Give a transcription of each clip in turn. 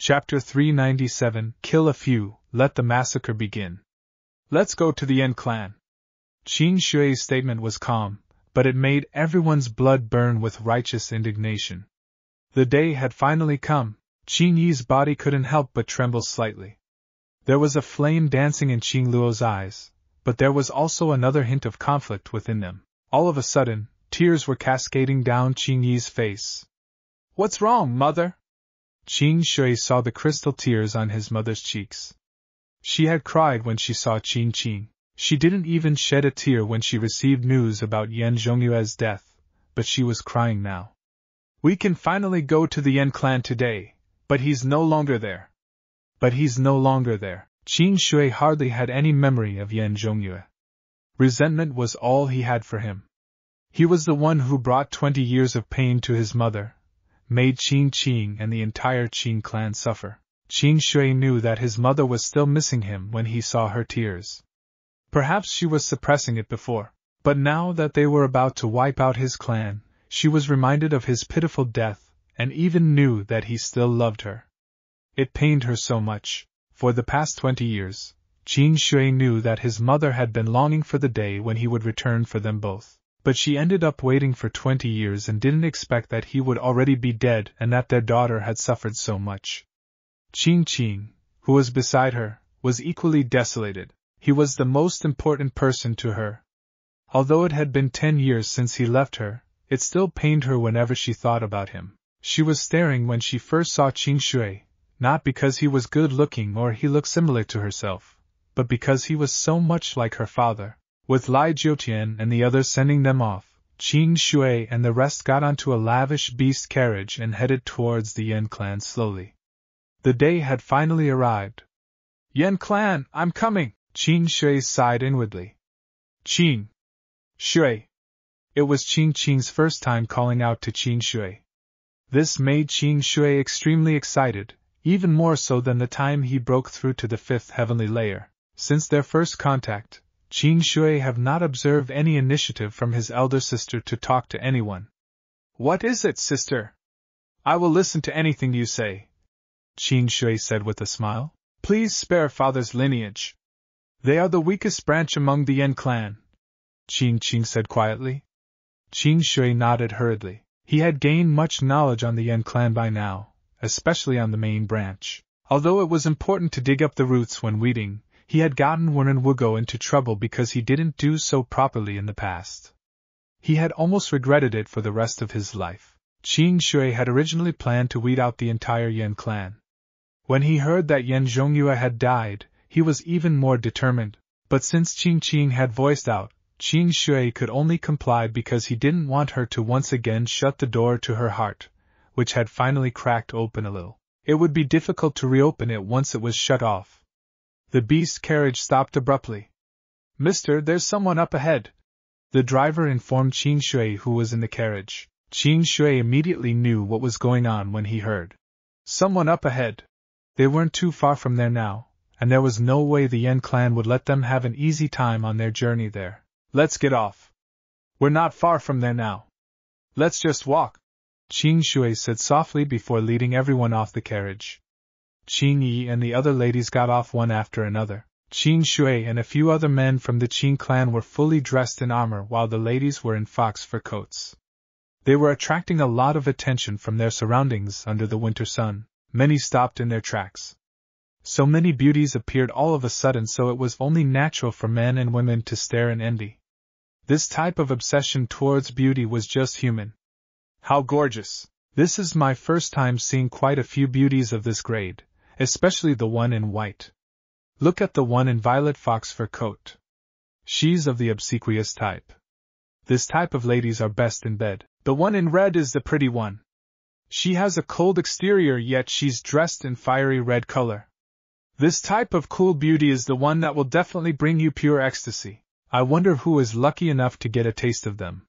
Chapter 397 Kill a few, let the massacre begin. Let's go to the Yan clan. Qing Shui's statement was calm, but it made everyone's blood burn with righteous indignation. The day had finally come. Qing Yi's body couldn't help but tremble slightly. There was a flame dancing in Qing Luo's eyes, but there was also another hint of conflict within them. All of a sudden, tears were cascading down Qing Yi's face. What's wrong, mother? Qing Shui saw the crystal tears on his mother's cheeks. She had cried when she saw Qing Qing. She didn't even shed a tear when she received news about Yan Zhongyue's death, but she was crying now. We can finally go to the Yan clan today, but he's no longer there. But he's no longer there. Qing Shui hardly had any memory of Yan Zhongyue. Resentment was all he had for him. He was the one who brought twenty years of pain to his mother, made Qin Qing and the entire Qing clan suffer. Qing Shui knew that his mother was still missing him when he saw her tears. Perhaps she was suppressing it before, but now that they were about to wipe out his clan, she was reminded of his pitiful death, and even knew that he still loved her. It pained her so much. For the past twenty years, Qing Shui knew that his mother had been longing for the day when he would return for them both. But she ended up waiting for twenty years and didn't expect that he would already be dead and that their daughter had suffered so much. Qin Qing, who was beside her, was equally desolated. He was the most important person to her. Although it had been ten years since he left her, it still pained her whenever she thought about him. She was staring when she first saw Qing Shui, not because he was good looking or he looked similar to herself, but because he was so much like her father. With Lai Jiutian and the others sending them off, Qing Shui and the rest got onto a lavish beast carriage and headed towards the Yan clan slowly. The day had finally arrived. Yan clan, I'm coming! Qing Shui sighed inwardly. Qing. Shui. It was Qing Qing's first time calling out to Qing Shui. This made Qing Shui extremely excited, even more so than the time he broke through to the fifth heavenly layer. Since their first contact, Qing Shui have not observed any initiative from his elder sister to talk to anyone. What is it, sister? I will listen to anything you say. Qing Shui said with a smile. Please spare father's lineage. They are the weakest branch among the Yan clan. Qin Qing said quietly. Qing Shui nodded hurriedly. He had gained much knowledge on the Yan clan by now, especially on the main branch. Although it was important to dig up the roots when weeding, he had gotten Werner Wugo into trouble because he didn't do so properly in the past. He had almost regretted it for the rest of his life. Qing Shui had originally planned to weed out the entire Yan clan. When he heard that Yan Zhongyue had died, he was even more determined, but since Qin Qing had voiced out, Qing Shui could only comply because he didn't want her to once again shut the door to her heart, which had finally cracked open a little. It would be difficult to reopen it once it was shut off. The beast carriage stopped abruptly. Mister, there's someone up ahead. The driver informed Qing Shui who was in the carriage. Qing Shui immediately knew what was going on when he heard. Someone up ahead. They weren't too far from there now, and there was no way the Yan clan would let them have an easy time on their journey there. Let's get off. We're not far from there now. Let's just walk. Qing Shui said softly before leading everyone off the carriage. Qing Yi and the other ladies got off one after another. Qing Shui and a few other men from the Qing clan were fully dressed in armor while the ladies were in fox fur coats. They were attracting a lot of attention from their surroundings under the winter sun. Many stopped in their tracks. So many beauties appeared all of a sudden, so it was only natural for men and women to stare in envy. This type of obsession towards beauty was just human. How gorgeous! This is my first time seeing quite a few beauties of this grade, especially the one in white. Look at the one in violet fox fur coat. She's of the obsequious type. This type of ladies are best in bed. The one in red is the pretty one. She has a cold exterior, yet she's dressed in fiery red color. This type of cool beauty is the one that will definitely bring you pure ecstasy. I wonder who is lucky enough to get a taste of them.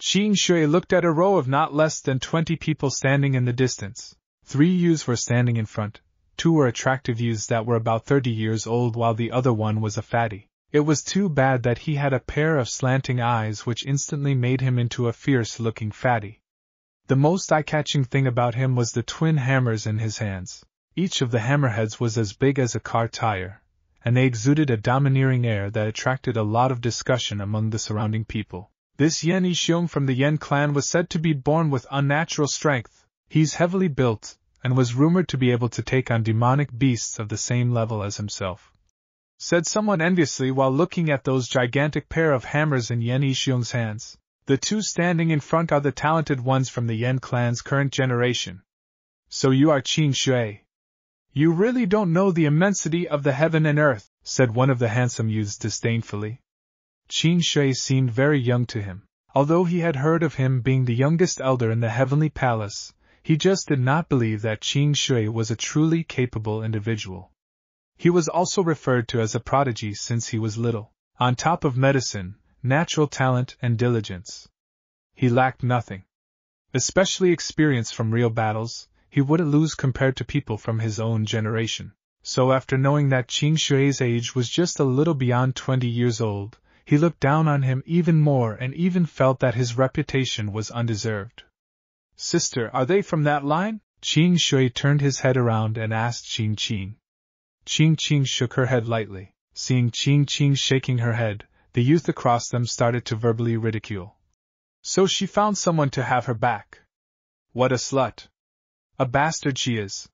Qing Shui looked at a row of not less than twenty people standing in the distance. Three youths were standing in front, two were attractive youths that were about thirty years old, while the other one was a fatty. It was too bad that he had a pair of slanting eyes which instantly made him into a fierce looking fatty. The most eye catching thing about him was the twin hammers in his hands. Each of the hammerheads was as big as a car tire, and they exuded a domineering air that attracted a lot of discussion among the surrounding people. This Yan Yixiong from the Yan clan was said to be born with unnatural strength. He's heavily built, and was rumored to be able to take on demonic beasts of the same level as himself. Said someone enviously while looking at those gigantic pair of hammers in Yan Yixiong's hands. The two standing in front are the talented ones from the Yan clan's current generation. So you are Qing Shui. You really don't know the immensity of the heaven and earth, said one of the handsome youths disdainfully. Qing Shui seemed very young to him. Although he had heard of him being the youngest elder in the heavenly palace, he just did not believe that Qing Shui was a truly capable individual. He was also referred to as a prodigy since he was little. On top of medicine, natural talent, and diligence, he lacked nothing. Especially experience from real battles, he wouldn't lose compared to people from his own generation. So after knowing that Qing Shui's age was just a little beyond 20 years old, he looked down on him even more and even felt that his reputation was undeserved. Sister, are they from that line? Qing Shui turned his head around and asked Qing Qing. Qing Qing shook her head lightly. Seeing Qing Qing shaking her head, the youth across them started to verbally ridicule. So she found someone to have her back. What a slut! A bastard she is.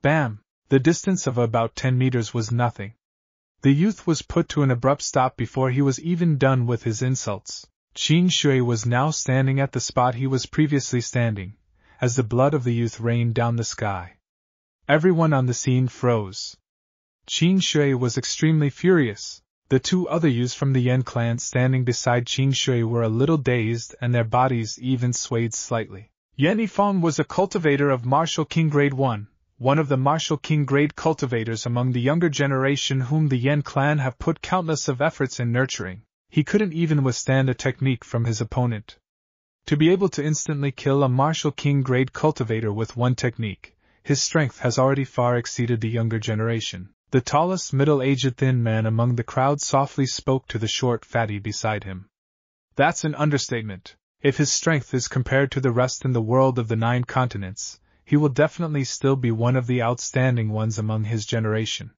Bam! The distance of about ten meters was nothing. The youth was put to an abrupt stop before he was even done with his insults. Qing Shui was now standing at the spot he was previously standing, as the blood of the youth rained down the sky. Everyone on the scene froze. Qing Shui was extremely furious. The two other youths from the Yan clan standing beside Qing Shui were a little dazed and their bodies even swayed slightly. Yan Yifeng was a cultivator of Martial King Grade 1, one of the Martial King Grade cultivators among the younger generation whom the Yan clan have put countless of efforts in nurturing. He couldn't even withstand a technique from his opponent. To be able to instantly kill a Martial King Grade cultivator with one technique, his strength has already far exceeded the younger generation. The tallest middle-aged thin man among the crowd softly spoke to the short fatty beside him. That's an understatement. If his strength is compared to the rest in the world of the nine continents, he will definitely still be one of the outstanding ones among his generation.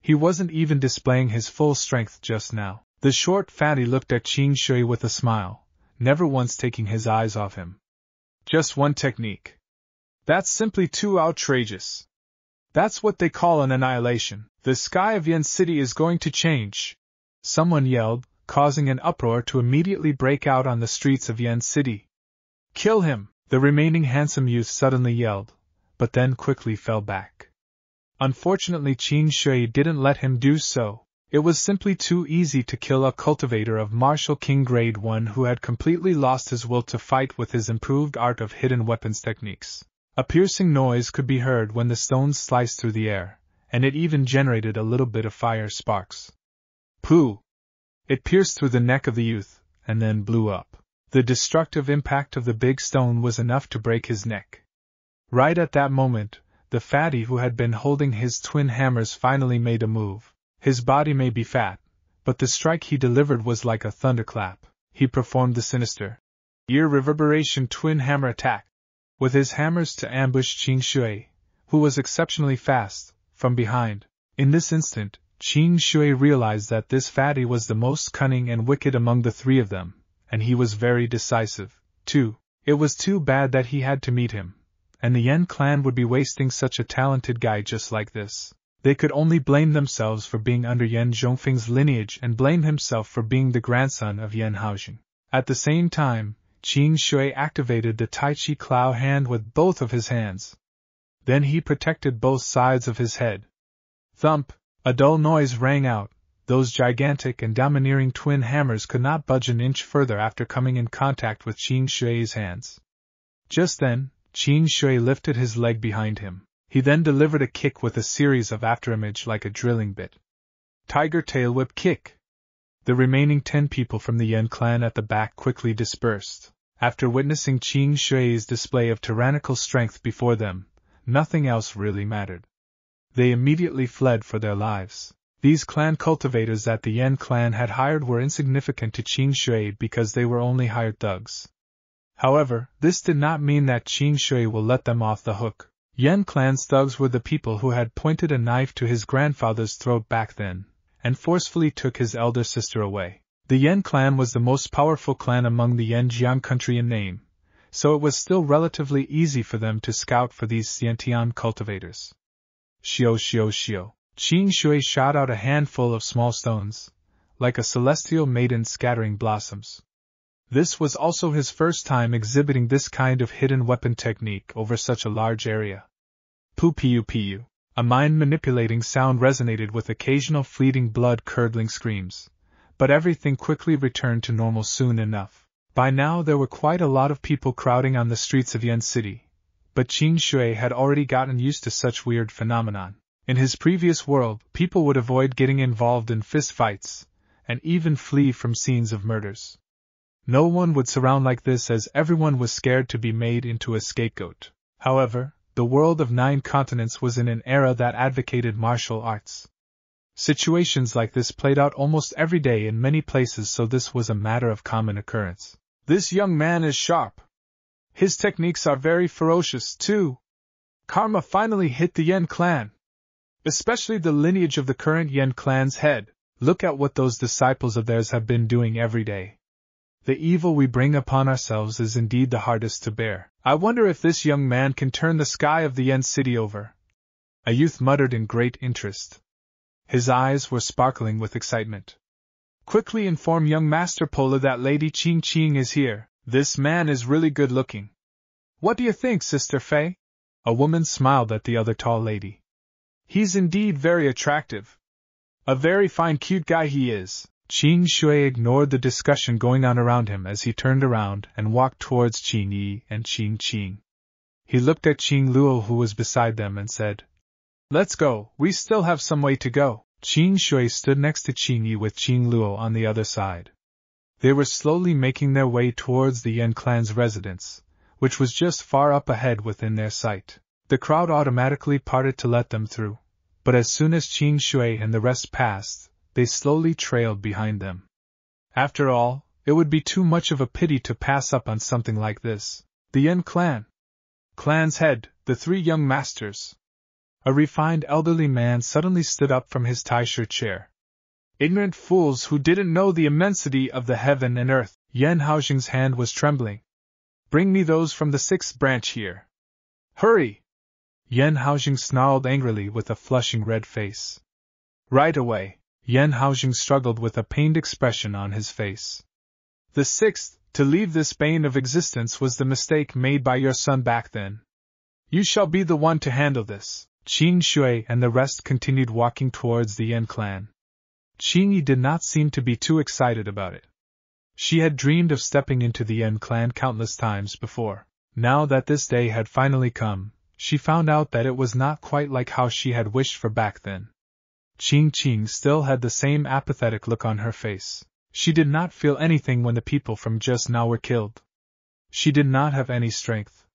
He wasn't even displaying his full strength just now. The short fatty looked at Qing Shui with a smile, never once taking his eyes off him. Just one technique. That's simply too outrageous. That's what they call an annihilation. The sky of Yan City is going to change. Someone yelled, causing an uproar to immediately break out on the streets of Yan City. Kill him! The remaining handsome youth suddenly yelled, but then quickly fell back. Unfortunately, Qing Shui didn't let him do so. It was simply too easy to kill a cultivator of Martial King Grade 1 who had completely lost his will to fight with his improved art of hidden weapons techniques. A piercing noise could be heard when the stones sliced through the air, and it even generated a little bit of fire sparks. Pooh! It pierced through the neck of the youth, and then blew up. The destructive impact of the big stone was enough to break his neck. Right at that moment, the fatty who had been holding his twin hammers finally made a move. His body may be fat, but the strike he delivered was like a thunderclap. He performed the sinister ear reverberation twin hammer attack. With his hammers to ambush Qing Shui, who was exceptionally fast, from behind. In this instant, Qing Shui realized that this fatty was the most cunning and wicked among the three of them, and he was very decisive, too. It was too bad that he had to meet him, and the Yan clan would be wasting such a talented guy just like this. They could only blame themselves for being under Yan Zhongfeng's lineage and blame himself for being the grandson of Yan Haojing. At the same time, Qing Shui activated the Tai Chi Clow hand with both of his hands. Then he protected both sides of his head. Thump! A dull noise rang out. Those gigantic and domineering twin hammers could not budge an inch further after coming in contact with Qing Shui's hands. Just then, Qing Shui lifted his leg behind him. He then delivered a kick with a series of afterimage like a drilling bit. Tiger tail whip kick! The remaining ten people from the Yan clan at the back quickly dispersed. After witnessing Qing Shui's display of tyrannical strength before them, nothing else really mattered they immediately fled for their lives. These clan cultivators that the Yan clan had hired were insignificant to Qing Shui because they were only hired thugs. However, this did not mean that Qing Shui will let them off the hook. Yan clan's thugs were the people who had pointed a knife to his grandfather's throat back then, and forcefully took his elder sister away. The Yan clan was the most powerful clan among the Yanjiang country in name, so it was still relatively easy for them to scout for these Xiantian cultivators. Shio shio shio. Qing Shui shot out a handful of small stones, like a celestial maiden scattering blossoms. This was also his first time exhibiting this kind of hidden weapon technique over such a large area. Pu piu piu. A mind manipulating sound resonated with occasional fleeting blood curdling screams. But everything quickly returned to normal soon enough. By now there were quite a lot of people crowding on the streets of Yan City, but Qing Shui had already gotten used to such weird phenomenon. In his previous world, people would avoid getting involved in fistfights, and even flee from scenes of murders. No one would surround like this as everyone was scared to be made into a scapegoat. However, the world of nine continents was in an era that advocated martial arts. Situations like this played out almost every day in many places, so this was a matter of common occurrence. This young man is sharp. His techniques are very ferocious, too. Karma finally hit the Yan clan. Especially the lineage of the current Yan clan's head. Look at what those disciples of theirs have been doing every day. The evil we bring upon ourselves is indeed the hardest to bear. I wonder if this young man can turn the sky of the Yan city over. A youth muttered in great interest. His eyes were sparkling with excitement. Quickly inform young Master Pola that Lady Qing Qing is here. This man is really good looking. What do you think, Sister Fei? A woman smiled at the other tall lady. He's indeed very attractive. A very fine cute guy he is. Qing Shui ignored the discussion going on around him as he turned around and walked towards Qing Yi and Qin Qing. He looked at Qing Luo who was beside them and said, Let's go, we still have some way to go. Qing Shui stood next to Qing Yi with Qing Luo on the other side. They were slowly making their way towards the Yan clan's residence, which was just far up ahead within their sight. The crowd automatically parted to let them through, but as soon as Qing Shui and the rest passed, they slowly trailed behind them. After all, it would be too much of a pity to pass up on something like this. The Yan clan. Clan's head, the three young masters. A refined elderly man suddenly stood up from his taishi chair. Ignorant fools who didn't know the immensity of the heaven and earth. Yan Haojing's hand was trembling. Bring me those from the sixth branch here. Hurry! Yan Haojing snarled angrily with a flushing red face. Right away, Yan Haojing struggled with a pained expression on his face. The sixth, to leave this bane of existence was the mistake made by your son back then. You shall be the one to handle this. Qing Shui and the rest continued walking towards the Yan clan. Qing Yi did not seem to be too excited about it. She had dreamed of stepping into the Yan clan countless times before. Now that this day had finally come, she found out that it was not quite like how she had wished for back then. Qing Ching still had the same apathetic look on her face. She did not feel anything when the people from just now were killed. She did not have any strength.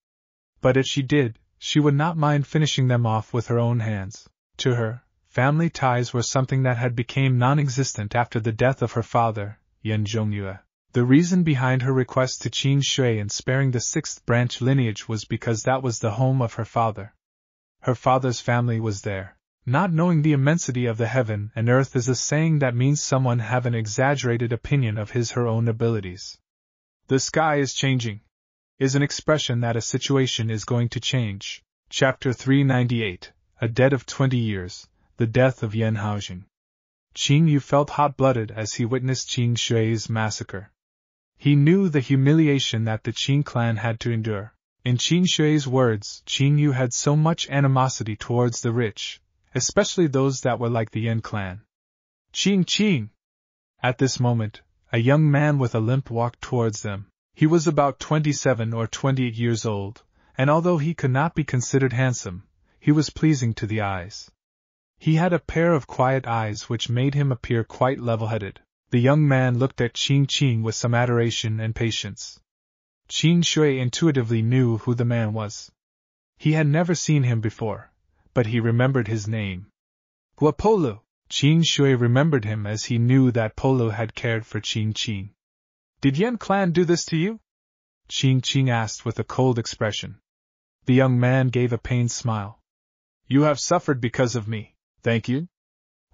But if she did, she would not mind finishing them off with her own hands. To her, family ties were something that had become non-existent after the death of her father, Yan Zhongyue. The reason behind her request to Qing Shui in sparing the sixth branch lineage was because that was the home of her father. Her father's family was there. Not knowing the immensity of the heaven and earth is a saying that means someone have an exaggerated opinion of his her own abilities. The sky is changing. Is an expression that a situation is going to change. Chapter 398 A debt of 20 years, the death of Yan Haojing. Qing Yu felt hot blooded as he witnessed Qing Shui's massacre. He knew the humiliation that the Qing clan had to endure. In Qing Shui's words, Qing Yu had so much animosity towards the rich, especially those that were like the Yin clan. Qing Qing! At this moment, a young man with a limp walked towards them. He was about 27 or 28 years old, and although he could not be considered handsome, he was pleasing to the eyes. He had a pair of quiet eyes which made him appear quite level headed. The young man looked at Qin Qing with some adoration and patience. Qing Shui intuitively knew who the man was. He had never seen him before, but he remembered his name. Guapolu! Qing Shui remembered him as he knew that Polo had cared for Qin Qing. Did Yan Clan do this to you? Qin Qing asked with a cold expression. The young man gave a pained smile. You have suffered because of me, thank you.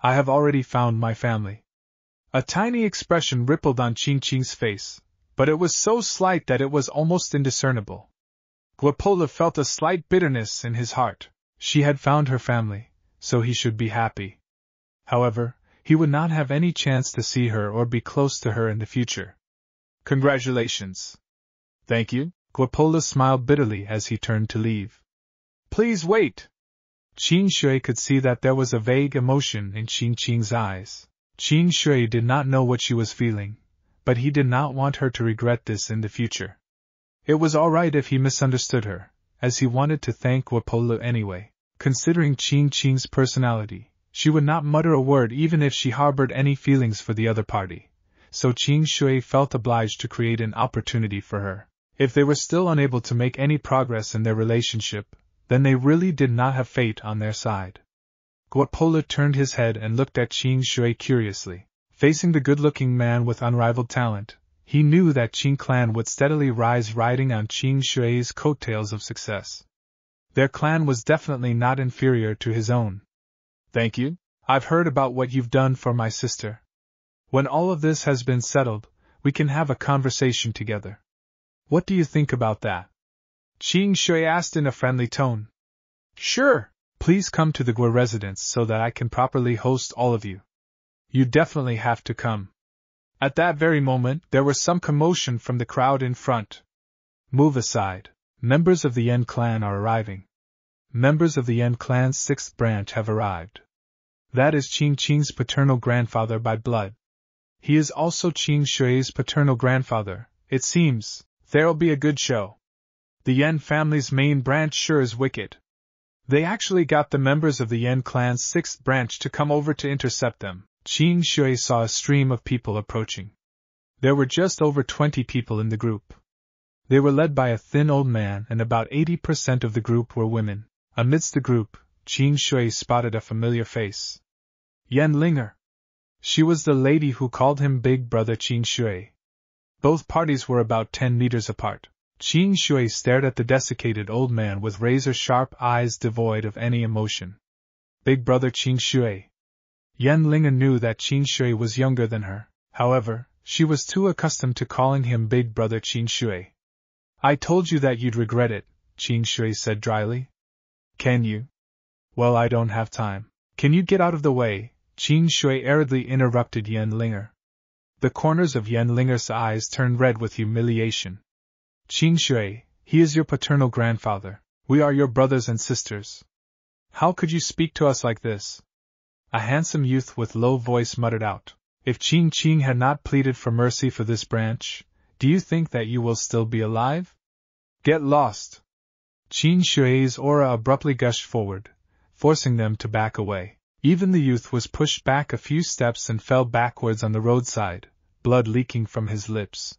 I have already found my family. A tiny expression rippled on Qing Qing's face, but it was so slight that it was almost indiscernible. Guapola felt a slight bitterness in his heart. She had found her family, so he should be happy. However, he would not have any chance to see her or be close to her in the future. Congratulations. Thank you, Guapola smiled bitterly as he turned to leave. Please wait. Qing Shui could see that there was a vague emotion in Qing Qing's eyes. Qing Shui did not know what she was feeling, but he did not want her to regret this in the future. It was alright if he misunderstood her, as he wanted to thank Guapola anyway. Considering Qing Qing's personality, she would not mutter a word even if she harbored any feelings for the other party, so Qing Shui felt obliged to create an opportunity for her. If they were still unable to make any progress in their relationship, then they really did not have fate on their side. Guapola turned his head and looked at Qing Shui curiously. Facing the good-looking man with unrivaled talent, he knew that Qing clan would steadily rise riding on Qing Shui's coattails of success. Their clan was definitely not inferior to his own. Thank you. I've heard about what you've done for my sister. When all of this has been settled, we can have a conversation together. What do you think about that? Qing Shui asked in a friendly tone. Sure. Please come to the Gua residence so that I can properly host all of you. You definitely have to come. At that very moment, there was some commotion from the crowd in front. Move aside. Members of the Yan clan are arriving. Members of the Yan clan's sixth branch have arrived. That is Qing Qing's paternal grandfather by blood. He is also Qing Shui's paternal grandfather. It seems, there'll be a good show. The Yan family's main branch sure is wicked. They actually got the members of the Yan clan's sixth branch to come over to intercept them. Qing Shui saw a stream of people approaching. There were just over twenty people in the group. They were led by a thin old man, and about 80% of the group were women. Amidst the group, Qing Shui spotted a familiar face. Yan Linger. She was the lady who called him Big Brother Qing Shui. Both parties were about 10 meters apart. Qing Shui stared at the desiccated old man with razor sharp eyes devoid of any emotion. Big Brother Qing Shui. Yan Linger knew that Qing Shui was younger than her, however, she was too accustomed to calling him Big Brother Qing Shui. I told you that you'd regret it, Qing Shui said dryly. Can you? Well, I don't have time. Can you get out of the way? Qing Shui aridly interrupted Yan Linger. The corners of Yan Linger's eyes turned red with humiliation. Qing Shui, he is your paternal grandfather. We are your brothers and sisters. How could you speak to us like this? A handsome youth with low voice muttered out. If Qing Qing had not pleaded for mercy for this branch, do you think that you will still be alive? Get lost! Qing Shui's aura abruptly gushed forward, forcing them to back away. Even the youth was pushed back a few steps and fell backwards on the roadside, blood leaking from his lips.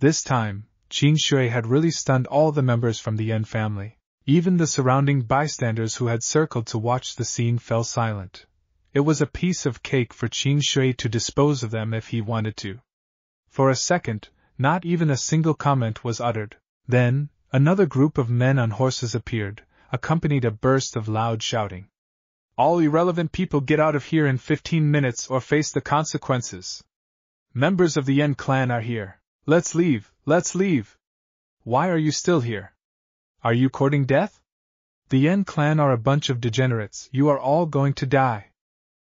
This time, Qing Shui had really stunned all the members from the Yan family. Even the surrounding bystanders who had circled to watch the scene fell silent. It was a piece of cake for Qing Shui to dispose of them if he wanted to. For a second, not even a single comment was uttered. Then, another group of men on horses appeared, accompanied a burst of loud shouting. All irrelevant people get out of here in 15 minutes or face the consequences. Members of the Yan clan are here. Let's leave, let's leave. Why are you still here? Are you courting death? The Yan clan are a bunch of degenerates, you are all going to die.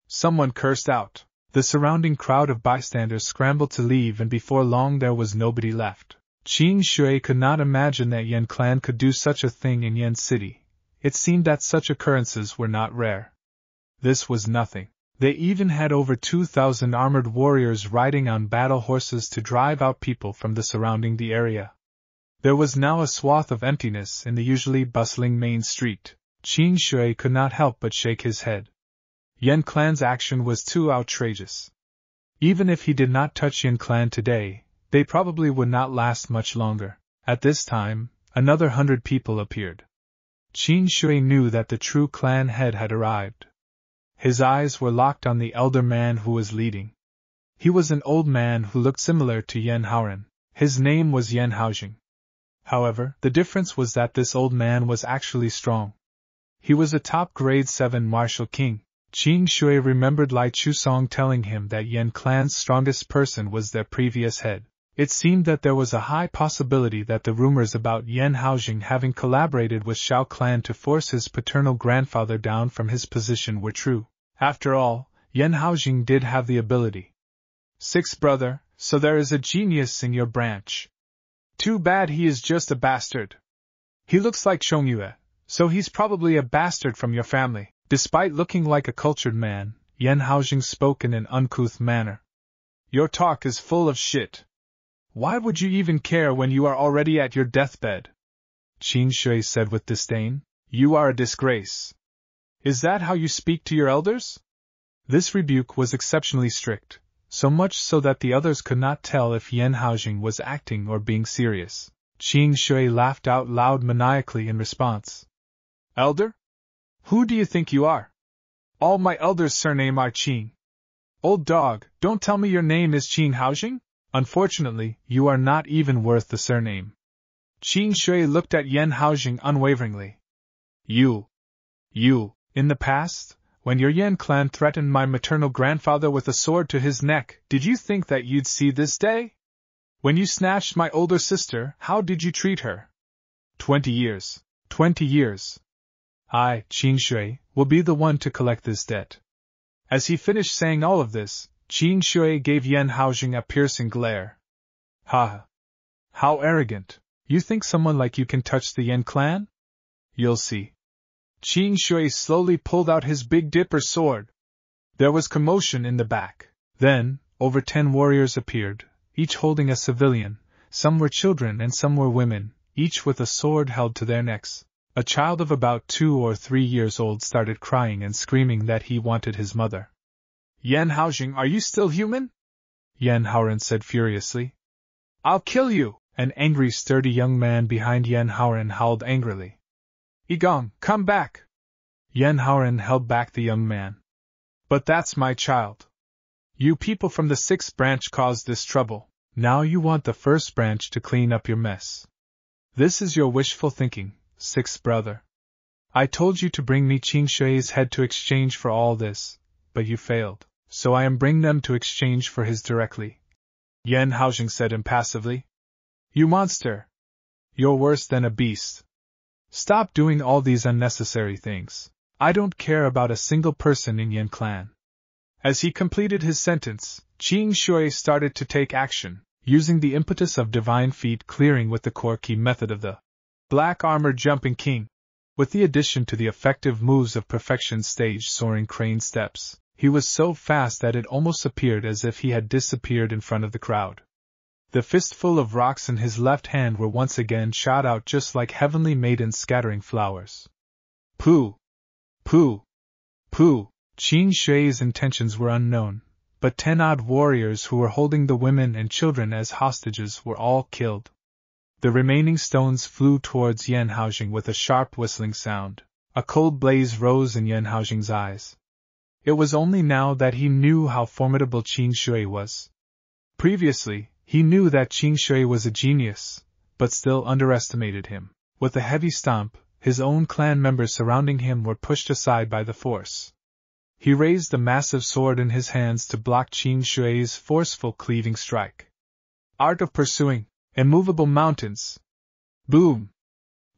Someone cursed out. The surrounding crowd of bystanders scrambled to leave, and before long there was nobody left. Qing Shui could not imagine that Yan clan could do such a thing in Yan City. It seemed that such occurrences were not rare. This was nothing. They even had over 2,000 armored warriors riding on battle horses to drive out people from the surrounding the area. There was now a swath of emptiness in the usually bustling main street. Qing Shui could not help but shake his head. Yan Clan's action was too outrageous. Even if he did not touch Yan Clan today, they probably would not last much longer. At this time, another hundred people appeared. Qing Shui knew that the true clan head had arrived. His eyes were locked on the elder man who was leading. He was an old man who looked similar to Yan Haoren. His name was Yan Haojing. However, the difference was that this old man was actually strong. He was a top grade 7 martial king. Qing Shui remembered Lai Chusong telling him that Yan clan's strongest person was their previous head. It seemed that there was a high possibility that the rumors about Yan Haojing having collaborated with Shao clan to force his paternal grandfather down from his position were true. After all, Yan Haojing did have the ability. Sixth brother, so there is a genius in your branch. Too bad he is just a bastard. He looks like Yue, so he's probably a bastard from your family. Despite looking like a cultured man, Yan Haojing spoke in an uncouth manner. Your talk is full of shit. Why would you even care when you are already at your deathbed? Qing Shui said with disdain. You are a disgrace. Is that how you speak to your elders? This rebuke was exceptionally strict, so much so that the others could not tell if Yan Haojing was acting or being serious. Qing Shui laughed out loud maniacally in response. Elder? Who do you think you are? All my elders' surname are Qing. Old dog, don't tell me your name is Qing Haojing? Unfortunately, you are not even worth the surname. Qing Shui looked at Yan Haojing unwaveringly. You. You, in the past, when your Yan clan threatened my maternal grandfather with a sword to his neck, did you think that you'd see this day? When you snatched my older sister, how did you treat her? Twenty years. Twenty years. I, Qing Shui, will be the one to collect this debt. As he finished saying all of this, Qing Shui gave Yan Haojing a piercing glare. Ha! How arrogant! You think someone like you can touch the Yan clan? You'll see. Qing Shui slowly pulled out his Big Dipper sword. There was commotion in the back. Then, over ten warriors appeared, each holding a civilian. Some were children and some were women, each with a sword held to their necks. A child of about two or three years old started crying and screaming that he wanted his mother. Yan Haojing, are you still human? Yan Haoren said furiously. I'll kill you! An angry, sturdy young man behind Yan Haoren howled angrily. Igong, come back! Yan Haoren held back the young man. But that's my child. You people from the sixth branch caused this trouble. Now you want the first branch to clean up your mess. This is your wishful thinking, sixth brother. I told you to bring me Qing Shui's head to exchange for all this, but you failed, so I am bringing them to exchange for his directly. Yan Haojing said impassively. You monster! You're worse than a beast. Stop doing all these unnecessary things. I don't care about a single person in Yan clan. As he completed his sentence, Qing Shui started to take action, using the impetus of divine feet clearing with the core key method of the black armor jumping king. With the addition to the effective moves of perfection stage soaring crane steps, he was so fast that it almost appeared as if he had disappeared in front of the crowd. The fistful of rocks in his left hand were once again shot out just like heavenly maidens scattering flowers. Pooh! Pooh! Pooh! Qing Shui's intentions were unknown, but ten odd warriors who were holding the women and children as hostages were all killed. The remaining stones flew towards Yan Haojing with a sharp whistling sound. A cold blaze rose in Yan Haojing's eyes. It was only now that he knew how formidable Qing Shui was. Previously, he knew that Qing Shui was a genius, but still underestimated him. With a heavy stomp, his own clan members surrounding him were pushed aside by the force. He raised the massive sword in his hands to block Qing Shui's forceful cleaving strike. Art of pursuing, Immovable mountains. Boom!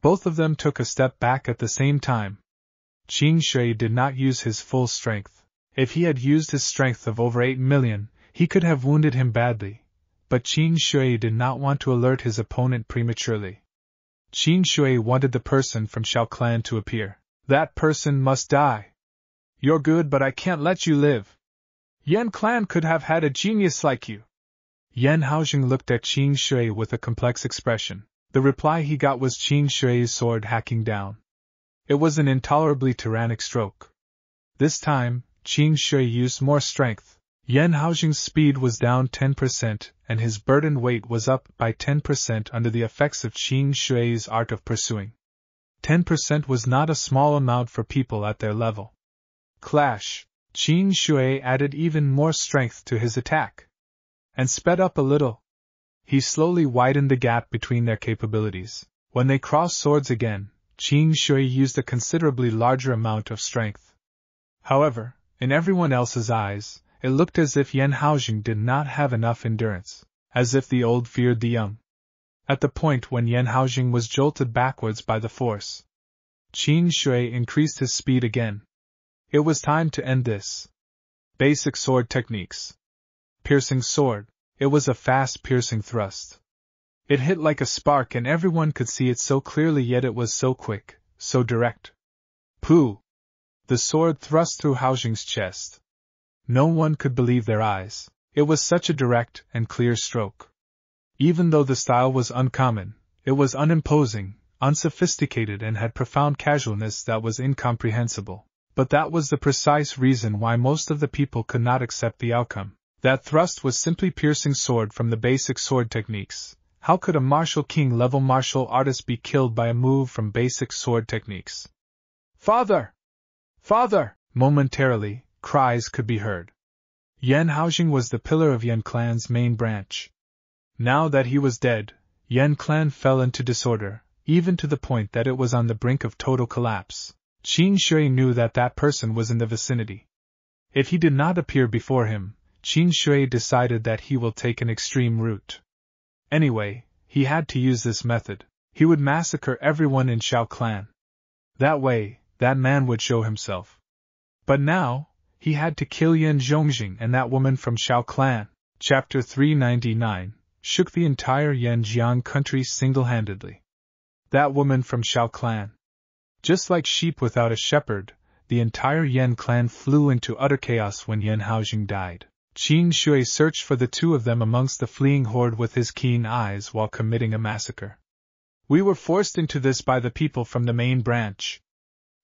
Both of them took a step back at the same time. Qing Shui did not use his full strength. If he had used his strength of over 8 million, he could have wounded him badly. But Qing Shui did not want to alert his opponent prematurely. Qing Shui wanted the person from Shao Clan to appear. That person must die. You're good, but I can't let you live. Yan Clan could have had a genius like you. Yan Haojing looked at Qing Shui with a complex expression. The reply he got was Qing Shui's sword hacking down. It was an intolerably tyrannic stroke. This time, Qing Shui used more strength. Yan Haojing's speed was down 10%, and his burden weight was up by 10% under the effects of Qing Shui's art of pursuing. 10% was not a small amount for people at their level. Clash! Qing Shui added even more strength to his attack and sped up a little. He slowly widened the gap between their capabilities. When they crossed swords again, Qing Shui used a considerably larger amount of strength. However, in everyone else's eyes, it looked as if Yan Haojing did not have enough endurance, as if the old feared the young. At the point when Yan Haojing was jolted backwards by the force, Qing Shui increased his speed again. It was time to end this. Basic sword techniques. Piercing sword. It was a fast piercing thrust. It hit like a spark and everyone could see it so clearly yet it was so quick, so direct. Pooh! The sword thrust through Haojing's chest. No one could believe their eyes. It was such a direct and clear stroke. Even though the style was uncommon, it was unimposing, unsophisticated, and had profound casualness that was incomprehensible. But that was the precise reason why most of the people could not accept the outcome. That thrust was simply piercing sword from the basic sword techniques. How could a martial king level martial artist be killed by a move from basic sword techniques? Father! Father! Momentarily, cries could be heard. Yan Haojing was the pillar of Yan clan's main branch. Now that he was dead, Yan clan fell into disorder, even to the point that it was on the brink of total collapse. Qing Shui knew that that person was in the vicinity. If he did not appear before him, Qing Shui decided that he will take an extreme route. Anyway, he had to use this method. He would massacre everyone in Shao clan. That way, that man would show himself. But now, he had to kill Yan Zhongjing and that woman from Shao clan. Chapter 399 shook the entire Yanjiang country single-handedly. That woman from Shao clan. Just like sheep without a shepherd, the entire Yan clan flew into utter chaos when Yan Haojing died. Qing Shui searched for the two of them amongst the fleeing horde with his keen eyes while committing a massacre. We were forced into this by the people from the main branch.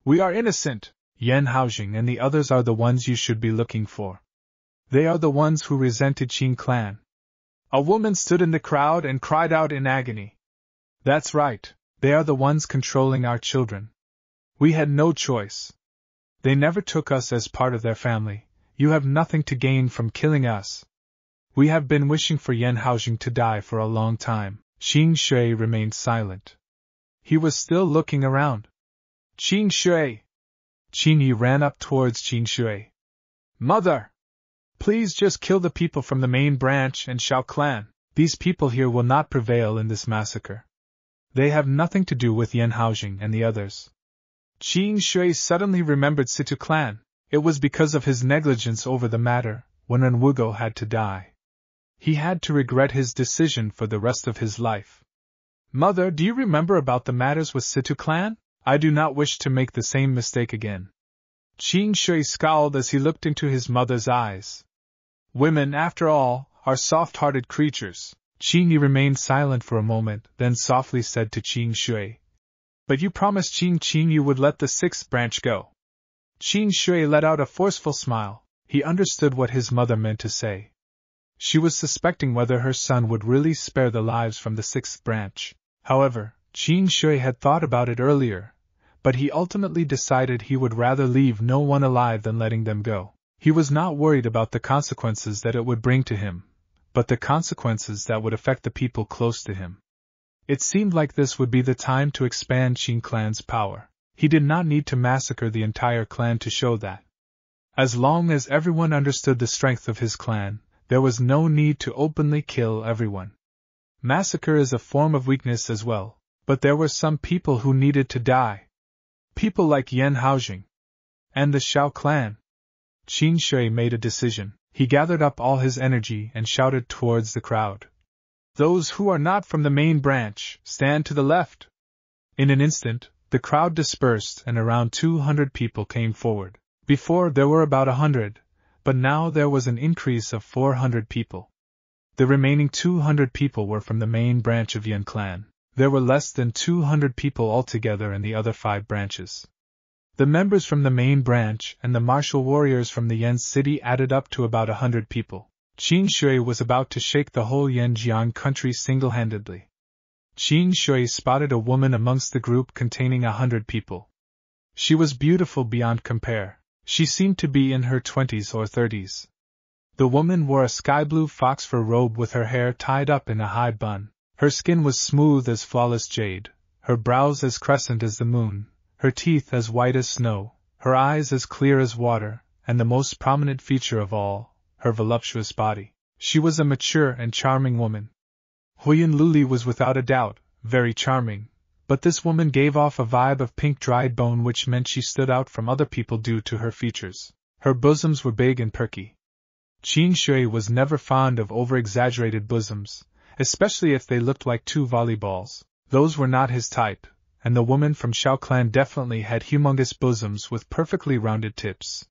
We are innocent, Yan Haojing and the others are the ones you should be looking for. They are the ones who resented Qing clan. A woman stood in the crowd and cried out in agony. That's right, they are the ones controlling our children. We had no choice. They never took us as part of their family. You have nothing to gain from killing us. We have been wishing for Yan Haojing to die for a long time. Qing Shui remained silent. He was still looking around. Qing Shui! Qing Yi ran up towards Qing Shui. Mother! Please just kill the people from the main branch and Shao clan. These people here will not prevail in this massacre. They have nothing to do with Yan Haojing and the others. Qing Shui suddenly remembered Situ clan. It was because of his negligence over the matter, when Enwugo had to die. He had to regret his decision for the rest of his life. Mother, do you remember about the matters with Situ clan? I do not wish to make the same mistake again. Qing Shui scowled as he looked into his mother's eyes. Women, after all, are soft-hearted creatures. Qing Yi remained silent for a moment, then softly said to Qing Shui, but you promised Qing Qing you would let the sixth branch go. Qing Shui let out a forceful smile. He understood what his mother meant to say. She was suspecting whether her son would really spare the lives from the sixth branch. However, Qing Shui had thought about it earlier, but he ultimately decided he would rather leave no one alive than letting them go. He was not worried about the consequences that it would bring to him, but the consequences that would affect the people close to him. It seemed like this would be the time to expand Qing clan's power. He did not need to massacre the entire clan to show that. As long as everyone understood the strength of his clan, there was no need to openly kill everyone. Massacre is a form of weakness as well, but there were some people who needed to die. People like Yan Haojing. And the Shao clan. Qing Shui made a decision. He gathered up all his energy and shouted towards the crowd. Those who are not from the main branch, stand to the left. In an instant, the crowd dispersed and around 200 people came forward. Before there were about a hundred, but now there was an increase of 400 people. The remaining 200 people were from the main branch of Yan clan. There were less than 200 people altogether in the other five branches. The members from the main branch and the martial warriors from the Yan city added up to about a hundred people. Qing Shui was about to shake the whole Yanjiang country single-handedly. Qing Shui spotted a woman amongst the group containing a hundred people. She was beautiful beyond compare. She seemed to be in her twenties or thirties. The woman wore a sky blue fox fur robe with her hair tied up in a high bun. Her skin was smooth as flawless jade, her brows as crescent as the moon, her teeth as white as snow, her eyes as clear as water, and the most prominent feature of all, her voluptuous body. She was a mature and charming woman. Huyen Luli was without a doubt very charming, but this woman gave off a vibe of pink dried bone which meant she stood out from other people due to her features. Her bosoms were big and perky. Qing Shui was never fond of over exaggerated bosoms, especially if they looked like two volleyballs. Those were not his type, and the woman from Shao Clan definitely had humongous bosoms with perfectly rounded tips.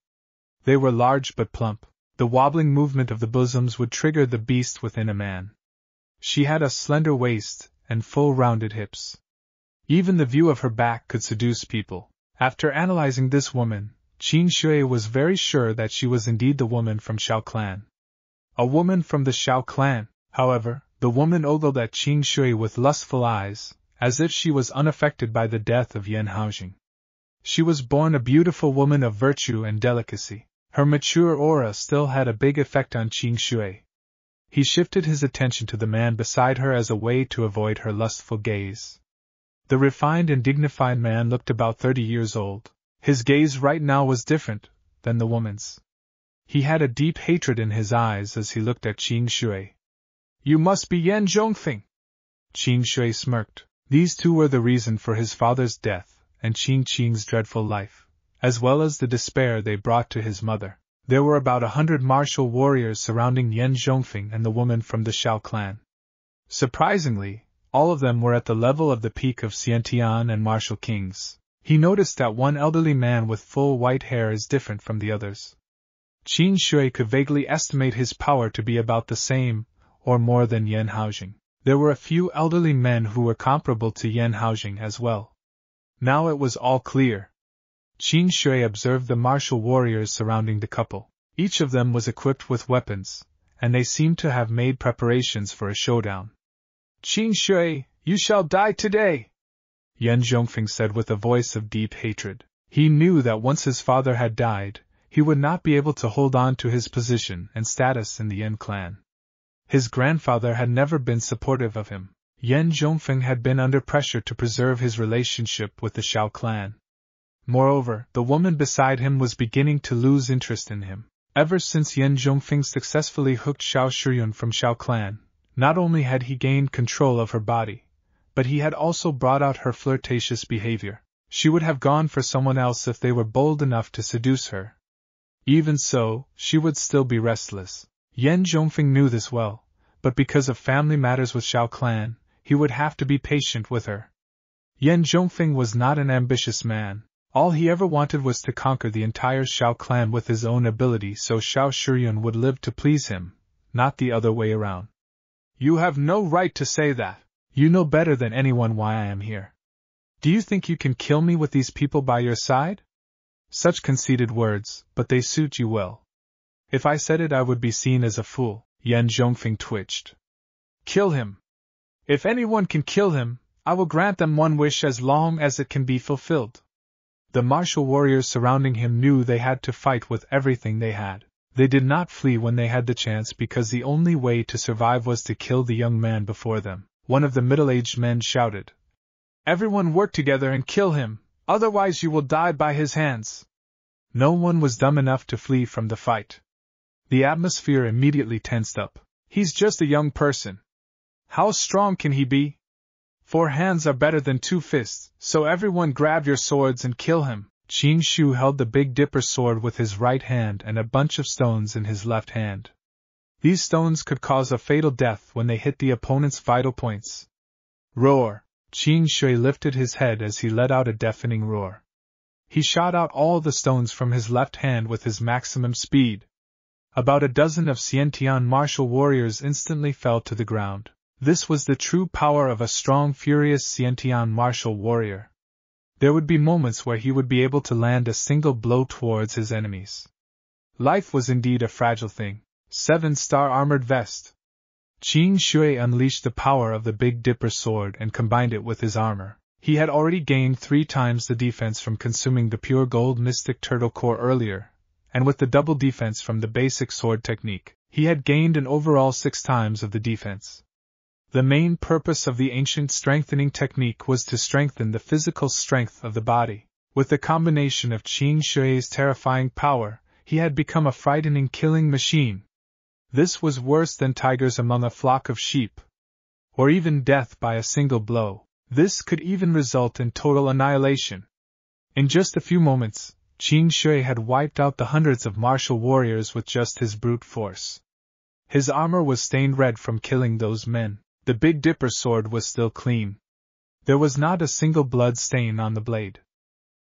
They were large but plump. The wobbling movement of the bosoms would trigger the beast within a man. She had a slender waist and full rounded hips. Even the view of her back could seduce people. After analyzing this woman, Qing Shui was very sure that she was indeed the woman from Shao Clan. A woman from the Shao Clan, however, the woman ogled at Qing Shui with lustful eyes, as if she was unaffected by the death of Yan Haojing. She was born a beautiful woman of virtue and delicacy. Her mature aura still had a big effect on Qing Shui. He shifted his attention to the man beside her as a way to avoid her lustful gaze. The refined and dignified man looked about thirty years old. His gaze right now was different than the woman's. He had a deep hatred in his eyes as he looked at Qing Shui. You must be Yan Zhongfeng. Qing Shui smirked. These two were the reason for his father's death and Qing Qing's dreadful life, as well as the despair they brought to his mother. There were about a hundred martial warriors surrounding Yan Zhongfeng and the woman from the Shao clan. Surprisingly, all of them were at the level of the peak of Xiantian and martial kings. He noticed that one elderly man with full white hair is different from the others. Qing Shui could vaguely estimate his power to be about the same, or more than Yan Haojing. There were a few elderly men who were comparable to Yan Haojing as well. Now it was all clear. Qing Shui observed the martial warriors surrounding the couple. Each of them was equipped with weapons, and they seemed to have made preparations for a showdown. Qing Shui, you shall die today! Yan Zhongfeng said with a voice of deep hatred. He knew that once his father had died, he would not be able to hold on to his position and status in the Yan clan. His grandfather had never been supportive of him. Yan Zhongfeng had been under pressure to preserve his relationship with the Shao clan. Moreover, the woman beside him was beginning to lose interest in him. Ever since Yan Zhongfeng successfully hooked Shao Shuyun from Shao clan, not only had he gained control of her body, but he had also brought out her flirtatious behavior. She would have gone for someone else if they were bold enough to seduce her. Even so, she would still be restless. Yan Zhongfeng knew this well, but because of family matters with Shao clan, he would have to be patient with her. Yan Zhongfeng was not an ambitious man. All he ever wanted was to conquer the entire Shao clan with his own ability so Shao Shuyun would live to please him, not the other way around. You have no right to say that. You know better than anyone why I am here. Do you think you can kill me with these people by your side? Such conceited words, but they suit you well. If I said it, I would be seen as a fool. Yan Zhongfeng twitched. Kill him. If anyone can kill him, I will grant them one wish as long as it can be fulfilled. The martial warriors surrounding him knew they had to fight with everything they had. They did not flee when they had the chance because the only way to survive was to kill the young man before them. One of the middle aged men shouted. Everyone work together and kill him, otherwise you will die by his hands. No one was dumb enough to flee from the fight. The atmosphere immediately tensed up. He's just a young person. How strong can he be? Four hands are better than two fists, so everyone grab your swords and kill him. Qing Shui held the Big Dipper sword with his right hand and a bunch of stones in his left hand. These stones could cause a fatal death when they hit the opponent's vital points. Roar! Qing Shui lifted his head as he let out a deafening roar. He shot out all the stones from his left hand with his maximum speed. About a dozen of Xiantian martial warriors instantly fell to the ground. This was the true power of a strong, furious Xiantian martial warrior there would be moments where he would be able to land a single blow towards his enemies. Life was indeed a fragile thing. Seven star armored vest. Qing Shui unleashed the power of the Big Dipper sword and combined it with his armor. He had already gained three times the defense from consuming the pure gold mystic turtle core earlier, and with the double defense from the basic sword technique, he had gained an overall six times of the defense. The main purpose of the ancient strengthening technique was to strengthen the physical strength of the body. With the combination of Qing Shui's terrifying power, he had become a frightening killing machine. This was worse than tigers among a flock of sheep. Or even death by a single blow. This could even result in total annihilation. In just a few moments, Qing Shui had wiped out the hundreds of martial warriors with just his brute force. His armor was stained red from killing those men. The Big Dipper sword was still clean. There was not a single blood stain on the blade.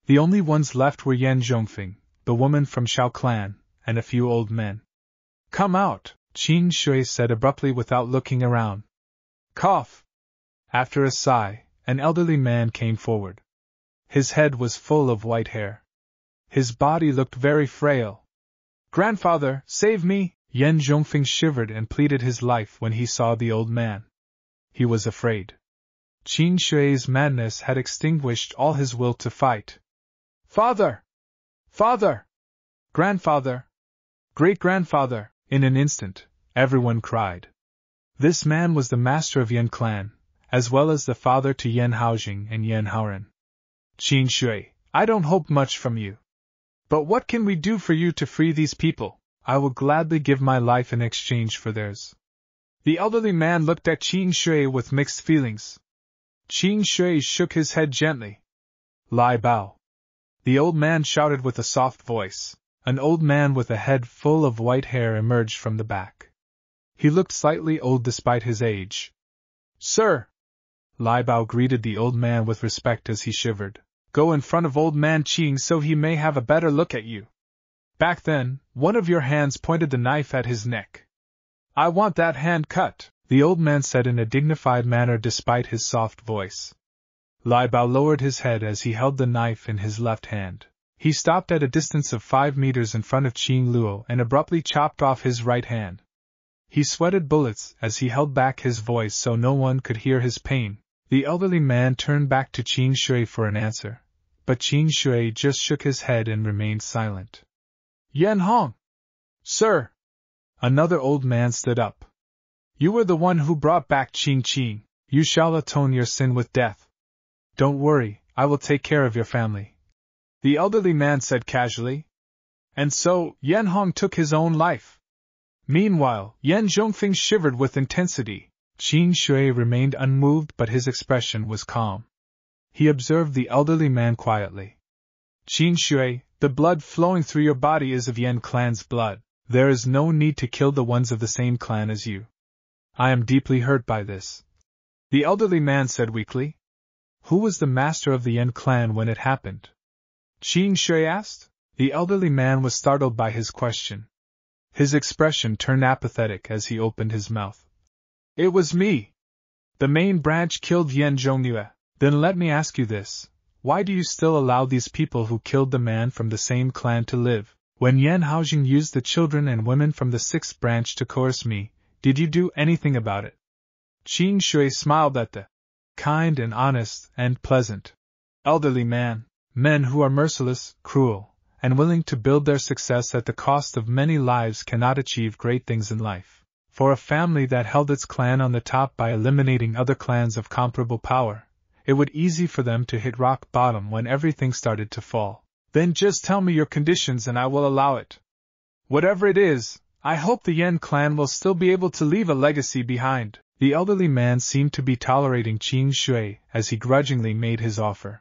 The only ones left were Yan Zhongfeng, the woman from Shao clan, and a few old men. Come out, Qing Shui said abruptly without looking around. Cough! After a sigh, an elderly man came forward. His head was full of white hair. His body looked very frail. Grandfather, save me! Yan Zhongfeng shivered and pleaded his life when he saw the old man he was afraid. Qing Shui's madness had extinguished all his will to fight. Father! Father! Grandfather! Great grandfather! In an instant, everyone cried. This man was the master of Yan clan, as well as the father to Yan Haojing and Yan Haoren. Qing Shui, I don't hope much from you. But what can we do for you to free these people? I will gladly give my life in exchange for theirs. The elderly man looked at Qing Shui with mixed feelings. Qing Shui shook his head gently. Lai Bao. The old man shouted with a soft voice. An old man with a head full of white hair emerged from the back. He looked slightly old despite his age. Sir! Lai Bao greeted the old man with respect as he shivered. Go in front of old man Qing so he may have a better look at you. Back then, one of your hands pointed the knife at his neck. I want that hand cut, the old man said in a dignified manner despite his soft voice. Lai Bao lowered his head as he held the knife in his left hand. He stopped at a distance of five meters in front of Qing Luo and abruptly chopped off his right hand. He sweated bullets as he held back his voice so no one could hear his pain. The elderly man turned back to Qing Shui for an answer, but Qing Shui just shook his head and remained silent. Yan Hong! Sir! Another old man stood up. You were the one who brought back Qing Qing. You shall atone your sin with death. Don't worry, I will take care of your family. The elderly man said casually. And so, Yan Hong took his own life. Meanwhile, Yan Zhongfeng shivered with intensity. Qing Shui remained unmoved but his expression was calm. He observed the elderly man quietly. Qing Shui, the blood flowing through your body is of Yan clan's blood. There is no need to kill the ones of the same clan as you. I am deeply hurt by this. The elderly man said weakly. Who was the master of the Yan clan when it happened? Qing Shui asked. The elderly man was startled by his question. His expression turned apathetic as he opened his mouth. It was me. The main branch killed Yan Zhongyue. Then let me ask you this. Why do you still allow these people who killed the man from the same clan to live? When Yan Haojing used the children and women from the sixth branch to coerce me, did you do anything about it? Qing Shui smiled at the kind and honest and pleasant elderly man, men who are merciless, cruel, and willing to build their success at the cost of many lives cannot achieve great things in life. For a family that held its clan on the top by eliminating other clans of comparable power, it would easy for them to hit rock bottom when everything started to fall. Then just tell me your conditions and I will allow it. Whatever it is, I hope the Yan clan will still be able to leave a legacy behind. The elderly man seemed to be tolerating Qing Shui as he grudgingly made his offer.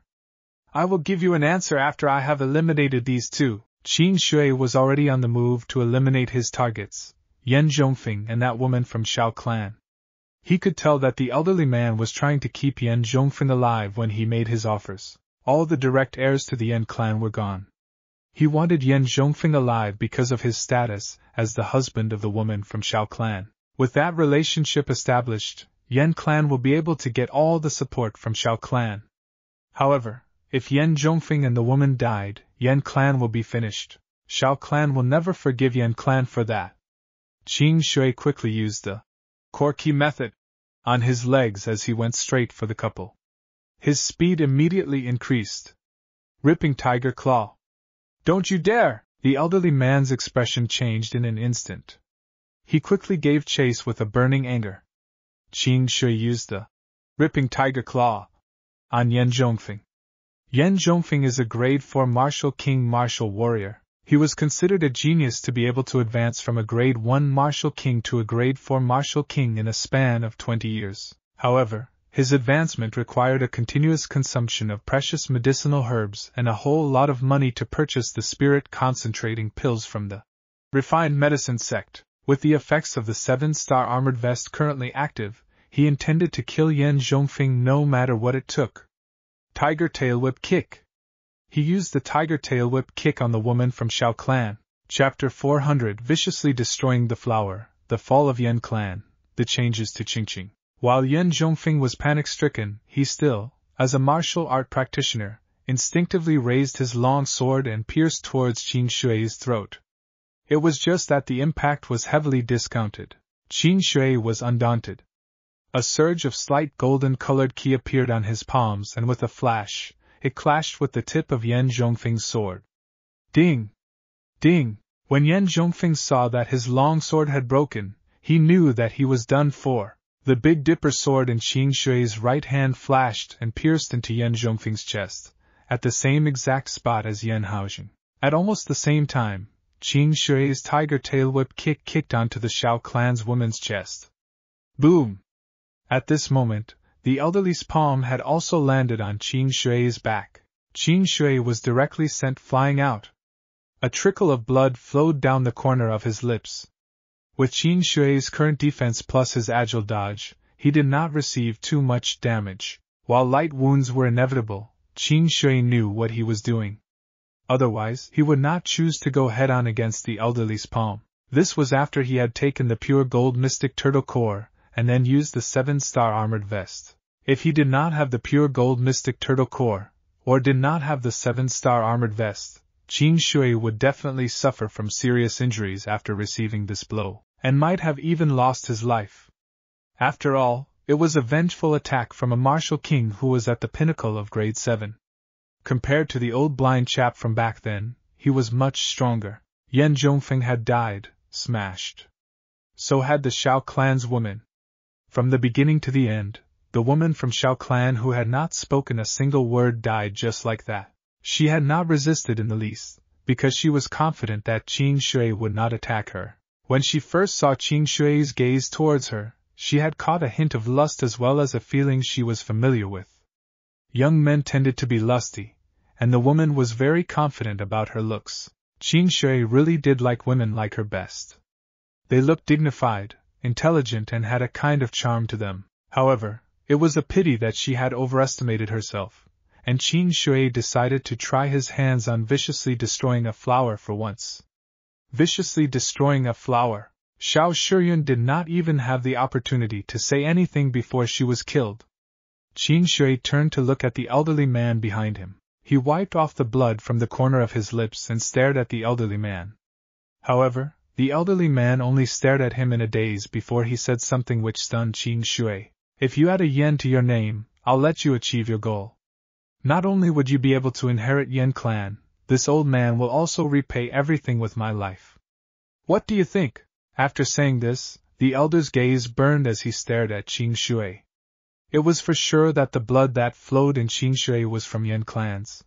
I will give you an answer after I have eliminated these two. Qing Shui was already on the move to eliminate his targets, Yan Zhongfeng and that woman from Shao clan. He could tell that the elderly man was trying to keep Yan Zhongfeng alive when he made his offers all the direct heirs to the Yan clan were gone. He wanted Yan Zhongfeng alive because of his status as the husband of the woman from Shao clan. With that relationship established, Yan clan will be able to get all the support from Shao clan. However, if Yan Zhongfeng and the woman died, Yan clan will be finished. Shao clan will never forgive Yan clan for that. Qing Shui quickly used the Corky method on his legs as he went straight for the couple. His speed immediately increased. Ripping Tiger Claw. Don't you dare! The elderly man's expression changed in an instant. he quickly gave chase with a burning anger. Qing Shui used the ripping tiger claw on Yan Zhongfeng. Yan Zhongfeng is a grade 4 martial king martial warrior. He was considered a genius to be able to advance from a grade 1 martial king to a grade 4 martial king in a span of 20 years. However, his advancement required a continuous consumption of precious medicinal herbs and a whole lot of money to purchase the spirit concentrating pills from the refined medicine sect. With the effects of the seven star armored vest currently active, he intended to kill Yan Zhongfeng no matter what it took. Tiger Tail Whip Kick He used the Tiger Tail Whip Kick on the woman from Shao Clan, Chapter 400 viciously destroying the flower, the fall of Yan Clan, the changes to Qingqing. While Yan Zhongfeng was panic stricken, he still, as a martial art practitioner, instinctively raised his long sword and pierced towards Qing Shui's throat. It was just that the impact was heavily discounted. Qing Shui was undaunted. A surge of slight golden colored ki appeared on his palms, and with a flash, it clashed with the tip of Yan Zhongfeng's sword. Ding! Ding! When Yan Zhongfeng saw that his long sword had broken, he knew that he was done for. The Big Dipper sword in Qing Shui's right hand flashed and pierced into Yan Zhongfeng's chest, at the same exact spot as Yan Haojing. At almost the same time, Qing Shui's tiger tail whip kick kicked onto the Shao clan's woman's chest. Boom! At this moment, the elderly's palm had also landed on Qing Shui's back. Qing Shui was directly sent flying out. A trickle of blood flowed down the corner of his lips, with Qing Shui's current defense plus his agile dodge, he did not receive too much damage. While light wounds were inevitable, Qing Shui knew what he was doing. Otherwise, he would not choose to go head on against the elderly's palm. This was after he had taken the pure gold mystic turtle core, and then used the seven star armored vest. If he did not have the pure gold mystic turtle core, or did not have the seven star armored vest, Qing Shui would definitely suffer from serious injuries after receiving this blow and might have even lost his life. After all, it was a vengeful attack from a martial king who was at the pinnacle of grade 7. Compared to the old blind chap from back then, he was much stronger. Yan Zhongfeng had died, smashed. So had the Shao clan's woman. From the beginning to the end, the woman from Shao clan who had not spoken a single word died just like that. She had not resisted in the least, because she was confident that Qing Shui would not attack her. When she first saw Qing Shui's gaze towards her, she had caught a hint of lust as well as a feeling she was familiar with. Young men tended to be lusty, and the woman was very confident about her looks. Qing Shui really did like women like her best. They looked dignified, intelligent, and had a kind of charm to them. However, it was a pity that she had overestimated herself, and Qing Shui decided to try his hands on viciously destroying a flower for once viciously destroying a flower. Shao Shuyun did not even have the opportunity to say anything before she was killed. Qing Shui turned to look at the elderly man behind him. He wiped off the blood from the corner of his lips and stared at the elderly man. However, the elderly man only stared at him in a daze before he said something which stunned Qing Shui. If you add a Yan to your name, I'll let you achieve your goal. Not only would you be able to inherit Yan clan, this old man will also repay everything with my life. What do you think? After saying this, the elder's gaze burned as he stared at Qing Shui. It was for sure that the blood that flowed in Qing Shui was from Yan clans.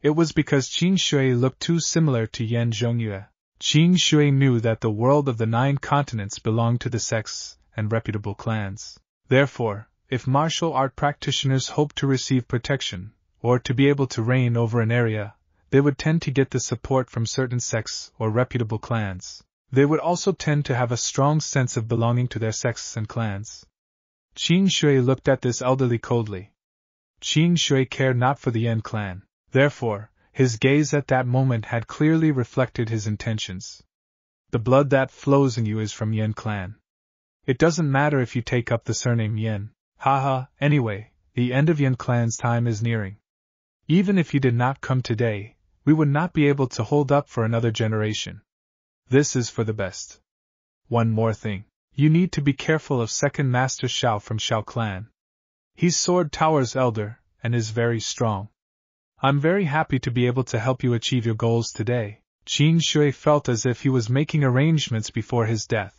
It was because Qing Shui looked too similar to Yan Zhongyue. Qing Shui knew that the world of the nine continents belonged to the sects and reputable clans. Therefore, if martial art practitioners hoped to receive protection, or to be able to reign over an area, they would tend to get the support from certain sects or reputable clans. They would also tend to have a strong sense of belonging to their sects and clans. Qing Shui looked at this elderly coldly. Qing Shui cared not for the Yan clan, therefore, his gaze at that moment had clearly reflected his intentions. The blood that flows in you is from Yan clan. It doesn't matter if you take up the surname Yan. Haha, anyway, the end of Yan clan's time is nearing. Even if you did not come today, we would not be able to hold up for another generation. This is for the best. One more thing. You need to be careful of second Master Shao from Shao clan. He's Sword Tower's elder, and is very strong. I'm very happy to be able to help you achieve your goals today. Qing Shui felt as if he was making arrangements before his death,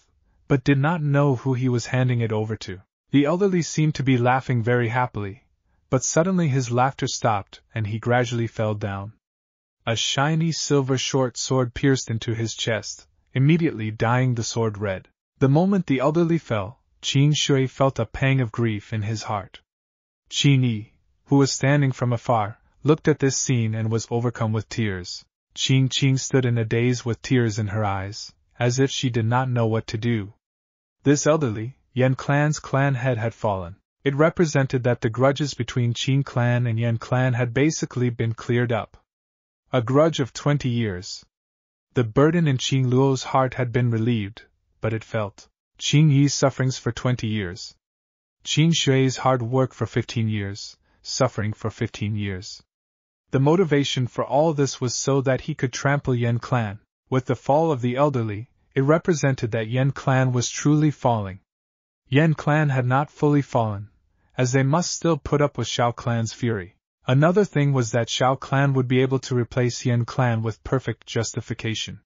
but did not know who he was handing it over to. The elderly seemed to be laughing very happily, but suddenly his laughter stopped and he gradually fell down. A shiny silver short sword pierced into his chest, immediately dyeing the sword red. The moment the elderly fell, Qing Shui felt a pang of grief in his heart. Qing Yi, who was standing from afar, looked at this scene and was overcome with tears. Qing Qing stood in a daze with tears in her eyes, as if she did not know what to do. This elderly, Yan clan's clan head had fallen. It represented that the grudges between Qing clan and Yan clan had basically been cleared up. A grudge of twenty years. The burden in Qing Luo's heart had been relieved, but it felt Qing Yi's sufferings for twenty years. Qing Shui's hard work for fifteen years, suffering for fifteen years. The motivation for all this was so that he could trample Yan clan. With the fall of the elderly, it represented that Yan clan was truly falling. Yan clan had not fully fallen, as they must still put up with Shao clan's fury. Another thing was that Shao clan would be able to replace Yan clan with perfect justification.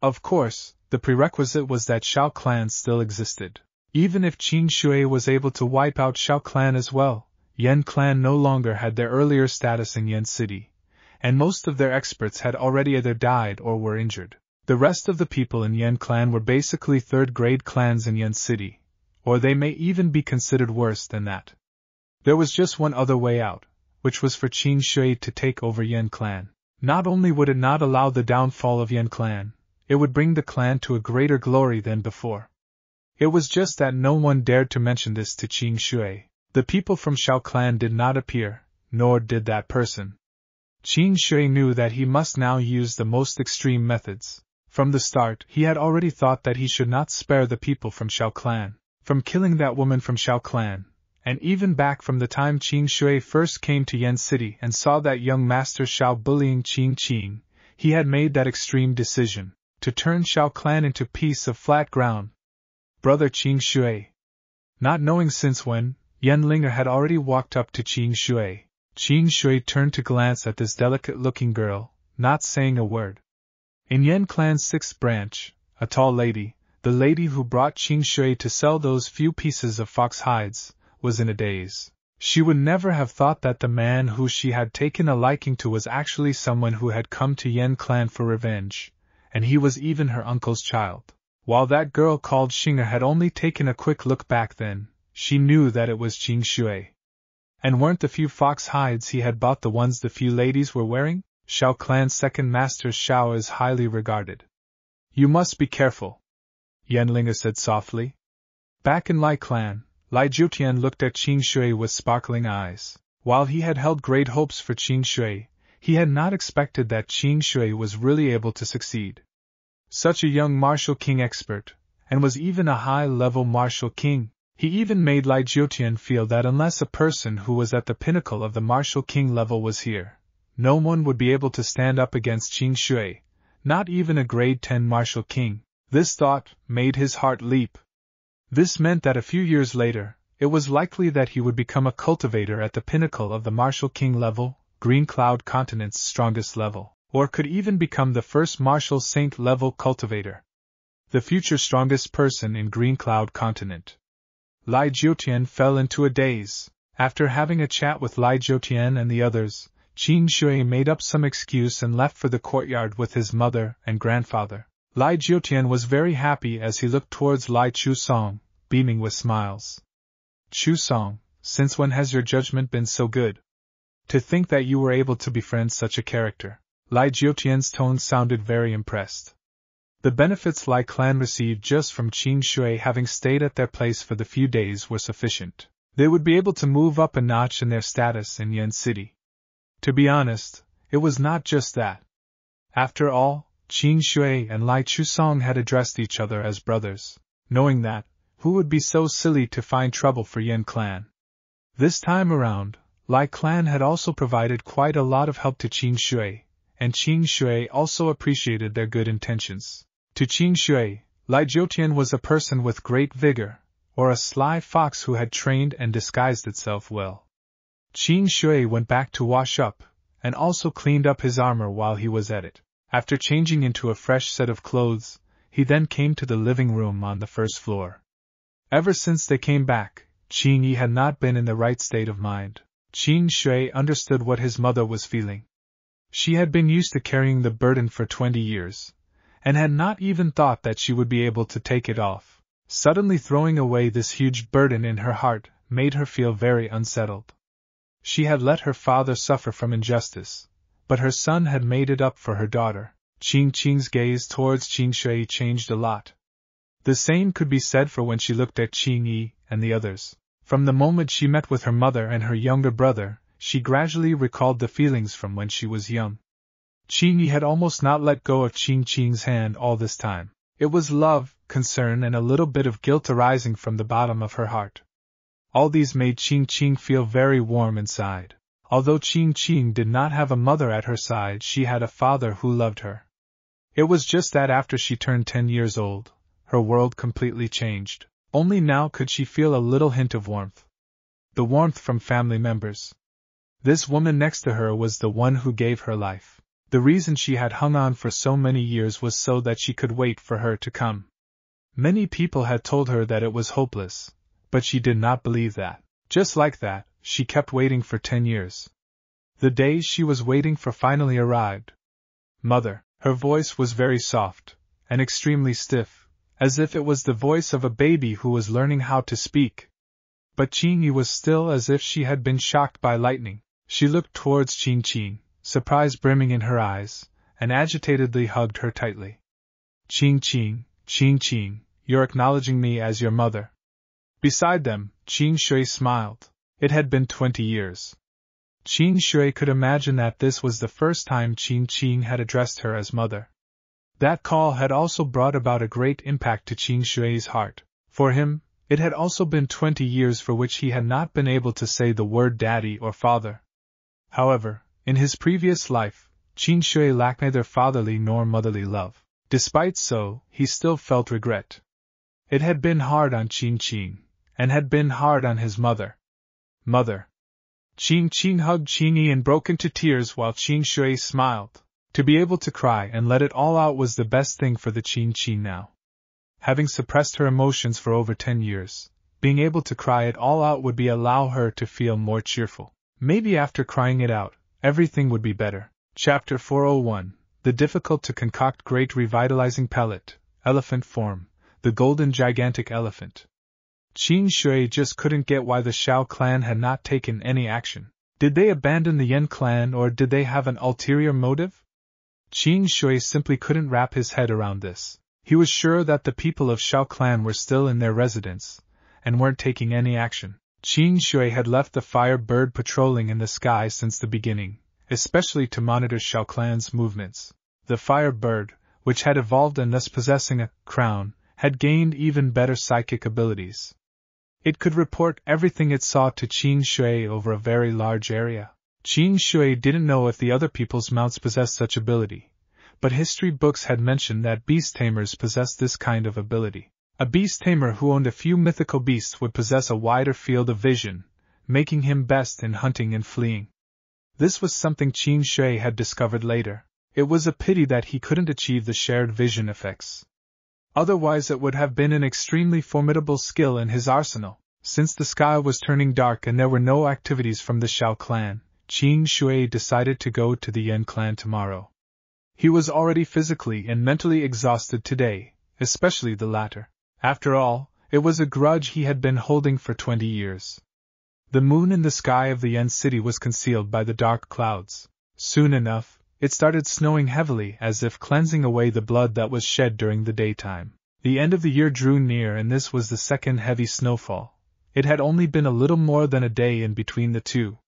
Of course, the prerequisite was that Shao clan still existed. Even if Qing Shui was able to wipe out Shao clan as well, Yan clan no longer had their earlier status in Yan City, and most of their experts had already either died or were injured. The rest of the people in Yan clan were basically third grade clans in Yan City, or they may even be considered worse than that. There was just one other way out, which was for Qing Shui to take over Yan clan. Not only would it not allow the downfall of Yan clan, it would bring the clan to a greater glory than before. It was just that no one dared to mention this to Qing Shui. The people from Shao clan did not appear, nor did that person. Qing Shui knew that he must now use the most extreme methods. From the start, he had already thought that he should not spare the people from Shao clan from killing that woman from Shao clan, and even back from the time Qing Shui first came to Yan City and saw that young master Shao bullying Qin Qing, he had made that extreme decision to turn Shao clan into piece of flat ground. Brother Qing Shui. Not knowing since when, Yan Linger had already walked up to Qing Shui. Qing Shui turned to glance at this delicate looking girl, not saying a word. In Yan clan's sixth branch, a tall lady, the lady who brought Qing Shui to sell those few pieces of fox hides, was in a daze. She would never have thought that the man who she had taken a liking to was actually someone who had come to Yan clan for revenge, and he was even her uncle's child. While that girl called Xing'er had only taken a quick look back then, she knew that it was Qing Shui. And weren't the few fox hides he had bought the ones the few ladies were wearing? Shao clan's second master Shao is highly regarded. You must be careful, Yan Linger said softly. Back in Lai clan, Lai Jutian looked at Qing Shui with sparkling eyes. While he had held great hopes for Qing Shui, he had not expected that Qing Shui was really able to succeed. Such a young martial king expert, and was even a high-level martial king, he even made Lai Jiotian feel that unless a person who was at the pinnacle of the martial king level was here, no one would be able to stand up against Qing Shui, not even a grade 10 martial king. This thought made his heart leap. This meant that a few years later, it was likely that he would become a cultivator at the pinnacle of the Martial King level, Green Cloud Continent's strongest level, or could even become the first Martial Saint level cultivator. The future strongest person in Green Cloud Continent. Lai Jiotian fell into a daze. After having a chat with Lai Jiotian and the others, Qing Shui made up some excuse and left for the courtyard with his mother and grandfather. Lai Jiotian was very happy as he looked towards Lai Chu Song, beaming with smiles. Chu Song, since when has your judgment been so good? To think that you were able to befriend such a character. Lai Jiotian's tone sounded very impressed. The benefits Lai clan received just from Qing Shui having stayed at their place for the few days were sufficient. They would be able to move up a notch in their status in Yan City. To be honest, it was not just that. After all, Qing Shui and Lai Chusong had addressed each other as brothers, knowing that, who would be so silly to find trouble for Yan clan? This time around, Lai clan had also provided quite a lot of help to Qing Shui, and Qing Shui also appreciated their good intentions. To Qing Shui, Lai Jiotian was a person with great vigor, or a sly fox who had trained and disguised itself well. Qing Shui went back to wash up, and also cleaned up his armor while he was at it. After changing into a fresh set of clothes, he then came to the living room on the first floor. Ever since they came back, Qing Yi had not been in the right state of mind. Qing Shui understood what his mother was feeling. She had been used to carrying the burden for twenty years, and had not even thought that she would be able to take it off. Suddenly throwing away this huge burden in her heart made her feel very unsettled. She had let her father suffer from injustice, but her son had made it up for her daughter. Qing Qing's gaze towards Qing Shui changed a lot. The same could be said for when she looked at Qing Yi and the others. From the moment she met with her mother and her younger brother, she gradually recalled the feelings from when she was young. Qing Yi had almost not let go of Qing Qing's hand all this time. It was love, concern, and a little bit of guilt arising from the bottom of her heart. All these made Qing Qing feel very warm inside. Although Qing Qing did not have a mother at her side, she had a father who loved her. It was just that after she turned ten years old, her world completely changed. Only now could she feel a little hint of warmth. The warmth from family members. This woman next to her was the one who gave her life. The reason she had hung on for so many years was so that she could wait for her to come. Many people had told her that it was hopeless, but she did not believe that. Just like that, she kept waiting for ten years. The day she was waiting for finally arrived. Mother, her voice was very soft, and extremely stiff, as if it was the voice of a baby who was learning how to speak. But Qing Yi was still as if she had been shocked by lightning. She looked towards Qing Qing, surprise brimming in her eyes, and agitatedly hugged her tightly. Qing Qing, Qing Qing, you're acknowledging me as your mother. Beside them, Qing Shui smiled. It had been twenty years. Qing Shui could imagine that this was the first time Qin Qing had addressed her as mother. That call had also brought about a great impact to Qing Shui's heart. For him, it had also been twenty years for which he had not been able to say the word daddy or father. However, in his previous life, Qing Shui lacked neither fatherly nor motherly love. Despite so, he still felt regret. It had been hard on Qin Qing, and had been hard on his mother. Mother, Qing Qing hugged Qing Yi and broke into tears while Qing Shui smiled. To be able to cry and let it all out was the best thing for the Qing Qing now. Having suppressed her emotions for over ten years, being able to cry it all out would be allow her to feel more cheerful. Maybe after crying it out, everything would be better. Chapter 401 The difficult to concoct great revitalizing pellet, elephant form, the golden gigantic elephant. Qing Shui just couldn't get why the Shao clan had not taken any action. Did they abandon the Yan clan or did they have an ulterior motive? Qing Shui simply couldn't wrap his head around this. He was sure that the people of Shao clan were still in their residence, and weren't taking any action. Qing Shui had left the fire bird patrolling in the sky since the beginning, especially to monitor Shao clan's movements. The fire bird, which had evolved and thus possessing a crown, had gained even better psychic abilities. It could report everything it saw to Qing Shui over a very large area. Qing Shui didn't know if the other people's mounts possessed such ability, but history books had mentioned that beast tamers possessed this kind of ability. A beast tamer who owned a few mythical beasts would possess a wider field of vision, making him best in hunting and fleeing. This was something Qing Shui had discovered later. It was a pity that he couldn't achieve the shared vision effects. Otherwise, it would have been an extremely formidable skill in his arsenal. Since the sky was turning dark and there were no activities from the Shao clan, Qing Shui decided to go to the Yan clan tomorrow. He was already physically and mentally exhausted today, especially the latter. After all, it was a grudge he had been holding for twenty years. The moon in the sky of the Yan city was concealed by the dark clouds. Soon enough, it started snowing heavily as if cleansing away the blood that was shed during the daytime. The end of the year drew near and this was the second heavy snowfall. It had only been a little more than a day in between the two.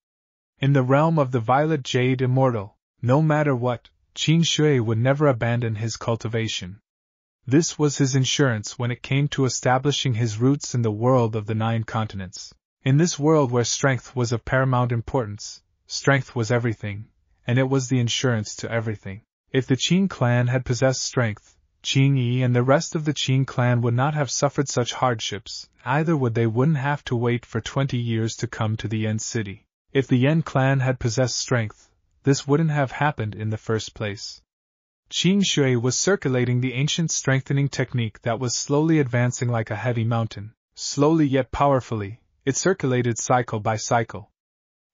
In the realm of the violet jade immortal, no matter what, Qing Shui would never abandon his cultivation. This was his insurance when it came to establishing his roots in the world of the nine continents. In this world where strength was of paramount importance, strength was everything, and it was the insurance to everything. If the Qing clan had possessed strength, Qing Yi and the rest of the Qing clan would not have suffered such hardships, either would they wouldn't have to wait for twenty years to come to the Yan city. If the Yan clan had possessed strength, this wouldn't have happened in the first place. Qing Shui was circulating the ancient strengthening technique that was slowly advancing like a heavy mountain. Slowly yet powerfully, it circulated cycle by cycle.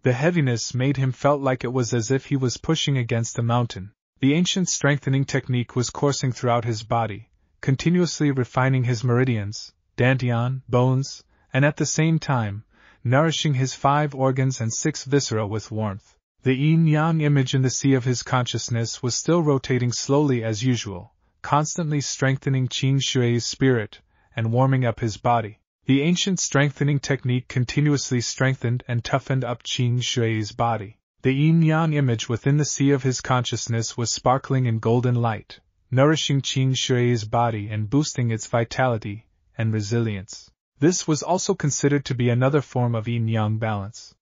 The heaviness made him felt like it was as if he was pushing against a mountain. The ancient strengthening technique was coursing throughout his body, continuously refining his meridians, dantian, bones, and at the same time, nourishing his five organs and six viscera with warmth. The yin yang image in the sea of his consciousness was still rotating slowly as usual, constantly strengthening Qing Shui's spirit and warming up his body. The ancient strengthening technique continuously strengthened and toughened up Qing Shui's body. The yin yang image within the sea of his consciousness was sparkling in golden light, nourishing Qing Shui's body and boosting its vitality and resilience. This was also considered to be another form of yin yang balance.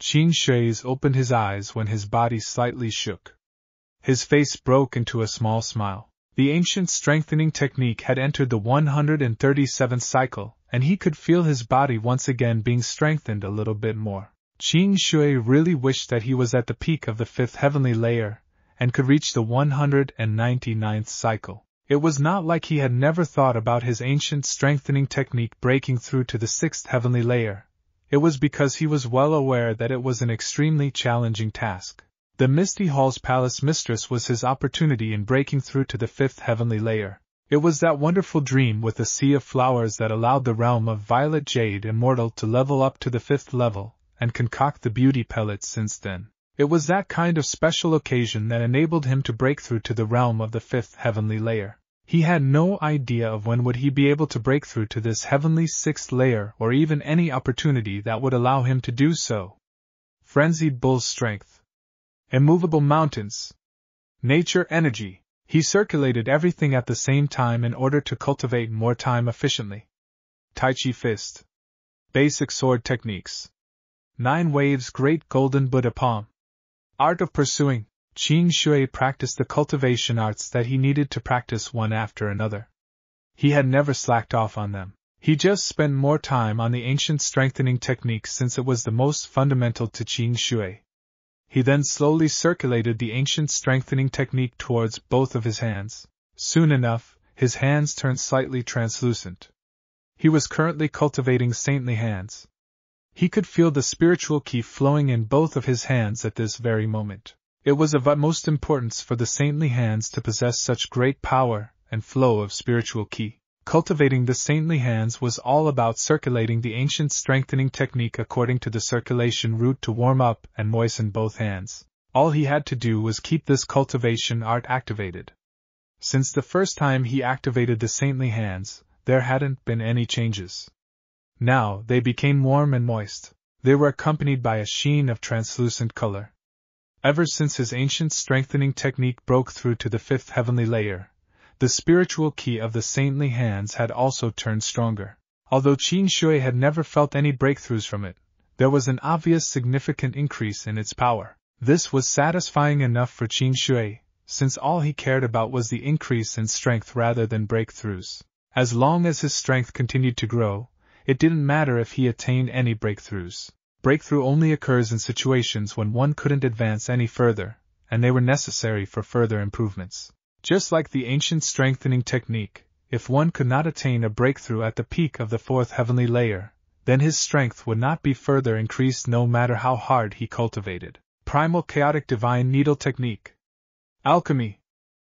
Qing Shui's opened his eyes when his body slightly shook. His face broke into a small smile. The ancient strengthening technique had entered the 137th cycle, and he could feel his body once again being strengthened a little bit more. Qing Shui really wished that he was at the peak of the fifth heavenly layer, and could reach the 199th cycle. It was not like he had never thought about his ancient strengthening technique breaking through to the sixth heavenly layer. It was because he was well aware that it was an extremely challenging task. The Misty Hall's palace mistress was his opportunity in breaking through to the fifth heavenly layer. It was that wonderful dream with a sea of flowers that allowed the realm of Violet Jade Immortal to level up to the fifth level, and concoct the beauty pellets since then. It was that kind of special occasion that enabled him to break through to the realm of the fifth heavenly layer. He had no idea of when would he be able to break through to this heavenly sixth layer or even any opportunity that would allow him to do so. Frenzied bull's strength. Immovable mountains. Nature energy. He circulated everything at the same time in order to cultivate more time efficiently. Tai Chi Fist. Basic Sword Techniques. Nine Waves Great Golden Buddha Palm. Art of Pursuing. Qing Shui practiced the cultivation arts that he needed to practice one after another. He had never slacked off on them. He just spent more time on the ancient strengthening technique since it was the most fundamental to Qing Shui. He then slowly circulated the ancient strengthening technique towards both of his hands. Soon enough, his hands turned slightly translucent. He was currently cultivating saintly hands. He could feel the spiritual ki flowing in both of his hands at this very moment. It was of utmost importance for the saintly hands to possess such great power and flow of spiritual ki. Cultivating the saintly hands was all about circulating the ancient strengthening technique according to the circulation route to warm up and moisten both hands. All he had to do was keep this cultivation art activated. Since the first time he activated the saintly hands, there hadn't been any changes. Now they became warm and moist. They were accompanied by a sheen of translucent color. Ever since his ancient strengthening technique broke through to the fifth heavenly layer, the spiritual ki of the saintly hands had also turned stronger. Although Qing Shui had never felt any breakthroughs from it, there was an obvious significant increase in its power. This was satisfying enough for Qing Shui, since all he cared about was the increase in strength rather than breakthroughs. As long as his strength continued to grow, it didn't matter if he attained any breakthroughs. Breakthrough only occurs in situations when one couldn't advance any further, and they were necessary for further improvements. Just like the ancient strengthening technique, if one could not attain a breakthrough at the peak of the fourth heavenly layer, then his strength would not be further increased no matter how hard he cultivated. Primal Chaotic Divine Needle Technique Alchemy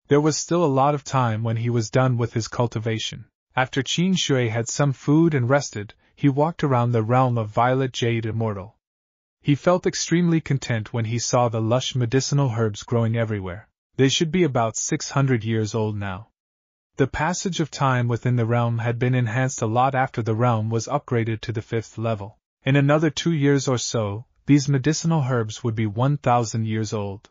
There was still a lot of time when he was done with his cultivation. After Qing Shui had some food and rested, he walked around the realm of Violet Jade Immortal. He felt extremely content when he saw the lush medicinal herbs growing everywhere. They should be about 600 years old now. The passage of time within the realm had been enhanced a lot after the realm was upgraded to the fifth level. In another two years or so, these medicinal herbs would be 1,000 years old.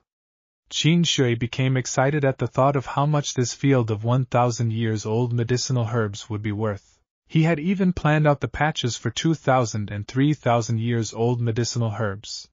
Qing Shui became excited at the thought of how much this field of 1,000 years old medicinal herbs would be worth. He had even planned out the patches for 2,000 and 3,000 years old medicinal herbs.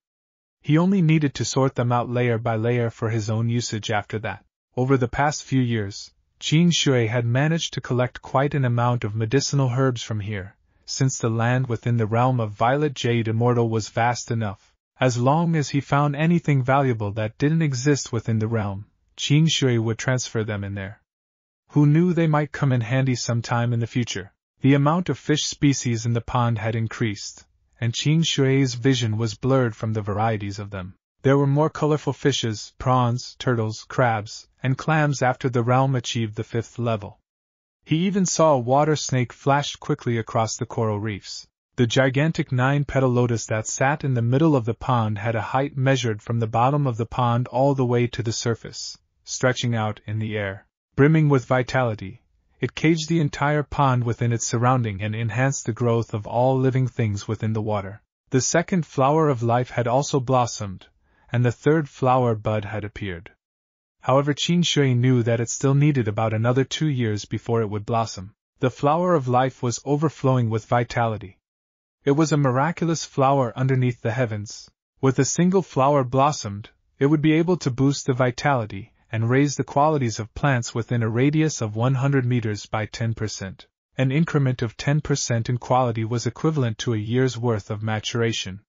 He only needed to sort them out layer by layer for his own usage after that. Over the past few years, Qing Shui had managed to collect quite an amount of medicinal herbs from here, since the land within the realm of Violet Jade Immortal was vast enough. As long as he found anything valuable that didn't exist within the realm, Qing Shui would transfer them in there. Who knew they might come in handy sometime in the future? The amount of fish species in the pond had increased, and Qing Shui's vision was blurred from the varieties of them. There were more colorful fishes, prawns, turtles, crabs, and clams after the realm achieved the fifth level. He even saw a water snake flash quickly across the coral reefs. The gigantic nine petal lotus that sat in the middle of the pond had a height measured from the bottom of the pond all the way to the surface, stretching out in the air. Brimming with vitality, it caged the entire pond within its surrounding and enhanced the growth of all living things within the water. The second flower of life had also blossomed, and the third flower bud had appeared. However, Qing Shui knew that it still needed about another two years before it would blossom. The flower of life was overflowing with vitality. It was a miraculous flower underneath the heavens. With a single flower blossomed, it would be able to boost the vitality and raise the qualities of plants within a radius of 100 meters by 10%. An increment of 10% in quality was equivalent to a year's worth of maturation.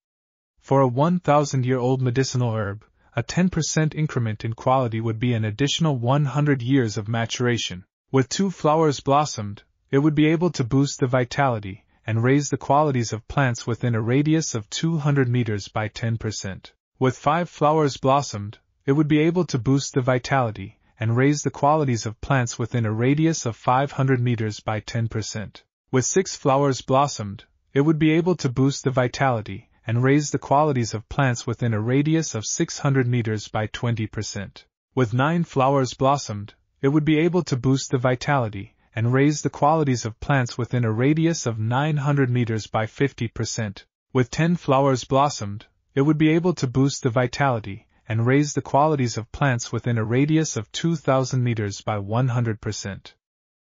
For a 1,000 year old medicinal herb, a 10% increment in quality would be an additional 100 years of maturation. With two flowers blossomed, it would be able to boost the vitality and raise the qualities of plants within a radius of 200 meters by 10%. With five flowers blossomed, it would be able to boost the vitality and raise the qualities of plants within a radius of 500 meters by 10%. With six flowers blossomed, it would be able to boost the vitality and raise the qualities of plants within a radius of 600 meters by 20%. With nine flowers blossomed, it would be able to boost the vitality and raise the qualities of plants within a radius of 900 meters by 50%. With 10 flowers blossomed, it would be able to boost the vitality and raise the qualities of plants within a radius of 2000 meters by 100%.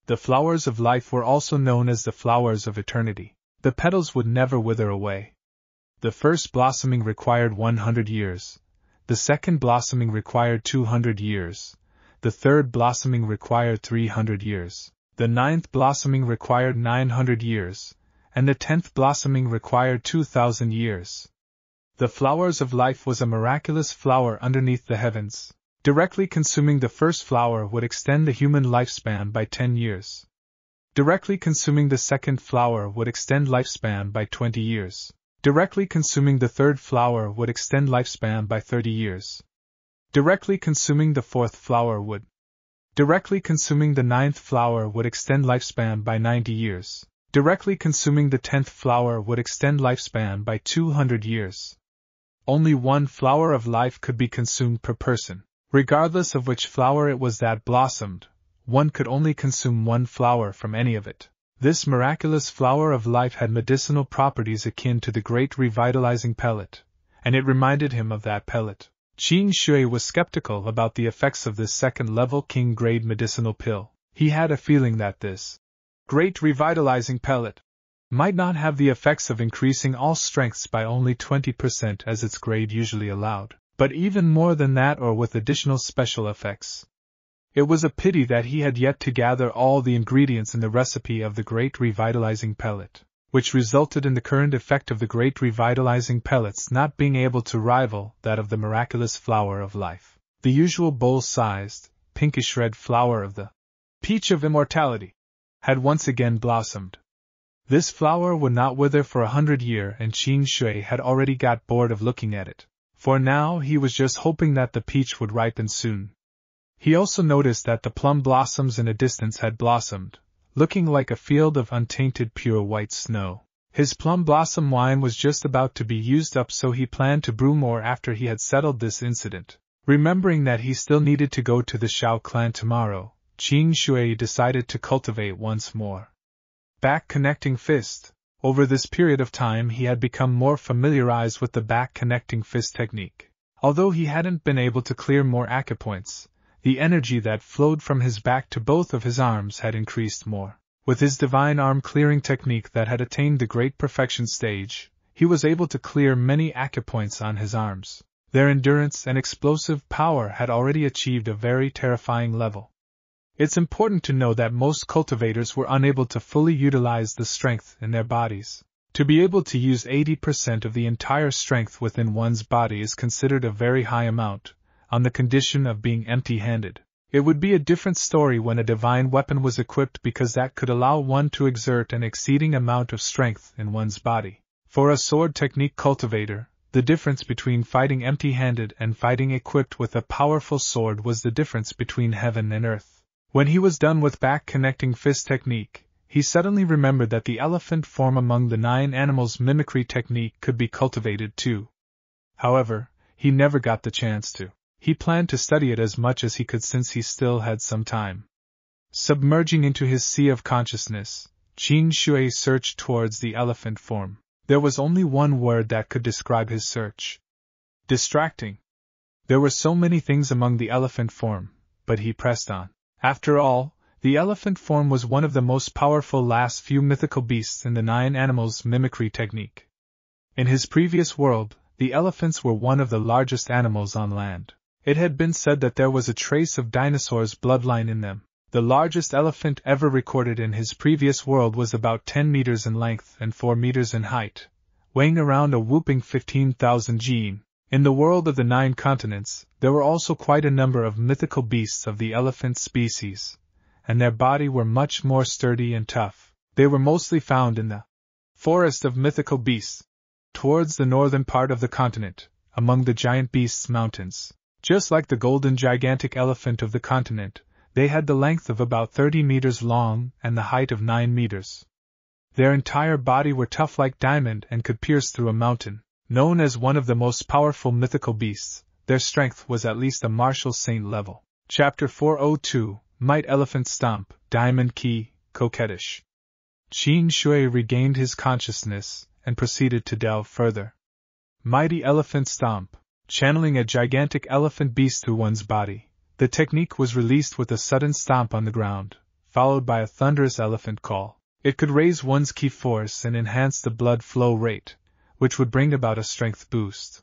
The flowers of life were also known as the flowers of eternity. The petals would never wither away. The first blossoming required 100 years, the second blossoming required 200 years, the third blossoming required 300 years, the ninth blossoming required 900 years, and the tenth blossoming required 2000 years. The flowers of life was a miraculous flower underneath the heavens. Directly consuming the first flower would extend the human lifespan by 10 years. Directly consuming the second flower would extend lifespan by 20 years. Directly consuming the third flower would extend lifespan by 30 years. Directly consuming the fourth flower would. Directly consuming the ninth flower would extend lifespan by 90 years. Directly consuming the tenth flower would extend lifespan by 200 years. Only one flower of life could be consumed per person. Regardless of which flower it was that blossomed, one could only consume one flower from any of it. This miraculous flower of life had medicinal properties akin to the great revitalizing pellet, and it reminded him of that pellet. Qing Shui was skeptical about the effects of this second level king grade medicinal pill. He had a feeling that this great revitalizing pellet might not have the effects of increasing all strengths by only 20% as its grade usually allowed, but even more than that or with additional special effects. It was a pity that he had yet to gather all the ingredients in the recipe of the Great Revitalizing Pellet, which resulted in the current effect of the Great Revitalizing Pellets not being able to rival that of the miraculous flower of life. The usual bowl sized, pinkish red flower of the peach of immortality had once again blossomed. This flower would not wither for a hundred year, and Qing Shui had already got bored of looking at it, for now he was just hoping that the peach would ripen soon. He also noticed that the plum blossoms in a distance had blossomed, looking like a field of untainted pure white snow. His plum blossom wine was just about to be used up, so he planned to brew more after he had settled this incident. Remembering that he still needed to go to the Shao clan tomorrow, Qing Shui decided to cultivate once more. Back connecting fist. Over this period of time, he had become more familiarized with the back connecting fist technique. Although he hadn't been able to clear more acupoints, the energy that flowed from his back to both of his arms had increased more. With his divine arm clearing technique that had attained the great perfection stage, he was able to clear many acupoints on his arms. Their endurance and explosive power had already achieved a very terrifying level. It's important to know that most cultivators were unable to fully utilize the strength in their bodies. To be able to use 80% of the entire strength within one's body is considered a very high amount, on the condition of being empty handed. It would be a different story when a divine weapon was equipped because that could allow one to exert an exceeding amount of strength in one's body. For a sword technique cultivator, the difference between fighting empty handed and fighting equipped with a powerful sword was the difference between heaven and earth. When he was done with back connecting fist technique, he suddenly remembered that the elephant form among the nine animals mimicry technique could be cultivated too. However, he never got the chance to. He planned to study it as much as he could since he still had some time. Submerging into his sea of consciousness, Qing Shui searched towards the elephant form. There was only one word that could describe his search. Distracting. There were so many things among the elephant form, but he pressed on. After all, the elephant form was one of the most powerful last few mythical beasts in the nine animals mimicry technique. In his previous world, the elephants were one of the largest animals on land. It had been said that there was a trace of dinosaurs' bloodline in them. The largest elephant ever recorded in his previous world was about 10 meters in length and 4 meters in height, weighing around a whooping 15,000 jin. In the world of the nine continents, there were also quite a number of mythical beasts of the elephant species, and their body were much more sturdy and tough. They were mostly found in the forest of mythical beasts, towards the northern part of the continent, among the giant beasts' mountains. Just like the golden gigantic elephant of the continent, they had the length of about 30 meters long and the height of 9 meters. Their entire body were tough like diamond and could pierce through a mountain. Known as one of the most powerful mythical beasts, their strength was at least a martial saint level. Chapter 402 Might Elephant Stomp, Diamond Ki, Coquettish. Qing Shui regained his consciousness and proceeded to delve further. Mighty Elephant Stomp, channeling a gigantic elephant beast through one's body. The technique was released with a sudden stomp on the ground, followed by a thunderous elephant call. It could raise one's ki force and enhance the blood flow rate, which would bring about a strength boost.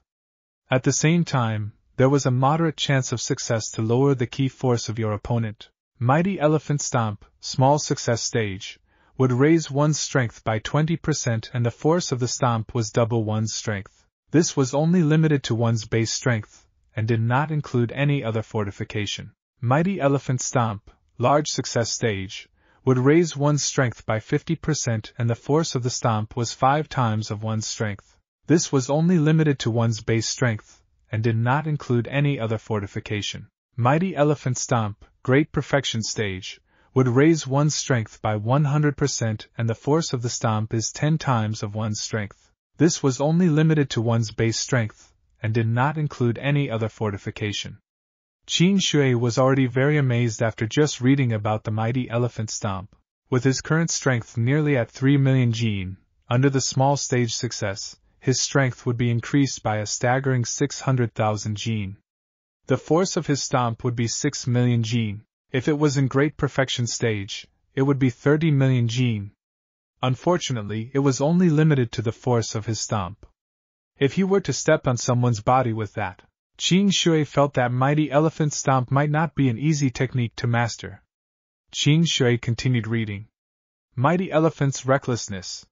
At the same time, there was a moderate chance of success to lower the ki force of your opponent. Mighty Elephant Stomp, small success stage, would raise one's strength by 20% and the force of the stomp was double one's strength. This was only limited to one's base strength, and did not include any other fortification. Mighty Elephant Stomp, large success stage, would raise one's strength by 50% and the force of the stomp was five times of one's strength. This was only limited to one's base strength, and did not include any other fortification. Mighty Elephant Stomp, Great Perfection Stage, would raise one's strength by 100% and the force of the stomp is 10 times of one's strength. This was only limited to one's base strength, and did not include any other fortification. Qing Shui was already very amazed after just reading about the mighty elephant stomp. With his current strength nearly at 3 million jin, under the small stage success, his strength would be increased by a staggering 600,000 jin. The force of his stomp would be 6 million jin. If it was in great perfection stage, it would be 30 million jin. Unfortunately, it was only limited to the force of his stomp. If he were to step on someone's body with that, Qing Shui felt that mighty elephant stomp might not be an easy technique to master. Qing Shui continued reading. Mighty Elephant's Recklessness.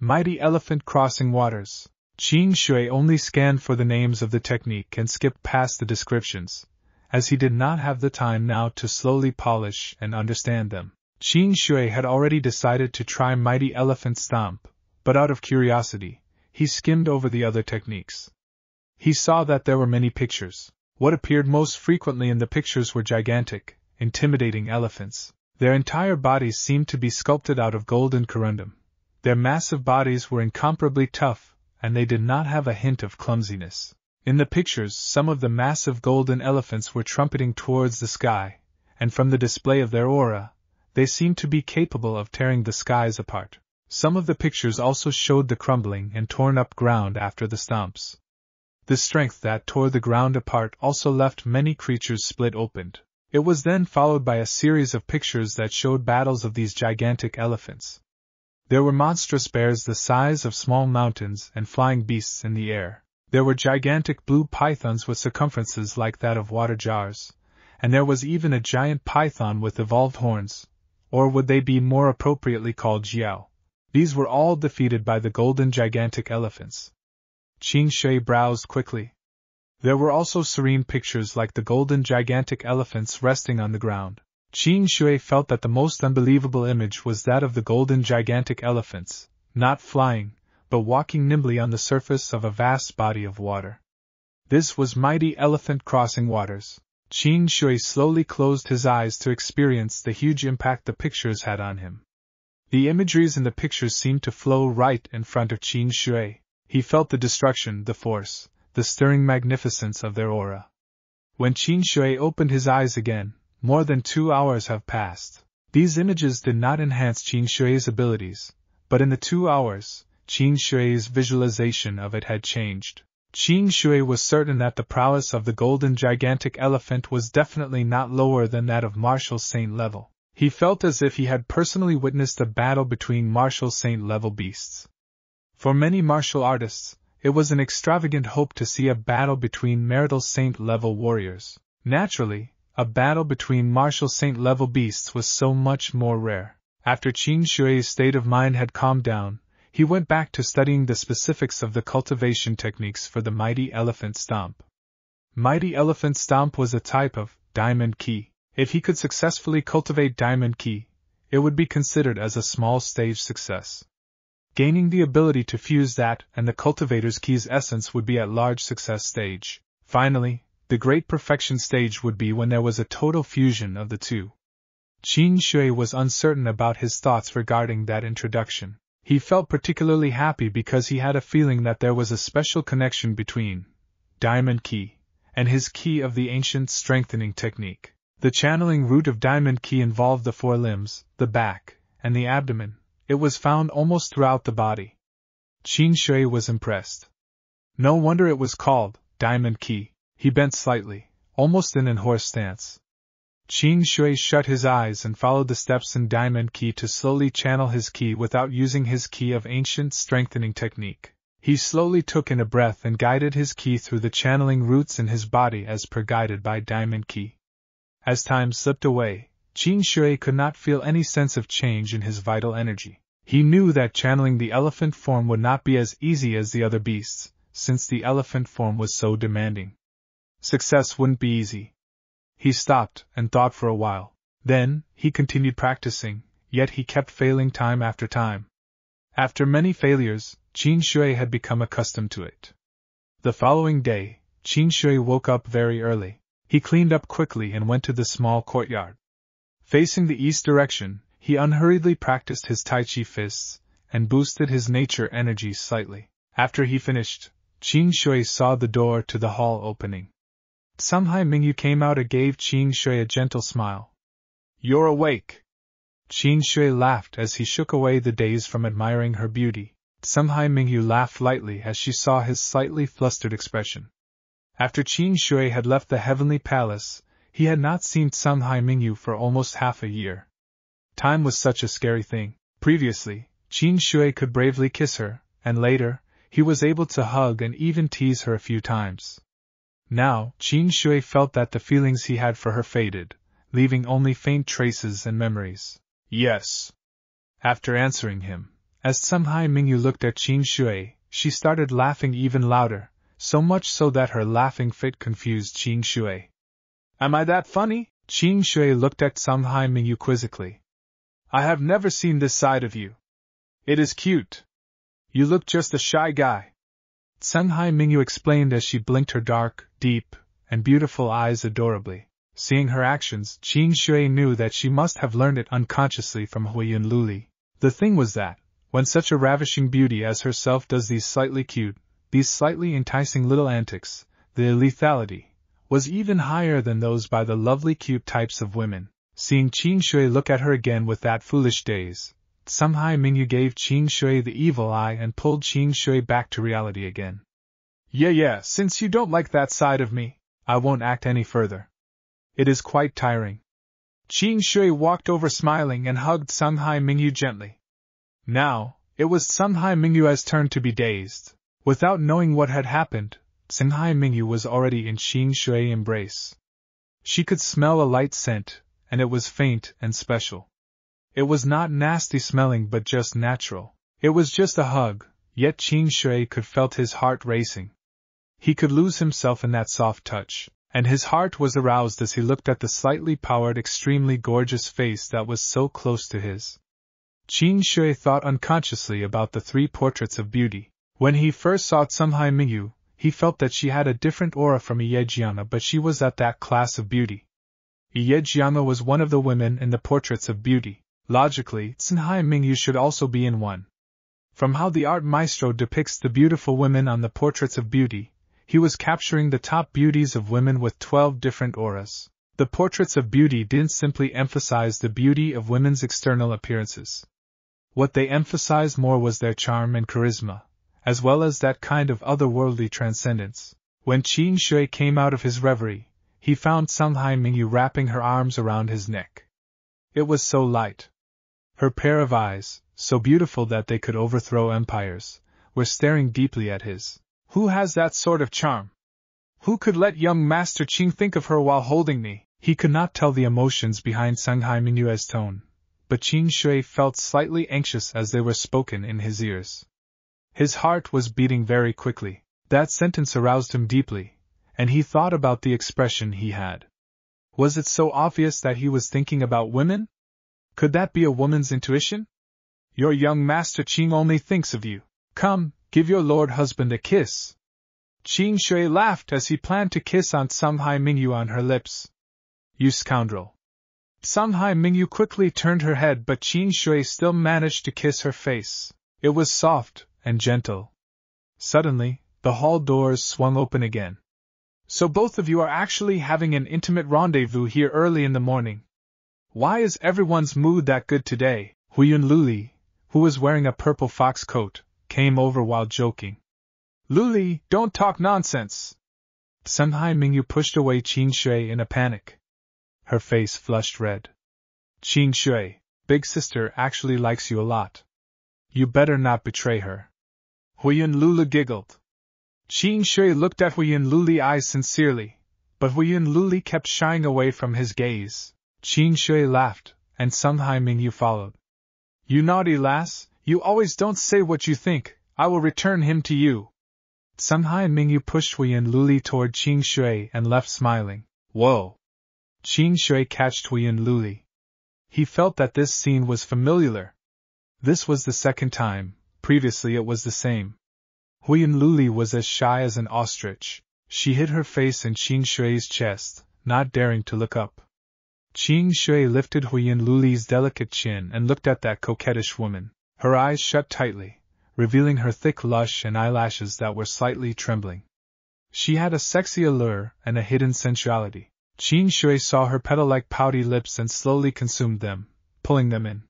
Mighty Elephant Crossing Waters. Qing Shui only scanned for the names of the technique and skipped past the descriptions, as he did not have the time now to slowly polish and understand them. Qing Shui had already decided to try Mighty Elephant Stomp, but out of curiosity, he skimmed over the other techniques. He saw that there were many pictures. What appeared most frequently in the pictures were gigantic, intimidating elephants. Their entire bodies seemed to be sculpted out of golden corundum. Their massive bodies were incomparably tough, and they did not have a hint of clumsiness. In the pictures, some of the massive golden elephants were trumpeting towards the sky, and from the display of their aura, they seemed to be capable of tearing the skies apart. Some of the pictures also showed the crumbling and torn up ground after the stomps. The strength that tore the ground apart also left many creatures split opened. It was then followed by a series of pictures that showed battles of these gigantic elephants. There were monstrous bears the size of small mountains and flying beasts in the air. There were gigantic blue pythons with circumferences like that of water jars, and there was even a giant python with evolved horns, or would they be more appropriately called jiao? These were all defeated by the golden gigantic elephants. Qing Shui browsed quickly. There were also serene pictures like the golden gigantic elephants resting on the ground. Qing Shui felt that the most unbelievable image was that of the golden gigantic elephants, not flying, but walking nimbly on the surface of a vast body of water. This was mighty elephant crossing waters. Qing Shui slowly closed his eyes to experience the huge impact the pictures had on him. The imageries in the pictures seemed to flow right in front of Qing Shui. He felt the destruction, the force, the stirring magnificence of their aura. When Qing Shui opened his eyes again, more than two hours have passed. These images did not enhance Qing Shui's abilities, but in the two hours, Qing Shui's visualization of it had changed. Qing Shui was certain that the prowess of the golden gigantic elephant was definitely not lower than that of Martial Saint level. He felt as if he had personally witnessed a battle between Martial Saint level beasts. For many martial artists, it was an extravagant hope to see a battle between martial saint level warriors. Naturally, a battle between martial saint level beasts was so much more rare. After Qing Shui's state of mind had calmed down, he went back to studying the specifics of the cultivation techniques for the mighty elephant stomp. Mighty elephant stomp was a type of diamond ki. If he could successfully cultivate diamond ki, it would be considered as a small stage success. Gaining the ability to fuse that and the cultivator's ki's essence would be at large success stage. Finally, the great perfection stage would be when there was a total fusion of the two. Qing Shui was uncertain about his thoughts regarding that introduction. He felt particularly happy because he had a feeling that there was a special connection between Diamond Ki and his ki of the ancient strengthening technique. The channeling root of Diamond Ki involved the four limbs, the back, and the abdomen, it was found almost throughout the body. Qing Shui was impressed. No wonder it was called Diamond Ki. He bent slightly, almost in an horse stance. Qing Shui shut his eyes and followed the steps in Diamond Ki to slowly channel his ki without using his ki of ancient strengthening technique. He slowly took in a breath and guided his ki through the channeling roots in his body as per guided by Diamond Ki. As time slipped away, Qing Shui could not feel any sense of change in his vital energy. He knew that channeling the elephant form would not be as easy as the other beasts, since the elephant form was so demanding. Success wouldn't be easy. He stopped and thought for a while. Then, he continued practicing, yet he kept failing time after time. After many failures, Qing Shui had become accustomed to it. The following day, Qing Shui woke up very early. He cleaned up quickly and went to the small courtyard. Facing the east direction, he unhurriedly practiced his Tai Chi fists and boosted his nature energy slightly. After he finished, Qing Shui saw the door to the hall opening. Hai Mingyu came out and gave Qing Shui a gentle smile. You're awake. Qing Shui laughed as he shook away the daze from admiring her beauty. Hai Mingyu laughed lightly as she saw his slightly flustered expression. After Qing Shui had left the heavenly palace, he had not seen Hai Mingyu for almost half a year. Time was such a scary thing. Previously, Qing Shui could bravely kiss her, and later, he was able to hug and even tease her a few times. Now, Qing Shui felt that the feelings he had for her faded, leaving only faint traces and memories. Yes. After answering him, as Hai Mingyu looked at Qing Shui, she started laughing even louder, so much so that her laughing fit confused Qing Shui. Am I that funny? Qing Shui looked at Hai Mingyu quizzically. I have never seen this side of you. It is cute. You look just a shy guy. Hai Mingyu explained as she blinked her dark, deep, and beautiful eyes adorably. Seeing her actions, Qing Shui knew that she must have learned it unconsciously from Huiyun Luli. The thing was that, when such a ravishing beauty as herself does these slightly cute, these slightly enticing little antics, the lethality was even higher than those by the lovely cute types of women. Seeing Qing Shui look at her again with that foolish daze, Hai Mingyu gave Qing Shui the evil eye and pulled Qing Shui back to reality again. Yeah, yeah, since you don't like that side of me, I won't act any further. It is quite tiring. Qing Shui walked over smiling and hugged Hai Mingyu gently. Now, it was Hai Mingyu's turn to be dazed. Without knowing what had happened, Hai Mingyu was already in Qing Shui's embrace. She could smell a light scent, and it was faint and special. It was not nasty smelling but just natural. It was just a hug, yet Qing Shui could felt his heart racing. He could lose himself in that soft touch, and his heart was aroused as he looked at the slightly powered, extremely gorgeous face that was so close to his. Qing Shui thought unconsciously about the three portraits of beauty. When he first saw Hai Mingyu, he felt that she had a different aura from Yejiana, but she was at that class of beauty. Yejiana was one of the women in the portraits of beauty. Logically, Hai Mingyu should also be in one. From how the art maestro depicts the beautiful women on the portraits of beauty, he was capturing the top beauties of women with 12 different auras. The portraits of beauty didn't simply emphasize the beauty of women's external appearances. What they emphasized more was their charm and charisma, as well as that kind of otherworldly transcendence. When Qing Shui came out of his reverie, he found Hai Mingyu wrapping her arms around his neck. It was so light. Her pair of eyes, so beautiful that they could overthrow empires, were staring deeply at his. Who has that sort of charm? Who could let young Master Qing think of her while holding me? He could not tell the emotions behind Sanghai Mingyue's tone, but Qing Shui felt slightly anxious as they were spoken in his ears. His heart was beating very quickly. That sentence aroused him deeply, and he thought about the expression he had. Was it so obvious that he was thinking about women? Could that be a woman's intuition? Your young Master Qing only thinks of you. Come, Give your lord husband a kiss. Qing Shui laughed as he planned to kiss Aunt Hai Mingyu on her lips. You scoundrel. Hai Mingyu quickly turned her head, but Qing Shui still managed to kiss her face. It was soft and gentle. Suddenly, the hall doors swung open again. So both of you are actually having an intimate rendezvous here early in the morning. Why is everyone's mood that good today? Huiyun Luli, who was wearing a purple fox coat, came over while joking. Luli, don't talk nonsense! Hai Mingyu pushed away Qing Shui in a panic. Her face flushed red. Qing Shui, big sister actually likes you a lot. You better not betray her. Huiyun Luli giggled. Qing Shui looked at Huiyun Luli eyes sincerely, but Huiyun Luli kept shying away from his gaze. Qing Shui laughed, and Hai Mingyu followed. You naughty lass, you always don't say what you think, I will return him to you. Hai Mingyu pushed Huiyun Luli toward Qing Shui and left smiling. Whoa! Qing Shui catched Huiyun Luli. He felt that this scene was familiar. This was the second time, previously it was the same. Huiyun Luli was as shy as an ostrich. She hid her face in Qing Shui's chest, not daring to look up. Qing Shui lifted Huiyun Luli's delicate chin and looked at that coquettish woman her eyes shut tightly, revealing her thick lush and eyelashes that were slightly trembling. She had a sexy allure and a hidden sensuality. Qing Shui saw her petal-like pouty lips and slowly consumed them, pulling them in.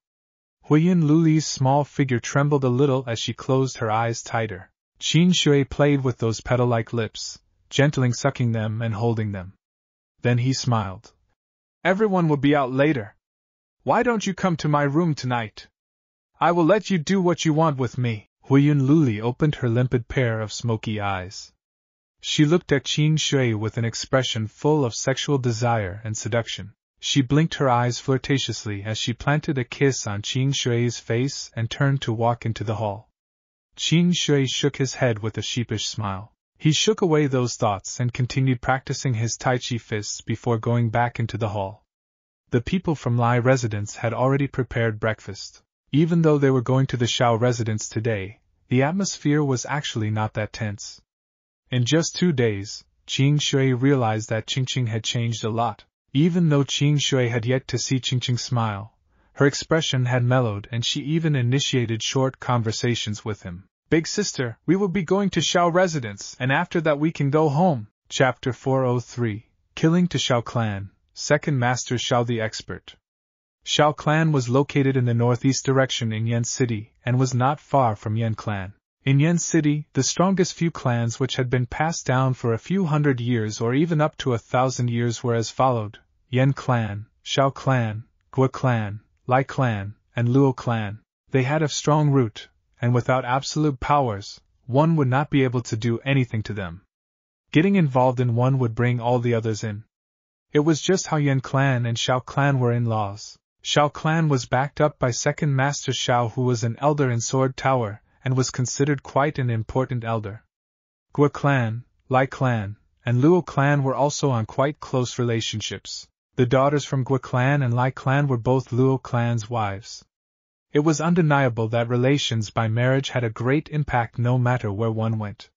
Huiyun Luli's small figure trembled a little as she closed her eyes tighter. Qing Shui played with those petal-like lips, gently sucking them and holding them. Then he smiled. Everyone will be out later. Why don't you come to my room tonight? I will let you do what you want with me. Huiyun Luli opened her limpid pair of smoky eyes. She looked at Qing Shui with an expression full of sexual desire and seduction. She blinked her eyes flirtatiously as she planted a kiss on Qing Shui's face and turned to walk into the hall. Qing Shui shook his head with a sheepish smile. He shook away those thoughts and continued practicing his Tai Chi fists before going back into the hall. The people from Lai residence had already prepared breakfast. Even though they were going to the Shao residence today, the atmosphere was actually not that tense. In just two days, Qing Shui realized that Qing Qing had changed a lot. Even though Qing Shui had yet to see Qing Qing smile, her expression had mellowed and she even initiated short conversations with him. Big sister, we will be going to Shao residence, and after that we can go home. Chapter 403 Killing to Shao Clan, Second Master Shao the Expert. Shao clan was located in the northeast direction in Yan City and was not far from Yan clan. In Yan City, the strongest few clans which had been passed down for a few hundred years or even up to a thousand years were as followed Yan clan, Shao clan, Gua clan, Lai clan, and Luo clan. They had a strong root, and without absolute powers, one would not be able to do anything to them. Getting involved in one would bring all the others in. It was just how Yan clan and Shao clan were in laws. Shao clan was backed up by second master Shao who was an elder in Sword Tower, and was considered quite an important elder. Gua clan, Lai clan, and Luo clan were also on quite close relationships. The daughters from Gua clan and Lai clan were both Luo clan's wives. It was undeniable that relations by marriage had a great impact no matter where one went.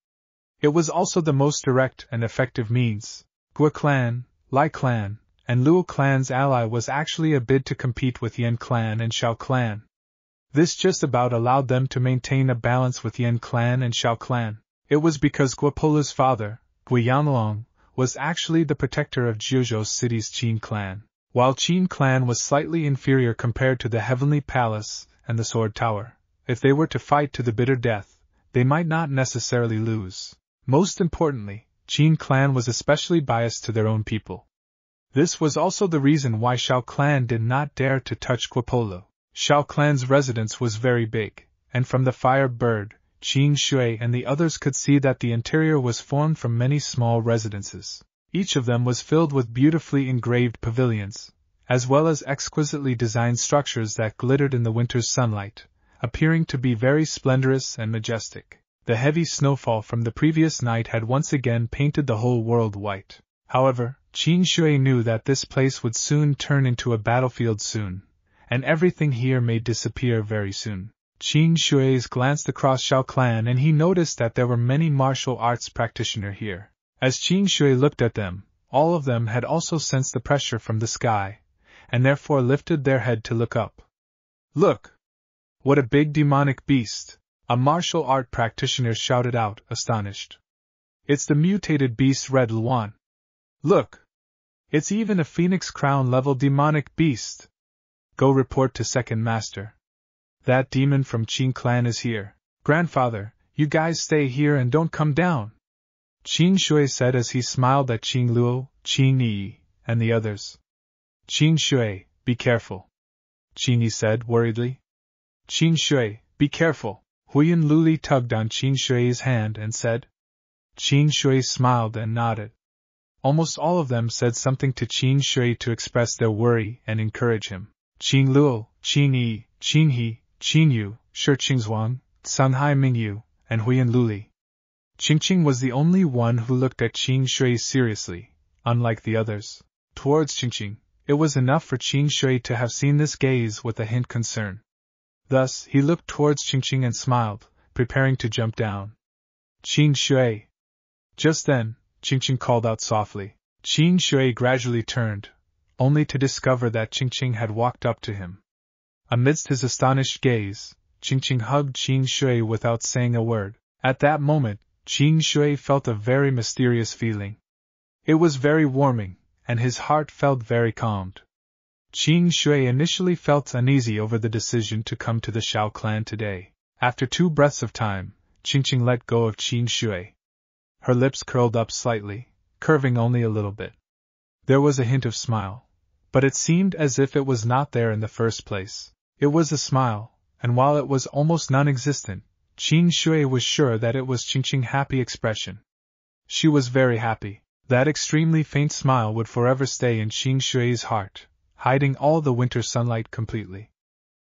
It was also the most direct and effective means. Gua clan, Lai clan, and Luo clan's ally was actually a bid to compete with Yan clan and Shao clan. This just about allowed them to maintain a balance with Yan clan and Shao clan. It was because Guapola's father, Guiyanlong, was actually the protector of Jiuzhou City's Qin clan. While Qin clan was slightly inferior compared to the Heavenly Palace and the Sword Tower, if they were to fight to the bitter death, they might not necessarily lose. Most importantly, Qin clan was especially biased to their own people. This was also the reason why Shao clan did not dare to touch Guapolo. Shao clan's residence was very big, and from the fire bird, Qing Shui and the others could see that the interior was formed from many small residences. Each of them was filled with beautifully engraved pavilions, as well as exquisitely designed structures that glittered in the winter's sunlight, appearing to be very splendorous and majestic. The heavy snowfall from the previous night had once again painted the whole world white. However, Qing Shui knew that this place would soon turn into a battlefield soon, and everything here may disappear very soon. Qing Shui glanced across Shao Clan and he noticed that there were many martial arts practitioners here. As Qing Shui looked at them, all of them had also sensed the pressure from the sky, and therefore lifted their head to look up. Look! What a big demonic beast! A martial art practitioner shouted out, astonished. It's the mutated beast Red Luan. Look! It's even a phoenix crown level demonic beast! Go report to second master. That demon from Qing clan is here. Grandfather, you guys stay here and don't come down. Qing Shui said as he smiled at Qing Luo, Qing Yi, and the others. Qing Shui, be careful. Qing Yi said worriedly. Qing Shui, be careful. Huyan Luli tugged on Qing Shui's hand and said. Qing Shui smiled and nodded. Almost all of them said something to Qing Shui to express their worry and encourage him. Qing Luo, Qing Yi, Qing He, Qing Yu, Shi Qingzhuang, Sanghai Mingyu, and Huyan Luli. Qingqing was the only one who looked at Qing Shui seriously, unlike the others. Towards Qingqing, it was enough for Qing Shui to have seen this gaze with a hint concern. Thus, he looked towards Qingqing and smiled, preparing to jump down. Qing Shui! Just then, Qingqing called out softly. Qing Shui gradually turned, only to discover that Qingqing had walked up to him. Amidst his astonished gaze, Qingqing hugged Qing Shui without saying a word. At that moment, Qing Shui felt a very mysterious feeling. It was very warming, and his heart felt very calmed. Qing Shui initially felt uneasy over the decision to come to the Shao clan today. After two breaths of time, Qingqing let go of Qing Shui. Her lips curled up slightly, curving only a little bit. There was a hint of smile, but it seemed as if it was not there in the first place. It was a smile, and while it was almost non existent, Qing Shui was sure that it was Qingqing's happy expression. She was very happy. That extremely faint smile would forever stay in Qing Shui's heart, hiding all the winter sunlight completely.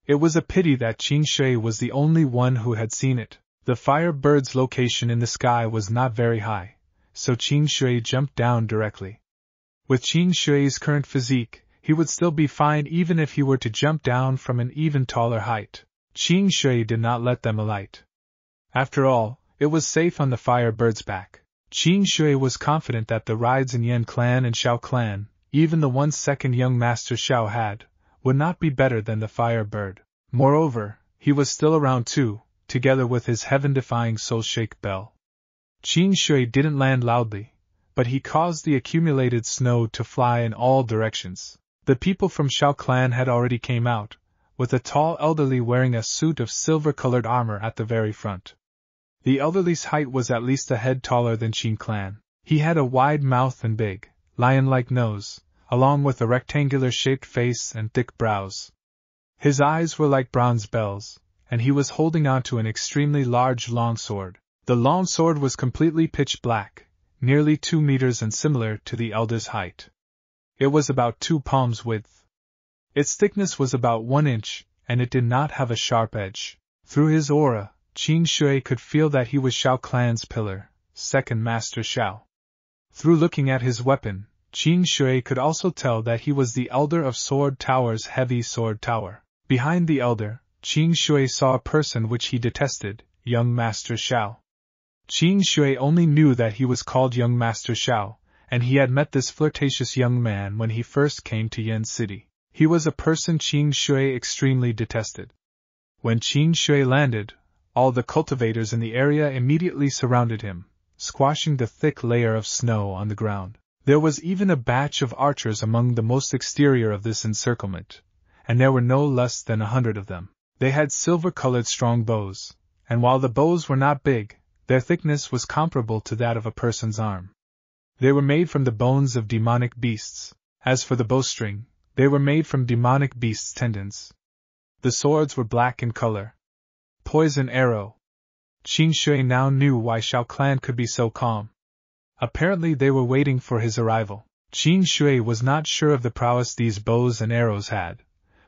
It was a pity that Qing Shui was the only one who had seen it. The fire bird's location in the sky was not very high, so Qing Shui jumped down directly. With Qing Shui's current physique, he would still be fine even if he were to jump down from an even taller height. Qing Shui did not let them alight. After all, it was safe on the Firebird's back. Qing Shui was confident that the rides in Yan clan and Shao clan, even the one second young master Shao had, would not be better than the Firebird. Moreover, he was still around too, together with his heaven-defying soul shake bell. Qing Shui didn't land loudly, but he caused the accumulated snow to fly in all directions. The people from Shao clan had already came out, with a tall elderly wearing a suit of silver-colored armor at the very front. The elderly's height was at least a head taller than Qin Clan. He had a wide mouth and big, lion-like nose, along with a rectangular-shaped face and thick brows. His eyes were like bronze bells, and he was holding onto an extremely large long sword. The long sword was completely pitch black, nearly two meters and similar to the elder's height. It was about two palms width. Its thickness was about one inch, and it did not have a sharp edge. Through his aura, Qing Shui could feel that he was Shao Clan's pillar, second Master Shao. Through looking at his weapon, Qing Shui could also tell that he was the elder of Sword Tower's heavy sword tower. Behind the elder, Qing Shui saw a person which he detested, young Master Shao. Qing Shui only knew that he was called young Master Shao, and he had met this flirtatious young man when he first came to Yan City. He was a person Qing Shui extremely detested. When Qing Shui landed, all the cultivators in the area immediately surrounded him, squashing the thick layer of snow on the ground. There was even a batch of archers among the most exterior of this encirclement, and there were no less than a hundred of them. They had silver colored strong bows, and while the bows were not big, their thickness was comparable to that of a person's arm. They were made from the bones of demonic beasts. As for the bowstring, they were made from demonic beasts' tendons. The swords were black in color. Poison arrow. Qing Shui now knew why Shao Clan could be so calm. Apparently they were waiting for his arrival. Qing Shui was not sure of the prowess these bows and arrows had,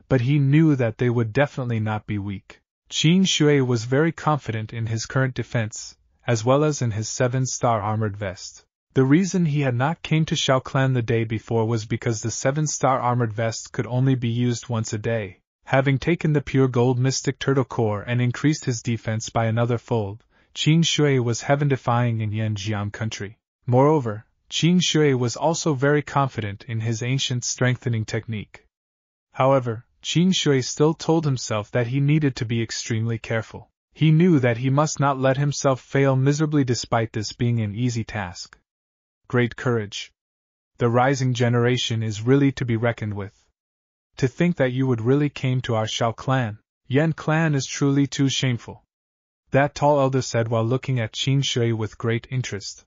but he knew that they would definitely not be weak. Qing Shui was very confident in his current defense, as well as in his seven-star armored vest. The reason he had not came to Shao Clan the day before was because the seven-star armored vest could only be used once a day. Having taken the pure gold mystic turtle core and increased his defense by another fold, Qing Shui was heaven-defying in Yanjiang country. Moreover, Qing Shui was also very confident in his ancient strengthening technique. However, Qing Shui still told himself that he needed to be extremely careful. He knew that he must not let himself fail miserably despite this being an easy task great courage. The rising generation is really to be reckoned with. To think that you would really came to our Shao clan, Yan clan is truly too shameful. That tall elder said while looking at Qing Shui with great interest.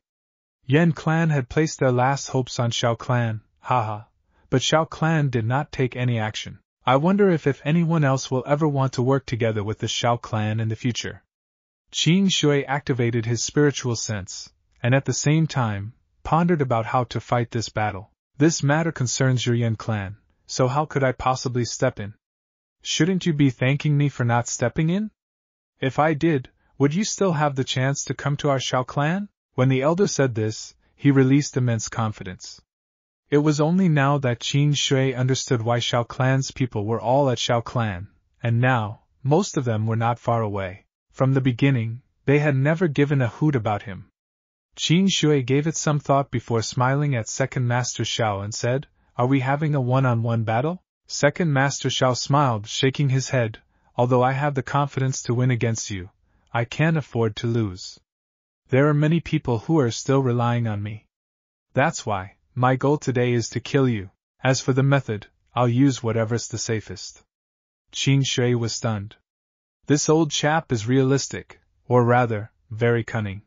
Yan clan had placed their last hopes on Shao clan, haha, but Shao clan did not take any action. I wonder if if anyone else will ever want to work together with the Shao clan in the future. Qing Shui activated his spiritual sense, and at the same time, pondered about how to fight this battle. This matter concerns your Yan clan, so how could I possibly step in? Shouldn't you be thanking me for not stepping in? If I did, would you still have the chance to come to our Shao clan? When the elder said this, he released immense confidence. It was only now that Qing Shui understood why Shao clan's people were all at Shao clan, and now, most of them were not far away. From the beginning, they had never given a hoot about him, Qing Shui gave it some thought before smiling at Second Master Shao and said, Are we having a one-on-one battle? Second Master Shao smiled, shaking his head, Although I have the confidence to win against you, I can't afford to lose. There are many people who are still relying on me. That's why, my goal today is to kill you. As for the method, I'll use whatever's the safest. Qing Shui was stunned. This old chap is realistic, or rather, very cunning.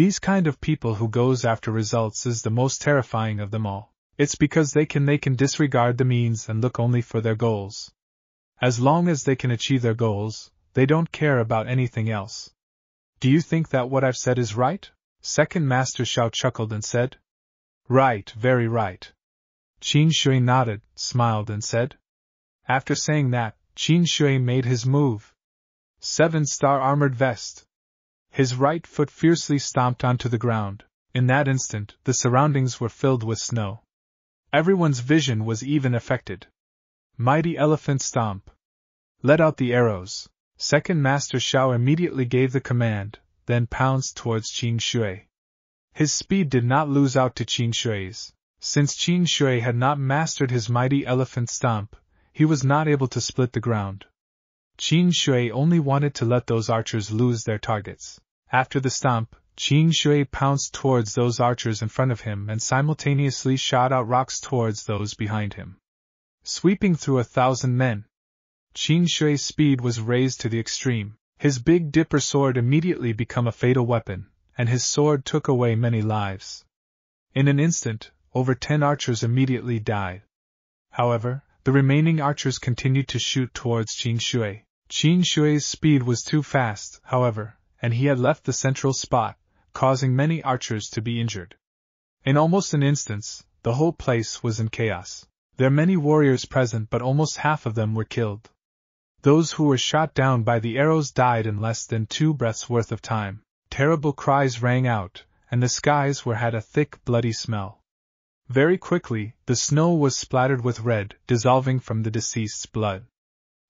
These kind of people who goes after results is the most terrifying of them all. It's because they can they can disregard the means and look only for their goals. As long as they can achieve their goals, they don't care about anything else. Do you think that what I've said is right? Second Master Shao chuckled and said. Right, very right. Qing Shui nodded, smiled, and said. After saying that, Qing Shui made his move. Seven star armored vest. His right foot fiercely stomped onto the ground. In that instant, the surroundings were filled with snow. Everyone's vision was even affected. Mighty elephant stomp. Let out the arrows. Second Master Shao immediately gave the command, then pounced towards Qing Shui. His speed did not lose out to Qing Shui's. Since Qing Shui had not mastered his mighty elephant stomp, he was not able to split the ground. Qing Shui only wanted to let those archers lose their targets. After the stomp, Qing Shui pounced towards those archers in front of him and simultaneously shot out rocks towards those behind him. Sweeping through a thousand men, Qing Shui's speed was raised to the extreme. His big dipper sword immediately became a fatal weapon, and his sword took away many lives. In an instant, over ten archers immediately died. However, the remaining archers continued to shoot towards Qing Shui. Qing Shui's speed was too fast, however, and he had left the central spot, causing many archers to be injured. In almost an instant, the whole place was in chaos. There are many warriors present, but almost half of them were killed. Those who were shot down by the arrows died in less than two breaths' worth of time. Terrible cries rang out, and the skies were had a thick, bloody smell. Very quickly, the snow was splattered with red, dissolving from the deceased's blood.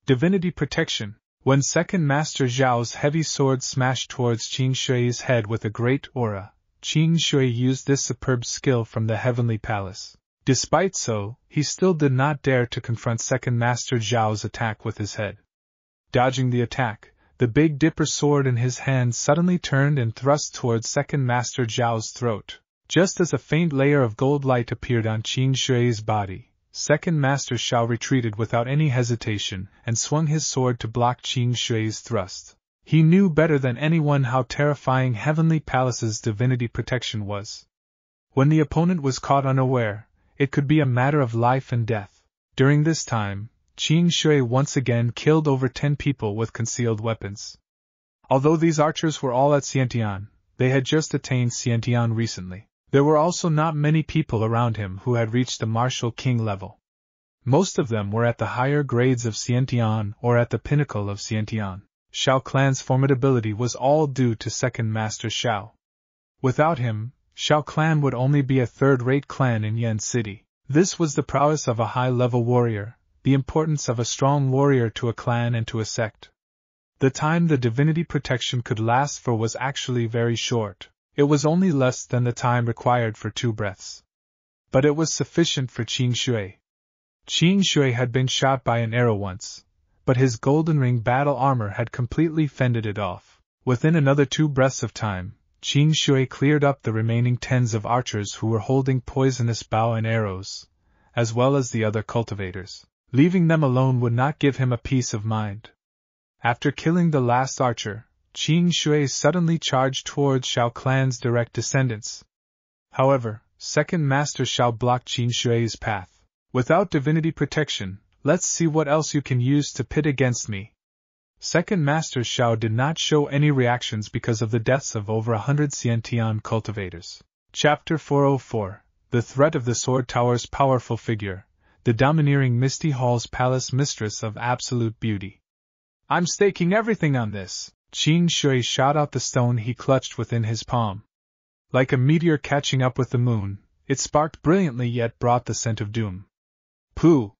Divinity protection. When Second Master Shao's heavy sword smashed towards Qing Shui's head with a great aura, Qing Shui used this superb skill from the heavenly palace. Despite so, he still did not dare to confront Second Master Shao's attack with his head. Dodging the attack, the Big Dipper sword in his hand suddenly turned and thrust towards Second Master Shao's throat. Just as a faint layer of gold light appeared on Qing Shui's body, Second Master Shao retreated without any hesitation and swung his sword to block Qing Shui's thrust. He knew better than anyone how terrifying Heavenly Palace's divinity protection was. When the opponent was caught unaware, it could be a matter of life and death. During this time, Qing Shui once again killed over ten people with concealed weapons. Although these archers were all at Xiantian, they had just attained Xiantian recently. There were also not many people around him who had reached the martial king level. Most of them were at the higher grades of Xiantian or at the pinnacle of Xiantian. Shao clan's formidability was all due to Second Master Shao. Without him, Shao clan would only be a third-rate clan in Yan City. This was the prowess of a high-level warrior, the importance of a strong warrior to a clan and to a sect. The time the divinity protection could last for was actually very short. It was only less than the time required for two breaths. But it was sufficient for Qing Shui. Qing Shui had been shot by an arrow once, but his golden ring battle armor had completely fended it off. Within another two breaths of time, Qing Shui cleared up the remaining tens of archers who were holding poisonous bow and arrows, as well as the other cultivators. Leaving them alone would not give him a peace of mind. After killing the last archer, Qing Shui suddenly charged towards Shao clan's direct descendants. However, Second Master Shao blocked Qing Shui's path. Without divinity protection, let's see what else you can use to pit against me. Second Master Shao did not show any reactions because of the deaths of over a hundred Xiantian cultivators. Chapter 404 The Threat of the Sword Tower's Powerful Figure, the domineering Misty Hall's Palace Mistress of Absolute Beauty. I'm staking everything on this. Qing Shui shot out the stone he clutched within his palm. Like a meteor catching up with the moon, it sparked brilliantly yet brought the scent of doom. Pooh!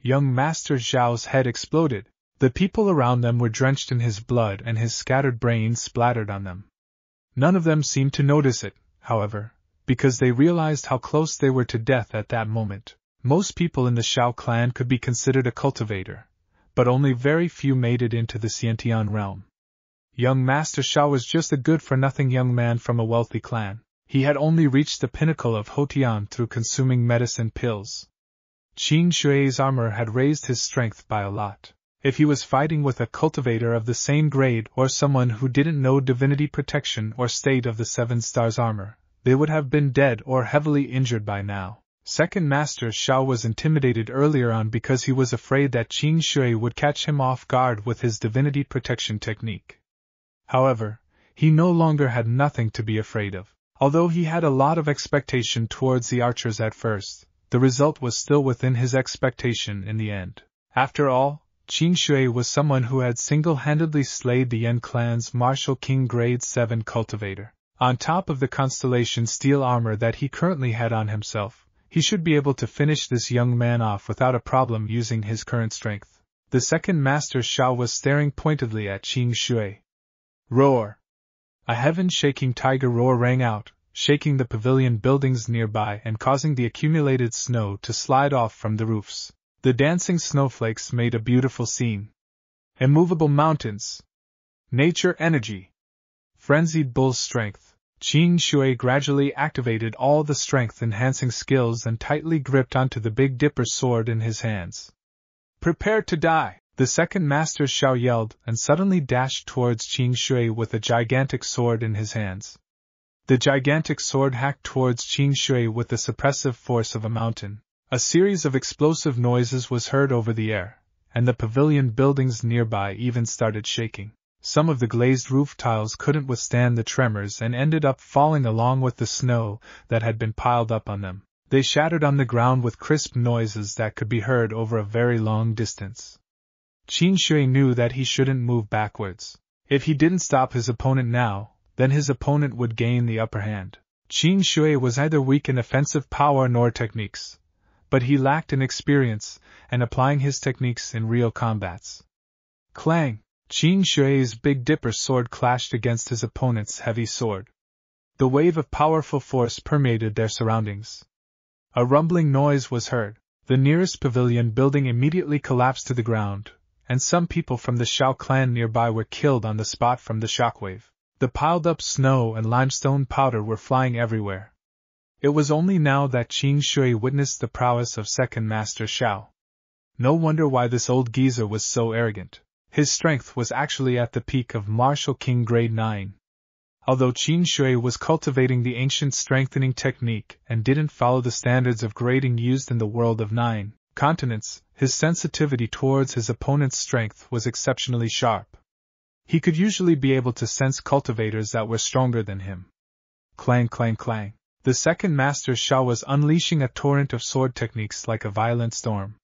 Young Master Shao's head exploded, the people around them were drenched in his blood and his scattered brains splattered on them. None of them seemed to notice it, however, because they realized how close they were to death at that moment. Most people in the Shao clan could be considered a cultivator, but only very few made it into the Xiantian realm. Young Master Shao was just a good for nothing young man from a wealthy clan. He had only reached the pinnacle of Houtian through consuming medicine pills. Qing Shui's armor had raised his strength by a lot. If he was fighting with a cultivator of the same grade or someone who didn't know divinity protection or state of the seven stars armor, they would have been dead or heavily injured by now. Second Master Shao was intimidated earlier on because he was afraid that Qing Shui would catch him off guard with his divinity protection technique. However, he no longer had nothing to be afraid of. Although he had a lot of expectation towards the archers at first, the result was still within his expectation in the end. After all, Qing Shui was someone who had single-handedly slayed the Yan clan's martial king grade 7 cultivator. On top of the constellation steel armor that he currently had on himself, he should be able to finish this young man off without a problem using his current strength. The second Master Shao was staring pointedly at Qing Shui. Roar! A heaven-shaking tiger roar rang out, shaking the pavilion buildings nearby and causing the accumulated snow to slide off from the roofs. The dancing snowflakes made a beautiful scene. Immovable mountains. Nature energy. Frenzied bull's strength. Qing Shui gradually activated all the strength enhancing skills and tightly gripped onto the Big Dipper's sword in his hands. Prepare to die! The second master Shao yelled and suddenly dashed towards Qing Shui with a gigantic sword in his hands. The gigantic sword hacked towards Qing Shui with the suppressive force of a mountain. A series of explosive noises was heard over the air, and the pavilion buildings nearby even started shaking. Some of the glazed roof tiles couldn't withstand the tremors and ended up falling along with the snow that had been piled up on them. They shattered on the ground with crisp noises that could be heard over a very long distance. Qing Shui knew that he shouldn't move backwards. If he didn't stop his opponent now, then his opponent would gain the upper hand. Qing Shui was neither weak in offensive power nor techniques, but he lacked in experience and applying his techniques in real combats. Clang! Qing Shui's Big Dipper sword clashed against his opponent's heavy sword. The wave of powerful force permeated their surroundings. A rumbling noise was heard. The nearest pavilion building immediately collapsed to the ground, and some people from the Shao clan nearby were killed on the spot from the shockwave. The piled up snow and limestone powder were flying everywhere. It was only now that Qing Shui witnessed the prowess of Second Master Shao. No wonder why this old geezer was so arrogant. His strength was actually at the peak of Martial King Grade 9. Although Qing Shui was cultivating the ancient strengthening technique and didn't follow the standards of grading used in the world of 9, continence, his sensitivity towards his opponent's strength was exceptionally sharp. He could usually be able to sense cultivators that were stronger than him. Clang clang clang. The second master Shao was unleashing a torrent of sword techniques like a violent storm.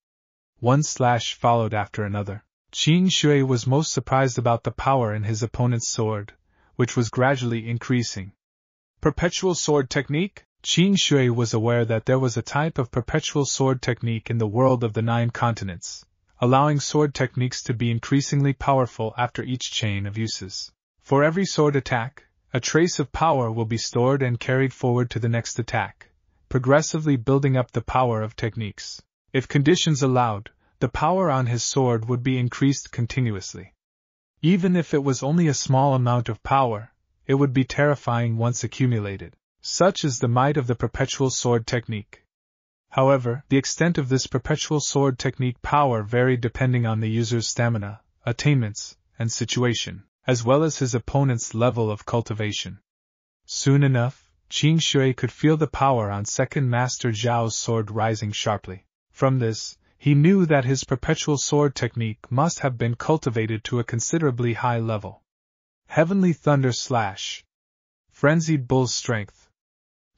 One slash followed after another. Qing Shui was most surprised about the power in his opponent's sword, which was gradually increasing. Perpetual sword technique? Qing Shui was aware that there was a type of perpetual sword technique in the world of the nine continents, allowing sword techniques to be increasingly powerful after each chain of uses. For every sword attack, a trace of power will be stored and carried forward to the next attack, progressively building up the power of techniques. If conditions allowed, the power on his sword would be increased continuously. Even if it was only a small amount of power, it would be terrifying once accumulated. Such is the might of the perpetual sword technique. However, the extent of this perpetual sword technique power varied depending on the user's stamina, attainments, and situation, as well as his opponent's level of cultivation. Soon enough, Qing Shui could feel the power on Second Master Shao's sword rising sharply. From this, he knew that his perpetual sword technique must have been cultivated to a considerably high level. Heavenly Thunder Slash. Frenzied Bull's Strength.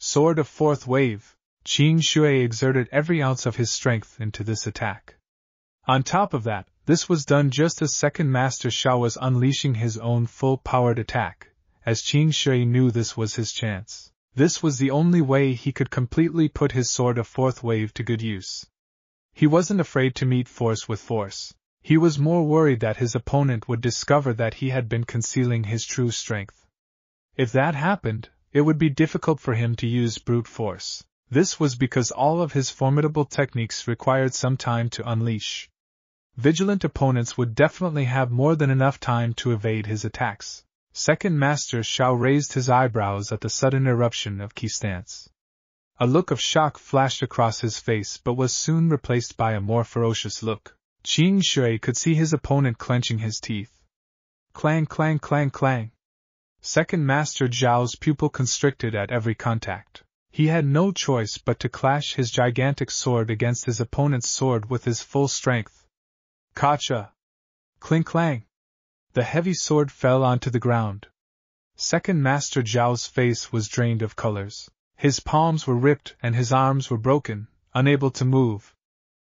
Sword of Fourth Wave. Qing Shui exerted every ounce of his strength into this attack. On top of that, this was done just as Second Master Shao was unleashing his own full powered attack, as Qing Shui knew this was his chance. This was the only way he could completely put his sword of fourth wave to good use. He wasn't afraid to meet force with force. He was more worried that his opponent would discover that he had been concealing his true strength. If that happened, it would be difficult for him to use brute force. This was because all of his formidable techniques required some time to unleash. Vigilant opponents would definitely have more than enough time to evade his attacks. Second Master Shao raised his eyebrows at the sudden eruption of Ki stance. A look of shock flashed across his face but was soon replaced by a more ferocious look. Qing Shui could see his opponent clenching his teeth. Clang, clang, clang, clang. Second Master Shao's pupil constricted at every contact. He had no choice but to clash his gigantic sword against his opponent's sword with his full strength. Kacha! Clink clang! The heavy sword fell onto the ground. Second Master Shao's face was drained of colors. His palms were ripped and his arms were broken, unable to move.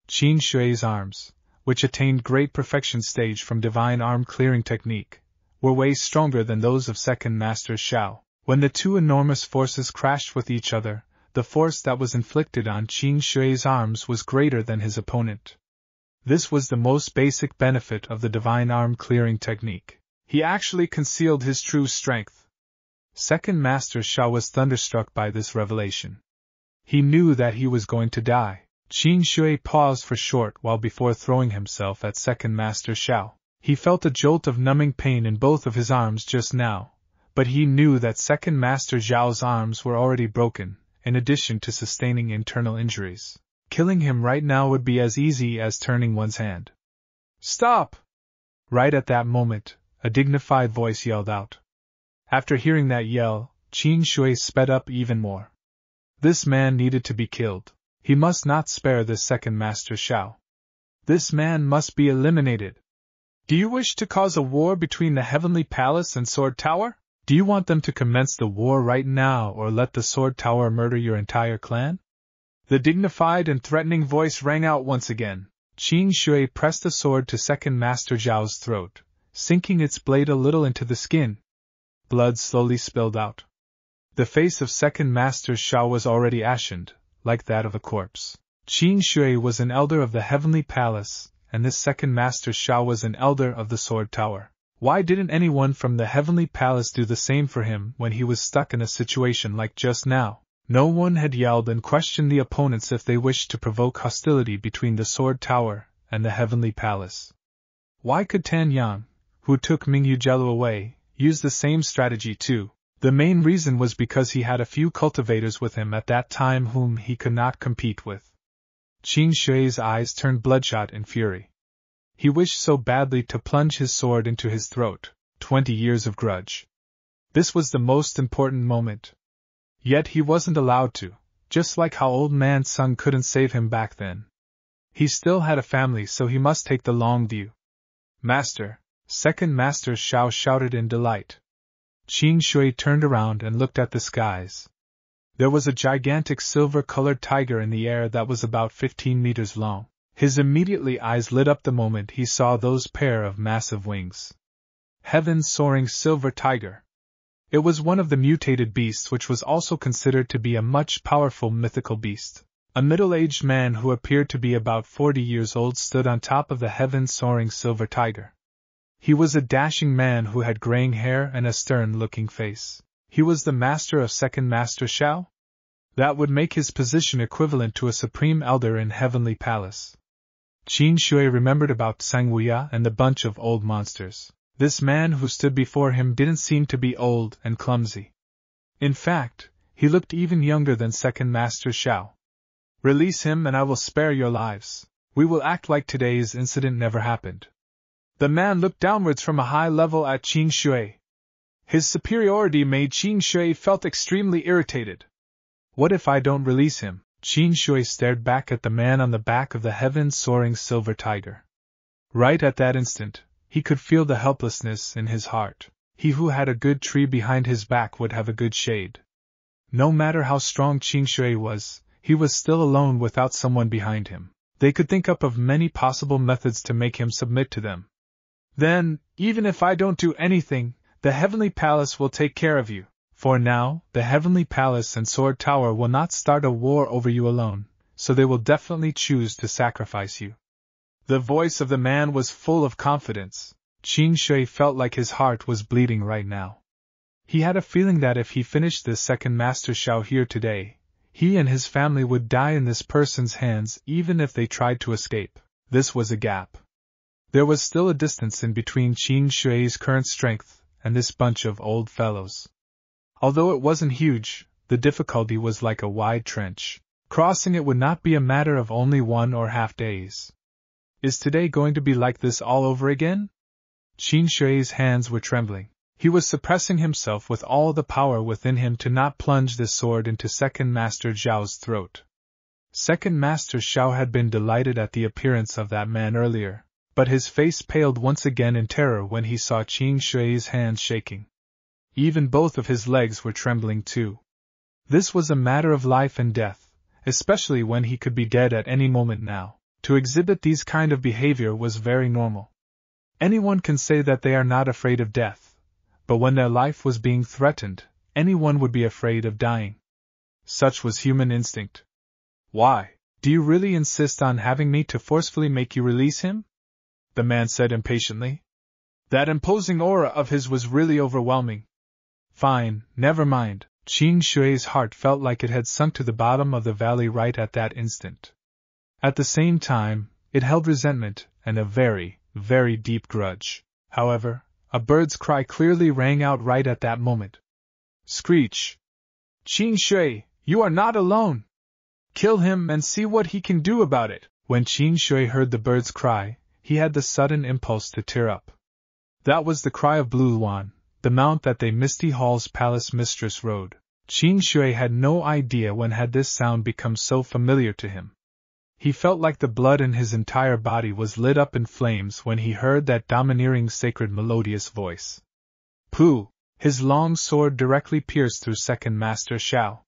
Qing Shui's arms, which attained great perfection stage from divine arm clearing technique, were way stronger than those of Second Master Shao. When the two enormous forces crashed with each other, the force that was inflicted on Qing Shui's arms was greater than his opponent. This was the most basic benefit of the divine arm clearing technique. He actually concealed his true strength. Second Master Shao was thunderstruck by this revelation. He knew that he was going to die. Qing Shui paused for a short while before throwing himself at Second Master Shao. He felt a jolt of numbing pain in both of his arms just now, but he knew that Second Master Shao's arms were already broken, in addition to sustaining internal injuries. Killing him right now would be as easy as turning one's hand. Stop! Right at that moment, a dignified voice yelled out. After hearing that yell, Qing Shui sped up even more. This man needed to be killed. He must not spare this second Master Shao. This man must be eliminated. Do you wish to cause a war between the Heavenly Palace and Sword Tower? Do you want them to commence the war right now or let the Sword Tower murder your entire clan? The dignified and threatening voice rang out once again. Qing Shui pressed the sword to Second Master Shao's throat, sinking its blade a little into the skin, blood slowly spilled out. The face of second master Shao was already ashened, like that of a corpse. Qing Shui was an elder of the heavenly palace, and this second master Shao was an elder of the sword tower. Why didn't anyone from the heavenly palace do the same for him when he was stuck in a situation like just now? No one had yelled and questioned the opponents if they wished to provoke hostility between the sword tower and the heavenly palace. Why could Tan Yang, who took Mingyu Jelu away, use the same strategy too? The main reason was because he had a few cultivators with him at that time whom he could not compete with. Qing Shui's eyes turned bloodshot in fury. He wished so badly to plunge his sword into his throat. Twenty years of grudge. This was the most important moment. Yet he wasn't allowed to, just like how old man Sung couldn't save him back then. He still had a family, so he must take the long view. Master, second master Shao shouted in delight. Qing Shui turned around and looked at the skies. There was a gigantic silver colored tiger in the air that was about 15 meters long. His immediately eyes lit up the moment he saw those pair of massive wings. Heaven's soaring silver tiger. It was one of the mutated beasts which was also considered to be a much powerful mythical beast. A middle-aged man who appeared to be about 40 years old stood on top of the heaven soaring silver tiger. He was a dashing man who had graying hair and a stern-looking face. He was the master of Second Master Shao? That would make his position equivalent to a supreme elder in Heavenly Palace. Qing Shui remembered about Sang Wuya and the bunch of old monsters. This man who stood before him didn't seem to be old and clumsy. In fact, he looked even younger than Second Master Shao. Release him and I will spare your lives. We will act like today's incident never happened. The man looked downwards from a high level at Qing Shui. His superiority made Qing Shui felt extremely irritated. What if I don't release him? Qing Shui stared back at the man on the back of the heaven soaring silver tiger. Right at that instant, he could feel the helplessness in his heart. He who had a good tree behind his back would have a good shade. No matter how strong Qing Shui was, he was still alone without someone behind him. They could think up of many possible methods to make him submit to them. Then, even if I don't do anything, the heavenly palace will take care of you. For now, the Heavenly Palace and Sword Tower will not start a war over you alone, so they will definitely choose to sacrifice you. The voice of the man was full of confidence. Qing Shui felt like his heart was bleeding right now. He had a feeling that if he finished this second Master Shao here today, he and his family would die in this person's hands even if they tried to escape. This was a gap. There was still a distance in between Qing Shui's current strength and this bunch of old fellows. Although it wasn't huge, the difficulty was like a wide trench. Crossing it would not be a matter of only one or half days. Is today going to be like this all over again? Qing Shui's hands were trembling. He was suppressing himself with all the power within him to not plunge the sword into Second Master Shao's throat. Second Master Shao had been delighted at the appearance of that man earlier, but his face paled once again in terror when he saw Qing Shui's hands shaking. Even both of his legs were trembling too. This was a matter of life and death, especially when he could be dead at any moment now. To exhibit these kind of behavior was very normal. Anyone can say that they are not afraid of death, but when their life was being threatened, anyone would be afraid of dying. Such was human instinct. Why, do you really insist on having me to forcefully make you release him? The man said impatiently. That imposing aura of his was really overwhelming, Fine, never mind. Qing Shui's heart felt like it had sunk to the bottom of the valley right at that instant. At the same time, it held resentment and a very, very deep grudge. However, a bird's cry clearly rang out right at that moment. Screech! Qing Shui, you are not alone! Kill him and see what he can do about it! When Qing Shui heard the bird's cry, he had the sudden impulse to tear up. That was the cry of Blue Luan, the mount that they Misty Hall's palace mistress rode. Qing Shui had no idea when had this sound become so familiar to him. He felt like the blood in his entire body was lit up in flames when he heard that domineering sacred melodious voice. Pooh! His long sword directly pierced through Second Master Shao.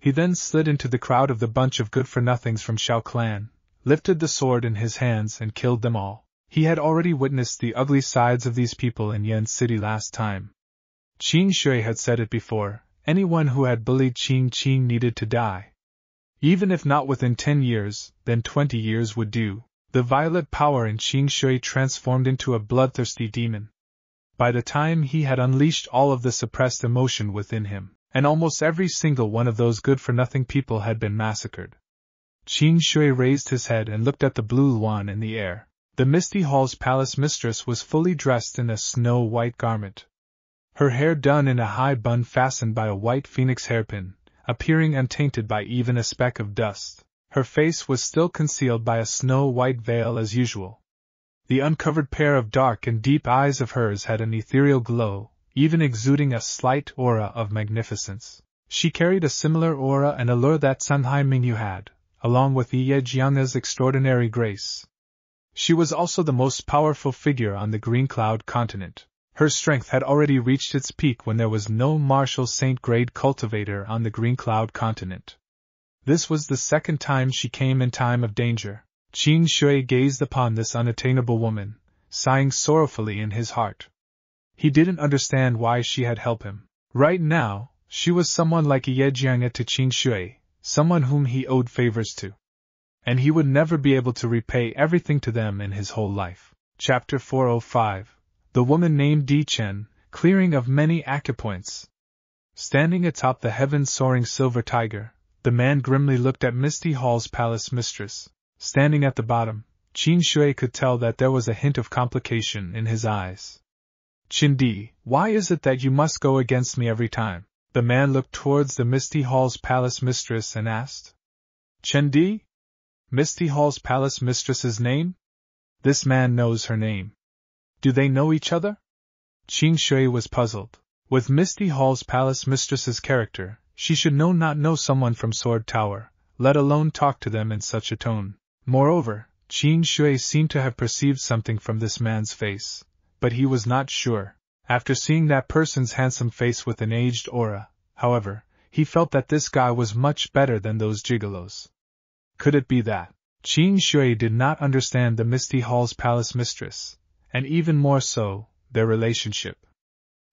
He then slid into the crowd of the bunch of good-for-nothings from Shao clan, lifted the sword in his hands and killed them all. He had already witnessed the ugly sides of these people in Yan City last time. Qing Shui had said it before anyone who had bullied Qing Qing needed to die. Even if not within ten years, then twenty years would do. The violet power in Qing Shui transformed into a bloodthirsty demon. By the time he had unleashed all of the suppressed emotion within him, and almost every single one of those good for nothing people had been massacred. Qing Shui raised his head and looked at the blue Luan in the air. The Misty Hall's palace mistress was fully dressed in a snow white garment. Her hair done in a high bun fastened by a white phoenix hairpin, appearing untainted by even a speck of dust. Her face was still concealed by a snow white veil as usual. The uncovered pair of dark and deep eyes of hers had an ethereal glow, even exuding a slight aura of magnificence. She carried a similar aura and allure that Sunhai Mingyu had, along with Ye Jianga's extraordinary grace. She was also the most powerful figure on the Green Cloud continent. Her strength had already reached its peak when there was no Martial Saint grade cultivator on the Green Cloud continent. This was the second time she came in time of danger. Qing Shui gazed upon this unattainable woman, sighing sorrowfully in his heart. He didn't understand why she had helped him. Right now, she was someone like Ye Jianga to Qing Shui, someone whom he owed favors to. And he would never be able to repay everything to them in his whole life. Chapter 405 The woman named Di Chen, clearing of many acupoints. Standing atop the heaven soaring silver tiger, the man grimly looked at Misty Hall's palace mistress. Standing at the bottom, Qing Shui could tell that there was a hint of complication in his eyes. Di, why is it that you must go against me every time? The man looked towards the Misty Hall's palace mistress and asked. Di, Misty Hall's palace mistress's name? This man knows her name. Do they know each other? Qing Shui was puzzled. With Misty Hall's palace mistress's character, she should know not know someone from Sword Tower, let alone talk to them in such a tone. Moreover, Qing Shui seemed to have perceived something from this man's face, but he was not sure. After seeing that person's handsome face with an aged aura, however, he felt that this guy was much better than those gigolos. Could it be that? Qing Shui did not understand the Misty Hall's palace mistress, and even more so, their relationship.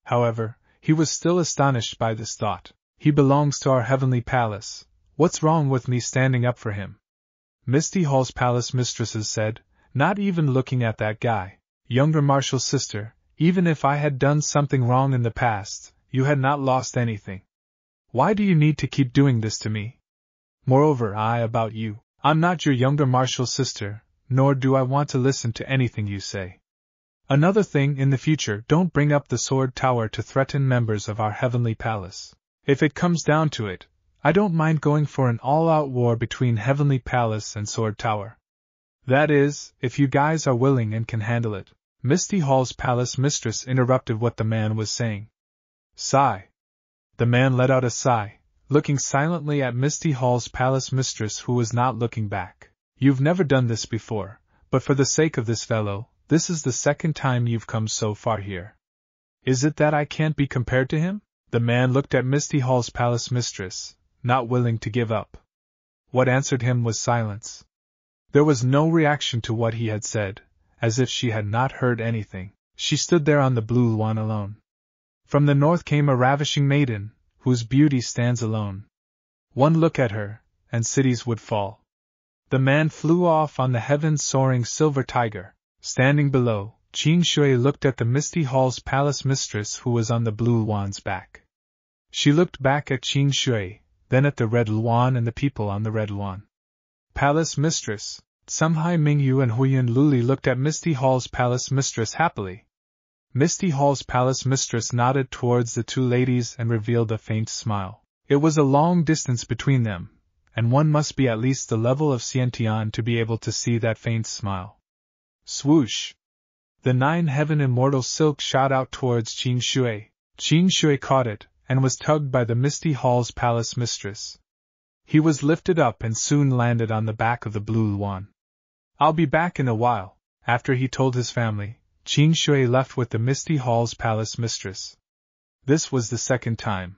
However, he was still astonished by this thought. He belongs to our heavenly palace. What's wrong with me standing up for him? Misty Hall's palace mistresses said, not even looking at that guy. Younger Marshal's sister, even if I had done something wrong in the past, you had not lost anything. Why do you need to keep doing this to me? Moreover, I about you. I'm not your younger Marshal's sister, nor do I want to listen to anything you say. Another thing, in the future, don't bring up the Sword Tower to threaten members of our heavenly palace. If it comes down to it, I don't mind going for an all out war between Heavenly Palace and Sword Tower. That is, if you guys are willing and can handle it. Misty Hall's palace mistress interrupted what the man was saying. Sigh. The man let out a sigh, looking silently at Misty Hall's palace mistress who was not looking back. You've never done this before, but for the sake of this fellow, this is the second time you've come so far here. Is it that I can't be compared to him? The man looked at Misty Hall's palace mistress, not willing to give up. What answered him was silence. There was no reaction to what he had said, as if she had not heard anything. She stood there on the blue lawn alone. From the north came a ravishing maiden, whose beauty stands alone. One look at her, and cities would fall. The man flew off on the heaven soaring silver tiger. Standing below, Qing Shui looked at the Misty Hall's palace mistress who was on the blue Luan's back. She looked back at Qing Shui, then at the red Luan and the people on the red Luan. Palace Mistress, Sunhai Mingyu and Huiyun Luli looked at Misty Hall's palace mistress happily. Misty Hall's palace mistress nodded towards the two ladies and revealed a faint smile. It was a long distance between them, and one must be at least the level of Xiantian to be able to see that faint smile. Swoosh! The nine heaven immortal silk shot out towards Qing Shui. Qing Shui caught it, and was tugged by the Misty Hall's palace mistress. He was lifted up and soon landed on the back of the blue Luan. I'll be back in a while. After he told his family, Qing Shui left with the Misty Hall's palace mistress. This was the second time.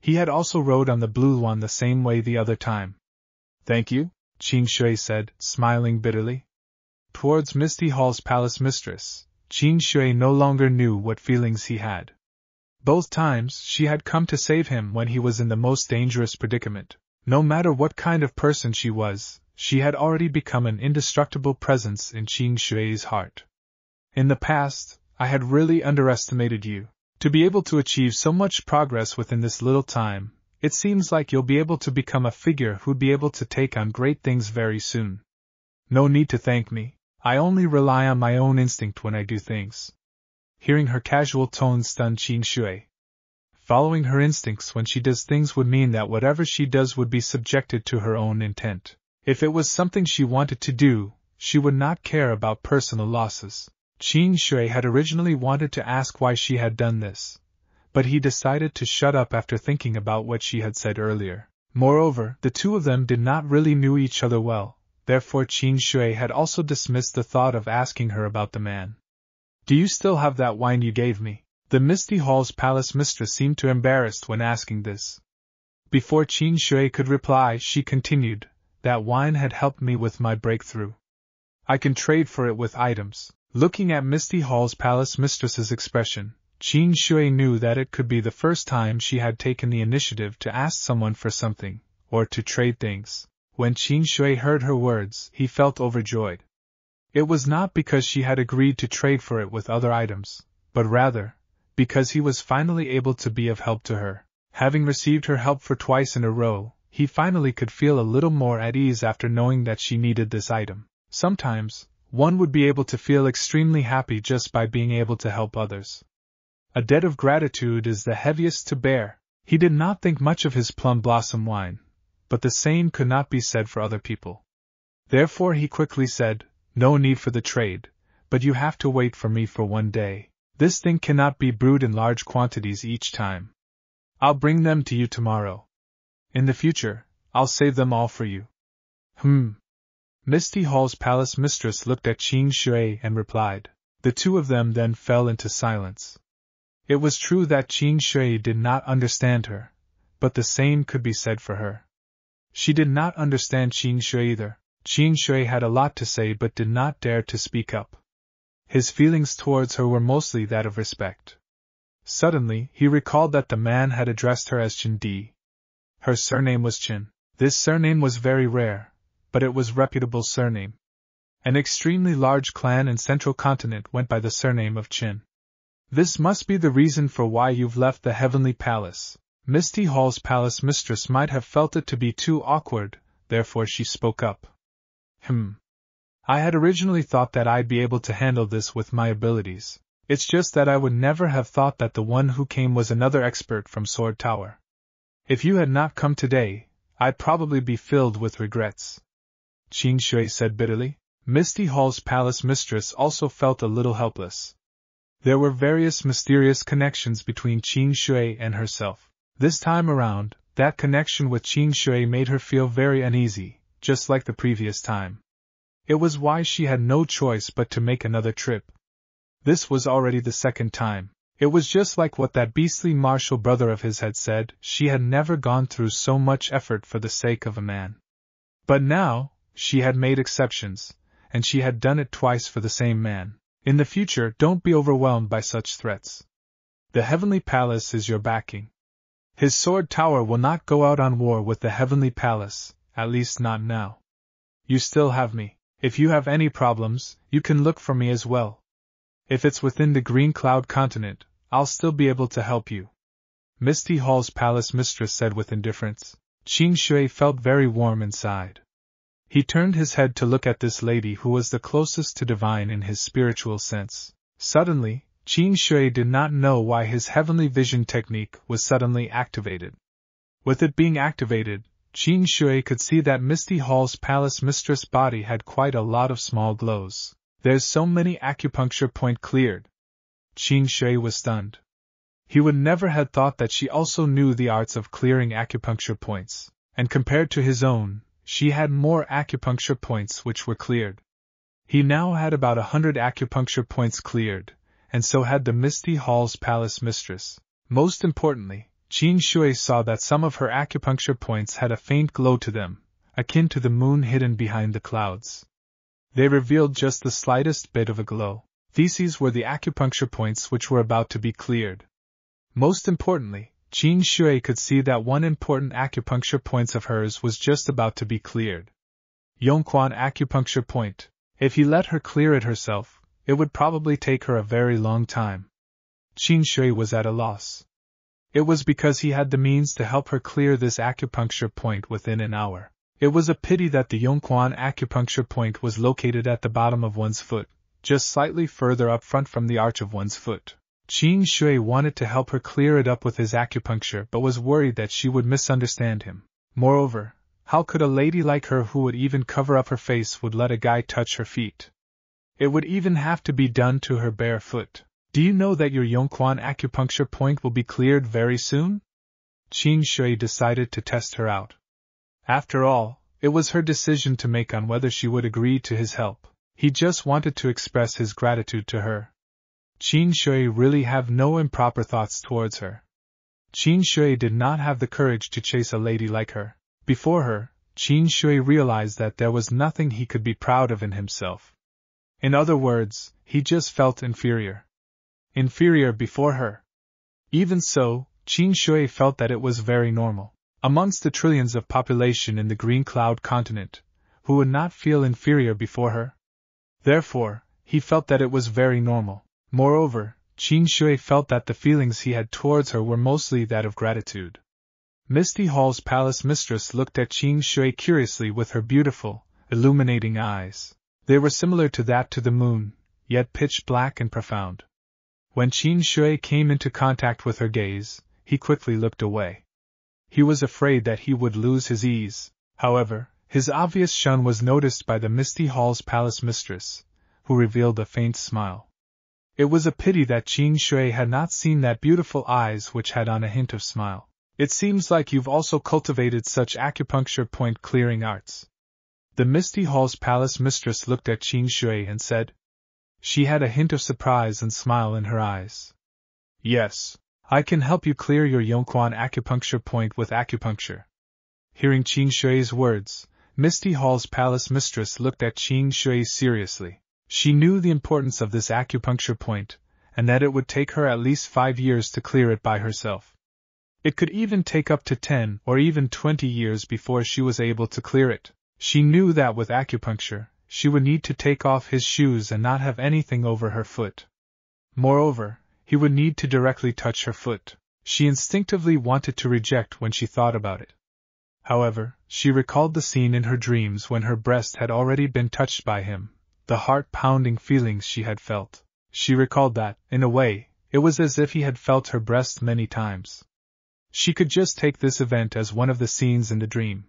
He had also rode on the blue Luan the same way the other time. Thank you, Qing Shui said, smiling bitterly. Towards Misty Hall's palace mistress, Qing Shui no longer knew what feelings he had. Both times, she had come to save him when he was in the most dangerous predicament. No matter what kind of person she was, she had already become an indestructible presence in Qing Shui's heart. In the past, I had really underestimated you. To be able to achieve so much progress within this little time, it seems like you'll be able to become a figure who'd be able to take on great things very soon. No need to thank me, I only rely on my own instinct when I do things. Hearing her casual tone stunned Qing Shui. Following her instincts when she does things would mean that whatever she does would be subjected to her own intent. If it was something she wanted to do, she would not care about personal losses. Qing Shui had originally wanted to ask why she had done this, but he decided to shut up after thinking about what she had said earlier. Moreover, the two of them did not really know each other well, therefore Qing Shui had also dismissed the thought of asking her about the man. Do you still have that wine you gave me? The Misty Hall's palace mistress seemed too embarrassed when asking this. Before Qing Shui could reply, she continued, That wine had helped me with my breakthrough. I can trade for it with items. Looking at Misty Hall's palace mistress's expression, Qing Shui knew that it could be the first time she had taken the initiative to ask someone for something, or to trade things. When Qing Shui heard her words, he felt overjoyed. It was not because she had agreed to trade for it with other items, but rather, because he was finally able to be of help to her. Having received her help for twice in a row, he finally could feel a little more at ease after knowing that she needed this item. Sometimes, one would be able to feel extremely happy just by being able to help others. A debt of gratitude is the heaviest to bear. He did not think much of his plum blossom wine, but the same could not be said for other people. Therefore he quickly said, No need for the trade, but you have to wait for me for one day. This thing cannot be brewed in large quantities each time. I'll bring them to you tomorrow. In the future, I'll save them all for you. Hmm, Misty Hall's palace mistress looked at Qing Shui and replied. The two of them then fell into silence. It was true that Qing Shui did not understand her, but the same could be said for her. She did not understand Qing Shui either. Qing Shui had a lot to say but did not dare to speak up. His feelings towards her were mostly that of respect. Suddenly, he recalled that the man had addressed her as Chen Di. Her surname was Chen. This surname was very rare, but it was reputable surname. An extremely large clan in central continent went by the surname of Qin. This must be the reason for why you've left the heavenly palace. Misty Hall's palace mistress might have felt it to be too awkward, therefore she spoke up. Hmm. I had originally thought that I'd be able to handle this with my abilities. It's just that I would never have thought that the one who came was another expert from Sword Tower. If you had not come today, I'd probably be filled with regrets. Qing Shui said bitterly. Misty Hall's palace mistress also felt a little helpless. There were various mysterious connections between Qing Shui and herself. This time around, that connection with Qing Shui made her feel very uneasy, just like the previous time. It was why she had no choice but to make another trip. This was already the second time. It was just like what that beastly martial brother of his had said, she had never gone through so much effort for the sake of a man. But now, she had made exceptions, and she had done it twice for the same man. In the future, don't be overwhelmed by such threats. The Heavenly Palace is your backing. His sword tower will not go out on war with the Heavenly Palace, at least not now. You still have me. If you have any problems, you can look for me as well. If it's within the Green Cloud continent, I'll still be able to help you. Misty Hall's palace mistress said with indifference. Qing Shui felt very warm inside. He turned his head to look at this lady who was the closest to divine in his spiritual sense. Suddenly, Qing Shui did not know why his heavenly vision technique was suddenly activated. With it being activated, Qing Shui could see that Misty Hall's palace mistress body had quite a lot of small glows. There's so many acupuncture point cleared. Qing Shui was stunned. He would never have thought that she also knew the arts of clearing acupuncture points, and compared to his own, she had more acupuncture points which were cleared. He now had about a hundred acupuncture points cleared, and so had the Misty Hall's palace mistress. Most importantly, Qing Shui saw that some of her acupuncture points had a faint glow to them, akin to the moon hidden behind the clouds. They revealed just the slightest bit of a glow. These were the acupuncture points which were about to be cleared. Most importantly, Qing Shui could see that one important acupuncture point of hers was just about to be cleared. Yongquan acupuncture point. If he let her clear it herself, it would probably take her a very long time. Qing Shui was at a loss. It was because he had the means to help her clear this acupuncture point within an hour. It was a pity that the Yongquan acupuncture point was located at the bottom of one's foot, just slightly further up front from the arch of one's foot. Qing Shui wanted to help her clear it up with his acupuncture but was worried that she would misunderstand him. Moreover, how could a lady like her who would even cover up her face would let a guy touch her feet? It would even have to be done to her bare foot. Do you know that your Yongquan acupuncture point will be cleared very soon? Qing Shui decided to test her out. After all, it was her decision to make on whether she would agree to his help. He just wanted to express his gratitude to her. Qing Shui really have no improper thoughts towards her. Qing Shui did not have the courage to chase a lady like her. Before her, Qing Shui realized that there was nothing he could be proud of in himself. In other words, he just felt inferior inferior before her. Even so, Qing Shui felt that it was very normal. Amongst the trillions of population in the Green Cloud continent, who would not feel inferior before her? Therefore, he felt that it was very normal. Moreover, Qing Shui felt that the feelings he had towards her were mostly that of gratitude. Misty Hall's palace mistress looked at Qing Shui curiously with her beautiful, illuminating eyes. They were similar to that to the moon, yet pitch black and profound. When Qing Shui came into contact with her gaze, he quickly looked away. He was afraid that he would lose his ease. However, his obvious shun was noticed by the Misty Hall's palace mistress, who revealed a faint smile. It was a pity that Qing Shui had not seen that beautiful eyes which had on a hint of smile. It seems like you've also cultivated such acupuncture point clearing arts. The Misty Hall's palace mistress looked at Qing Shui and said, she had a hint of surprise and smile in her eyes. Yes, I can help you clear your Yongquan acupuncture point with acupuncture. Hearing Qing Shui's words, Misty Hall's palace mistress looked at Qing Shui seriously. She knew the importance of this acupuncture point, and that it would take her at least five years to clear it by herself. It could even take up to ten or even twenty years before she was able to clear it. She knew that with acupuncture, she would need to take off his shoes and not have anything over her foot. Moreover, he would need to directly touch her foot. She instinctively wanted to reject when she thought about it. However, she recalled the scene in her dreams when her breast had already been touched by him, the heart pounding feelings she had felt. She recalled that, in a way, it was as if he had felt her breast many times. She could just take this event as one of the scenes in the dream.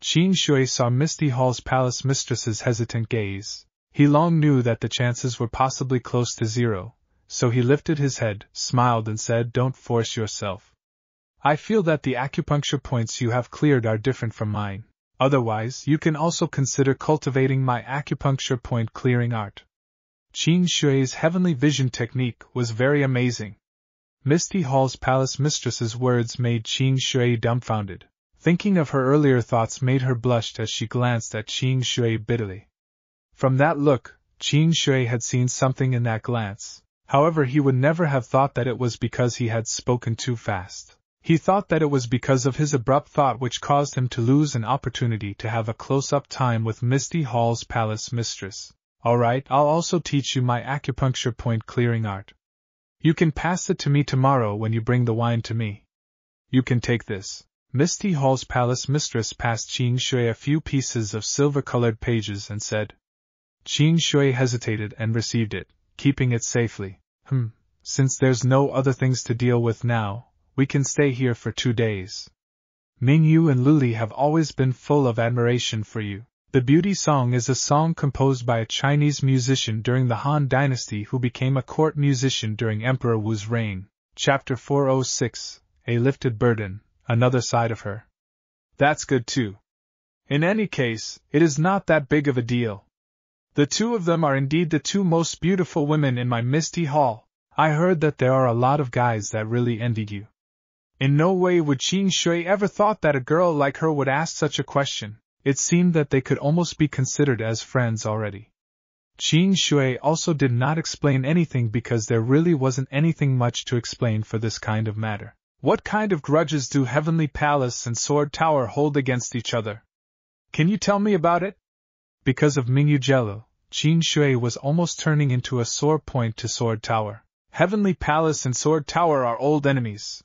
Qing Shui saw Misty Hall's palace mistress's hesitant gaze. He long knew that the chances were possibly close to zero, so he lifted his head, smiled, and said, Don't force yourself. I feel that the acupuncture points you have cleared are different from mine. Otherwise, you can also consider cultivating my acupuncture point clearing art. Qing Shui's heavenly vision technique was very amazing. Misty Hall's palace mistress's words made Qing Shui dumbfounded. Thinking of her earlier thoughts made her blush as she glanced at Qing Shui bitterly. From that look, Qing Shui had seen something in that glance. However, he would never have thought that it was because he had spoken too fast. He thought that it was because of his abrupt thought which caused him to lose an opportunity to have a close-up time with Misty Hall's palace mistress. Alright, I'll also teach you my acupuncture point clearing art. You can pass it to me tomorrow when you bring the wine to me. You can take this. Misty Hall's palace mistress passed Qing Shui a few pieces of silver-colored pages and said. Qing Shui hesitated and received it, keeping it safely. Hmm, since there's no other things to deal with now, we can stay here for two days. Ming Yu and Luli have always been full of admiration for you. The Beauty Song is a song composed by a Chinese musician during the Han Dynasty who became a court musician during Emperor Wu's reign. Chapter 406 A Lifted Burden another side of her. That's good too. In any case, it is not that big of a deal. The two of them are indeed the two most beautiful women in my misty hall. I heard that there are a lot of guys that really envy you. In no way would Qing Shui ever thought that a girl like her would ask such a question. It seemed that they could almost be considered as friends already. Qing Shui also did not explain anything because there really wasn't anything much to explain for this kind of matter. What kind of grudges do Heavenly Palace and Sword Tower hold against each other? Can you tell me about it? Because of Mingyu Jelu, Qing Shui was almost turning into a sore point to Sword Tower. Heavenly Palace and Sword Tower are old enemies.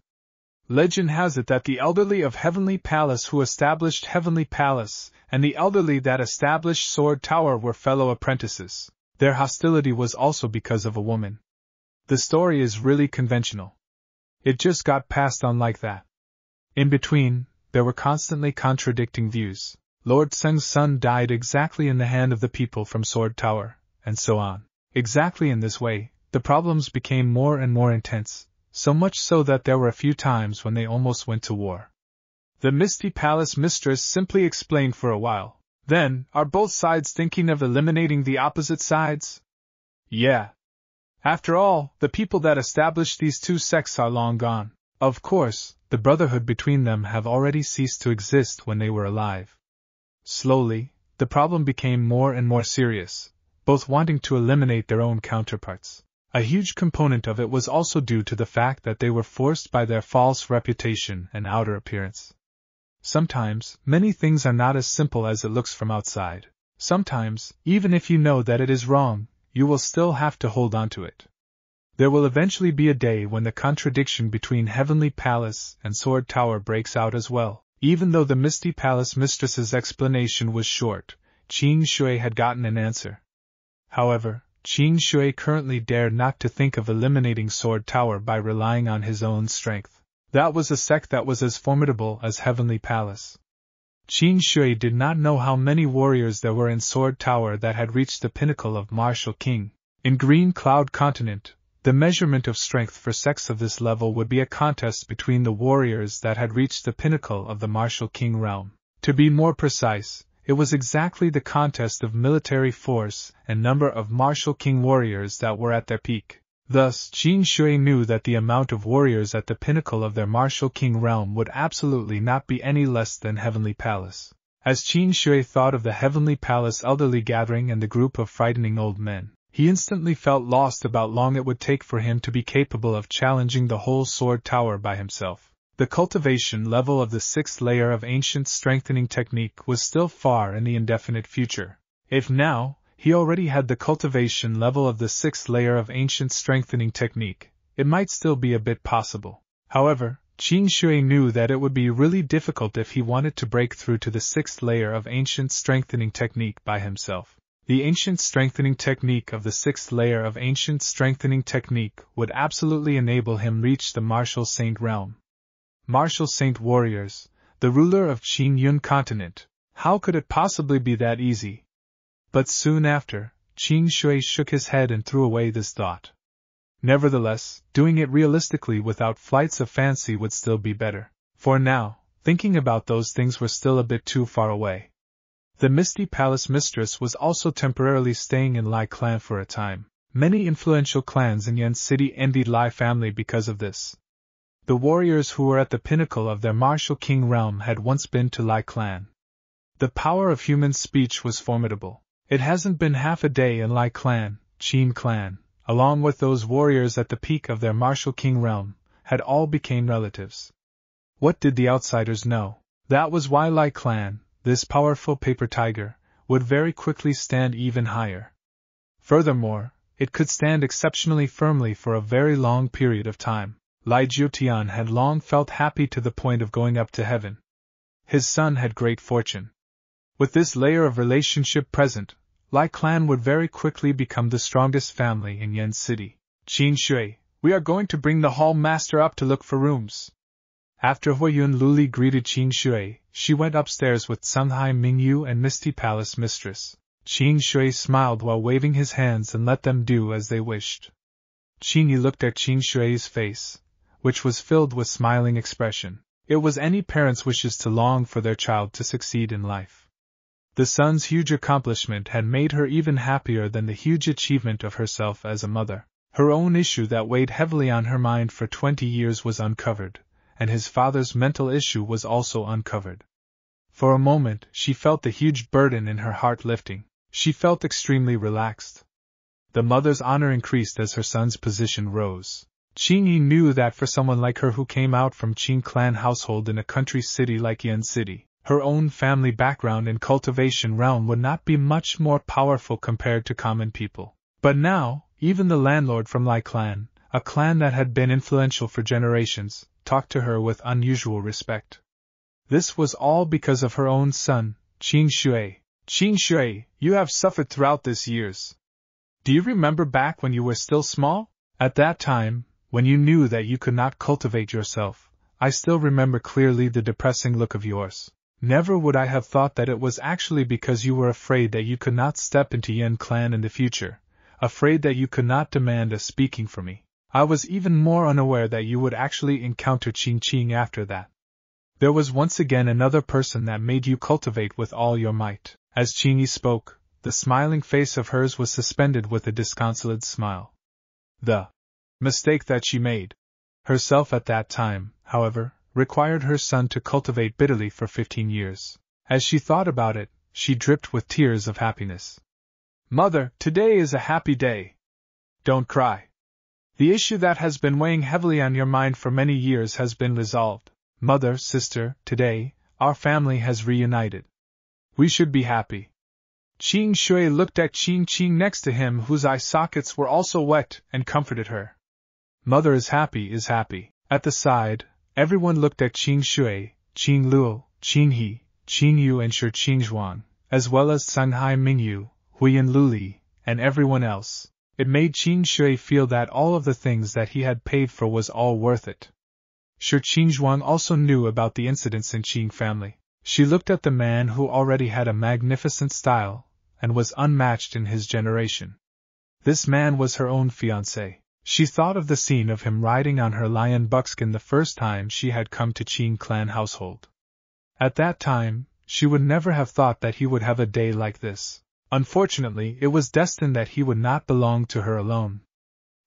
Legend has it that the elderly of Heavenly Palace who established Heavenly Palace, and the elderly that established Sword Tower were fellow apprentices. Their hostility was also because of a woman. The story is really conventional. It just got passed on like that. In between, there were constantly contradicting views. Lord Seng's son died exactly in the hand of the people from Sword Tower, and so on. Exactly in this way, the problems became more and more intense, so much so that there were a few times when they almost went to war. The Misty Palace mistress simply explained for a while. Then, are both sides thinking of eliminating the opposite sides? Yeah. After all, the people that established these two sects are long gone. Of course, the brotherhood between them have already ceased to exist when they were alive. Slowly, the problem became more and more serious, both wanting to eliminate their own counterparts. A huge component of it was also due to the fact that they were forced by their false reputation and outer appearance. Sometimes, many things are not as simple as it looks from outside. Sometimes, even if you know that it is wrong, you will still have to hold on to it. There will eventually be a day when the contradiction between Heavenly Palace and Sword Tower breaks out as well. Even though the Misty Palace mistress's explanation was short, Qing Shui had gotten an answer. However, Qing Shui currently dared not to think of eliminating Sword Tower by relying on his own strength. That was a sect that was as formidable as Heavenly Palace. Qing Shui did not know how many warriors there were in Sword Tower that had reached the pinnacle of Martial King. In Green Cloud Continent, the measurement of strength for sects of this level would be a contest between the warriors that had reached the pinnacle of the Martial King realm. To be more precise, it was exactly the contest of military force and number of martial king warriors that were at their peak. Thus, Qing Shui knew that the amount of warriors at the pinnacle of their martial king realm would absolutely not be any less than Heavenly Palace. As Qing Shui thought of the Heavenly Palace elderly gathering and the group of frightening old men, he instantly felt lost about long it would take for him to be capable of challenging the whole sword tower by himself. The cultivation level of the sixth layer of ancient strengthening technique was still far in the indefinite future. If now, he already had the cultivation level of the sixth layer of ancient strengthening technique, it might still be a bit possible. However, Qing Shui knew that it would be really difficult if he wanted to break through to the sixth layer of ancient strengthening technique by himself. The ancient strengthening technique of the sixth layer of ancient strengthening technique would absolutely enable him reach the martial saint realm martial saint warriors, the ruler of Qin Yun continent. How could it possibly be that easy? But soon after, Qing Shui shook his head and threw away this thought. Nevertheless, doing it realistically without flights of fancy would still be better. For now, thinking about those things were still a bit too far away. The Misty Palace mistress was also temporarily staying in Lai clan for a time. Many influential clans in Yan City envied Lai family because of this. The warriors who were at the pinnacle of their martial king realm had once been to Lai clan. The power of human speech was formidable. It hasn't been half a day in Lai clan, Qing clan, along with those warriors at the peak of their martial king realm, had all become relatives. What did the outsiders know? That was why Lai clan, this powerful paper tiger, would very quickly stand even higher. Furthermore, it could stand exceptionally firmly for a very long period of time. Lai Jiutian had long felt happy to the point of going up to heaven. His son had great fortune. With this layer of relationship present, Lai clan would very quickly become the strongest family in Yan City. Qing Shui, we are going to bring the hall master up to look for rooms. After Huiyun Luli greeted Qing Shui, she went upstairs with Sunhai Mingyu and Misty Palace Mistress. Qing Shui smiled while waving his hands and let them do as they wished. Qing Yi looked at Qing Shui's face, which was filled with smiling expression. It was any parent's wishes to long for their child to succeed in life. The son's huge accomplishment had made her even happier than the huge achievement of herself as a mother. Her own issue that weighed heavily on her mind for twenty years was uncovered, and his father's mental issue was also uncovered. For a moment, she felt the huge burden in her heart lifting. She felt extremely relaxed. The mother's honor increased as her son's position rose. Qing Yi knew that for someone like her who came out from Qing clan household in a country city like Yan City, her own family background and cultivation realm would not be much more powerful compared to common people. But now, even the landlord from Lai clan, a clan that had been influential for generations, talked to her with unusual respect. This was all because of her own son, Qing Shui. Qing Shui, you have suffered throughout these years. Do you remember back when you were still small? At that time, when you knew that you could not cultivate yourself, I still remember clearly the depressing look of yours. Never would I have thought that it was actually because you were afraid that you could not step into Yan clan in the future, afraid that you could not demand a speaking for me. I was even more unaware that you would actually encounter Qing Qing after that. There was once again another person that made you cultivate with all your might. As Qing spoke, the smiling face of hers was suspended with a disconsolate smile. The mistake that she made herself at that time, however, required her son to cultivate bitterly for fifteen years. As she thought about it, she dripped with tears of happiness. Mother, today is a happy day. Don't cry. The issue that has been weighing heavily on your mind for many years has been resolved. Mother, sister, today, our family has reunited. We should be happy. Qing Shui looked at Qing Qing next to him, whose eye sockets were also wet, and comforted her. Mother is happy, is happy. At the side, Everyone looked at Qing Shui, Qing Luo, Qing He, Qing Yu, and Shi Qing Zhuang, as well as Sunhai Mingyu, Huiyun Luli, and everyone else. It made Qing Shui feel that all of the things that he had paid for was all worth it. Shi Qing Zhuang also knew about the incidents in Qing family. She looked at the man who already had a magnificent style, and was unmatched in his generation. This man was her own fiancé. She thought of the scene of him riding on her lion buckskin the first time she had come to Qing clan household. At that time, she would never have thought that he would have a day like this. Unfortunately, it was destined that he would not belong to her alone.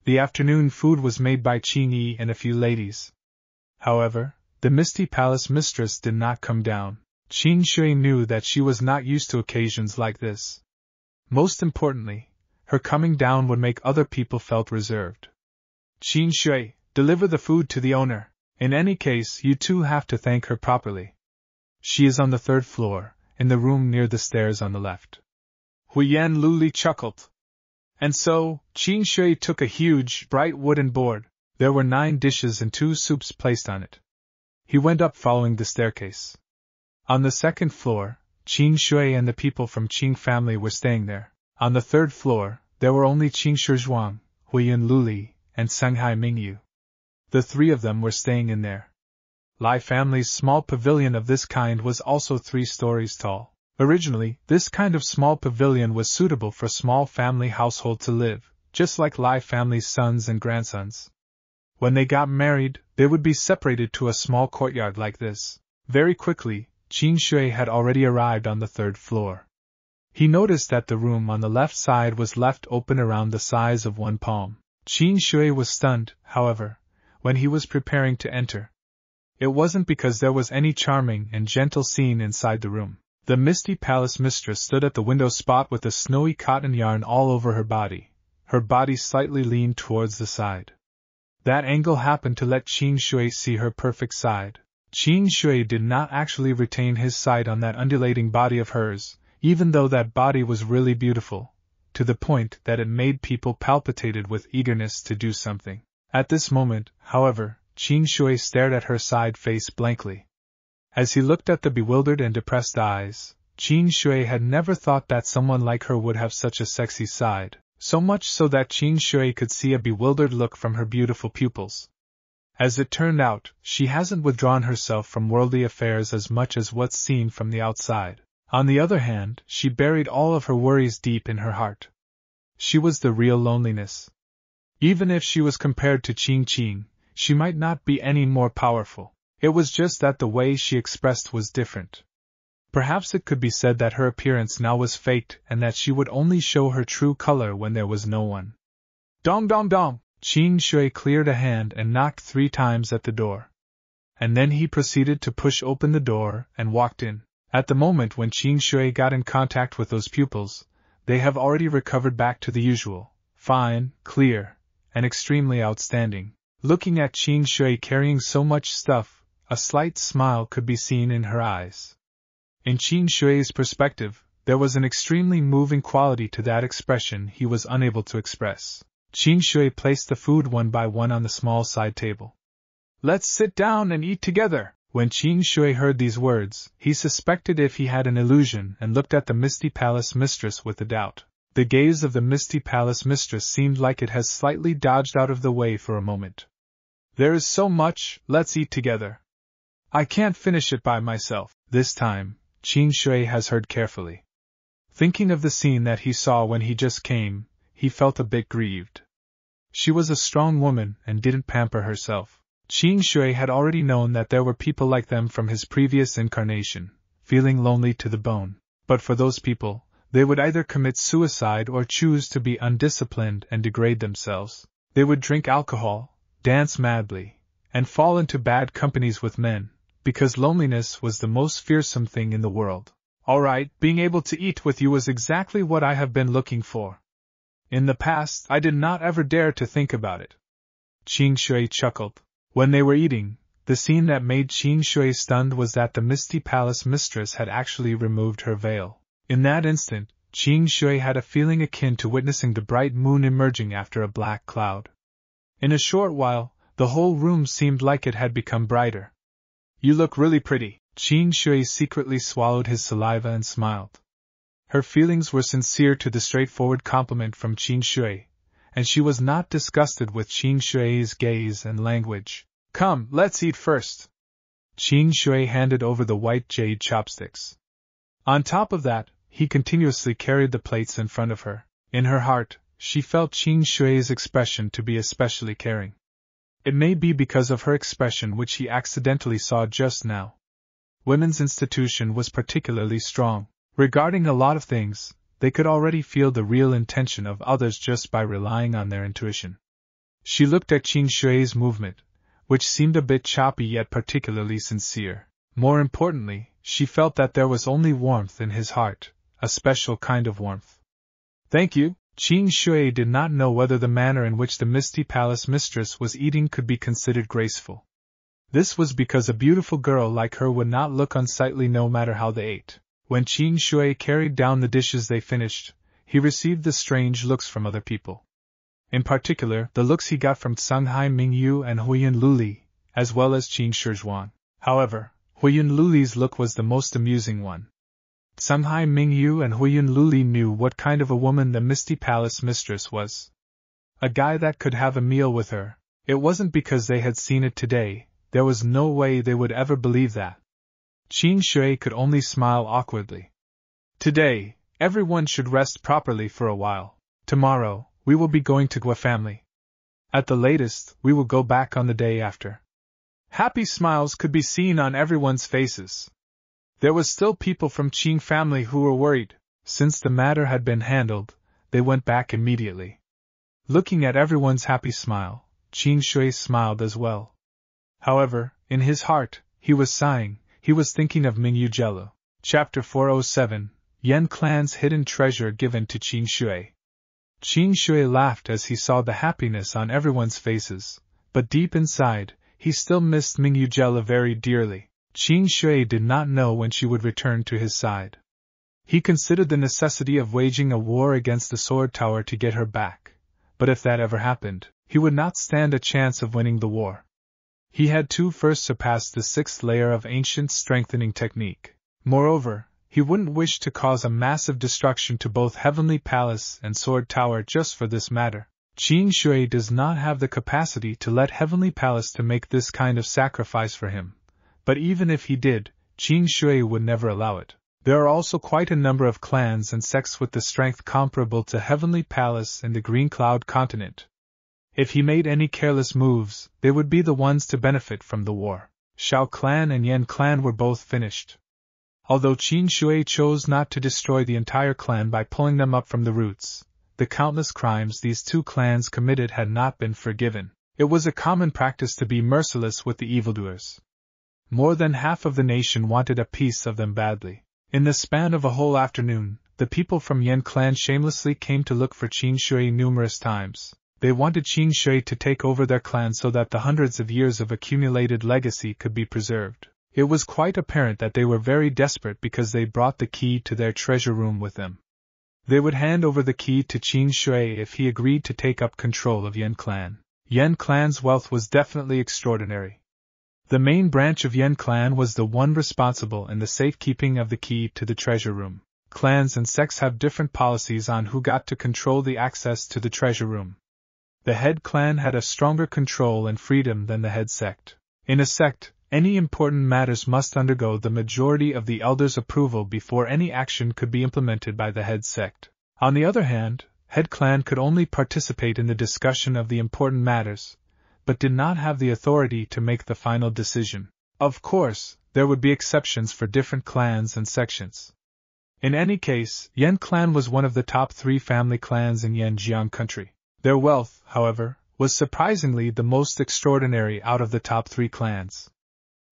The afternoon food was made by Qing Yi and a few ladies. However, the Misty Palace mistress did not come down. Qing Shui knew that she was not used to occasions like this. Most importantly, her coming down would make other people felt reserved. Qing Shui, deliver the food to the owner. In any case, you two have to thank her properly. She is on the third floor, in the room near the stairs on the left. Huiyun Luli chuckled. And so, Qing Shui took a huge, bright wooden board. There were nine dishes and two soups placed on it. He went up following the staircase. On the second floor, Qing Shui and the people from Qing family were staying there. On the third floor, there were only Qing Shizhuang, Huiyun Luli, and Sunhai Mingyu. The three of them were staying in there. Lai family's small pavilion of this kind was also three stories tall. Originally, this kind of small pavilion was suitable for small family household to live, just like Lai family's sons and grandsons. When they got married, they would be separated to a small courtyard like this. Very quickly, Qing Shui had already arrived on the third floor. He noticed that the room on the left side was left open around the size of one palm. Qing Shui was stunned, however, when he was preparing to enter. It wasn't because there was any charming and gentle scene inside the room. The misty palace mistress stood at the window spot with a snowy cotton yarn all over her body, her body slightly leaned towards the side. That angle happened to let Qing Shui see her perfect side. Qing Shui did not actually retain his sight on that undulating body of hers, even though that body was really beautiful, to the point that it made people palpitated with eagerness to do something. At this moment, however, Qing Shui stared at her side face blankly. As he looked at the bewildered and depressed eyes, Qing Shui had never thought that someone like her would have such a sexy side, so much so that Qing Shui could see a bewildered look from her beautiful pupils. As it turned out, she hasn't withdrawn herself from worldly affairs as much as what's seen from the outside. On the other hand, she buried all of her worries deep in her heart. She was the real loneliness. Even if she was compared to Qing Qing, she might not be any more powerful. It was just that the way she expressed was different. Perhaps it could be said that her appearance now was faked and that she would only show her true color when there was no one. Dong dong dong! Qing Shui cleared a hand and knocked three times at the door. And then he proceeded to push open the door and walked in. At the moment when Qing Shui got in contact with those pupils, they have already recovered back to the usual, fine, clear, and extremely outstanding. Looking at Qing Shui carrying so much stuff, a slight smile could be seen in her eyes. In Qing Shui's perspective, there was an extremely moving quality to that expression he was unable to express. Qing Shui placed the food one by one on the small side table. Let's sit down and eat together. When Qing Shui heard these words, he suspected if he had an illusion and looked at the Misty Palace mistress with a doubt. The gaze of the Misty Palace mistress seemed like it has slightly dodged out of the way for a moment. There is so much, let's eat together. I can't finish it by myself. This time, Qing Shui has heard carefully. Thinking of the scene that he saw when he just came, he felt a bit grieved. She was a strong woman and didn't pamper herself. Qing Shui had already known that there were people like them from his previous incarnation, feeling lonely to the bone. But for those people, they would either commit suicide or choose to be undisciplined and degrade themselves. They would drink alcohol, dance madly, and fall into bad companies with men, because loneliness was the most fearsome thing in the world. All right, being able to eat with you was exactly what I have been looking for. In the past, I did not ever dare to think about it. Qing Shui chuckled. When they were eating, the scene that made Qing Shui stunned was that the Misty Palace mistress had actually removed her veil. In that instant, Qing Shui had a feeling akin to witnessing the bright moon emerging after a black cloud. In a short while, the whole room seemed like it had become brighter. You look really pretty. Qing Shui secretly swallowed his saliva and smiled. Her feelings were sincere to the straightforward compliment from Qing Shui, and she was not disgusted with Qing Shui's gaze and language. Come, let's eat first. Qing Shui handed over the white jade chopsticks. On top of that, he continuously carried the plates in front of her. In her heart, she felt Qing Shui's expression to be especially caring. It may be because of her expression which he accidentally saw just now women's institution was particularly strong. Regarding a lot of things, they could already feel the real intention of others just by relying on their intuition. She looked at Qing Shui's movement, which seemed a bit choppy yet particularly sincere. More importantly, she felt that there was only warmth in his heart, a special kind of warmth. Thank you. Qing Shui did not know whether the manner in which the Misty Palace mistress was eating could be considered graceful. This was because a beautiful girl like her would not look unsightly no matter how they ate. When Qing Shui carried down the dishes they finished, he received the strange looks from other people. In particular, the looks he got from Sunhai Mingyu and Huiyun Luli, as well as Qin Shizhuan. However, Huiyun Luli's look was the most amusing one. Sunhai Mingyu and Huiyun Luli knew what kind of a woman the Misty Palace mistress was. A guy that could have a meal with her. It wasn't because they had seen it today, there was no way they would ever believe that. Qing Shui could only smile awkwardly. Today, everyone should rest properly for a while. Tomorrow, we will be going to Gua family. At the latest, we will go back on the day after. Happy smiles could be seen on everyone's faces. There was still people from Qing family who were worried. Since the matter had been handled, they went back immediately. Looking at everyone's happy smile, Qing Shui smiled as well. However, in his heart, he was sighing, he was thinking of Mingyue Gelou. Chapter 407 Yan Clan's Hidden Treasure Given to Qing Shui. Qing Shui laughed as he saw the happiness on everyone's faces, but deep inside, he still missed Mingyue Gelou very dearly. Qing Shui did not know when she would return to his side. He considered the necessity of waging a war against the Sword Tower to get her back, but if that ever happened, he would not stand a chance of winning the war. He had to first surpass the sixth layer of ancient strengthening technique. Moreover, he wouldn't wish to cause a massive destruction to both Heavenly Palace and Sword Tower just for this matter. Qing Shui does not have the capacity to let Heavenly Palace to make this kind of sacrifice for him. But even if he did, Qing Shui would never allow it. There are also quite a number of clans and sects with the strength comparable to Heavenly Palace and the Green Cloud continent, if he made any careless moves, they would be the ones to benefit from the war. Shao clan and Yan clan were both finished. Although Qing Shui chose not to destroy the entire clan by pulling them up from the roots, the countless crimes these two clans committed had not been forgiven. It was a common practice to be merciless with the evildoers. More than half of the nation wanted a piece of them badly. In the span of a whole afternoon, the people from Yan clan shamelessly came to look for Qing Shui numerous times. They wanted Qing Shui to take over their clan so that the hundreds of years of accumulated legacy could be preserved. It was quite apparent that they were very desperate because they brought the key to their treasure room with them. They would hand over the key to Qing Shui if he agreed to take up control of Yan clan. Yan clan's wealth was definitely extraordinary. The main branch of Yan clan was the one responsible in the safekeeping of the key to the treasure room. Clans and sects have different policies on who got to control the access to the treasure room. The head clan had a stronger control and freedom than the head sect. In a sect, any important matters must undergo the majority of the elders' approval before any action could be implemented by the head sect. On the other hand, head clan could only participate in the discussion of the important matters, but did not have the authority to make the final decision. Of course, there would be exceptions for different clans and sections. In any case, Yan clan was one of the top three family clans in Yanjiang country. Their wealth, however, was surprisingly the most extraordinary out of the top three clans.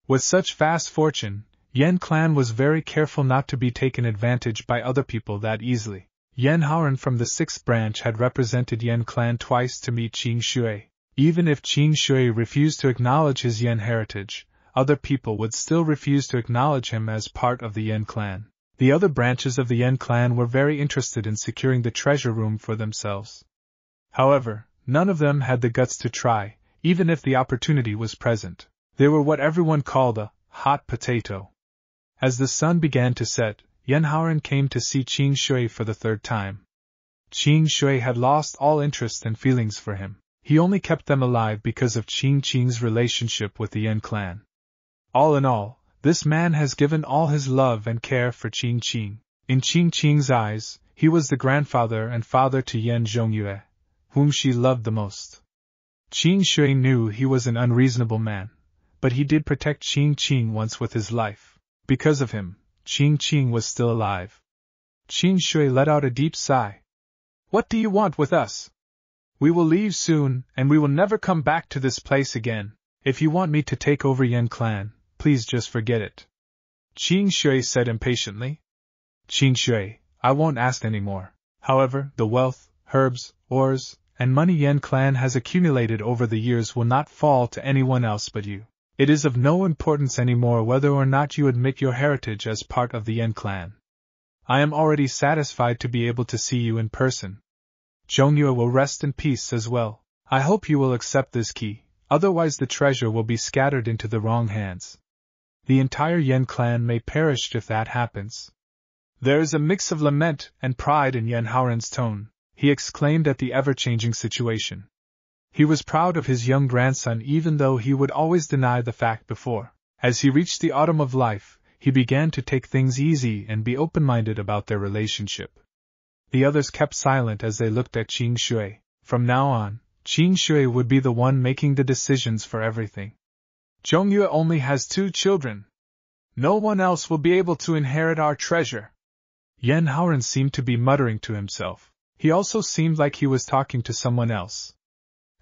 With such vast fortune, Yan clan was very careful not to be taken advantage by other people that easily. Yan Haoran from the sixth branch had represented Yan clan twice to meet Qing Shui. Even if Qing Shui refused to acknowledge his Yan heritage, other people would still refuse to acknowledge him as part of the Yan clan. The other branches of the Yan clan were very interested in securing the treasure room for themselves. However, none of them had the guts to try, even if the opportunity was present. They were what everyone called a hot potato. As the sun began to set, Yan Haoran came to see Qing Shui for the third time. Qing Shui had lost all interest and feelings for him. He only kept them alive because of Qing Qing's relationship with the Yan clan. All in all, this man has given all his love and care for Qin Qing. In Qing Qing's eyes, he was the grandfather and father to Yan Zhongyue, whom she loved the most. Qing Shui knew he was an unreasonable man, but he did protect Qin Qing once with his life. Because of him, Qin Qing was still alive. Qing Shui let out a deep sigh. What do you want with us? We will leave soon, and we will never come back to this place again. If you want me to take over Yan clan, please just forget it. Qing Shui said impatiently. Qing Shui, I won't ask any more. However, the wealth, herbs, ores, and money Yan clan has accumulated over the years will not fall to anyone else but you. It is of no importance anymore whether or not you admit your heritage as part of the Yan clan. I am already satisfied to be able to see you in person. Zhongyue will rest in peace as well. I hope you will accept this key, otherwise the treasure will be scattered into the wrong hands. The entire Yan clan may perish if that happens. There is a mix of lament and pride in Yan Haoran's tone. He exclaimed at the ever changing situation. He was proud of his young grandson even though he would always deny the fact before. As he reached the autumn of life, he began to take things easy and be open minded about their relationship. The others kept silent as they looked at Qing Shui. From now on, Qing Shui would be the one making the decisions for everything. Zhongyue only has two children. No one else will be able to inherit our treasure. Yan Haoran seemed to be muttering to himself. He also seemed like he was talking to someone else.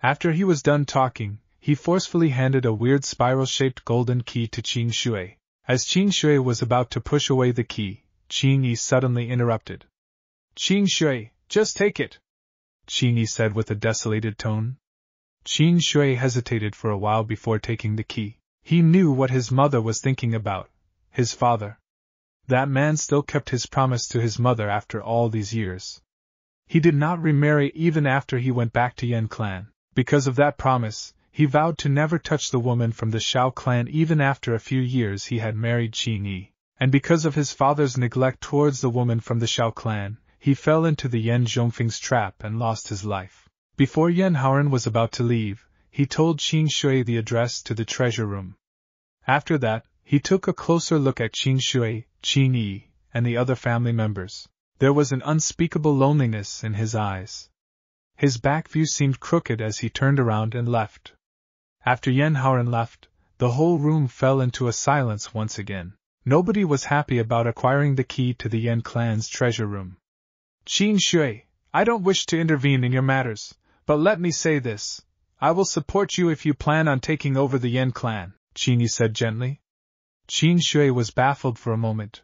After he was done talking, he forcefully handed a weird spiral shaped golden key to Qing Shui. As Qing Shui was about to push away the key, Qing Yi suddenly interrupted. Qing Shui, just take it. Qing Yi said with a desolated tone. Qin Shui hesitated for a while before taking the key. He knew what his mother was thinking about his father. That man still kept his promise to his mother after all these years. He did not remarry even after he went back to Yan clan. Because of that promise, he vowed to never touch the woman from the Shao clan even after a few years he had married Qing Yi. And because of his father's neglect towards the woman from the Shao clan, he fell into the Yan Zhongfeng's trap and lost his life. Before Yan Haoran was about to leave, he told Qing Shui the address to the treasure room. After that, he took a closer look at Qing Shui, Qing Yi, and the other family members. There was an unspeakable loneliness in his eyes. His back view seemed crooked as he turned around and left. After Yan Haoran left, the whole room fell into a silence once again. Nobody was happy about acquiring the key to the Yan clan's treasure room. Qing Shui, I don't wish to intervene in your matters, but let me say this. I will support you if you plan on taking over the Yan clan, Qing Yi said gently. Qing Shui was baffled for a moment.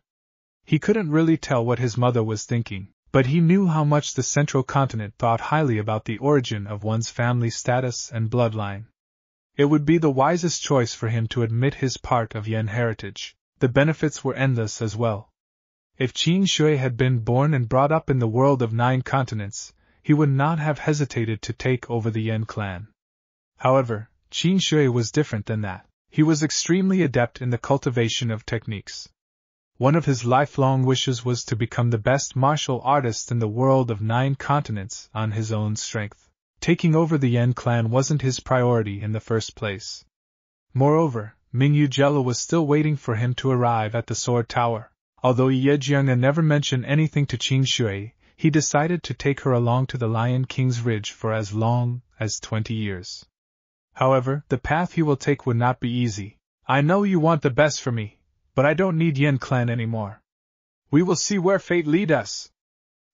He couldn't really tell what his mother was thinking, but he knew how much the central continent thought highly about the origin of one's family status and bloodline. It would be the wisest choice for him to admit his part of Yan heritage. The benefits were endless as well. If Qing Shui had been born and brought up in the world of nine continents, he would not have hesitated to take over the Yan clan. However, Qing Shui was different than that. He was extremely adept in the cultivation of techniques. One of his lifelong wishes was to become the best martial artist in the world of nine continents on his own strength. Taking over the Yan clan wasn't his priority in the first place. Moreover, Mingyue Gelou was still waiting for him to arrive at the Sword Tower. Although Ye Jiang never mentioned anything to Qing Shui, he decided to take her along to the Lion King's Ridge for as long as twenty years. However, the path he will take would not be easy. I know you want the best for me, but I don't need Yan clan anymore. We will see where fate lead us.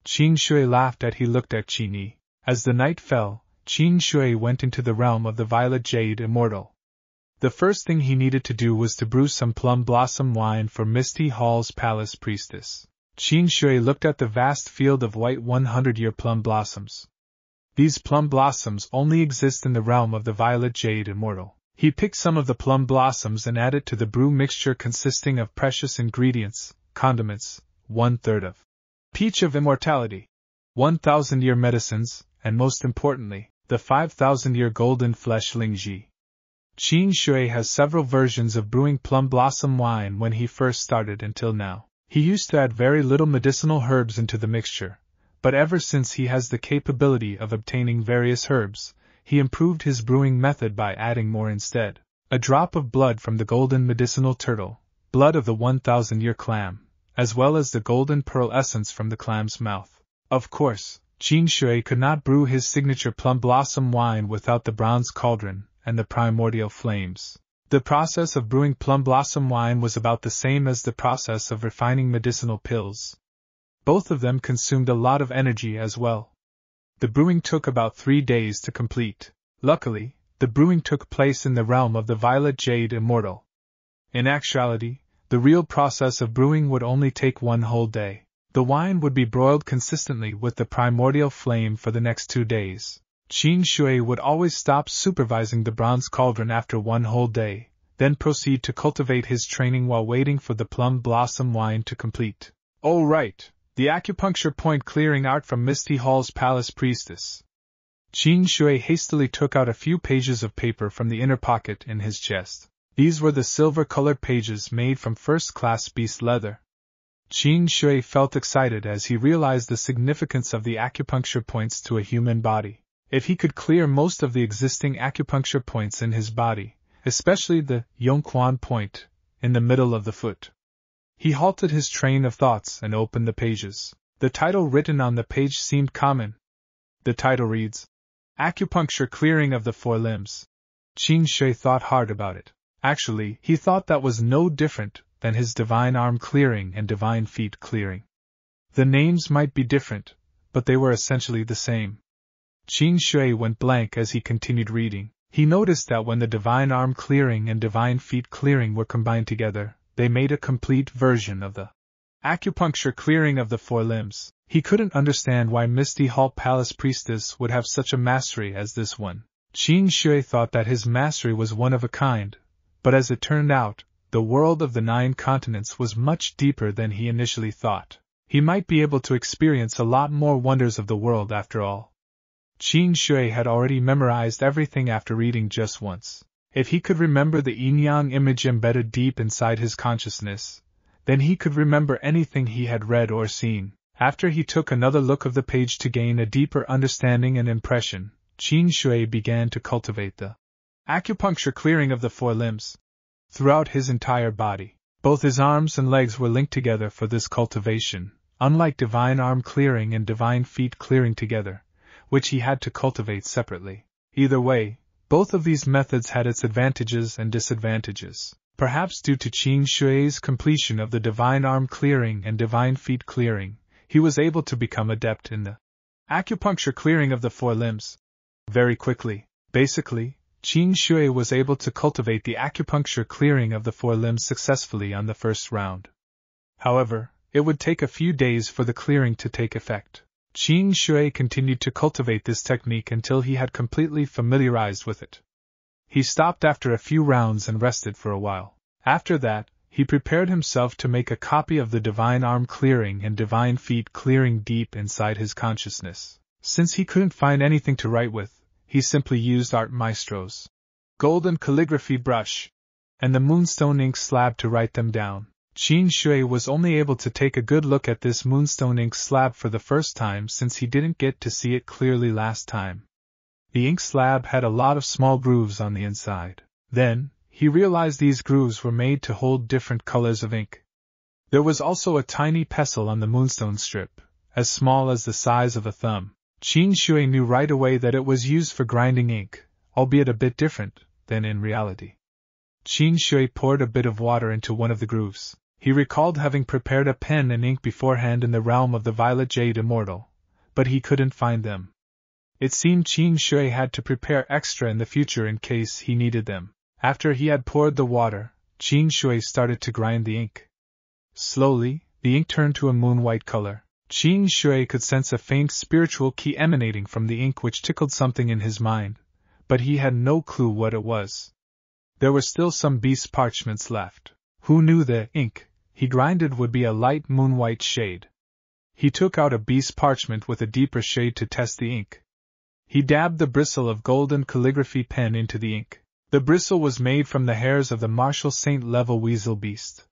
Qing Shui laughed as he looked at Qing Yi. As the night fell, Qing Shui went into the realm of the Violet Jade Immortal. The first thing he needed to do was to brew some plum blossom wine for Misty Hall's palace priestess. Qing Shui looked at the vast field of white 100 year plum blossoms. These plum blossoms only exist in the realm of the violet jade immortal. He picked some of the plum blossoms and added to the brew mixture consisting of precious ingredients, condiments, one third of peach of immortality, one thousand year medicines, and most importantly, the five thousand year golden flesh lingzhi. Qing Shui has several versions of brewing plum blossom wine when he first started until now. He used to add very little medicinal herbs into the mixture, but ever since he has the capability of obtaining various herbs, he improved his brewing method by adding more instead. A drop of blood from the golden medicinal turtle, blood of the 1000 year clam, as well as the golden pearl essence from the clam's mouth. Of course, Qing Shui could not brew his signature plum blossom wine without the bronze cauldron and the primordial flames. The process of brewing plum blossom wine was about the same as the process of refining medicinal pills. Both of them consumed a lot of energy as well. The brewing took about three days to complete. Luckily, the brewing took place in the realm of the Violet Jade Immortal. In actuality, the real process of brewing would only take one whole day. The wine would be broiled consistently with the primordial flame for the next two days. Qing Shui would always stop supervising the bronze cauldron after one whole day, then proceed to cultivate his training while waiting for the plum blossom wine to complete. Oh, right, the acupuncture point clearing art from Misty Hall's palace priestess. Qing Shui hastily took out a few pages of paper from the inner pocket in his chest. These were the silver colored pages made from first class beast leather. Qing Shui felt excited as he realized the significance of the acupuncture points to a human body. If he could clear most of the existing acupuncture points in his body, especially the Yongquan point, in the middle of the foot, he halted his train of thoughts and opened the pages. The title written on the page seemed common. The title reads Acupuncture Clearing of the Four Limbs. Qing Shui thought hard about it. Actually, he thought that was no different than his divine arm clearing and divine feet clearing. The names might be different, but they were essentially the same. Qing Shui went blank as he continued reading. He noticed that when the divine arm clearing and divine feet clearing were combined together, they made a complete version of the acupuncture clearing of the four limbs. He couldn't understand why Misty Hall Palace Priestess would have such a mastery as this one. Qing Shui thought that his mastery was one of a kind, but as it turned out, the world of the nine continents was much deeper than he initially thought. He might be able to experience a lot more wonders of the world after all. Qing Shui had already memorized everything after reading just once. If he could remember the yin yang image embedded deep inside his consciousness, then he could remember anything he had read or seen. After he took another look of the page to gain a deeper understanding and impression, Qing Shui began to cultivate the acupuncture clearing of the four limbs. Throughout his entire body, both his arms and legs were linked together for this cultivation, unlike divine arm clearing and divine feet clearing together, which he had to cultivate separately. Either way, both of these methods had its advantages and disadvantages. Perhaps due to Qing Shui's completion of the divine arm clearing and divine feet clearing, he was able to become adept in the acupuncture clearing of the four limbs. Very quickly, basically, Qing Shui was able to cultivate the acupuncture clearing of the four limbs successfully on the first round. However, It would take a few days for the clearing to take effect. Qing Shui continued to cultivate this technique until he had completely familiarized with it. He stopped after a few rounds and rested for a while. After that, he prepared himself to make a copy of the divine arm clearing and divine feet clearing deep inside his consciousness. Since he couldn't find anything to write with, he simply used Art Maestro's golden calligraphy brush and the moonstone ink slab to write them down. Qing Shui was only able to take a good look at this moonstone ink slab for the first time since he didn't get to see it clearly last time. The ink slab had a lot of small grooves on the inside. Then, he realized these grooves were made to hold different colors of ink. There was also a tiny pestle on the moonstone strip, as small as the size of a thumb. Qing Shui knew right away that it was used for grinding ink, albeit a bit different than in reality. Qing Shui poured a bit of water into one of the grooves. He recalled having prepared a pen and ink beforehand in the realm of the Violet Jade Immortal, but he couldn't find them. It seemed Qing Shui had to prepare extra in the future in case he needed them. After he had poured the water, Qing Shui started to grind the ink. Slowly, the ink turned to a moon white color. Qing Shui could sense a faint spiritual ki emanating from the ink which tickled something in his mind, but he had no clue what it was. There were still some beast parchments left. Who knew the ink he grinded would be a light moon white shade? He took out a beast parchment with a deeper shade to test the ink. He dabbed the bristle of golden calligraphy pen into the ink. The bristle was made from the hairs of the Martial Saint level weasel beast.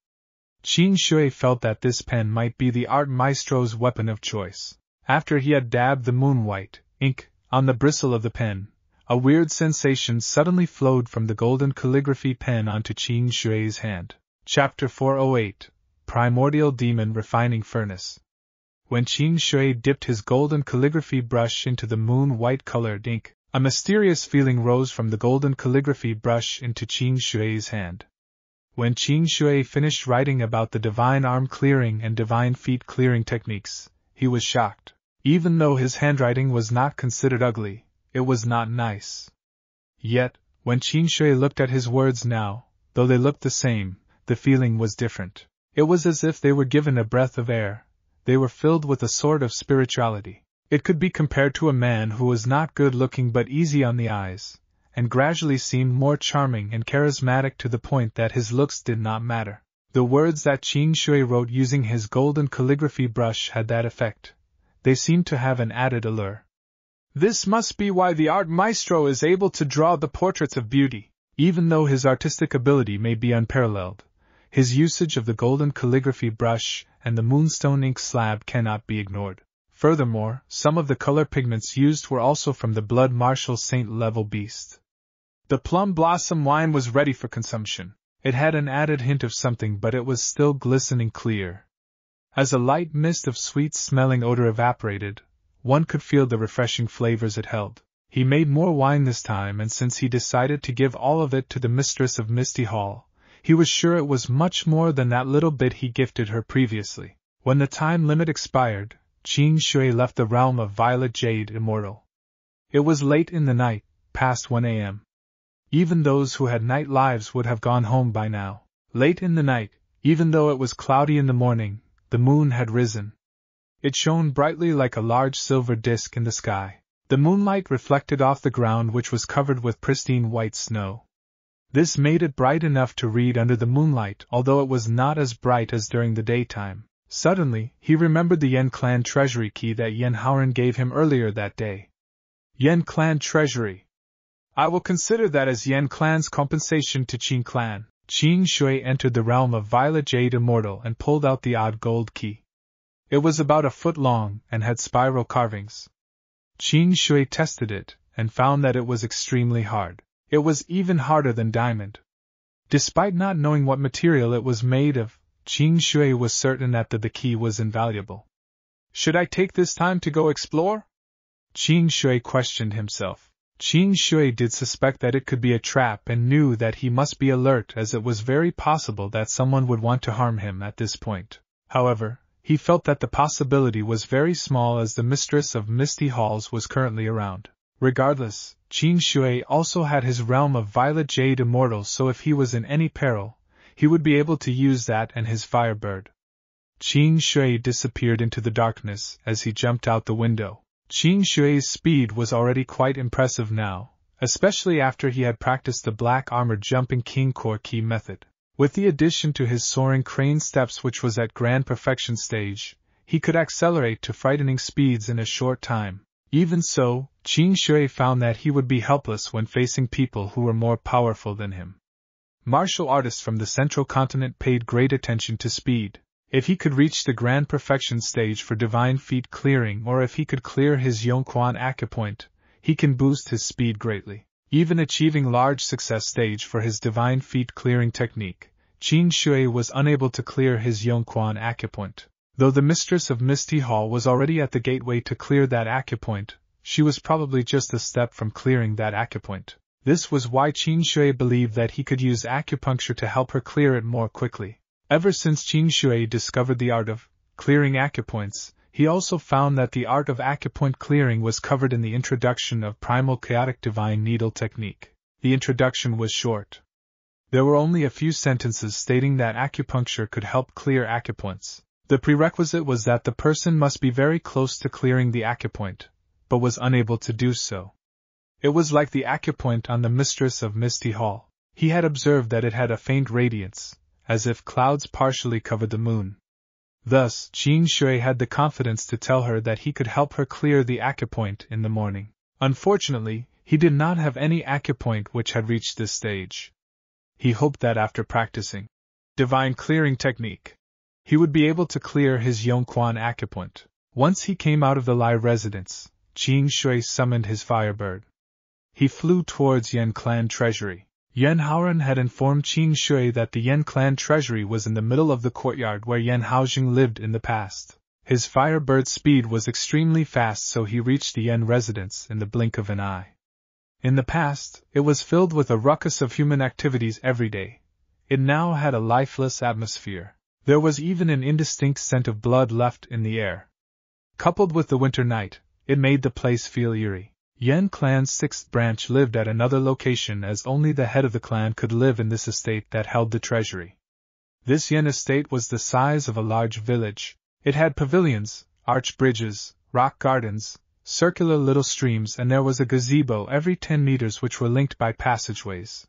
Qing Shui felt that this pen might be the art maestro's weapon of choice. After he had dabbed the moon white ink on the bristle of the pen, a weird sensation suddenly flowed from the golden calligraphy pen onto Qing Shui's hand. Chapter 408 Primordial Demon Refining Furnace. When Qing Shui dipped his golden calligraphy brush into the moon white colored ink, a mysterious feeling rose from the golden calligraphy brush into Qing Shui's hand. When Qing Shui finished writing about the divine arm clearing and divine feet clearing techniques, he was shocked. Even though his handwriting was not considered ugly, it was not nice. Yet, when Qing Shui looked at his words now, though they looked the same, the feeling was different. It was as if they were given a breath of air, they were filled with a sort of spirituality. It could be compared to a man who was not good looking but easy on the eyes, and gradually seemed more charming and charismatic to the point that his looks did not matter. The words that Qing Shui wrote using his golden calligraphy brush had that effect. They seemed to have an added allure. This must be why the art maestro is able to draw the portraits of beauty, even though his artistic ability may be unparalleled. His usage of the golden calligraphy brush and the moonstone ink slab cannot be ignored. Furthermore, some of the color pigments used were also from the blood martial saint level beast. The plum blossom wine was ready for consumption. It had an added hint of something, but it was still glistening clear. As a light mist of sweet smelling odor evaporated, one could feel the refreshing flavors it held. He made more wine this time, and since he decided to give all of it to the mistress of Misty Hall, he was sure it was much more than that little bit he gifted her previously. When the time limit expired, Qing Shui left the realm of Violet Jade immortal. It was late in the night, past 1 a.m. Even those who had night lives would have gone home by now. Late in the night, even though it was cloudy in the morning, the moon had risen. It shone brightly like a large silver disk in the sky. The moonlight reflected off the ground, which was covered with pristine white snow. This made it bright enough to read under the moonlight, although it was not as bright as during the daytime. Suddenly, he remembered the Yan clan treasury key that Yan Haoran gave him earlier that day. Yan clan treasury. I will consider that as Yan clan's compensation to Qing clan. Qing Shui entered the realm of Violet Jade Immortal and pulled out the odd gold key. It was about a foot long and had spiral carvings. Qing Shui tested it and found that it was extremely hard. It was even harder than diamond. Despite not knowing what material it was made of, Qing Shui was certain that the, key was invaluable. Should I take this time to go explore? Qing Shui questioned himself. Qing Shui did suspect that it could be a trap and knew that he must be alert as it was very possible that someone would want to harm him at this point. However, he felt that the possibility was very small as the mistress of Misty Halls was currently around. Regardless, Qing Shui also had his realm of Violet Jade Immortal so if he was in any peril, he would be able to use that and his Firebird. Qing Shui disappeared into the darkness as he jumped out the window. Qing Shui's speed was already quite impressive now, especially after he had practiced the black armored jumping king core key method. With the addition to his soaring crane steps, which was at grand perfection stage, he could accelerate to frightening speeds in a short time. Even so, Qing Shui found that he would be helpless when facing people who were more powerful than him. Martial artists from the central continent paid great attention to speed. If he could reach the grand perfection stage for divine feet clearing or if he could clear his Yongquan acupoint, he can boost his speed greatly even achieving large success stage for his divine feet clearing technique, Qing Shui was unable to clear his Yongquan acupoint. Though the mistress of Misty Hall was already at the gateway to clear that acupoint, she was probably just a step from clearing that acupoint. This was why Qing Shui believed that he could use acupuncture to help her clear it more quickly. Ever since Qing Shui discovered the art of clearing acupoints, he also found that the art of acupoint clearing was covered in the introduction of Primal Chaotic Divine Needle Technique. The introduction was short. There were only a few sentences stating that acupuncture could help clear acupoints. The prerequisite was that the person must be very close to clearing the acupoint, but was unable to do so. It was like the acupoint on the mistress of Misty Hall. He had observed that it had a faint radiance, as if clouds partially covered the moon. Thus, Qing Shui had the confidence to tell her that he could help her clear the acupoint in the morning. Unfortunately, he did not have any acupoint which had reached this stage. He hoped that after practicing divine clearing technique, he would be able to clear his Yongquan acupoint. Once he came out of the Lai residence, Qing Shui summoned his firebird. He flew towards Yan clan treasury. Yan Haoran had informed Qing Shui that the Yan clan treasury was in the middle of the courtyard where Yan Haojing lived in the past. His firebird speed was extremely fast, so he reached the Yan residence in the blink of an eye. In the past, it was filled with a ruckus of human activities every day. It now had a lifeless atmosphere. There was even an indistinct scent of blood left in the air. Coupled with the winter night, it made the place feel eerie. Yan clan's sixth branch lived at another location as only the head of the clan could live in this estate that held the treasury. This Yan estate was the size of a large village. It had pavilions, arch bridges, rock gardens, circular little streams, and there was a gazebo every ten meters which were linked by passageways.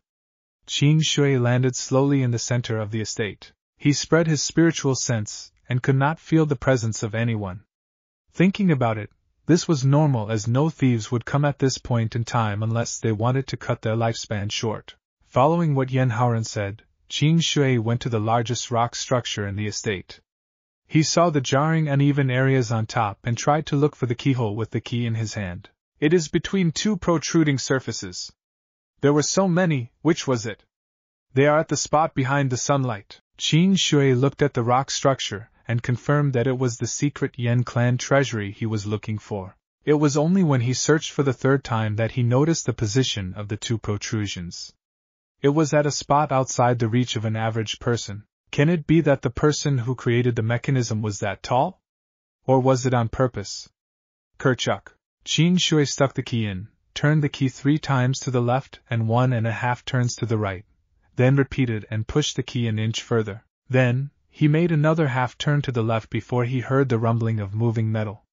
Qing Shui landed slowly in the center of the estate. He spread his spiritual sense, and could not feel the presence of anyone. Thinking about it, this was normal as no thieves would come at this point in time unless they wanted to cut their lifespan short. Following what Yan Haoran said, Qing Shui went to the largest rock structure in the estate. He saw the jarring uneven areas on top and tried to look for the keyhole with the key in his hand. It is between two protruding surfaces. There were so many, which was it? They are at the spot behind the sunlight. Qing Shui looked at the rock structure and confirmed that it was the secret Yan clan treasury he was looking for. It was only when he searched for the third time that he noticed the position of the two protrusions. It was at a spot outside the reach of an average person. Can it be that the person who created the mechanism was that tall? Or was it on purpose? Kerchuk. Qing Shui stuck the key in, turned the key three times to the left and one and a half turns to the right, then repeated and pushed the key an inch further. Then, he made another half turn to the left before he heard the rumbling of moving metal.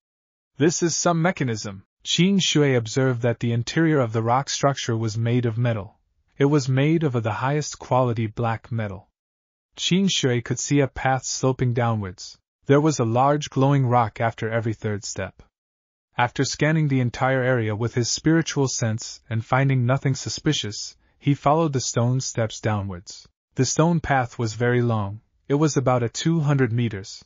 This is some mechanism. Qing Shui observed that the interior of the rock structure was made of metal. It was made of the highest quality black metal. Qing Shui could see a path sloping downwards. There was a large glowing rock after every third step. After scanning the entire area with his spiritual sense and finding nothing suspicious, he followed the stone steps downwards. The stone path was very long, it was about a 200 meters.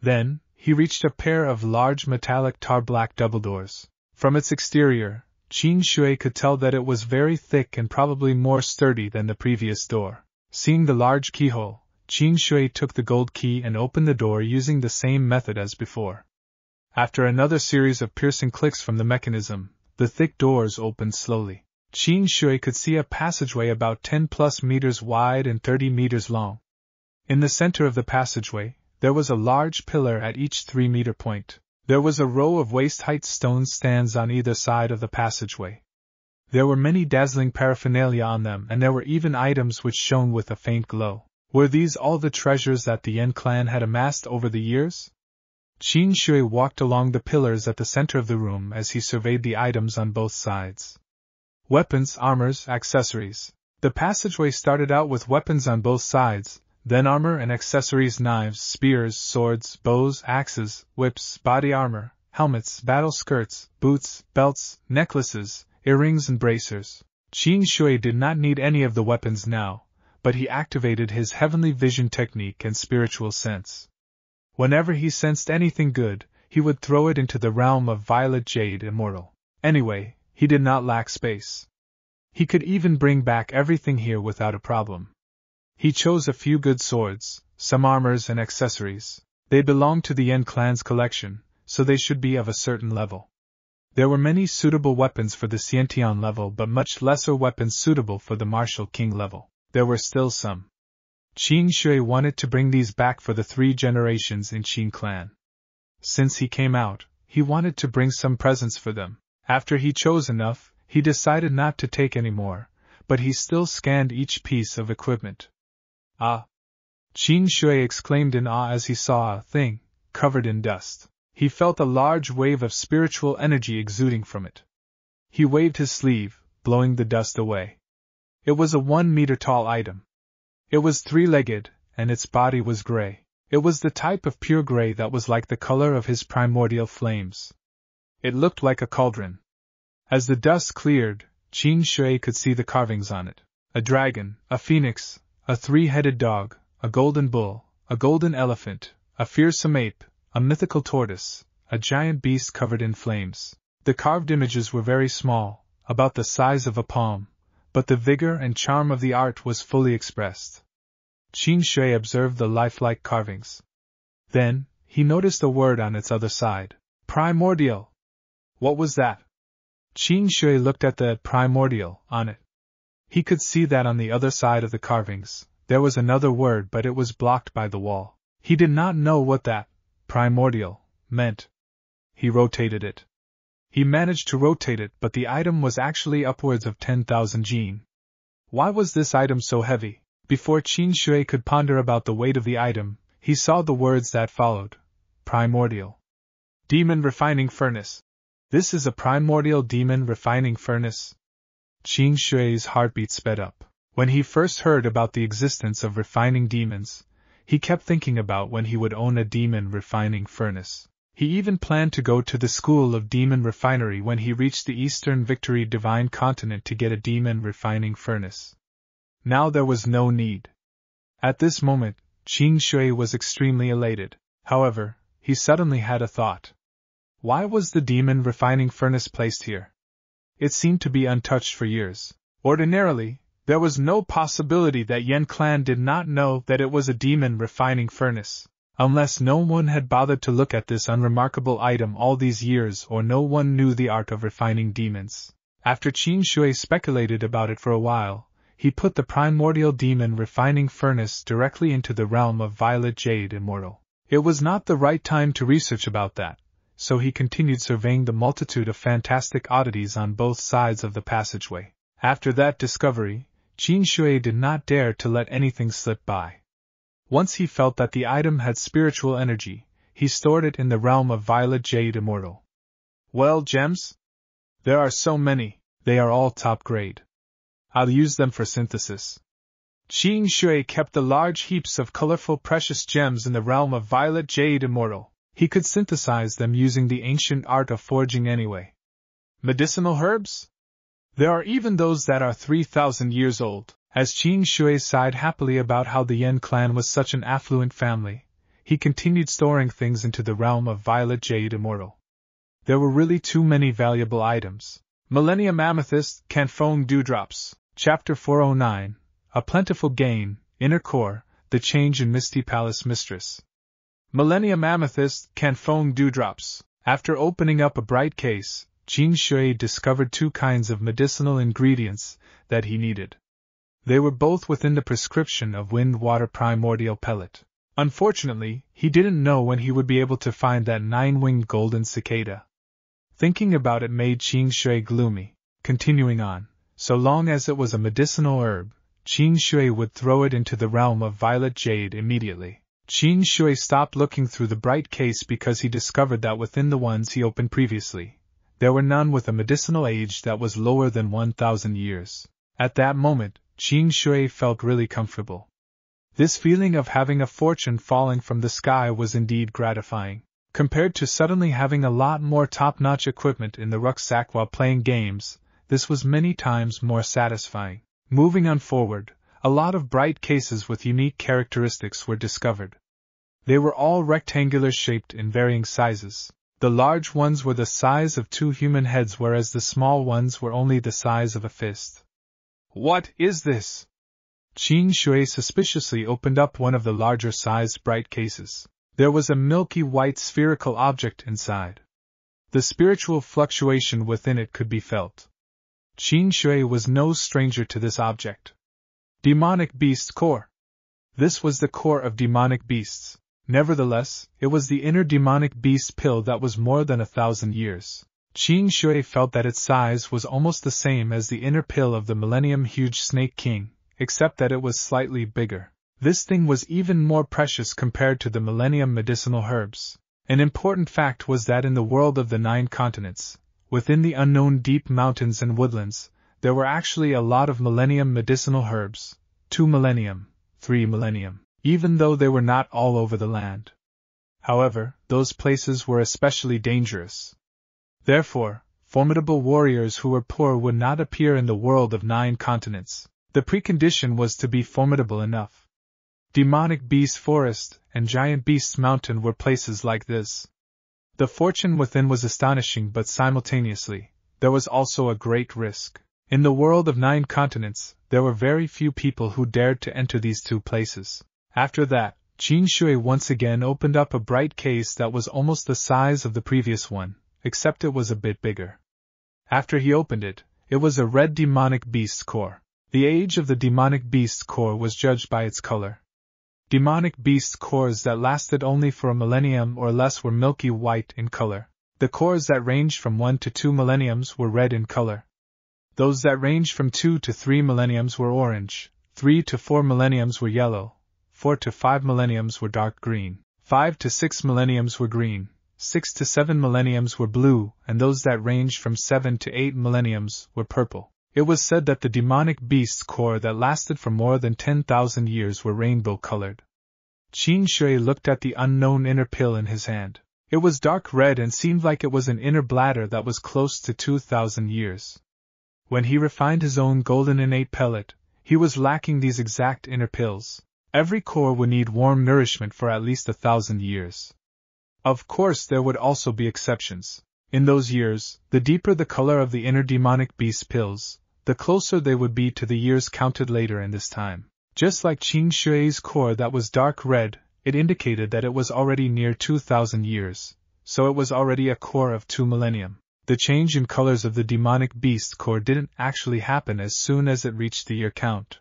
Then, he reached a pair of large metallic tar black double doors. From its exterior, Qing Shui could tell that it was very thick and probably more sturdy than the previous door. Seeing the large keyhole, Qing Shui took the gold key and opened the door using the same method as before. After another series of piercing clicks from the mechanism, the thick doors opened slowly. Qing Shui could see a passageway about 10 plus meters wide and 30 meters long. In the center of the passageway, there was a large pillar at each three meter point. There was a row of waist height stone stands on either side of the passageway. There were many dazzling paraphernalia on them, and there were even items which shone with a faint glow. Were these all the treasures that the Yan clan had amassed over the years? Qing Shui walked along the pillars at the center of the room as he surveyed the items on both sides. Weapons, armors, accessories. The passageway started out with weapons on both sides, then armor and accessories knives, spears, swords, bows, axes, whips, body armor, helmets, battle skirts, boots, belts, necklaces, earrings, and bracers. Qing Shui did not need any of the weapons now, but he activated his heavenly vision technique and spiritual sense. Whenever he sensed anything good, he would throw it into the realm of violet jade immortal. Anyway, he did not lack space. He could even bring back everything here without a problem. He chose a few good swords, some armors and accessories. They belonged to the Yan clan's collection, so they should be of a certain level. There were many suitable weapons for the Xiantian level, but much lesser weapons suitable for the martial king level. There were still some. Qing Shui wanted to bring these back for the three generations in Qing clan. Since he came out, he wanted to bring some presents for them. After he chose enough, he decided not to take any more, but he still scanned each piece of equipment. Ah! Qing Shui exclaimed in awe as he saw a thing, covered in dust. He felt a large wave of spiritual energy exuding from it. He waved his sleeve, blowing the dust away. It was a one meter tall item. It was three legged, and its body was gray. It was the type of pure gray that was like the color of his primordial flames. It looked like a cauldron. As the dust cleared, Qing Shui could see the carvings on it a dragon, a phoenix, a three headed dog, a golden bull, a golden elephant, a fearsome ape, a mythical tortoise, a giant beast covered in flames. The carved images were very small, about the size of a palm, but the vigor and charm of the art was fully expressed. Qing Shui observed the lifelike carvings. Then, he noticed a word on its other side primordial. What was that? Qing Shui looked at the primordial on it. He could see that on the other side of the carvings, there was another word, but it was blocked by the wall. He did not know what that primordial meant. He rotated it. He managed to rotate it, but the item was actually upwards of 10,000 jin. Why was this item so heavy? Before Qing Shui could ponder about the weight of the item, he saw the words that followed Primordial. Demon Refining Furnace. This is a primordial demon refining furnace. Qing Shui's heartbeat sped up. When he first heard about the existence of refining demons, he kept thinking about when he would own a demon refining furnace. He even planned to go to the school of demon refinery when he reached the Eastern Victory Divine Continent to get a demon refining furnace. Now there was no need. At this moment, Qing Shui was extremely elated. However, he suddenly had a thought. Why was the demon refining furnace placed here? It seemed to be untouched for years. Ordinarily, there was no possibility that Yan clan did not know that it was a demon refining furnace unless no one had bothered to look at this unremarkable item all these years or no one knew the art of refining demons. After Qing Shui speculated about it for a while, he put the primordial demon refining furnace directly into the realm of violet jade immortal. It was not the right time to research about that, so he continued surveying the multitude of fantastic oddities on both sides of the passageway. After that discovery, Qing Shui did not dare to let anything slip by. Once he felt that the item had spiritual energy, he stored it in the realm of violet jade immortal. Well, gems? There are so many, they are all top grade. I'll use them for synthesis. Qing Shui kept the large heaps of colorful precious gems in the realm of violet jade immortal. He could synthesize them using the ancient art of forging anyway. Medicinal herbs? There are even those that are 3,000 years old. As Qing Shui sighed happily about how the Yan clan was such an affluent family, he continued storing things into the realm of Violet Jade Immortal. There were really too many valuable items. Millennium Amethyst, Canfong Dewdrops, Chapter 409, A Plentiful Gain, Inner Core, The Change in Misty Palace Mistress. Millennium Amethyst, Canfong Dewdrops. After opening up a bright case, Qing Shui discovered two kinds of medicinal ingredients that he needed. They were both within the prescription of wind water primordial pellet. Unfortunately, he didn't know when he would be able to find that nine winged golden cicada. Thinking about it made Qing Shui gloomy. Continuing on, so long as it was a medicinal herb, Qing Shui would throw it into the realm of violet jade immediately. Qing Shui stopped looking through the bright case because he discovered that within the ones he opened previously, there were none with a medicinal age that was lower than 1,000 years. At that moment, Qing Shui felt really comfortable. This feeling of having a fortune falling from the sky was indeed gratifying. Compared to suddenly having a lot more top notch equipment in the rucksack while playing games, this was many times more satisfying. Moving on forward, a lot of bright cases with unique characteristics were discovered. They were all rectangular shaped in varying sizes. The large ones were the size of two human heads, whereas the small ones were only the size of a fist. What is this? Qing Shui suspiciously opened up one of the larger sized bright cases. There was a milky white spherical object inside. The spiritual fluctuation within it could be felt. Qing Shui was no stranger to this object. Demonic Beast Core. This was the core of demonic beasts. Nevertheless, it was the inner demonic beast pill that was more than a thousand years. Qing Shui felt that its size was almost the same as the inner pill of the Millennium Huge Snake King, except that it was slightly bigger. This thing was even more precious compared to the Millennium medicinal herbs. An important fact was that in the world of the nine continents, Within the unknown deep mountains and woodlands, there were actually a lot of millennium medicinal herbs, two millennium, three millennium, even though they were not all over the land. However, those places were especially dangerous. Therefore, formidable warriors who were poor would not appear in the world of nine continents. The precondition was to be formidable enough. Demonic Beast Forest and Giant Beast Mountain were places like this. The fortune within was astonishing, but simultaneously, there was also a great risk. In the world of nine continents, there were very few people who dared to enter these two places. After that, Qing Shui once again opened up a bright case that was almost the size of the previous one, except it was a bit bigger. After he opened it, it was a red demonic beast core. The age of the demonic beast core was judged by its color. Demonic beast cores that lasted only for a millennium or less were milky white in color. The cores that ranged from one to two millenniums were red in color. Those that ranged from two to three millenniums were orange, three to four millenniums were yellow, four to five millenniums were dark green, five to six millenniums were green, six to seven millenniums were blue, and those that ranged from seven to eight millenniums were purple. It was said that the demonic beast's core that lasted for more than 10,000 years were rainbow colored. Qing Shui looked at the unknown inner pill in his hand. It was dark red and seemed like it was an inner bladder that was close to 2,000 years. When he refined his own golden innate pellet, he was lacking these exact inner pills. Every core would need warm nourishment for at least a thousand years. Of course, there would also be exceptions. In those years, the deeper the color of the inner demonic beast pills, the closer they would be to the years counted later in this time. Just like Qing Shui's core that was dark red, it indicated that it was already near 2000 years, so it was already a core of two millennium. The change in colors of the demonic beast core didn't actually happen as soon as it reached the year count.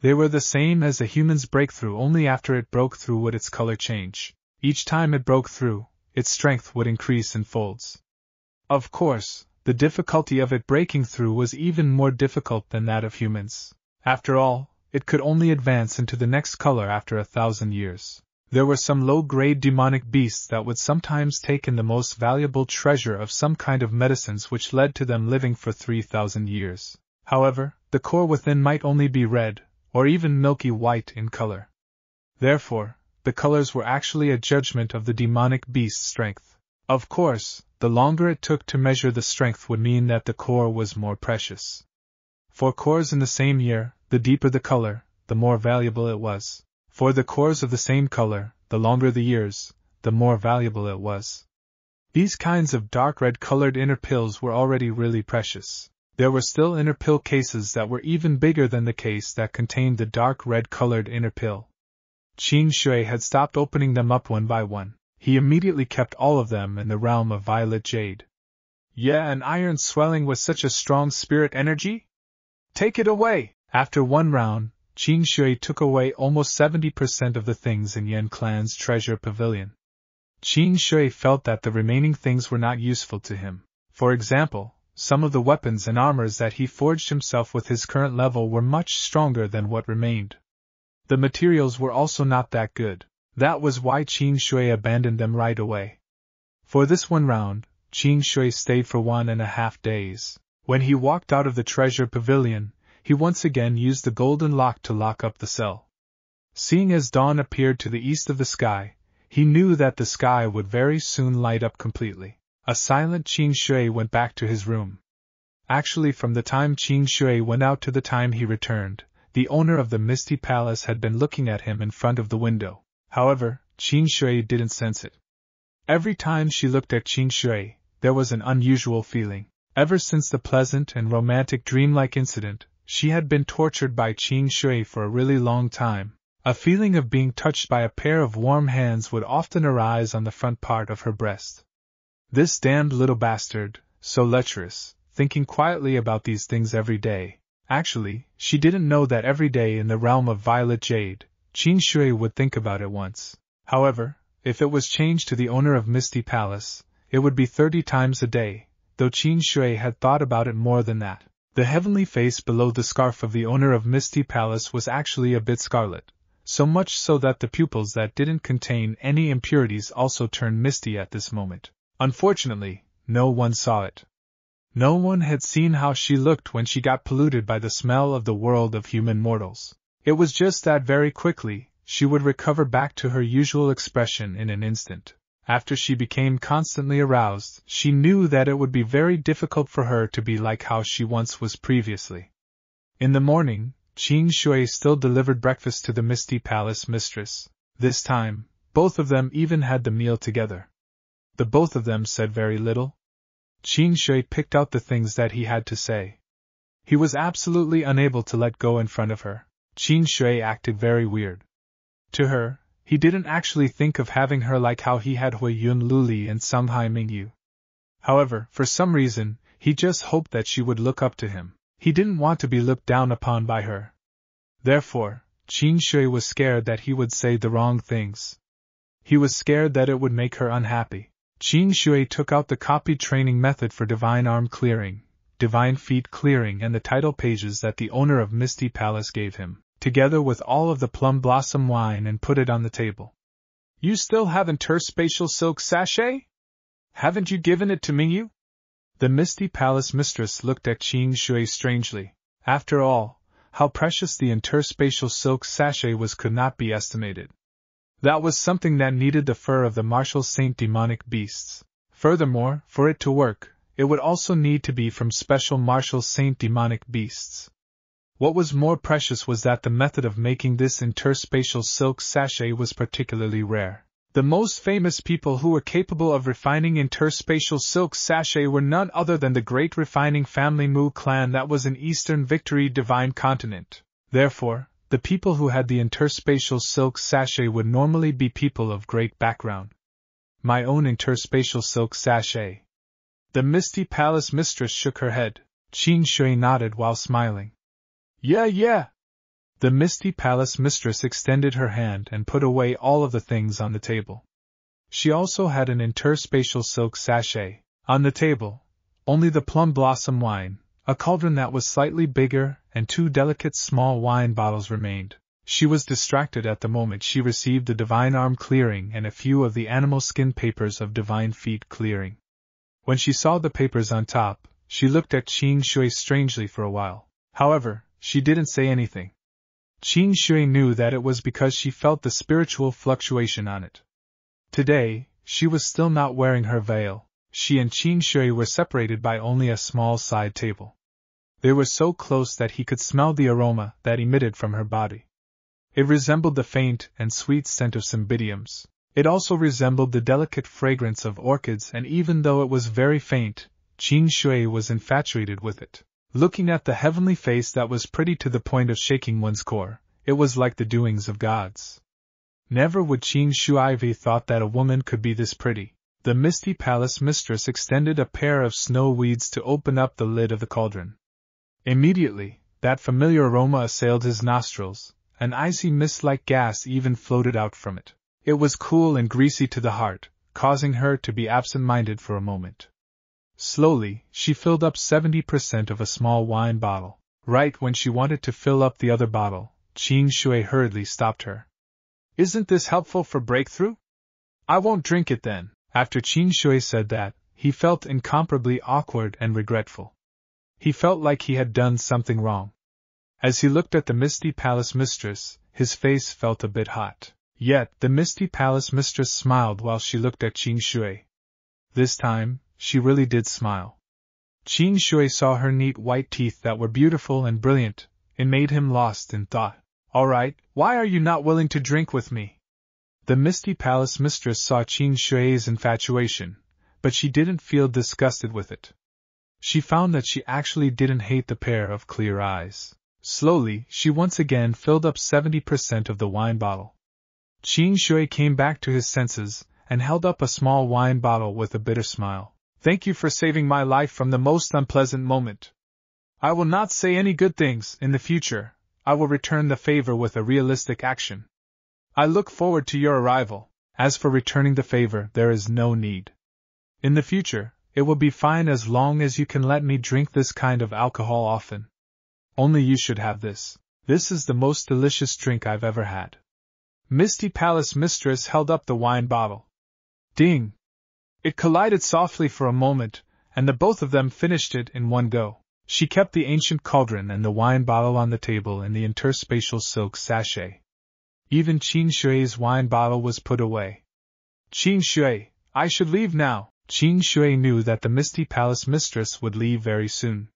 They were the same as a human's breakthrough only after it broke through would its color change. Each time it broke through, its strength would increase in folds. Of course, the difficulty of it breaking through was even more difficult than that of humans. After all, it could only advance into the next color after a thousand years. There were some low grade demonic beasts that would sometimes take in the most valuable treasure of some kind of medicines which led to them living for 3,000 years. However, the core within might only be red, or even milky white in color. Therefore, the colors were actually a judgment of the demonic beast's strength. Of course, the longer it took to measure the strength would mean that the core was more precious. For cores in the same year, the deeper the color, the more valuable it was. For the cores of the same color, the longer the years, the more valuable it was. These kinds of dark red colored inner pills were already really precious. There were still inner pill cases that were even bigger than the case that contained the dark red colored inner pill. Qing Shui had stopped opening them up one by one he immediately kept all of them in the realm of violet jade. Yeah, an iron swelling with such a strong spirit energy? Take it away! After one round, Qing Shui took away almost 70% of the things in Yan Clan's treasure pavilion. Qing Shui felt that the remaining things were not useful to him. For example, some of the weapons and armors that he forged himself with his current level were much stronger than what remained. The materials were also not that good. That was why Qing Shui abandoned them right away. For this one round, Qing Shui stayed for one and a half days. When he walked out of the treasure pavilion, he once again used the golden lock to lock up the cell. Seeing as dawn appeared to the east of the sky, he knew that the sky would very soon light up completely. A silent Qing Shui went back to his room. Actually, from the time Qing Shui went out to the time he returned, the owner of the Misty Palace had been looking at him in front of the window. However, Qing Shui didn't sense it. Every time she looked at Qing Shui, there was an unusual feeling. Ever since the pleasant and romantic dreamlike incident, she had been tortured by Qing Shui for a really long time. A feeling of being touched by a pair of warm hands would often arise on the front part of her breast. This damned little bastard, so lecherous, thinking quietly about these things every day. Actually, she didn't know that every day in the realm of violet jade, Qing Shui would think about it once. However, if it was changed to the owner of Misty Palace, it would be thirty times a day, though Qing Shui had thought about it more than that. The heavenly face below the scarf of the owner of Misty Palace was actually a bit scarlet, so much so that the pupils that didn't contain any impurities also turned misty at this moment. Unfortunately, no one saw it. No one had seen how she looked when she got polluted by the smell of the world of human mortals. It was just that very quickly, she would recover back to her usual expression in an instant. After she became constantly aroused, she knew that it would be very difficult for her to be like how she once was previously. In the morning, Qing Shui still delivered breakfast to the Misty Palace mistress. This time, both of them even had the meal together. The both of them said very little. Qing Shui picked out the things that he had to say. He was absolutely unable to let go in front of her. Qing Shui acted very weird. To her, he didn't actually think of having her like how he had Huiyun Luli and Sunhai Mingyu. However, for some reason, he just hoped that she would look up to him. He didn't want to be looked down upon by her. Therefore, Qing Shui was scared that he would say the wrong things. He was scared that it would make her unhappy. Qing Shui took out the copied training method for divine arm clearing, divine feet clearing, and the title pages that the owner of Misty Palace gave him, together with all of the plum blossom wine, and put it on the table. You still haven't her spatial silk sachet? Haven't you given it to Mingyu? The Misty Palace mistress looked at Qing Shui strangely. After all, how precious the interspatial silk sachet was could not be estimated. That was something that needed the fur of the martial saint demonic beasts. Furthermore, for it to work, it would also need to be from special martial saint demonic beasts. What was more precious was that the method of making this interspatial silk sachet was particularly rare. The most famous people who were capable of refining interspatial silk sachet were none other than the great refining family Mu clan that was in Eastern Victory Divine Continent. Therefore, the people who had the interspatial silk sachet would normally be people of great background. My own interspatial silk sachet. The Misty Palace mistress shook her head. Qing Shui nodded while smiling. Yeah, yeah. The Misty Palace mistress extended her hand and put away all of the things on the table. She also had an interspatial silk sachet. On the table, only the plum blossom wine, a cauldron that was slightly bigger, and two delicate small wine bottles remained. She was distracted at the moment she received the divine arm clearing and a few of the animal skin papers of divine feet clearing. When she saw the papers on top, she looked at Qing Shui strangely for a while. However, she didn't say anything. Qing Shui knew that it was because she felt the spiritual fluctuation on it. Today, she was still not wearing her veil. She and Qing Shui were separated by only a small side table. They were so close that he could smell the aroma that emitted from her body. It resembled the faint and sweet scent of cymbidiums. It also resembled the delicate fragrance of orchids, and even though it was very faint, Qing Shui was infatuated with it. Looking at the heavenly face that was pretty to the point of shaking one's core, it was like the doings of gods. Never would Qing Shui thought that a woman could be this pretty. The Misty Palace mistress extended a pair of snow weeds to open up the lid of the cauldron. Immediately, that familiar aroma assailed his nostrils, an icy mist like gas even floated out from it. It was cool and greasy to the heart, causing her to be absent minded for a moment. Slowly, she filled up 70% of a small wine bottle. Right when she wanted to fill up the other bottle, Qing Shui hurriedly stopped her. Isn't this helpful for breakthrough? I won't drink it then. After Qing Shui said that, he felt incomparably awkward and regretful. He felt like he had done something wrong. As he looked at the Misty Palace mistress, his face felt a bit hot. Yet, the Misty Palace mistress smiled while she looked at Qing Shui. This time, she really did smile. Qing Shui saw her neat white teeth that were beautiful and brilliant. and made him lost in thought. All right, why are you not willing to drink with me? The Misty Palace mistress saw Qing Shui's infatuation, but she didn't feel disgusted with it. She found that she actually didn't hate the pair of clear eyes. Slowly, she once again filled up 70% of the wine bottle. Qing Shui came back to his senses and held up a small wine bottle with a bitter smile. Thank you for saving my life from the most unpleasant moment. I will not say any good things in the future, I will return the favor with a realistic action. I look forward to your arrival. As for returning the favor, there is no need. In the future, it will be fine as long as you can let me drink this kind of alcohol often. Only you should have this. This is the most delicious drink I've ever had. Misty Palace Mistress held up the wine bottle. Ding! It collided softly for a moment, and the both of them finished it in one go. She kept the ancient cauldron and the wine bottle on the table in the interspatial silk sachet. Even Qing Shui's wine bottle was put away. Qing Shui, I should leave now. Qing Shui knew that the Misty Palace mistress would leave very soon.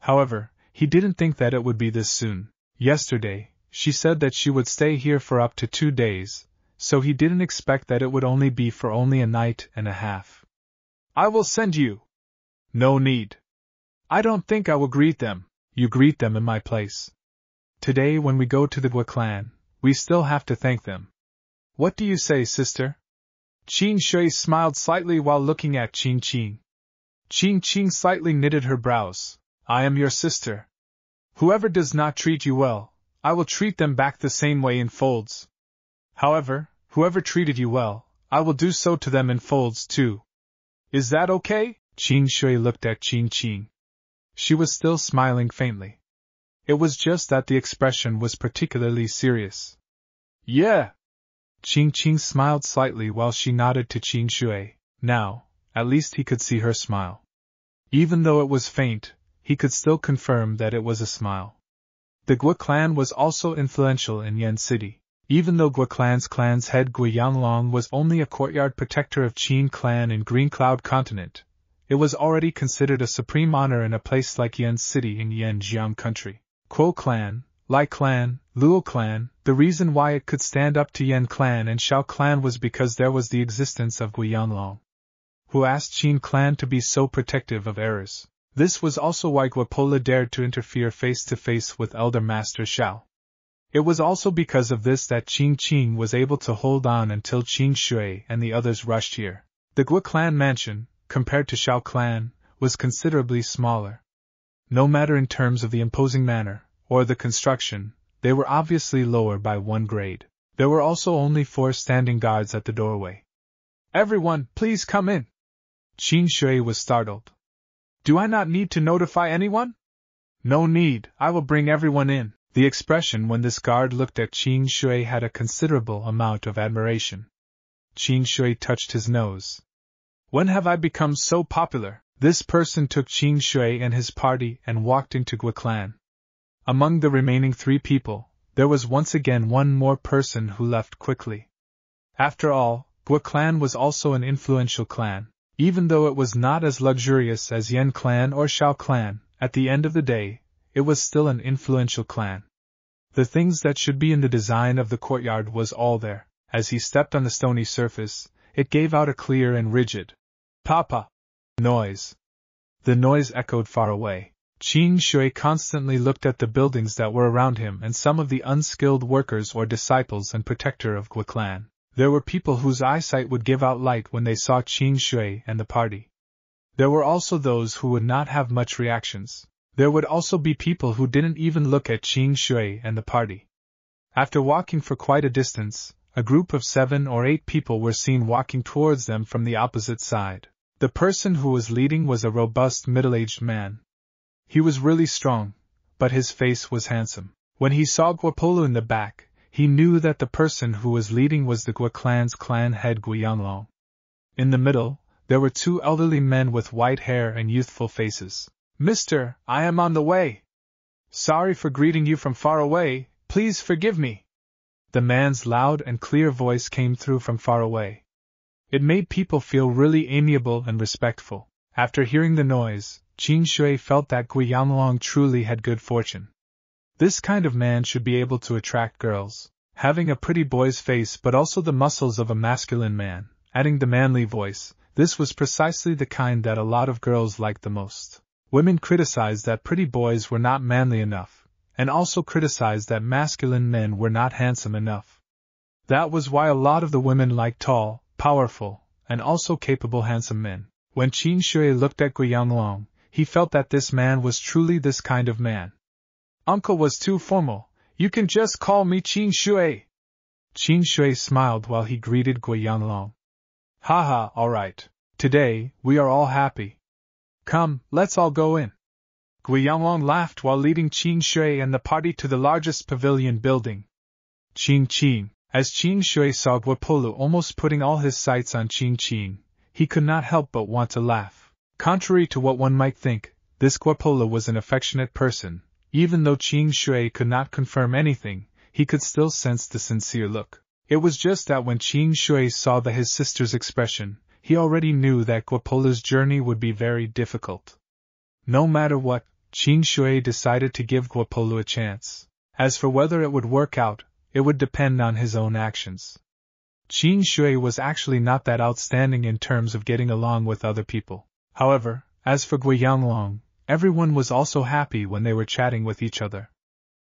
However, he didn't think that it would be this soon. Yesterday, she said that she would stay here for up to two days, so he didn't expect that it would only be for only a night and a half. I will send you. No need. I don't think I will greet them, you greet them in my place. Today, when we go to the Gua clan, we still have to thank them. What do you say, sister? Qing Shui smiled slightly while looking at Qin Qing. Qin Qing slightly knitted her brows. I am your sister. Whoever does not treat you well, I will treat them back the same way in folds. However, whoever treated you well, I will do so to them in folds too. Is that okay? Qing Shui looked at Qin Qing. She was still smiling faintly. It was just that the expression was particularly serious. Yeah. Qin Qing smiled slightly while she nodded to Qing Shui. Now, at least he could see her smile. Even though it was faint, he could still confirm that it was a smile. The Gua clan was also influential in Yan City. Even though Gua clan's head Gua Yanglong was only a courtyard protector of Qing clan in Green Cloud Continent, it was already considered a supreme honor in a place like Yan City in Yanjiang country. Kuo clan, Lai clan, Luo clan, the reason why it could stand up to Yan clan and Shao clan was because there was the existence of Gua Yanglong, who asked Qing clan to be so protective of errors. This was also why Guapola dared to interfere face to face with Elder Master Shao. It was also because of this that Qing Qing was able to hold on until Qing Shui and the others rushed here. The Gua clan mansion, compared to Shao clan, was considerably smaller. No matter in terms of the imposing manner, or the construction, they were obviously lower by one grade. There were also only four standing guards at the doorway. Everyone, please come in! Qing Shui was startled. Do I not need to notify anyone? No need, I will bring everyone in. The expression when this guard looked at Qing Shui had a considerable amount of admiration. Qing Shui touched his nose. When have I become so popular? This person took Qing Shui and his party and walked into Gua clan. Among the remaining three people, there was once again one more person who left quickly. After all, Gua clan was also an influential clan. Even though it was not as luxurious as Yan clan or Shao clan, at the end of the day, it was still an influential clan. The things that should be in the design of the courtyard was all there. As he stepped on the stony surface, it gave out a clear and rigid papa noise. The noise echoed far away. Qing Shui constantly looked at the buildings that were around him and some of the unskilled workers or disciples and protector of Gua clan. There were people whose eyesight would give out light when they saw Qing Shui and the party. There were also those who would not have much reactions. There would also be people who didn't even look at Qing Shui and the party. After walking for quite a distance, a group of seven or eight people were seen walking towards them from the opposite side. The person who was leading was a robust middle aged man. He was really strong, but his face was handsome. When he saw Guapolo in the back, he knew that the person who was leading was the Gua clan's clan head Guiyanglong. In the middle, there were two elderly men with white hair and youthful faces. Mister, I am on the way. Sorry for greeting you from far away, please forgive me. The man's loud and clear voice came through from far away. It made people feel really amiable and respectful. After hearing the noise, Qing Shui felt that Gui Yanlong truly had good fortune. This kind of man should be able to attract girls, having a pretty boy's face but also the muscles of a masculine man, adding the manly voice, this was precisely the kind that a lot of girls liked the most. Women criticized that pretty boys were not manly enough, and also criticized that masculine men were not handsome enough. That was why a lot of the women liked tall, powerful, and also capable handsome men. When Qing Shui looked at Guiyang he felt that this man was truly this kind of man. Uncle was too formal, you can just call me Qing Shui. Qing Shui smiled while he greeted Guiyang Long. Ha ha, alright. Today, we are all happy. Come, let's all go in. Guiyang laughed while leading Qing Shui and the party to the largest pavilion building. Qing Qing, as Qing Shui saw Guapolo almost putting all his sights on Qing Qing, he could not help but want to laugh. Contrary to what one might think, this Guapolo was an affectionate person. Even though Qing Shui could not confirm anything, he could still sense the sincere look. It was just that when Qing Shui saw the his sister's expression, he already knew that Guapolo's journey would be very difficult. No matter what, Qing Shui decided to give Guapolo a chance. As for whether it would work out, it would depend on his own actions. Qing Shui was actually not that outstanding in terms of getting along with other people. However, as for Guiyang everyone was also happy when they were chatting with each other.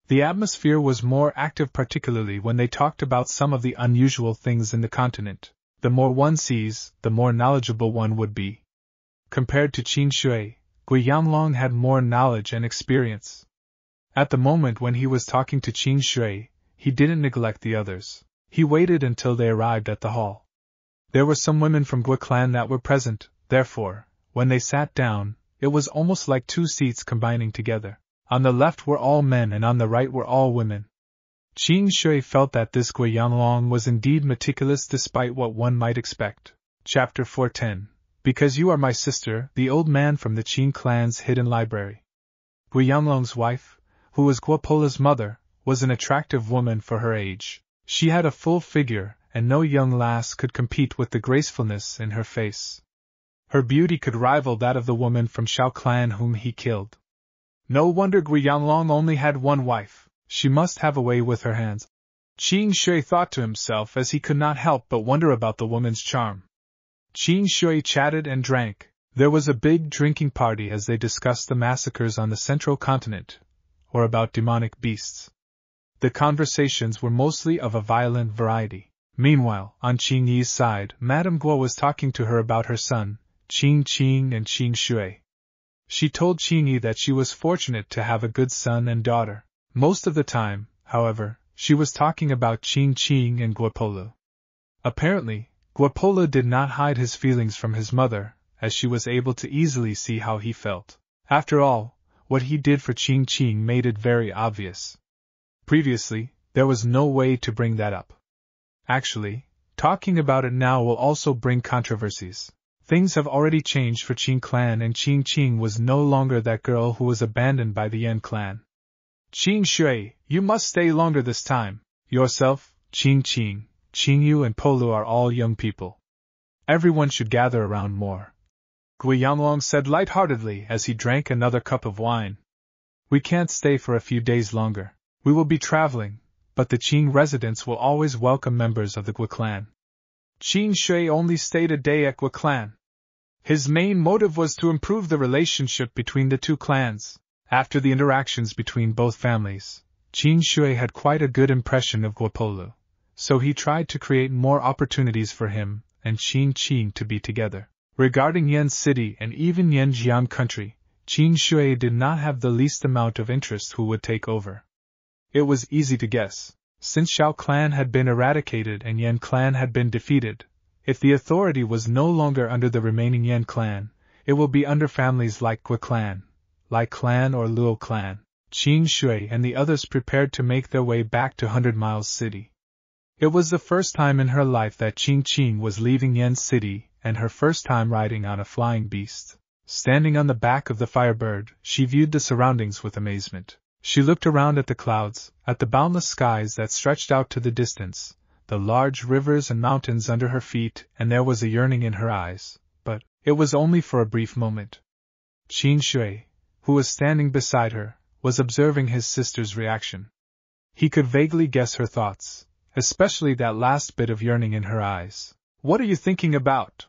The atmosphere was more active, particularly when they talked about some of the unusual things in the continent. The more one sees, the more knowledgeable one would be. Compared to Qing Shui, Guiyang had more knowledge and experience. At the moment when he was talking to Qing Shui, he didn't neglect the others. He waited until they arrived at the hall. There were some women from Gua clan that were present, therefore, when they sat down, it was almost like two seats combining together. On the left were all men and on the right were all women. Qing Shui felt that this Gui Yanlong was indeed meticulous despite what one might expect. Chapter 410 Because you are my sister, the old man from the Qing clan's hidden library. Gui Yanlong's wife, who was Guapola's mother, was an attractive woman for her age. She had a full figure, and no young lass could compete with the gracefulness in her face. Her beauty could rival that of the woman from Shao clan whom he killed. No wonder Gui Yanglong only had one wife, she must have a way with her hands. Qing Shui thought to himself as he could not help but wonder about the woman's charm. Qing Shui chatted and drank. There was a big drinking party as they discussed the massacres on the central continent, or about demonic beasts the conversations were mostly of a violent variety. Meanwhile, on Qing Yi's side, Madame Guo was talking to her about her son, Qing Qing and Qing Shui. She told Qing Yi that she was fortunate to have a good son and daughter. Most of the time, however, she was talking about Qing Qing and Guapolo. Apparently, Guapolo did not hide his feelings from his mother, as she was able to easily see how he felt. After all, what he did for Qing Qing made it very obvious. Previously, there was no way to bring that up. Actually, talking about it now will also bring controversies. Things have already changed for Qing clan and Qing Qing was no longer that girl who was abandoned by the Yan clan. Qing Shui, you must stay longer this time. Yourself, Qing Qing, Qing Yu and Polu are all young people. Everyone should gather around more. Gui Yanglong said light-heartedly as he drank another cup of wine. We can't stay for a few days longer. We will be traveling, but the Qing residents will always welcome members of the Gua clan. Qing Shui only stayed a day at Gua clan. His main motive was to improve the relationship between the two clans. After the interactions between both families, Qing Shui had quite a good impression of Guapolo, so he tried to create more opportunities for him and Qing Qing to be together. Regarding Yan City and even Yanjian country, Qing Shui did not have the least amount of interest who would take over. It was easy to guess. Since Shao clan had been eradicated and Yan clan had been defeated, if the authority was no longer under the remaining Yan clan, it will be under families like Gua clan, Lai clan or Luo clan. Qing Shui and the others prepared to make their way back to Hundred Miles City. It was the first time in her life that Qing Qing was leaving Yan City, and her first time riding on a flying beast. Standing on the back of the Firebird, she viewed the surroundings with amazement. She looked around at the clouds, at the boundless skies that stretched out to the distance, the large rivers and mountains under her feet, and there was a yearning in her eyes, but it was only for a brief moment. Qing Shui, who was standing beside her, was observing his sister's reaction. He could vaguely guess her thoughts, especially that last bit of yearning in her eyes. What are you thinking about?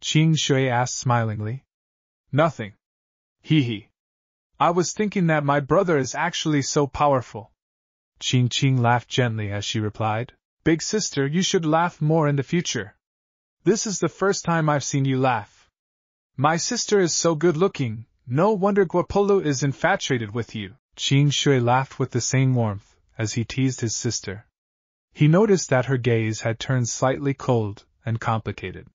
Qing Shui asked smilingly. Nothing. Hee hee. I was thinking that my brother is actually so powerful. Qing Qing laughed gently as she replied. Big sister, you should laugh more in the future. This is the first time I've seen you laugh. My sister is so good looking, no wonder Guapolo is infatuated with you. Qing Shui laughed with the same warmth, as he teased his sister. He noticed that her gaze had turned slightly cold and complicated.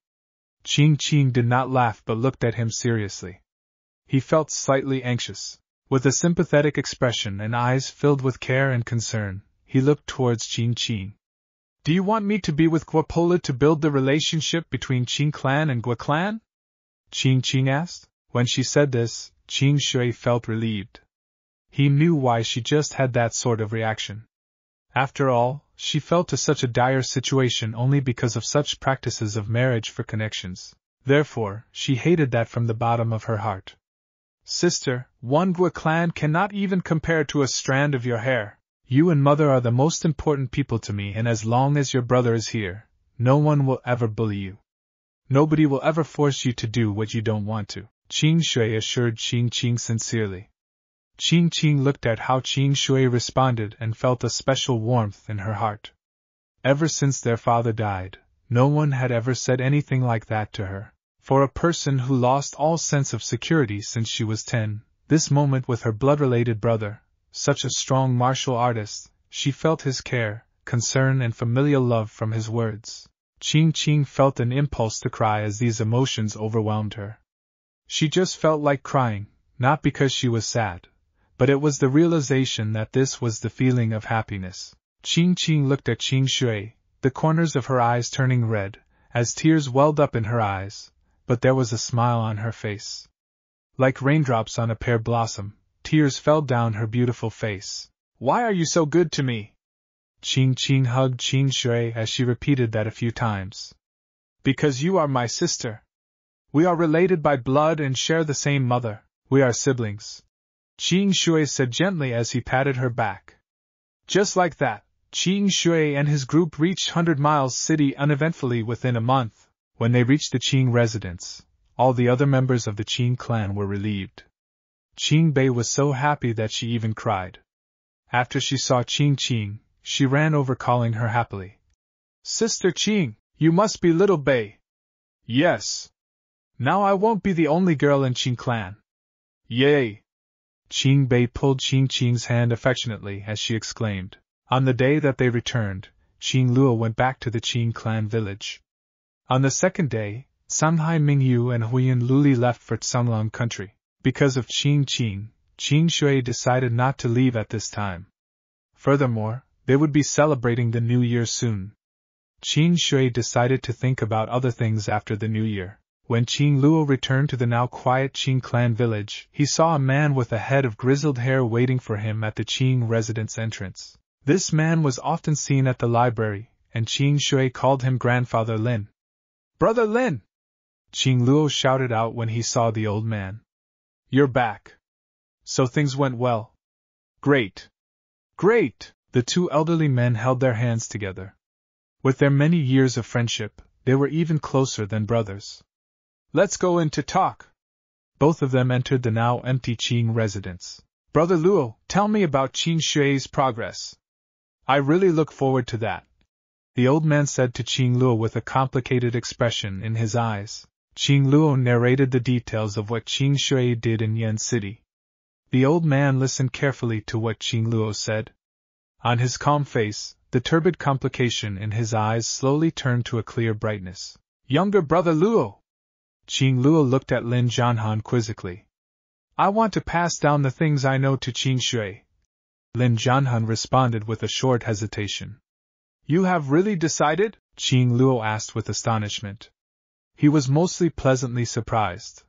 Qing Qing did not laugh but looked at him seriously. He felt slightly anxious. With a sympathetic expression and eyes filled with care and concern, he looked towards Qin Qing. Do you want me to be with Guapola to build the relationship between Qing clan and Gua clan? Qing Qing asked. When she said this, Qing Shui felt relieved. He knew why she just had that sort of reaction. After all, she fell to such a dire situation only because of such practices of marriage for connections. Therefore, she hated that from the bottom of her heart. Sister, one Gua clan cannot even compare to a strand of your hair. You and Mother are the most important people to me, and as long as your brother is here, no one will ever bully you. Nobody will ever force you to do what you don't want to, Qing Shui assured Qing Qing sincerely. Qing Qing looked at how Qing Shui responded and felt a special warmth in her heart. Ever since their father died, no one had ever said anything like that to her. For a person who lost all sense of security since she was ten, this moment with her blood related brother, such a strong martial artist, she felt his care, concern, and familial love from his words. Qing Qing felt an impulse to cry as these emotions overwhelmed her. She just felt like crying, not because she was sad, but it was the realization that this was the feeling of happiness. Qing Qing looked at Qing Shui, the corners of her eyes turning red, as tears welled up in her eyes, but there was a smile on her face. Like raindrops on a pear blossom, Tears fell down her beautiful face. Why are you so good to me? Qing Qing hugged Qing Shui as she repeated that a few times. Because you are my sister. We are related by blood and share the same mother. We are siblings. Qing Shui said gently as he patted her back. Just like that, Qing Shui and his group reached Hundred Miles City uneventfully within a month. When they reached the Qing residence, all the other members of the Qing clan were relieved. Qing Bei was so happy that she even cried. After she saw Qing Qing, she ran over calling her happily. Sister Qing, you must be little Bei. Yes. Now I won't be the only girl in Qing clan. Yay! Qing Bei pulled Qing Qing's hand affectionately as she exclaimed. On the day that they returned, Qing Luo went back to the Qing clan village. On the second day, Sunhai Mingyu and Huiyun Luli left for Tsunglong country. Because of Qing Qing, Qin Shui decided not to leave at this time. Furthermore, they would be celebrating the New Year soon. Qing Shui decided to think about other things after the New Year. When Qing Luo returned to the now quiet Qing clan village, he saw a man with a head of grizzled hair waiting for him at the Qing residence entrance. This man was often seen at the library, and Qing Shui called him Grandfather Lin. Brother Lin! Qing Luo shouted out when he saw the old man. You're back. So things went well. Great. Great! The two elderly men held their hands together. With their many years of friendship, they were even closer than brothers. Let's go in to talk. Both of them entered the now empty Qing residence. Brother Luo, tell me about Qing Shui's progress. I really look forward to that. The old man said to Qing Luo with a complicated expression in his eyes. Qing Luo narrated the details of what Qing Shui did in Yan City. The old man listened carefully to what Qing Luo said. On his calm face, the turbid complication in his eyes slowly turned to a clear brightness. Younger brother Luo. Qing Luo looked at Lin Jianhan quizzically. I want to pass down the things I know to Qing Shui. Lin Jianhan responded with a short hesitation. You have really decided? Qing Luo asked with astonishment. He was mostly pleasantly surprised.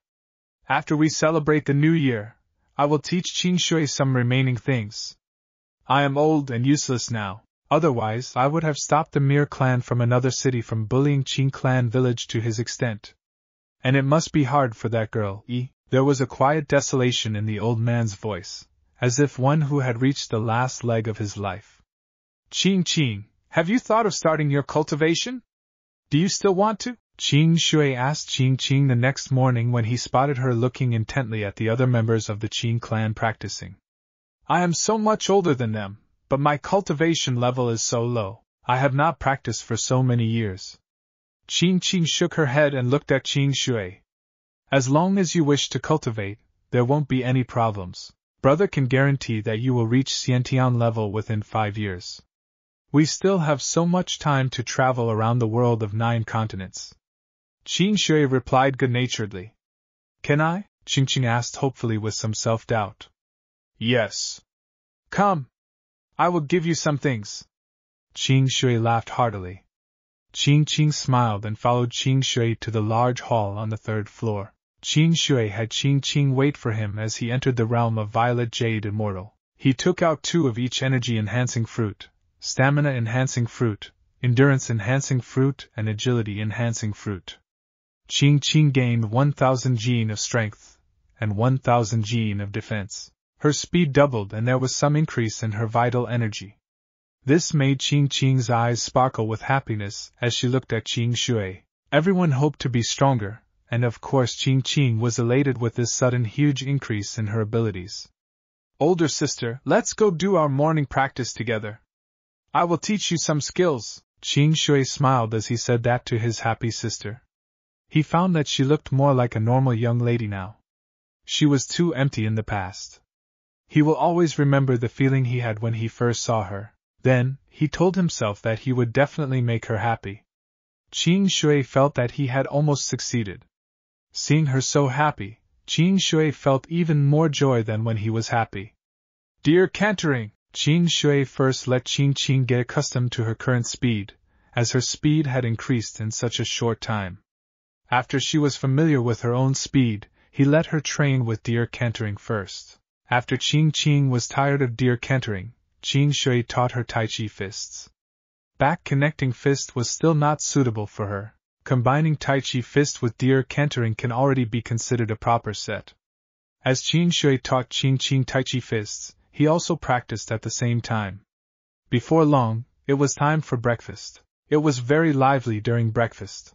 After we celebrate the new year, I will teach Qing Shui some remaining things. I am old and useless now, otherwise I would have stopped the Mir clan from another city from bullying Qing clan village to his extent. And it must be hard for that girl, E. There was a quiet desolation in the old man's voice, as if one who had reached the last leg of his life. Qing Qing, have you thought of starting your cultivation? Do you still want to? Qing Shui asked Qing Qing the next morning when he spotted her looking intently at the other members of the Qing clan practicing. I am so much older than them, but my cultivation level is so low. I have not practiced for so many years. Qing Qing shook her head and looked at Qing Shui. As long as you wish to cultivate, there won't be any problems. Brother can guarantee that you will reach Xiantian level within five years. We still have so much time to travel around the world of nine continents. Qing Shui replied good naturedly. Can I? Qing Qing asked hopefully with some self doubt. Yes. Come. I will give you some things. Qing Shui laughed heartily. Qing Ching smiled and followed Qing Shui to the large hall on the third floor. Qing Shui had Qing Qing wait for him as he entered the realm of Violet Jade Immortal. He took out two of each energy enhancing fruit, stamina enhancing fruit, endurance enhancing fruit, and agility enhancing fruit. Qing Qing gained 1000 jin of strength and 1000 jin of defense. Her speed doubled and there was some increase in her vital energy. This made Qing Qing's eyes sparkle with happiness as she looked at Qing Shui. Everyone hoped to be stronger, and of course Qing Qing was elated with this sudden huge increase in her abilities. Older sister, let's go do our morning practice together. I will teach you some skills. Qing Shui smiled as he said that to his happy sister. He found that she looked more like a normal young lady now. She was too empty in the past. He will always remember the feeling he had when he first saw her. Then, he told himself that he would definitely make her happy. Qing Shui felt that he had almost succeeded. Seeing her so happy, Qing Shui felt even more joy than when he was happy. Deer Cantering, Qing Shui first let Qing Qing get accustomed to her current speed, as her speed had increased in such a short time. After she was familiar with her own speed, he let her train with deer cantering first. After Qing Qing was tired of deer cantering, Qing Shui taught her Tai Chi fists. Back connecting fist was still not suitable for her. Combining Tai Chi fist with deer cantering can already be considered a proper set. As Qing Shui taught Qing Qing Tai Chi fists, he also practiced at the same time. Before long, it was time for breakfast. It was very lively during breakfast.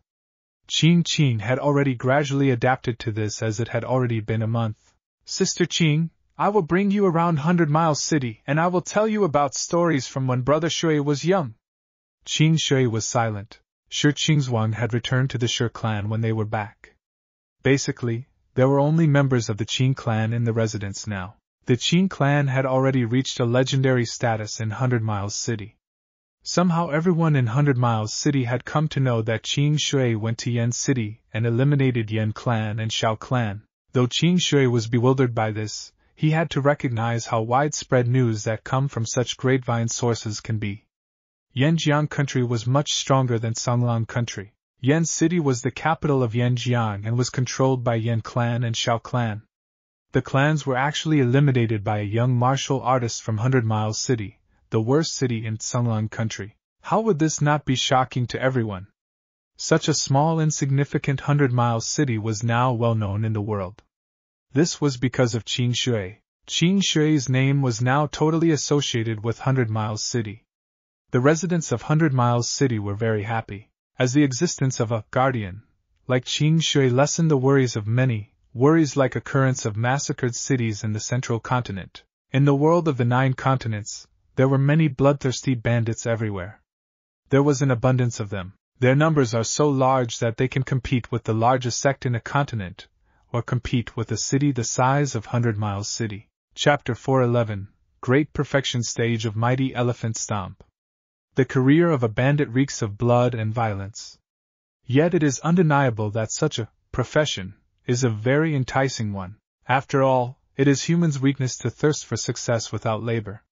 Qing Qing had already gradually adapted to this as it had already been a month. Sister Qing, I will bring you around Hundred Miles City and I will tell you about stories from when Brother Shui was young. Qing Shui was silent. Shi Qingzhuang had returned to the Shi clan when they were back. Basically, there were only members of the Qing clan in the residence now. The Qing clan had already reached a legendary status in Hundred Miles City. Somehow everyone in Hundred Miles City had come to know that Qing Shui went to Yan City and eliminated Yan clan and Shao clan. Though Qing Shui was bewildered by this, he had to recognize how widespread news that come from such grapevine sources can be. Yanjiang country was much stronger than Songlang country. Yan City was the capital of Yanjiang and was controlled by Yan clan and Shao clan. The clans were actually eliminated by a young martial artist from Hundred Miles City, the worst city in Songlang country. How would this not be shocking to everyone? Such a small insignificant hundred miles city was now well known in the world. This was because of Qing Shui. Qing Shui's name was now totally associated with Hundred Miles City. The residents of Hundred Miles City were very happy, as the existence of a guardian, like Qing Shui lessened the worries of many, worries like occurrence of massacred cities in the central continent. In the world of the nine continents, there were many bloodthirsty bandits everywhere. There was an abundance of them. Their numbers are so large that they can compete with the largest sect in a continent, or compete with a city the size of Hundred Miles City. Chapter 411 Great Perfection Stage of Mighty Elephant Stomp. The career of a bandit reeks of blood and violence. Yet it is undeniable that such a profession is a very enticing one. After all, it is humans' weakness to thirst for success without labor.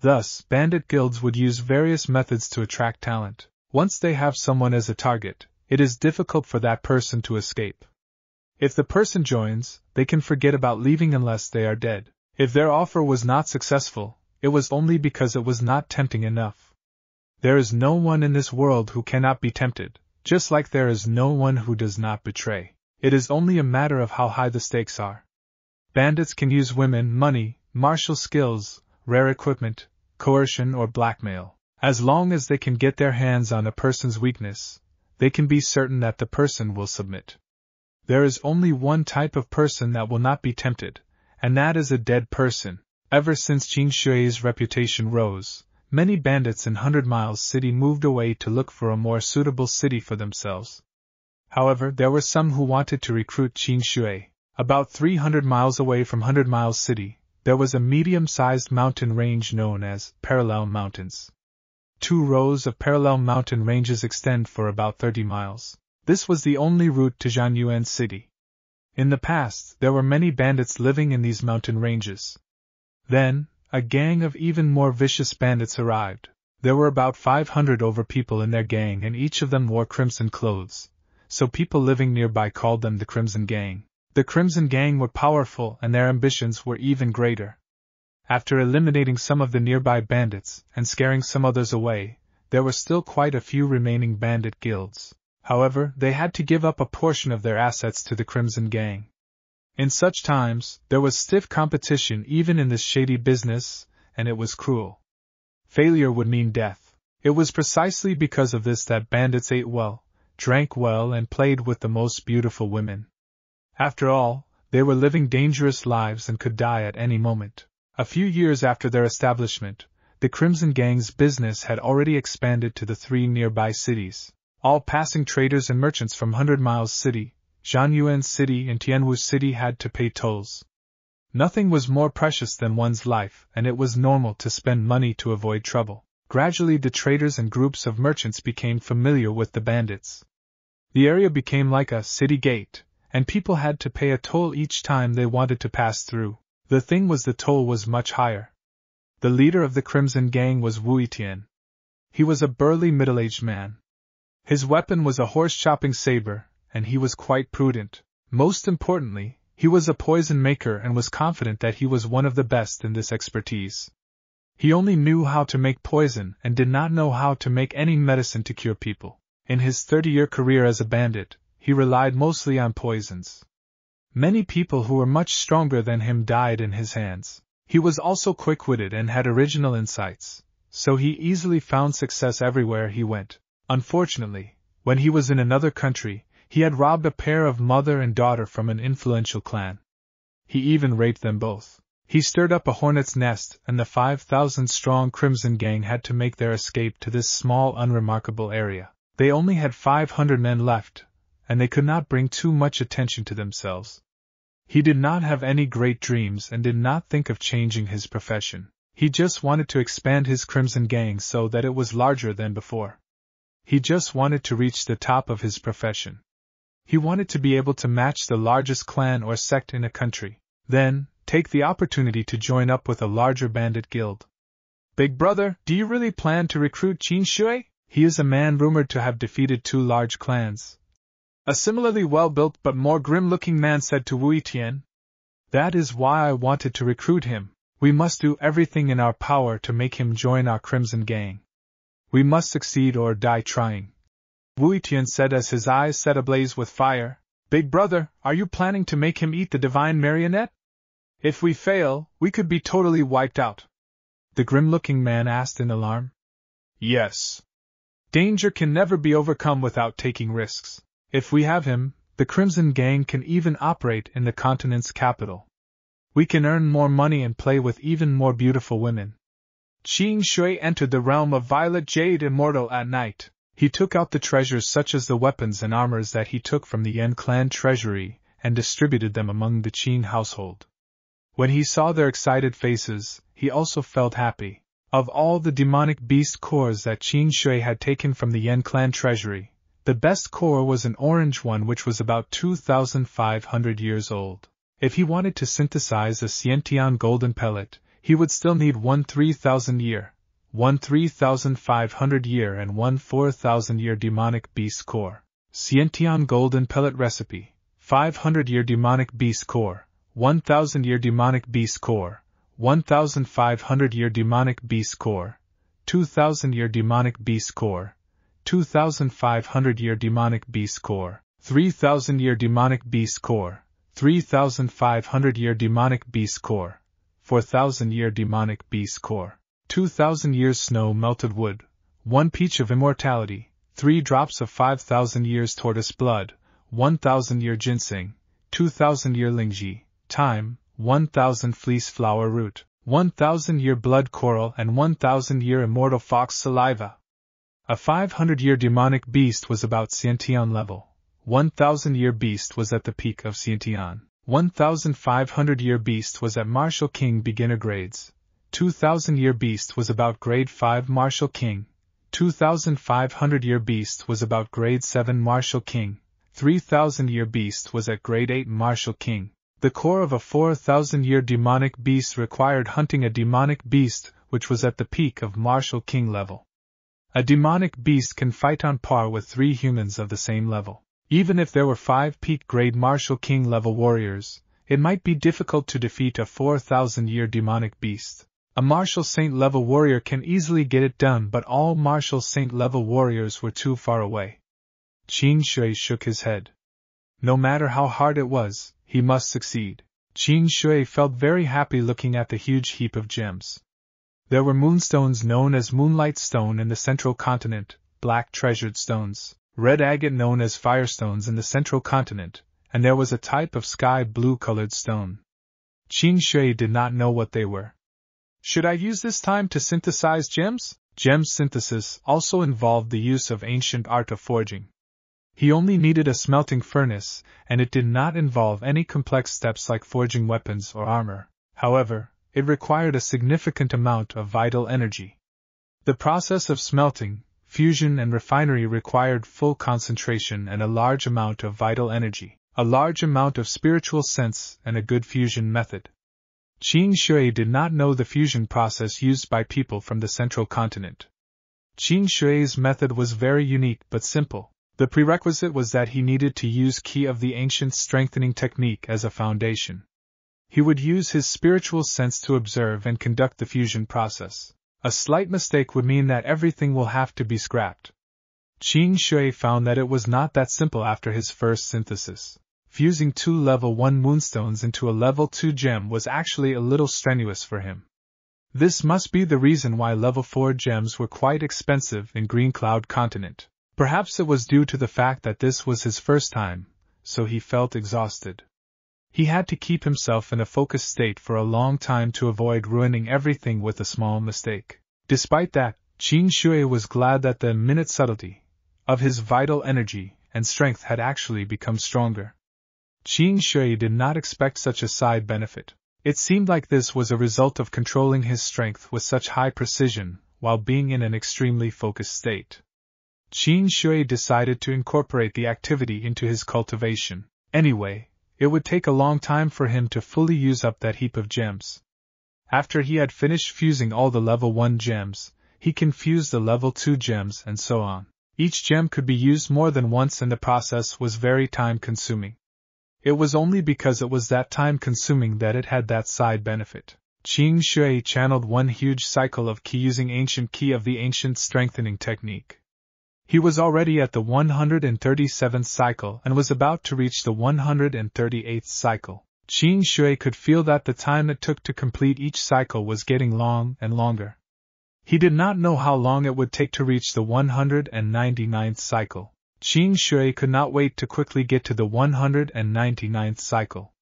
Thus, bandit guilds would use various methods to attract talent. Once they have someone as a target, it is difficult for that person to escape. If the person joins, they can forget about leaving unless they are dead. If their offer was not successful, it was only because it was not tempting enough. There is no one in this world who cannot be tempted, just like there is no one who does not betray. It is only a matter of how high the stakes are. Bandits can use women, money, martial skills, rare equipment, coercion, or blackmail. As long as they can get their hands on a person's weakness, they can be certain that the person will submit. There is only one type of person that will not be tempted, and that is a dead person. Ever since Qing Shui's reputation rose, many bandits in Hundred Miles City moved away to look for a more suitable city for themselves. However, there were some who wanted to recruit Qing Shui. About 300 miles away from Hundred Miles City, there was a medium sized mountain range known as Parallel Mountains. Two rows of parallel mountain ranges extend for about 30 miles. This was the only route to Zhanyuan City. In the past, there were many bandits living in these mountain ranges. Then, a gang of even more vicious bandits arrived. There were about 500 over people in their gang, and each of them wore crimson clothes, so people living nearby called them the Crimson Gang. The Crimson Gang were powerful and their ambitions were even greater. After eliminating some of the nearby bandits and scaring some others away, there were still quite a few remaining bandit guilds. However, they had to give up a portion of their assets to the Crimson Gang. In such times, there was stiff competition even in this shady business, and it was cruel. Failure would mean death. It was precisely because of this that bandits ate well, drank well, and played with the most beautiful women. After all, they were living dangerous lives and could die at any moment. A few years after their establishment, the Crimson Gang's business had already expanded to the three nearby cities. All passing traders and merchants from Hundred Miles City, Zhanyuan City, and Tianwu City had to pay tolls. Nothing was more precious than one's life, and it was normal to spend money to avoid trouble. Gradually, the traders and groups of merchants became familiar with the bandits. The area became like a city gate, and people had to pay a toll each time they wanted to pass through. The thing was the toll was much higher. The leader of the Crimson Gang was Wu Tian. He was a burly middle-aged man. His weapon was a horse-chopping saber, and he was quite prudent. Most importantly, he was a poison maker and was confident that he was one of the best in this expertise. He only knew how to make poison and did not know how to make any medicine to cure people. In his 30 year career as a bandit, he relied mostly on poisons. Many people who were much stronger than him died in his hands. He was also quick witted and had original insights, so he easily found success everywhere he went. Unfortunately, when he was in another country, he had robbed a pair of mother and daughter from an influential clan. He even raped them both. He stirred up a hornet's nest, and the 5,000 strong Crimson Gang had to make their escape to this small, unremarkable area. They only had 500 men left, and they could not bring too much attention to themselves. He did not have any great dreams and did not think of changing his profession. He just wanted to expand his Crimson Gang so that it was larger than before. He just wanted to reach the top of his profession. He wanted to be able to match the largest clan or sect in a country, then, take the opportunity to join up with a larger bandit guild. Big brother, do you really plan to recruit Qing Shui? He is a man rumored to have defeated two large clans, a similarly well built but more grim looking man said to Wu Tian. That is why I wanted to recruit him. We must do everything in our power to make him join our Crimson Gang. We must succeed or die trying. Wu Tian said as his eyes set ablaze with fire. Big brother, are you planning to make him eat the divine marionette? If we fail, we could be totally wiped out. The grim looking man asked in alarm. Yes. Danger can never be overcome without taking risks. If we have him, the Crimson Gang can even operate in the continent's capital. We can earn more money and play with even more beautiful women. Qing Shui entered the realm of Violet Jade Immortal at night. He took out the treasures such as the weapons and armors that he took from the Yan clan treasury and distributed them among the Qing household. When he saw their excited faces, he also felt happy. Of all the demonic beast cores that Qing Shui had taken from the Yan clan treasury, The best core was an orange one which was about 2,500 years old. If he wanted to synthesize a Xiantian golden pellet, he would still need one 3,000 year, one 3,500 year, and one 4,000 year demonic beast core. Xiantian golden pellet recipe 500 year demonic beast core, 1000 year demonic beast core, 1500 year demonic beast core, 2000 year demonic beast core, 2500 year demonic beast core, 3000 year demonic beast core, 3500 year demonic beast core, 4000 year demonic beast core, 2000 years snow melted wood, 1 peach of immortality, 3 drops of 5000 years tortoise blood, 1000 year ginseng, 2000 year lingzhi, time, 1000 fleece flower root, 1000 year blood coral, and 1000 year immortal fox saliva. A 500 year demonic beast was about Xiantian level. 1000 year beast was at the peak of Xiantian. 1500 year beast was at Martial King beginner grades. 2000 year beast was about grade 5 Martial King. 2500 year beast was about grade 7 Martial King. 3000 year beast was at grade 8 Martial King. The core of a 4,000 year demonic beast required hunting a demonic beast which was at the peak of martial king level. A demonic beast can fight on par with three humans of the same level. Even if there were five peak grade martial king level warriors, it might be difficult to defeat a 4,000 year demonic beast. A martial saint level warrior can easily get it done, but all martial saint level warriors were too far away. Qing Shui shook his head. No matter how hard it was, he must succeed. Qing Shui felt very happy looking at the huge heap of gems. There were moonstones known as Moonlight Stone in the central continent, black treasured stones, red agate known as Firestones in the central continent, and there was a type of sky blue colored stone. Qing Shui did not know what they were. Should I use this time to synthesize gems? Gem synthesis also involved the use of ancient art of forging. He only needed a smelting furnace, and it did not involve any complex steps like forging weapons or armor. However, it required a significant amount of vital energy. The process of smelting, fusion, and refinery required full concentration and a large amount of vital energy, a large amount of spiritual sense, and a good fusion method. Qing Shui did not know the fusion process used by people from the central continent. Qing Shui's method was very unique but simple. The prerequisite was that he needed to use Ki of the Ancient strengthening technique as a foundation. He would use his spiritual sense to observe and conduct the fusion process. A slight mistake would mean that everything will have to be scrapped. Qing Shui found that it was not that simple after his first synthesis. Fusing two level 1 moonstones into a level 2 gem was actually a little strenuous for him. This must be the reason why level 4 gems were quite expensive in Green Cloud Continent. Perhaps it was due to the fact that this was his first time, so he felt exhausted. He had to keep himself in a focused state for a long time to avoid ruining everything with a small mistake. Despite that, Qing Shui was glad that the minute subtlety of his vital energy and strength had actually become stronger. Qing Shui did not expect such a side benefit. It seemed like this was a result of controlling his strength with such high precision while being in an extremely focused state. Qing Shui decided to incorporate the activity into his cultivation. Anyway, it would take a long time for him to fully use up that heap of gems. After he had finished fusing all the level 1 gems, he can fuse the level 2 gems and so on. Each gem could be used more than once and the process was very time consuming. It was only because it was that time consuming that it had that side benefit. Qing Shui channeled one huge cycle of Qi using ancient Qi of the ancient strengthening technique. He was already at the 137th cycle and was about to reach the 138th cycle. Qing Shui could feel that the time it took to complete each cycle was getting long and longer. He did not know how long it would take to reach the 199th cycle. Qing Shui could not wait to quickly get to the 199th cycle.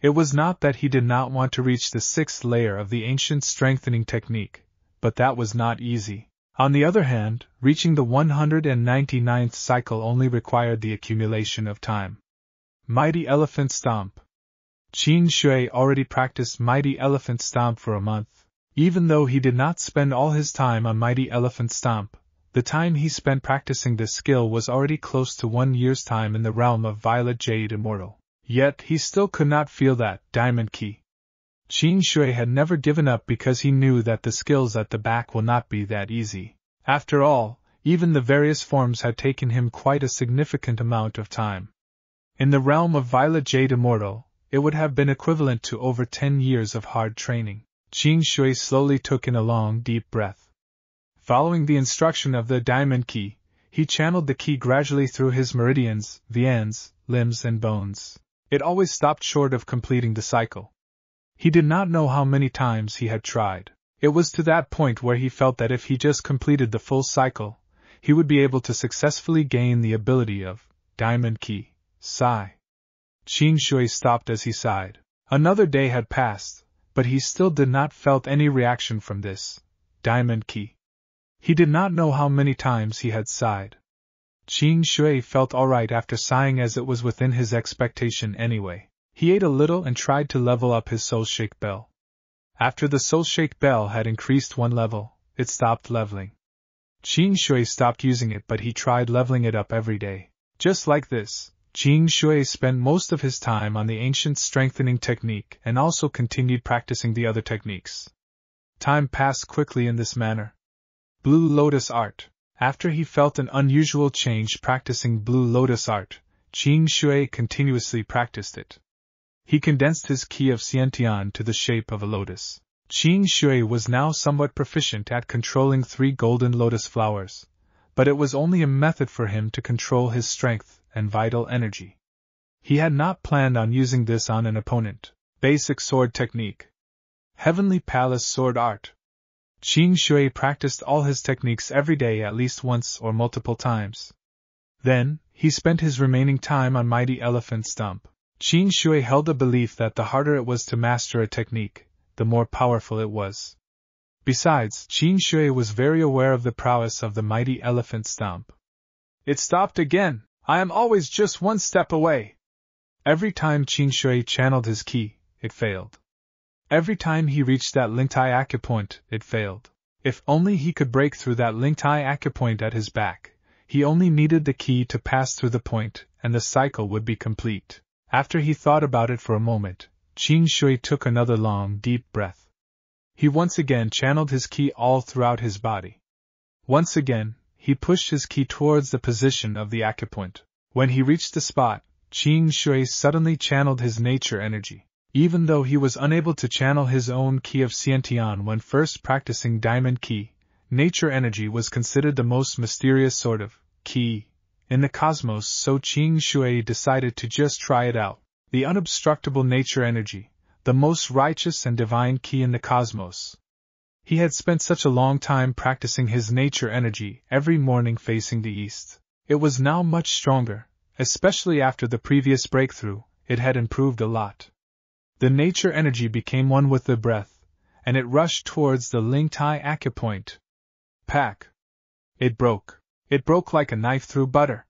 It was not that he did not want to reach the sixth layer of the ancient strengthening technique, but that was not easy. On the other hand, reaching the 199th cycle only required the accumulation of time. Mighty Elephant Stomp Qing Shui already practiced Mighty Elephant Stomp for a month. Even though he did not spend all his time on Mighty Elephant Stomp, The time he spent practicing this skill was already close to one year's time in the realm of Violet Jade Immortal. Yet he still could not feel that diamond ki. Qing Shui had never given up because he knew that the skills at the back will not be that easy. After all, even the various forms had taken him quite a significant amount of time. In the realm of Violet Jade Immortal, it would have been equivalent to over ten years of hard training. Qing Shui slowly took in a long, deep breath. Following the instruction of the diamond ki, he channeled the ki gradually through his meridians, vians, limbs, and bones. It always stopped short of completing the cycle. He did not know how many times he had tried. It was to that point where he felt that if he just completed the full cycle, he would be able to successfully gain the ability of Diamond Ki. Sigh. Qing Shui stopped as he sighed. Another day had passed, but he still did not felt any reaction from this Diamond Ki. He did not know how many times he had sighed. Qing Shui felt alright after sighing as it was within his expectation anyway. He ate a little and tried to level up his soul shake bell. After the soul shake bell had increased one level, it stopped leveling. Qing Shui stopped using it but he tried leveling it up every day. Just like this, Qing Shui spent most of his time on the ancient strengthening technique and also continued practicing the other techniques. Time passed quickly in this manner. Blue Lotus Art after he felt an unusual change practicing Blue Lotus art, Qing Shui continuously practiced it. He condensed his ki of Xiantian to the shape of a lotus. Qing Shui was now somewhat proficient at controlling three golden lotus flowers, but it was only a method for him to control his strength and vital energy. He had not planned on using this on an opponent. Basic sword technique. Heavenly Palace sword art. Qing Shui practiced all his techniques every day at least once or multiple times. Then, he spent his remaining time on Mighty Elephant Stomp. Qing Shui held the belief that the harder it was to master a technique, the more powerful it was. Besides, Qing Shui was very aware of the prowess of the Mighty Elephant stomp. It stopped again! I am always just one step away! Every time Qing Shui channeled his ki, it failed. Every time he reached that Lingtai acupoint, it failed. If only he could break through that Lingtai acupoint at his back, he only needed the ki to pass through the point, and the cycle would be complete. After he thought about it for a moment, Qing Shui took another long, deep breath. He once again channeled his ki all throughout his body. Once again, he pushed his ki towards the position of the acupoint. When he reached the spot, Qing Shui suddenly channeled his nature energy. Even though he was unable to channel his own ki of Xiantian when first practicing Diamond Ki, nature energy was considered the most mysterious sort of ki in the cosmos, so Qing Shui decided to just try it out. The unobstructable nature energy, the most righteous and divine ki in the cosmos. He had spent such a long time practicing his nature energy every morning facing the east. It was now much stronger, especially after the previous breakthrough, it had improved a lot. The nature energy became one with the breath, and it rushed towards the Ling Tai acupoint. Pack! It broke. It broke like a knife through butter.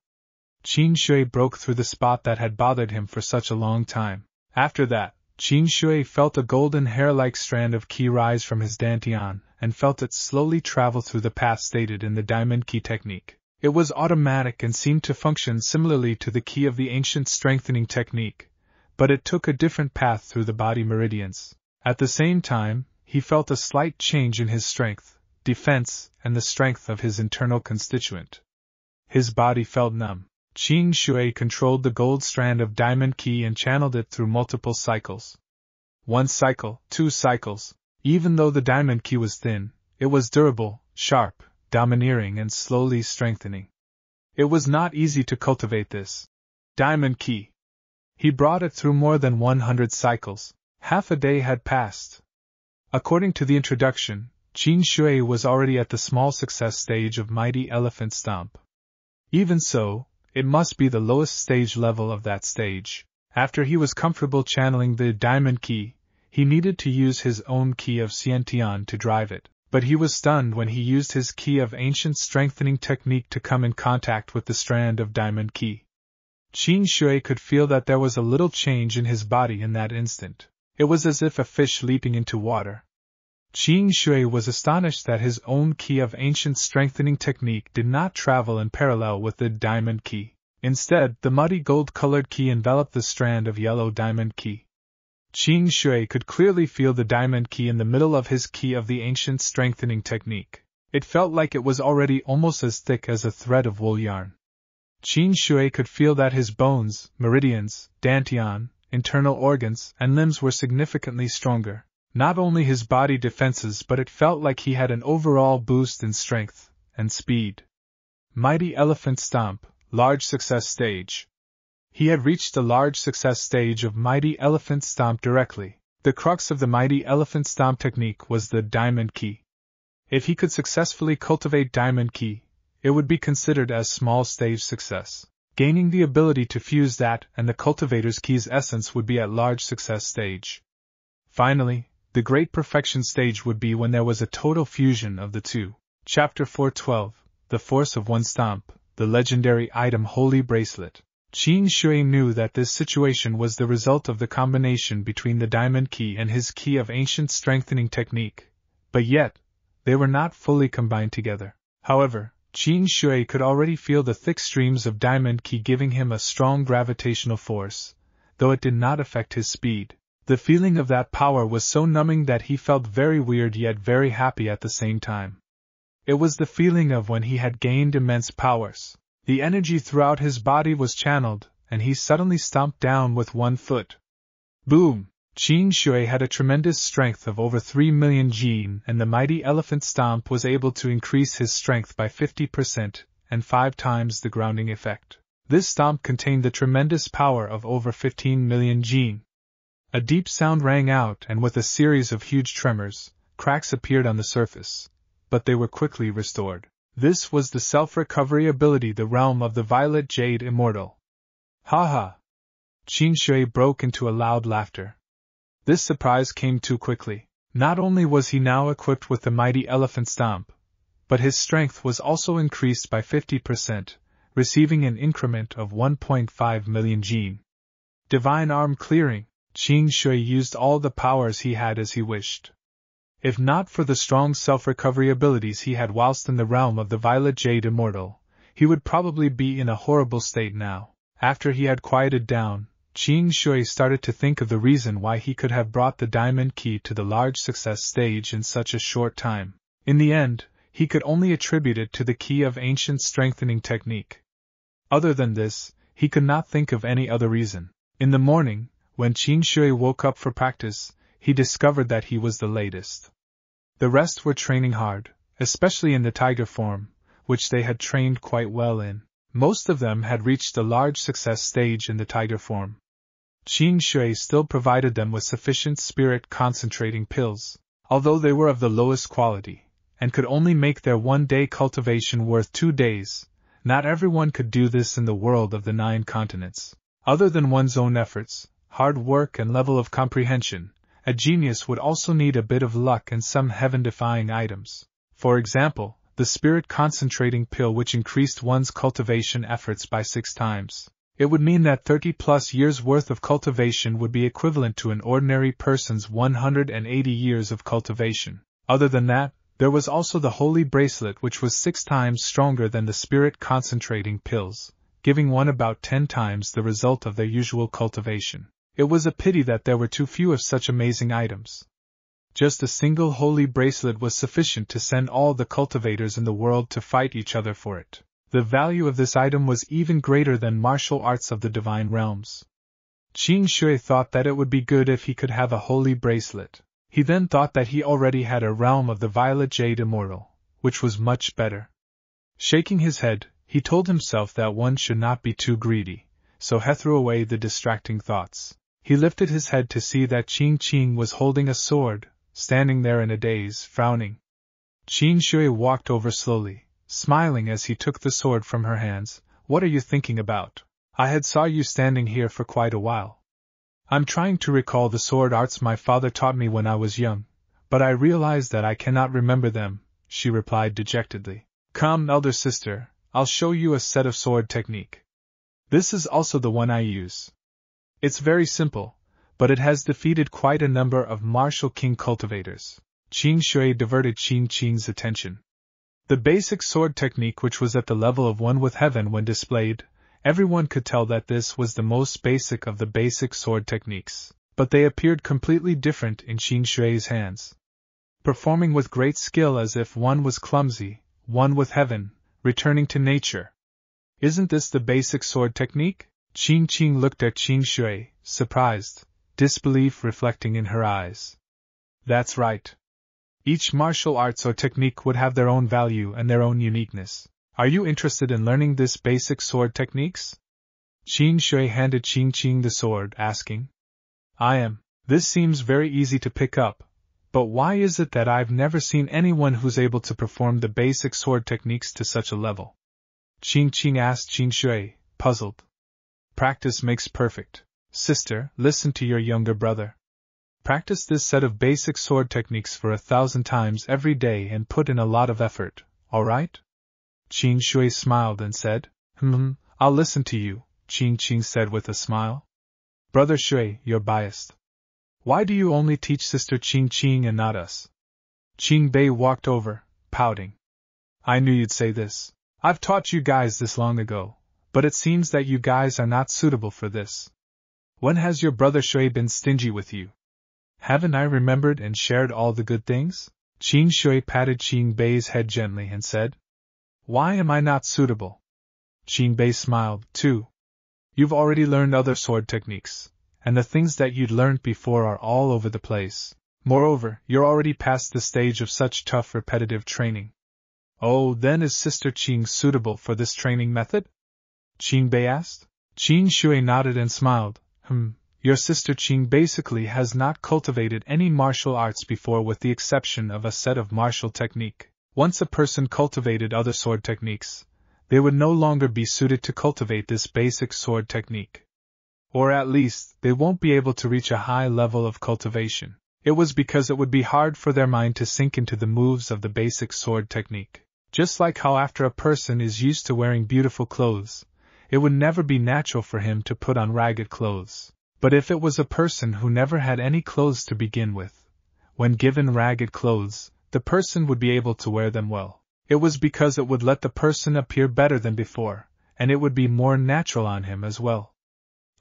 Qing Shui broke through the spot that had bothered him for such a long time. After that, Qing Shui felt a golden hair-like strand of qi rise from his dantian, and felt it slowly travel through the path stated in the diamond ki technique. It was automatic and seemed to function similarly to the ki of the ancient strengthening technique, but it took a different path through the body meridians. At the same time, he felt a slight change in his strength, defense, and the strength of his internal constituent. His body felt numb. Qing Shui controlled the gold strand of diamond ki and channeled it through multiple cycles. One cycle, two cycles. Even though the diamond ki was thin, it was durable, sharp, domineering, and slowly strengthening. It was not easy to cultivate this. Diamond ki. He brought it through more than 100 cycles. Half a day had passed. According to the introduction, Qing Shui was already at the small success stage of Mighty Elephant Stomp. Even so, it must be the lowest stage level of that stage. After he was comfortable channeling the diamond ki, he needed to use his own ki of Xiantian to drive it, but he was stunned when he used his ki of ancient strengthening technique to come in contact with the strand of diamond ki. Qing Shui could feel that there was a little change in his body in that instant. It was as if a fish leaping into water. Qing Shui was astonished that his own ki of ancient strengthening technique did not travel in parallel with the diamond ki. Instead, the muddy gold colored ki enveloped the strand of yellow diamond ki. Qing Shui could clearly feel the diamond ki in the middle of his ki of the ancient strengthening technique. It felt like it was already almost as thick as a thread of wool yarn. Qing Shui could feel that his bones, meridians, dantian, internal organs, and limbs were significantly stronger. Not only his body defenses, but it felt like he had an overall boost in strength and speed. Mighty Elephant Stomp, Large Success Stage. He had reached the large success stage of Mighty Elephant Stomp directly. The crux of the Mighty Elephant Stomp technique was the Diamond Ki. If he could successfully cultivate Diamond Ki, it would be considered as small stage success. Gaining the ability to fuse that and the cultivator's ki's essence would be at large success stage. Finally, the great perfection stage would be when there was a total fusion of the two. Chapter 412 The Force of One Stomp, the legendary item Holy Bracelet. Qing Shui knew that this situation was the result of the combination between the diamond ki and his ki of ancient strengthening technique, but yet, they were not fully combined together. However, Qing Shui could already feel the thick streams of diamond ki giving him a strong gravitational force, though it did not affect his speed. The feeling of that power was so numbing that he felt very weird yet very happy at the same time. It was the feeling of when he had gained immense powers. The energy throughout his body was channeled, and he suddenly stomped down with one foot. Boom! Qing Shui had a tremendous strength of over 3 million jin, and the mighty elephant stomp was able to increase his strength by 50% and five times the grounding effect. This stomp contained the tremendous power of over 15 million jin. A deep sound rang out, and with a series of huge tremors, cracks appeared on the surface, but they were quickly restored. This was the self recovery ability, the realm of the violet jade immortal. Ha ha! Qing Shui broke into a loud laughter. This surprise came too quickly. Not only was he now equipped with the mighty elephant stomp, but his strength was also increased by 50%, receiving an increment of 1.5 million jin. Divine arm clearing, Qing Shui used all the powers he had as he wished. If not for the strong self recovery abilities he had whilst in the realm of the Violet Jade Immortal, he would probably be in a horrible state now. After he had quieted down, Qing Shui started to think of the reason why he could have brought the diamond ki to the large success stage in such a short time. In the end, he could only attribute it to the ki of ancient strengthening technique. Other than this, he could not think of any other reason. In the morning, when Qing Shui woke up for practice, he discovered that he was the latest. The rest were training hard, especially in the tiger form, which they had trained quite well in. Most of them had reached the large success stage in the tiger form. Qing Shui still provided them with sufficient spirit concentrating pills, although they were of the lowest quality, and could only make their one day cultivation worth two days. Not everyone could do this in the world of the nine continents. Other than one's own efforts, hard work, and level of comprehension, a genius would also need a bit of luck and some heaven defying items. For example, the spirit concentrating pill, which increased one's cultivation efforts by six times. It would mean that 30 plus years worth of cultivation would be equivalent to an ordinary person's 180 years of cultivation. Other than that, there was also the holy bracelet, which was six times stronger than the spirit concentrating pills, giving one about 10 times the result of their usual cultivation. It was a pity that there were too few of such amazing items. Just a single holy bracelet was sufficient to send all the cultivators in the world to fight each other for it. The value of this item was even greater than martial arts of the divine realms. Qing Shui thought that it would be good if he could have a holy bracelet. He then thought that he already had a realm of the violet jade immortal, which was much better. Shaking his head, he told himself that one should not be too greedy, so he threw away the distracting thoughts. He lifted his head to see that Qing Qing was holding a sword, standing there in a daze, frowning. Qing Shui walked over slowly, smiling as he took the sword from her hands. What are you thinking about? I had saw you standing here for quite a while. I'm trying to recall the sword arts my father taught me when I was young, but I realize that I cannot remember them, she replied dejectedly. Come, elder sister, I'll show you a set of sword technique. This is also the one I use. It's very simple, but it has defeated quite a number of martial king cultivators. Qing Shui diverted Qing Qing's attention. The basic sword technique, which was at the level of one with heaven when displayed, everyone could tell that this was the most basic of the basic sword techniques, but they appeared completely different in Qing Shui's hands. Performing with great skill as if one was clumsy, one with heaven, returning to nature. Isn't this the basic sword technique? Qin Qing looked at Qing Shui, surprised, disbelief reflecting in her eyes. That's right. Each martial arts or technique would have their own value and their own uniqueness. Are you interested in learning this basic sword techniques? Qing Shui handed Qin Qing the sword, asking. I am. This seems very easy to pick up, but why is it that I've never seen anyone who's able to perform the basic sword techniques to such a level? Qin Qing asked Qing Shui, puzzled. Practice makes perfect. Sister, listen to your younger brother. Practice this set of basic sword techniques for a thousand times every day and put in a lot of effort, alright? Qing Shui smiled and said, Hmm, I'll listen to you, Qin Qing said with a smile. Brother Shui, you're biased. Why do you only teach Sister Qing Qing and not us? Qing Bei walked over, pouting. I knew you'd say this. I've taught you guys this long ago, but it seems that you guys are not suitable for this. When has your brother Shui been stingy with you? Haven't I remembered and shared all the good things? Qing Shui patted Qing Bei's head gently and said, Why am I not suitable? Qing Bei smiled, too. You've already learned other sword techniques, and the things that you'd learned before are all over the place. Moreover, you're already past the stage of such tough repetitive training. Oh, then is Sister Qing suitable for this training method? Qing Bei asked. Qing Shui nodded and smiled. Hmm, your sister Qing basically has not cultivated any martial arts before with the exception of a set of martial technique. Once a person cultivated other sword techniques, they would no longer be suited to cultivate this basic sword technique. Or at least, they won't be able to reach a high level of cultivation. It was because it would be hard for their mind to sink into the moves of the basic sword technique. Just like how after a person is used to wearing beautiful clothes, it would never be natural for him to put on ragged clothes. But if it was a person who never had any clothes to begin with, when given ragged clothes, the person would be able to wear them well. It was because it would let the person appear better than before, and it would be more natural on him as well.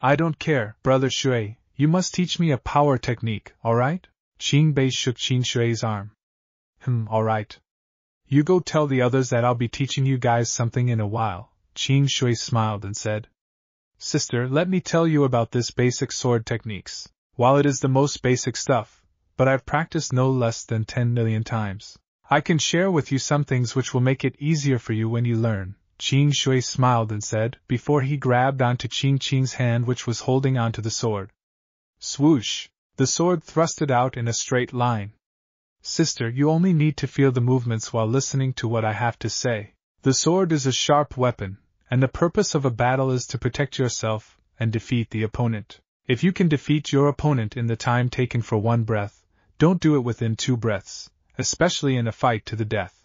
I don't care, Brother Shui, you must teach me a power technique, alright? Qing Bei shook Qing Shui's arm. Hmm, alright. You go tell the others that I'll be teaching you guys something in a while. Qing Shui smiled and said, Sister, let me tell you about this basic sword techniques. While it is the most basic stuff, but I've practiced no less than 10 million times. I can share with you some things which will make it easier for you when you learn. Qing Shui smiled and said, before he grabbed onto Qing Qing's hand which was holding onto the sword. Swoosh! The sword thrusted out in a straight line. Sister, you only need to feel the movements while listening to what I have to say. The sword is a sharp weapon, and the purpose of a battle is to protect yourself and defeat the opponent. If you can defeat your opponent in the time taken for one breath, don't do it within two breaths, especially in a fight to the death.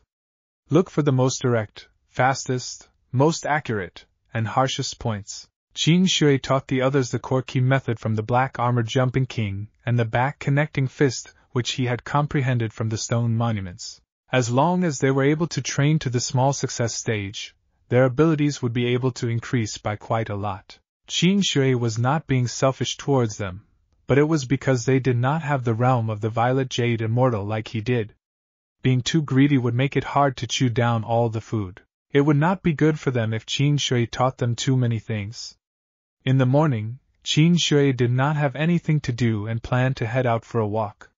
Look for the most direct, fastest, most accurate, and harshest points. Qing Shui taught the others the Korki method from the black armored jumping king and the back connecting fist which he had comprehended from the stone monuments. As long as they were able to train to the small success stage, their abilities would be able to increase by quite a lot. Qing Shui was not being selfish towards them, but it was because they did not have the realm of the violet jade immortal like he did. Being too greedy would make it hard to chew down all the food. It would not be good for them if Qing Shui taught them too many things. In the morning, Qing Shui did not have anything to do and planned to head out for a walk.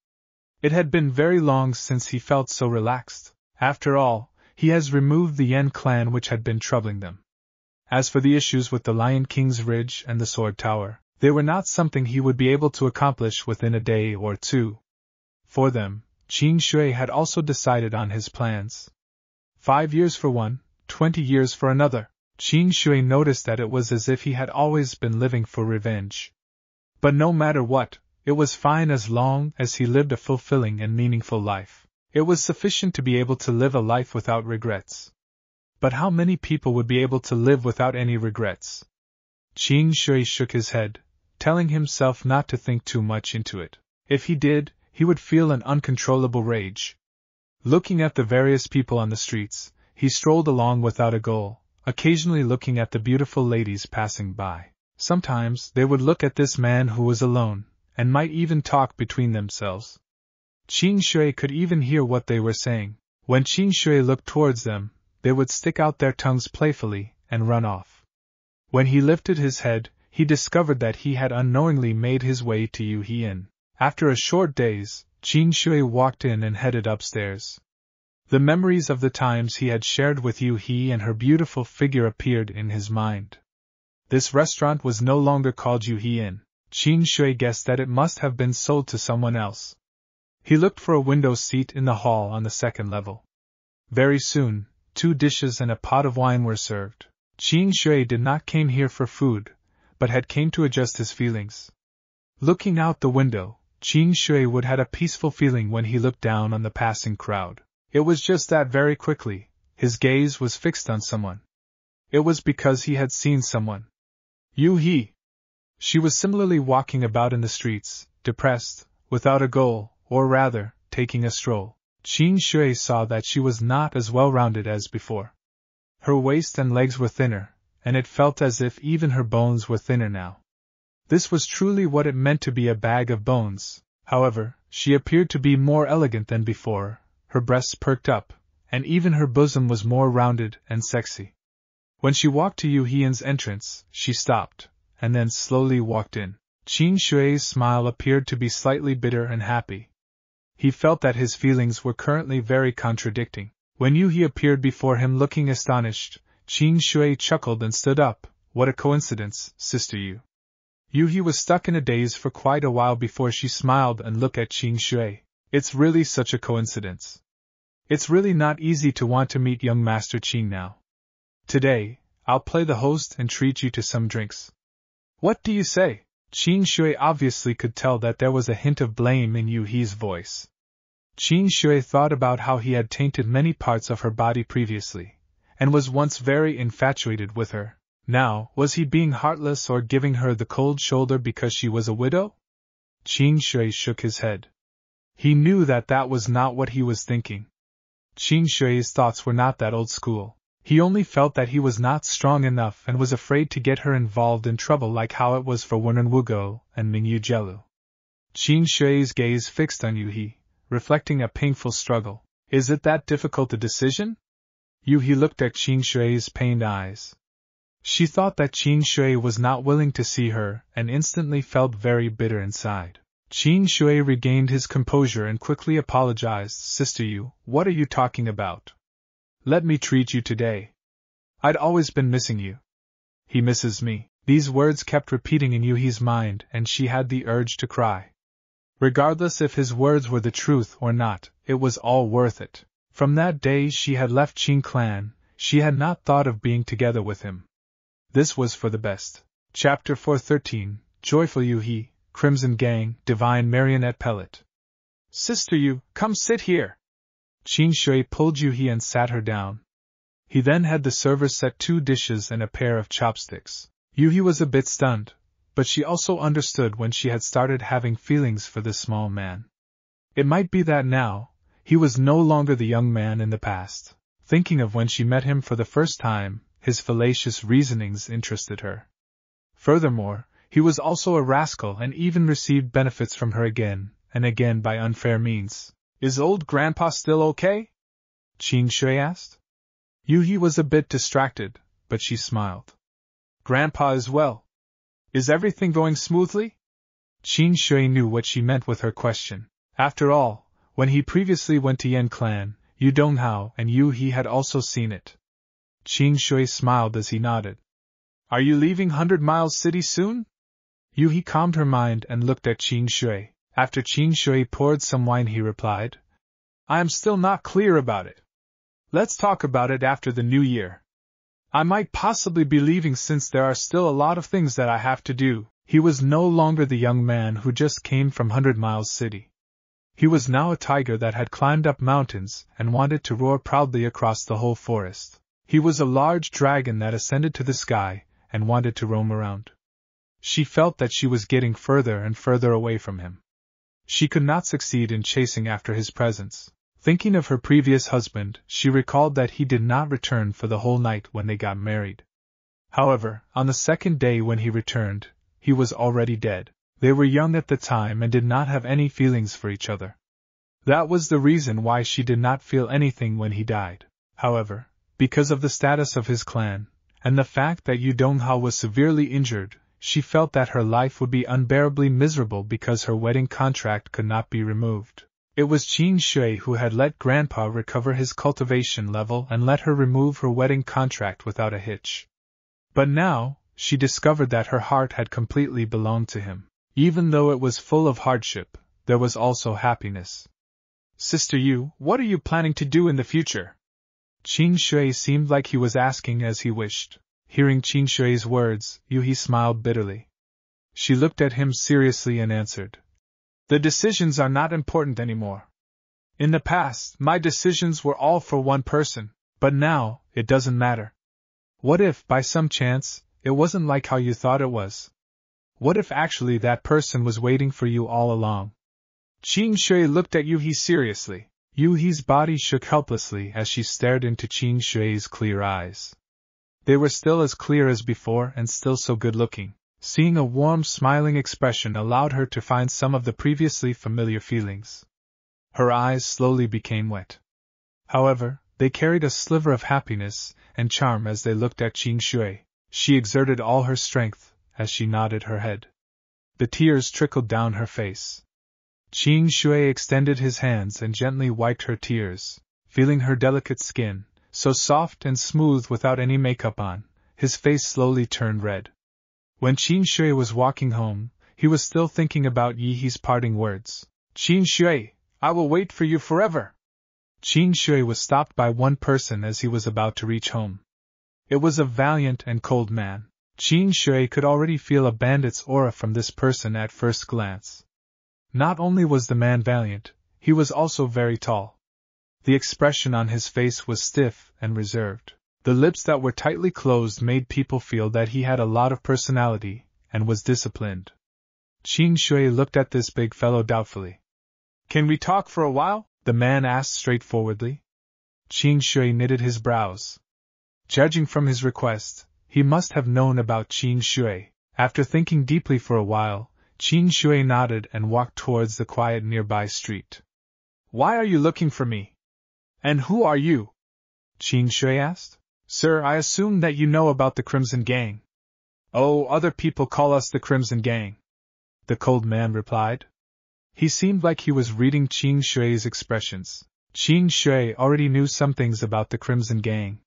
It had been very long since he felt so relaxed. After all, he has removed the Yan clan which had been troubling them. As for the issues with the Lion King's Ridge and the Sword Tower, they were not something he would be able to accomplish within a day or two. For them, Qing Shui had also decided on his plans. Five years for one, twenty years for another. Qing Shui noticed that it was as if he had always been living for revenge. But no matter what, it was fine as long as he lived a fulfilling and meaningful life. It was sufficient to be able to live a life without regrets. But how many people would be able to live without any regrets? Qing Shui shook his head, telling himself not to think too much into it. If he did, he would feel an uncontrollable rage. Looking at the various people on the streets, he strolled along without a goal, occasionally looking at the beautiful ladies passing by. Sometimes they would look at this man who was alone, and might even talk between themselves. Qing Shui could even hear what they were saying. When Qing Shui looked towards them, they would stick out their tongues playfully and run off. When he lifted his head, he discovered that he had unknowingly made his way to Yu He Inn. After a short daze, Qing Shui walked in and headed upstairs. The memories of the times he had shared with Yu He and her beautiful figure appeared in his mind. This restaurant was no longer called Yu He Inn. Qing Shui guessed that it must have been sold to someone else. He looked for a window seat in the hall on the second level. Very soon, two dishes and a pot of wine were served. Qing Shui did not came here for food, but had came to adjust his feelings. Looking out the window, Qing Shui would had a peaceful feeling when he looked down on the passing crowd. It was just that very quickly, his gaze was fixed on someone. It was because he had seen someone. Yu He. She was similarly walking about in the streets, depressed, without a goal, or rather, taking a stroll. Qing Shui saw that she was not as well rounded as before. Her waist and legs were thinner, and it felt as if even her bones were thinner now. This was truly what it meant to be a bag of bones. However, she appeared to be more elegant than before, her breasts perked up, and even her bosom was more rounded and sexy. When she walked to Yu He Inn's entrance, she stopped, and then slowly walked in. Qing Shui's smile appeared to be slightly bitter and happy. He felt that his feelings were currently very contradicting. When Yu He appeared before him looking astonished, Qing Shui chuckled and stood up. What a coincidence, Sister Yu. Yu He was stuck in a daze for quite a while before she smiled and looked at Qing Shui. It's really such a coincidence. It's really not easy to want to meet young Master Qing now. Today, I'll play the host and treat you to some drinks. What do you say? Qing Shui obviously could tell that there was a hint of blame in Yu He's voice. Qing Shui thought about how he had tainted many parts of her body previously, and was once very infatuated with her. Now, was he being heartless or giving her the cold shoulder because she was a widow? Qing Shui shook his head. He knew that that was not what he was thinking. Qing Shui's thoughts were not that old school. He only felt that he was not strong enough and was afraid to get her involved in trouble like how it was for Wenren Wuyue and Mingyue Gelou. Qing Shui's gaze fixed on Yu He, reflecting a painful struggle. Is it that difficult a decision? Yu He looked at Qing Shui's pained eyes. She thought that Qing Shui was not willing to see her and instantly felt very bitter inside. Qing Shui regained his composure and quickly apologized. Sister Yu, what are you talking about? Let me treat you today. I'd always been missing you. He misses me. These words kept repeating in Yu He's mind, and she had the urge to cry. Regardless if his words were the truth or not, it was all worth it. From that day she had left Qing clan, she had not thought of being together with him. This was for the best. Chapter 413 Joyful Yu He, Crimson Gang, Divine Marionette Pellet. Sister Yu, come sit here. Qing Shui pulled Yu Yuhi and sat her down. He then had the server set two dishes and a pair of chopsticks. Yu Yuhi was a bit stunned, but she also understood when she had started having feelings for this small man. It might be that now, he was no longer the young man in the past. Thinking of when she met him for the first time, his fallacious reasonings interested her. Furthermore, he was also a rascal and even received benefits from her again, and again by unfair means. Is old Grandpa still okay? Qing Shui asked. Yu Yuhi was a bit distracted, but she smiled. Grandpa is well. Is everything going smoothly? Qing Shui knew what she meant with her question. After all, when he previously went to Yan Clan, Yu Donghao and Yu He had also seen it. Qing Shui smiled as he nodded. Are you leaving Hundred Miles City soon? Yu He calmed her mind and looked at Qing Shui. After Qing Shui poured some wine, he replied, I am still not clear about it. Let's talk about it after the new year. I might possibly be leaving since there are still a lot of things that I have to do. He was no longer the young man who just came from Hundred Miles City. He was now a tiger that had climbed up mountains and wanted to roar proudly across the whole forest. He was a large dragon that ascended to the sky and wanted to roam around. She felt that she was getting further and further away from him. She could not succeed in chasing after his presence. Thinking of her previous husband, she recalled that he did not return for the whole night when they got married. However, on the second day when he returned, he was already dead. They were young at the time and did not have any feelings for each other. That was the reason why she did not feel anything when he died. However, because of the status of his clan, and the fact that Yu Donghao was severely injured, she felt that her life would be unbearably miserable because her wedding contract could not be removed. It was Qing Shui who had let Grandpa recover his cultivation level and let her remove her wedding contract without a hitch. But now, she discovered that her heart had completely belonged to him. Even though it was full of hardship, there was also happiness. Sister Yu, what are you planning to do in the future? Qing Shui seemed like he was asking as he wished. Hearing Qing Shui's words, Yu He smiled bitterly. She looked at him seriously and answered. The decisions are not important anymore. In the past, my decisions were all for one person, but now, it doesn't matter. What if, by some chance, it wasn't like how you thought it was? What if actually that person was waiting for you all along? Qing Shui looked at Yu He seriously. Yu He's body shook helplessly as she stared into Qing Shui's clear eyes. They were still as clear as before and still so good looking. Seeing a warm, smiling expression allowed her to find some of the previously familiar feelings. Her eyes slowly became wet. However, they carried a sliver of happiness and charm as they looked at Qing Shui. She exerted all her strength as she nodded her head. The tears trickled down her face. Qing Shui extended his hands and gently wiped her tears, feeling her delicate skin, so soft and smooth without any makeup on, his face slowly turned red. When Qing Shui was walking home, he was still thinking about Yu He's parting words. Qing Shui, I will wait for you forever. Qing Shui was stopped by one person as he was about to reach home. It was a valiant and cold man. Qing Shui could already feel a bandit's aura from this person at first glance. Not only was the man valiant, he was also very tall. The expression on his face was stiff and reserved. The lips that were tightly closed made people feel that he had a lot of personality and was disciplined. Qing Shui looked at this big fellow doubtfully. Can we talk for a while? the man asked straightforwardly. Qing Shui knitted his brows. Judging from his request, he must have known about Qing Shui. After thinking deeply for a while, Qing Shui nodded and walked towards the quiet nearby street. Why are you looking for me? And who are you? Qing Shui asked. Sir, I assume that you know about the Crimson Gang. Oh, other people call us the Crimson Gang. The cold man replied. He seemed like he was reading Qing Shui's expressions. Qing Shui already knew some things about the Crimson Gang.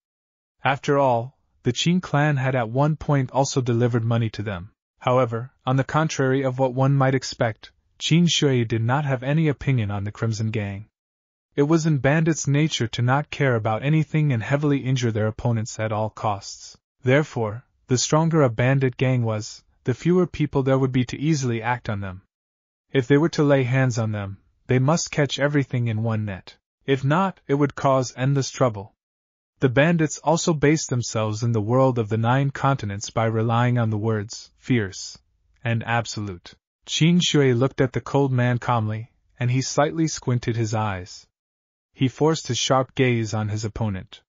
After all, the Qing clan had at one point also delivered money to them. However, on the contrary of what one might expect, Qing Shui did not have any opinion on the Crimson Gang. It was in bandits' nature to not care about anything and heavily injure their opponents at all costs. Therefore, the stronger a bandit gang was, the fewer people there would be to easily act on them. If they were to lay hands on them, they must catch everything in one net. If not, it would cause endless trouble. The bandits also based themselves in the world of the nine continents by relying on the words fierce and absolute. Qing Shui looked at the cold man calmly, and he slightly squinted his eyes. He forced his sharp gaze on his opponent.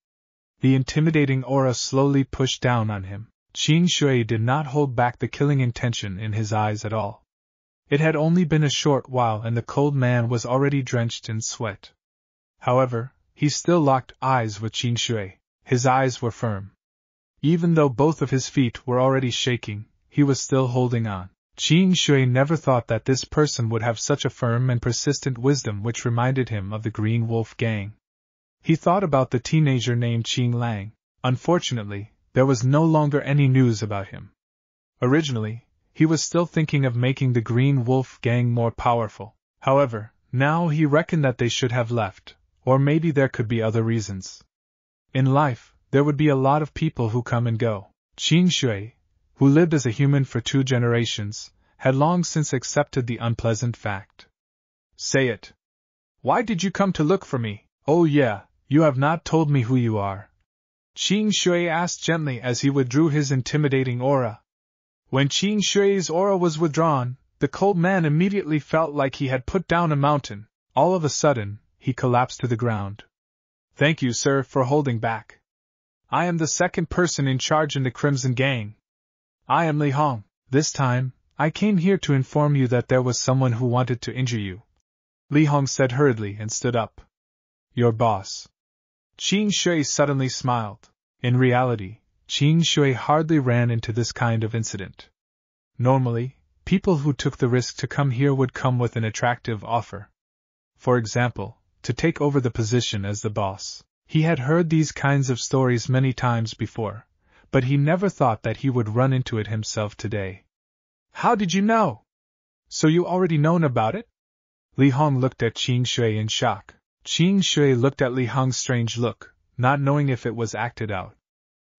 The intimidating aura slowly pushed down on him. Qing Shui did not hold back the killing intention in his eyes at all. It had only been a short while and the cold man was already drenched in sweat. However, he still locked eyes with Qing Shui. His eyes were firm. Even though both of his feet were already shaking, he was still holding on. Qing Shui never thought that this person would have such a firm and persistent wisdom which reminded him of the Green Wolf Gang. He thought about the teenager named Qing Lang. Unfortunately, there was no longer any news about him. Originally, he was still thinking of making the Green Wolf Gang more powerful. However, now he reckoned that they should have left, or maybe there could be other reasons. In life, there would be a lot of people who come and go. Qing Shui, who lived as a human for two generations, had long since accepted the unpleasant fact. Say it. Why did you come to look for me? Oh, yeah, you have not told me who you are. Qing Shui asked gently as he withdrew his intimidating aura. When Qing Shui's aura was withdrawn, The cold man immediately felt like he had put down a mountain. All of a sudden, he collapsed to the ground. Thank you, sir, for holding back. I am the second person in charge in the Crimson Gang. I am Li Hong. This time, I came here to inform you that there was someone who wanted to injure you. Li Hong said hurriedly and stood up. Your boss. Qing Shui suddenly smiled. In reality, Qing Shui hardly ran into this kind of incident. Normally, people who took the risk to come here would come with an attractive offer. For example, to take over the position as the boss. He had heard these kinds of stories many times before, but he never thought that he would run into it himself today. How did you know? So you already known about it? Li Hong looked at Qing Shui in shock. Qing Shui looked at Li Hong's strange look, not knowing if it was acted out.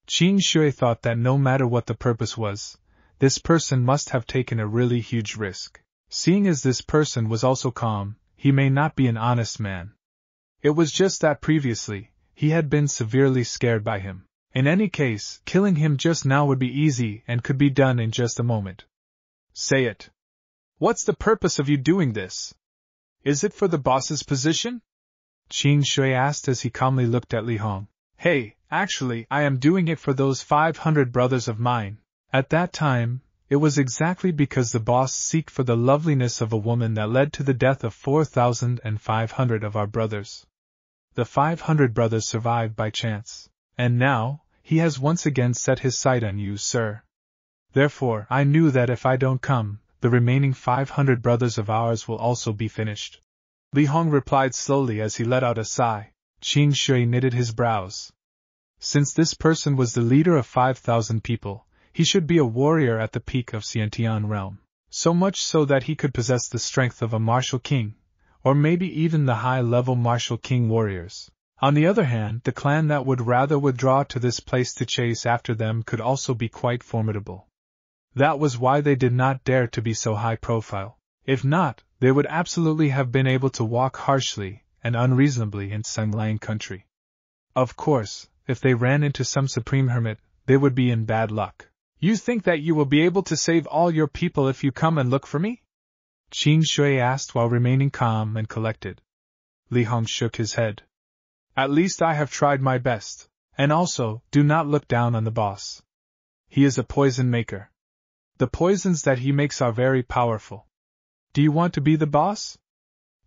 Qing Shui thought that no matter what the purpose was, this person must have taken a really huge risk. Seeing as this person was also calm, he may not be an honest man. It was just that previously, he had been severely scared by him. In any case, killing him just now would be easy and could be done in just a moment. Say it. What's the purpose of you doing this? Is it for the boss's position? Qing Shui asked as he calmly looked at Li Hong. Hey, actually, I am doing it for those 500 brothers of mine. At that time, it was exactly because the boss seeked for the loveliness of a woman that led to the death of 4,500 of our brothers. The 500 brothers survived by chance. And now, he has once again set his sight on you, sir. Therefore, I knew that if I don't come, the remaining 500 brothers of ours will also be finished. Li Hong replied slowly as he let out a sigh. Qing Shui knitted his brows. Since this person was the leader of 5,000 people, he should be a warrior at the peak of Xiantian realm. So much so that he could possess the strength of a martial king, or maybe even the high level martial king warriors. On the other hand, the clan that would rather withdraw to this place to chase after them could also be quite formidable. That was why they did not dare to be so high profile. If not, they would absolutely have been able to walk harshly and unreasonably in Senglang country. Of course, if they ran into some supreme hermit, they would be in bad luck. You think that you will be able to save all your people if you come and look for me? Qing Shui asked while remaining calm and collected. Li Hong shook his head. At least I have tried my best. And also, do not look down on the boss. He is a poison maker. The poisons that he makes are very powerful. Do you want to be the boss?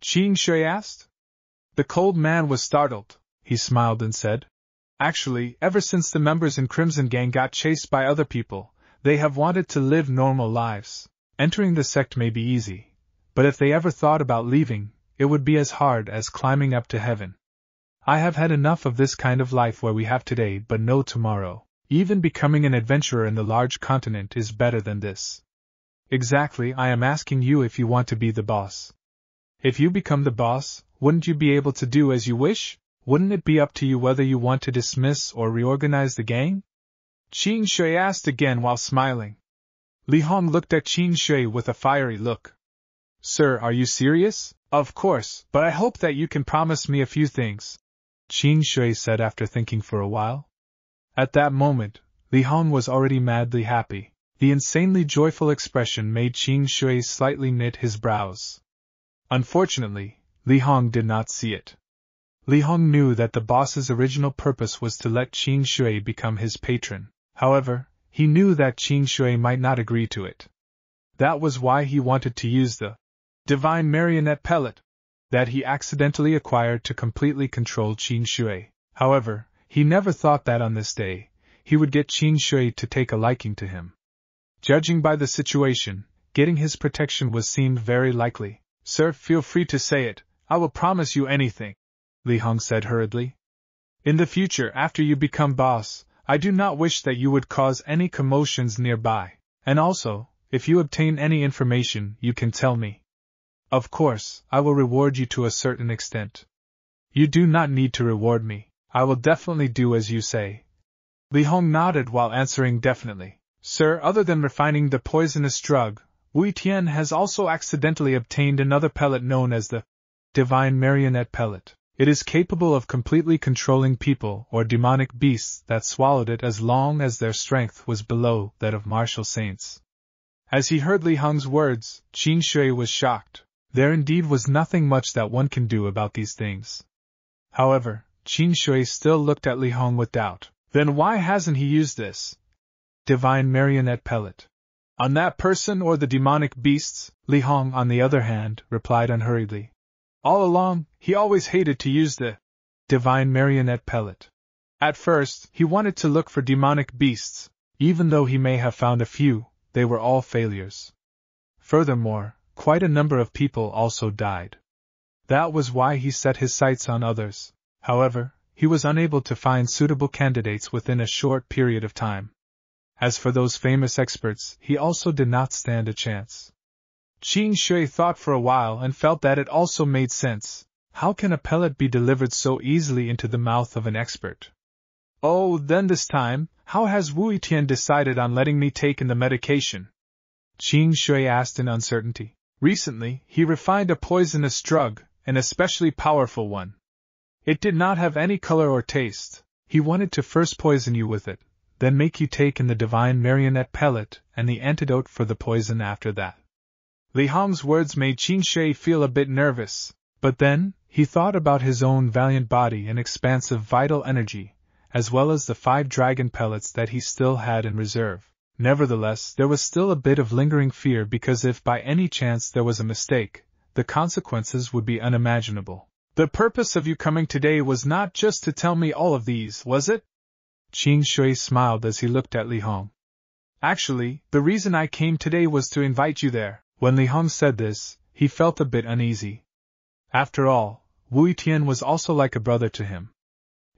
Qing Shui asked. The cold man was startled. He smiled and said, Actually, ever since the members in Crimson Gang got chased by other people, they have wanted to live normal lives. Entering the sect may be easy, but if they ever thought about leaving, it would be as hard as climbing up to heaven. I have had enough of this kind of life where we have today but no tomorrow. Even becoming an adventurer in the large continent is better than this. Exactly, I am asking you if you want to be the boss. If you become the boss, wouldn't you be able to do as you wish? Wouldn't it be up to you whether you want to dismiss or reorganize the gang? Qing Shui asked again while smiling. Li Hong looked at Qing Shui with a fiery look. Sir, are you serious? Of course, but I hope that you can promise me a few things. Qing Shui said after thinking for a while. At that moment, Li Hong was already madly happy. The insanely joyful expression made Qing Shui slightly knit his brows. Unfortunately, Li Hong did not see it. Li Hong knew that the boss's original purpose was to let Qing Shui become his patron. However, he knew that Qing Shui might not agree to it. That was why he wanted to use the divine marionette pellet that he accidentally acquired to completely control Qing Shui. However, he never thought that on this day, he would get Qing Shui to take a liking to him. Judging by the situation, getting his protection was seemed very likely. Sir, feel free to say it, I will promise you anything, Li Hong said hurriedly. In the future, after you become boss, I do not wish that you would cause any commotions nearby, and also, if you obtain any information, you can tell me. Of course, I will reward you to a certain extent. You do not need to reward me, I will definitely do as you say. Li Hong nodded while answering definitely. Sir, other than refining the poisonous drug, Wu Tian has also accidentally obtained another pellet known as the Divine Marionette Pellet. It is capable of completely controlling people or demonic beasts that swallowed it as long as their strength was below that of martial saints. As he heard Li Hong's words, Qing Shui was shocked. There indeed was nothing much that one can do about these things. However, Qing Shui still looked at Li Hong with doubt. Then why hasn't he used this? Divine marionette pellet. On that person or the demonic beasts, Li Hong, on the other hand, replied unhurriedly. All along, he always hated to use the divine marionette pellet. At first, he wanted to look for demonic beasts, even though he may have found a few, they were all failures. Furthermore, quite a number of people also died. That was why he set his sights on others. However, he was unable to find suitable candidates within a short period of time. As for those famous experts, he also did not stand a chance. Qing Shui thought for a while and felt that it also made sense. How can a pellet be delivered so easily into the mouth of an expert? Oh, then this time, how has Wu Tian decided on letting me take in the medication? Qing Shui asked in uncertainty. Recently, he refined a poisonous drug, an especially powerful one. It did not have any color or taste. He wanted to first poison you with it, then make you take in the divine marionette pellet and the antidote for the poison after that. Li Hong's words made Qing Shui feel a bit nervous, but then, he thought about his own valiant body and expansive vital energy, as well as the five dragon pellets that he still had in reserve. Nevertheless, there was still a bit of lingering fear because if by any chance there was a mistake, the consequences would be unimaginable. The purpose of you coming today was not just to tell me all of these, was it? Qing Shui smiled as he looked at Li Hong. Actually, the reason I came today was to invite you there. When Li Hong said this, he felt a bit uneasy. After all, Wu Tian was also like a brother to him.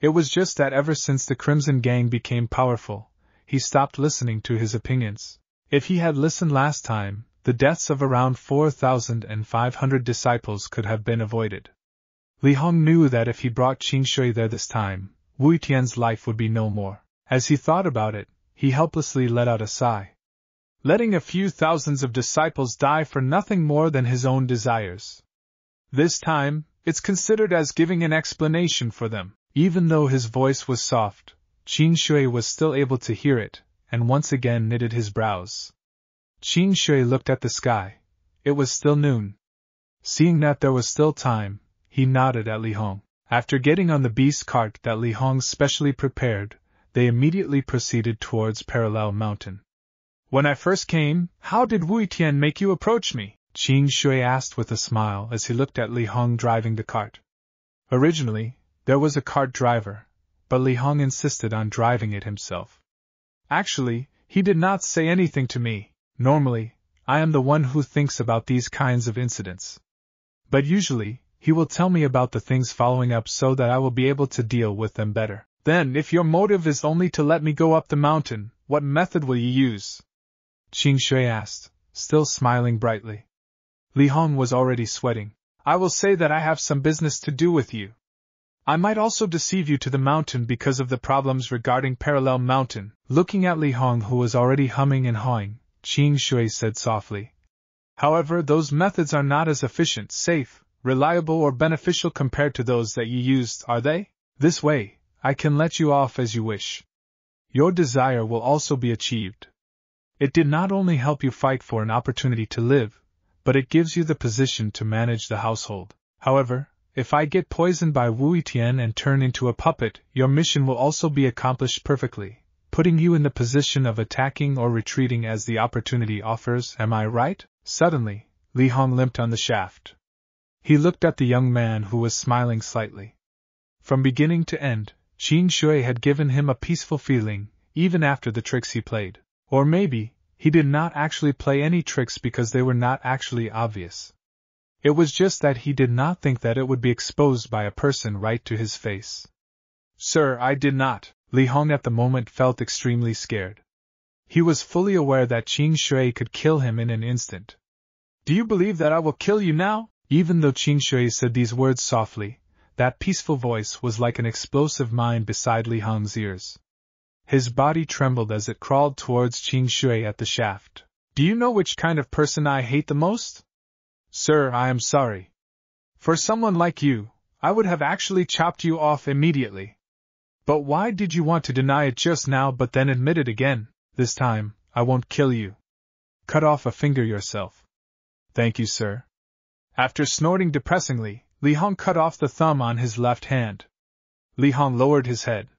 It was just that ever since the Crimson Gang became powerful, he stopped listening to his opinions. If he had listened last time, the deaths of around 4,500 disciples could have been avoided. Li Hong knew that if he brought Qing Shui there this time, Wu Tian's life would be no more. As he thought about it, he helplessly let out a sigh. Letting a few thousands of disciples die for nothing more than his own desires. This time, it's considered as giving an explanation for them. Even though his voice was soft, Qing Shui was still able to hear it, and once again knitted his brows. Qing Shui looked at the sky. It was still noon. Seeing that there was still time, he nodded at Li Hong. After getting on the beast cart that Li Hong specially prepared, they immediately proceeded towards Parallel Mountain. When I first came, how did Wu Tian make you approach me? Qing Shui asked with a smile as he looked at Li Hong driving the cart. Originally, there was a cart driver, but Li Hong insisted on driving it himself. Actually, he did not say anything to me. Normally, I am the one who thinks about these kinds of incidents. But usually, he will tell me about the things following up so that I will be able to deal with them better. Then, if your motive is only to let me go up the mountain, what method will you use? Qing Shui asked, still smiling brightly. Li Hong was already sweating. I will say that I have some business to do with you. I might also deceive you to the mountain because of the problems regarding Parallel Mountain. Looking at Li Hong, who was already humming and hawing, Qing Shui said softly. However, those methods are not as efficient, safe, reliable, or beneficial compared to those that you used, are they? This way, I can let you off as you wish. Your desire will also be achieved. It did not only help you fight for an opportunity to live, but it gives you the position to manage the household. However, if I get poisoned by Wu Tian and turn into a puppet, your mission will also be accomplished perfectly putting you in the position of attacking or retreating as the opportunity offers, am I right? Suddenly, Li Hong limped on the shaft. He looked at the young man who was smiling slightly. From beginning to end, Qing Shui had given him a peaceful feeling, even after the tricks he played. Or maybe, he did not actually play any tricks because they were not actually obvious. It was just that he did not think that it would be exposed by a person right to his face. Sir, I did not. Li Hong at the moment felt extremely scared. He was fully aware that Qing Shui could kill him in an instant. Do you believe that I will kill you now? Even though Qing Shui said these words softly, that peaceful voice was like an explosive mine beside Li Hong's ears. His body trembled as it crawled towards Qing Shui at the shaft. Do you know which kind of person I hate the most? Sir, I am sorry. For someone like you, I would have actually chopped you off immediately. But why did you want to deny it just now but then admit it again? This time, I won't kill you. Cut off a finger yourself. Thank you, sir. After snorting depressingly, Li Hong cut off the thumb on his left hand. Li Hong lowered his head.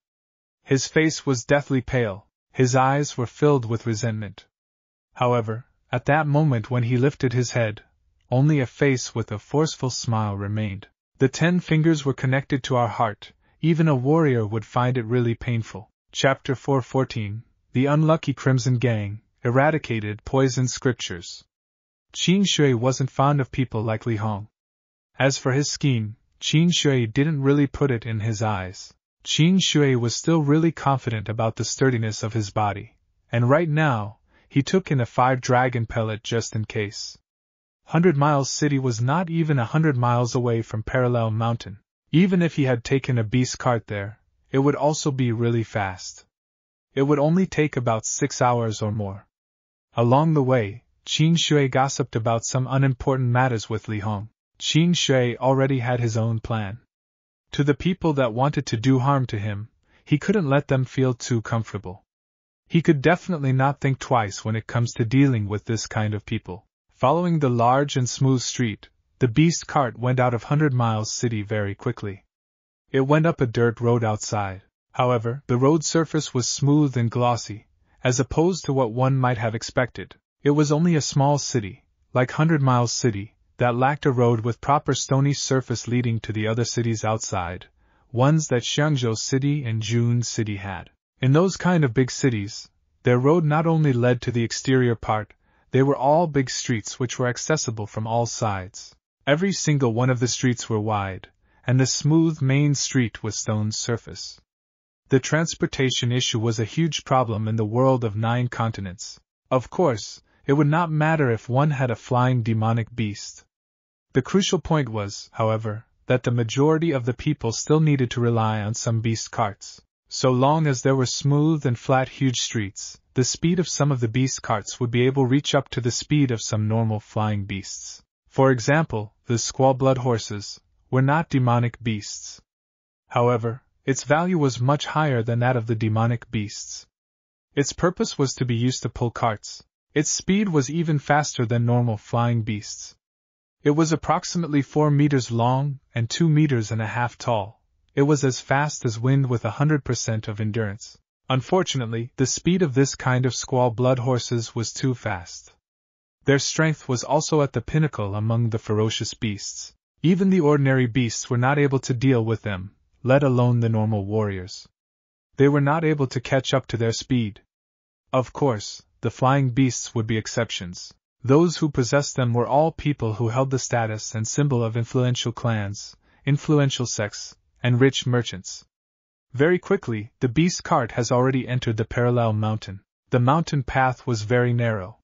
His face was deathly pale, his eyes were filled with resentment. However, at that moment when he lifted his head, only a face with a forceful smile remained. The ten fingers were connected to our heart, even a warrior would find it really painful. Chapter 414 The Unlucky Crimson Gang Eradicated Poison Scriptures. Qing Shui wasn't fond of people like Li Hong. As for his scheme, Qing Shui didn't really put it in his eyes. Qing Shui was still really confident about the sturdiness of his body, and right now, he took in a five dragon pellet just in case. Hundred Miles City was not even a hundred miles away from Parallel Mountain. Even if he had taken a beast cart there, it would also be really fast. It would only take about six hours or more. Along the way, Qing Shui gossiped about some unimportant matters with Li Hong. Qing Shui already had his own plan. To the people that wanted to do harm to him, he couldn't let them feel too comfortable. He could definitely not think twice when it comes to dealing with this kind of people. Following the large and smooth street, the beast cart went out of Hundred Miles City very quickly. It went up a dirt road outside. However, the road surface was smooth and glossy, as opposed to what one might have expected. It was only a small city, like Hundred Miles City, that lacked a road with proper stony surface leading to the other cities outside, ones that Xiangzhou City and Jun City had. In those kind of big cities, their road not only led to the exterior part, they were all big streets which were accessible from all sides. Every single one of the streets were wide, and the smooth main street was stone surface. The transportation issue was a huge problem in the world of nine continents. Of course, it would not matter if one had a flying demonic beast. The crucial point was, however, that the majority of the people still needed to rely on some beast carts. So long as there were smooth and flat huge streets, the speed of some of the beast carts would be able reach up to the speed of some normal flying beasts. For example, the squall blood horses were not demonic beasts. However, its value was much higher than that of the demonic beasts. Its purpose was to be used to pull carts. Its speed was even faster than normal flying beasts. It was approximately 4 meters long and 2 meters and a half tall. It was as fast as wind with a 100% of endurance. Unfortunately, the speed of this kind of squall blood horses was too fast. Their strength was also at the pinnacle among the ferocious beasts. Even the ordinary beasts were not able to deal with them, let alone the normal warriors. They were not able to catch up to their speed. Of course, the flying beasts would be exceptions. Those who possessed them were all people who held the status and symbol of influential clans, influential sects, and rich merchants. Very quickly, the beast cart has already entered the parallel mountain. The mountain path was very narrow.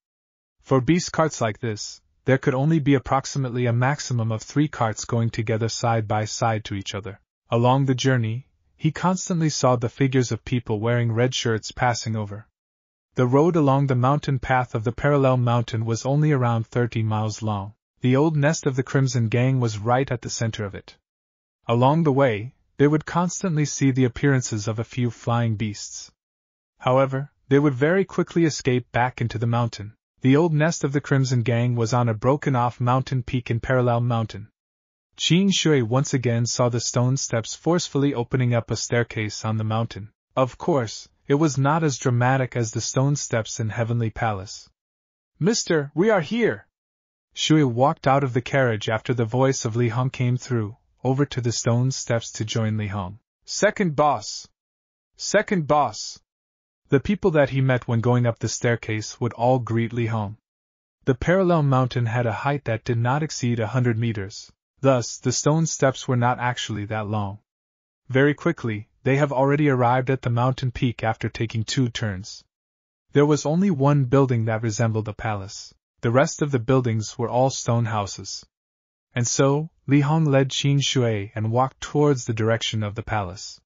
For beast carts like this, there could only be approximately a maximum of three carts going together side by side to each other. Along the journey, he constantly saw the figures of people wearing red shirts passing over. The road along the mountain path of the parallel mountain was only around 30 miles long. The old nest of the Crimson Gang was right at the center of it. Along the way, they would constantly see the appearances of a few flying beasts. However, they would very quickly escape back into the mountain. The old nest of the Crimson Gang was on a broken off mountain peak in Parallel Mountain. Qing Shui once again saw the stone steps forcefully opening up a staircase on the mountain. Of course, it was not as dramatic as the stone steps in Heavenly Palace. Mister, we are here! Shui walked out of the carriage after the voice of Li Hong came through, over to the stone steps to join Li Hong. Second boss! Second boss! The people that he met when going up the staircase would all greet Li Hong. The parallel mountain had a height that did not exceed a hundred meters. Thus, the stone steps were not actually that long. Very quickly, they have already arrived at the mountain peak after taking two turns. There was only one building that resembled a palace. The rest of the buildings were all stone houses. And so, Li Hong led Qing Shui and walked towards the direction of the palace.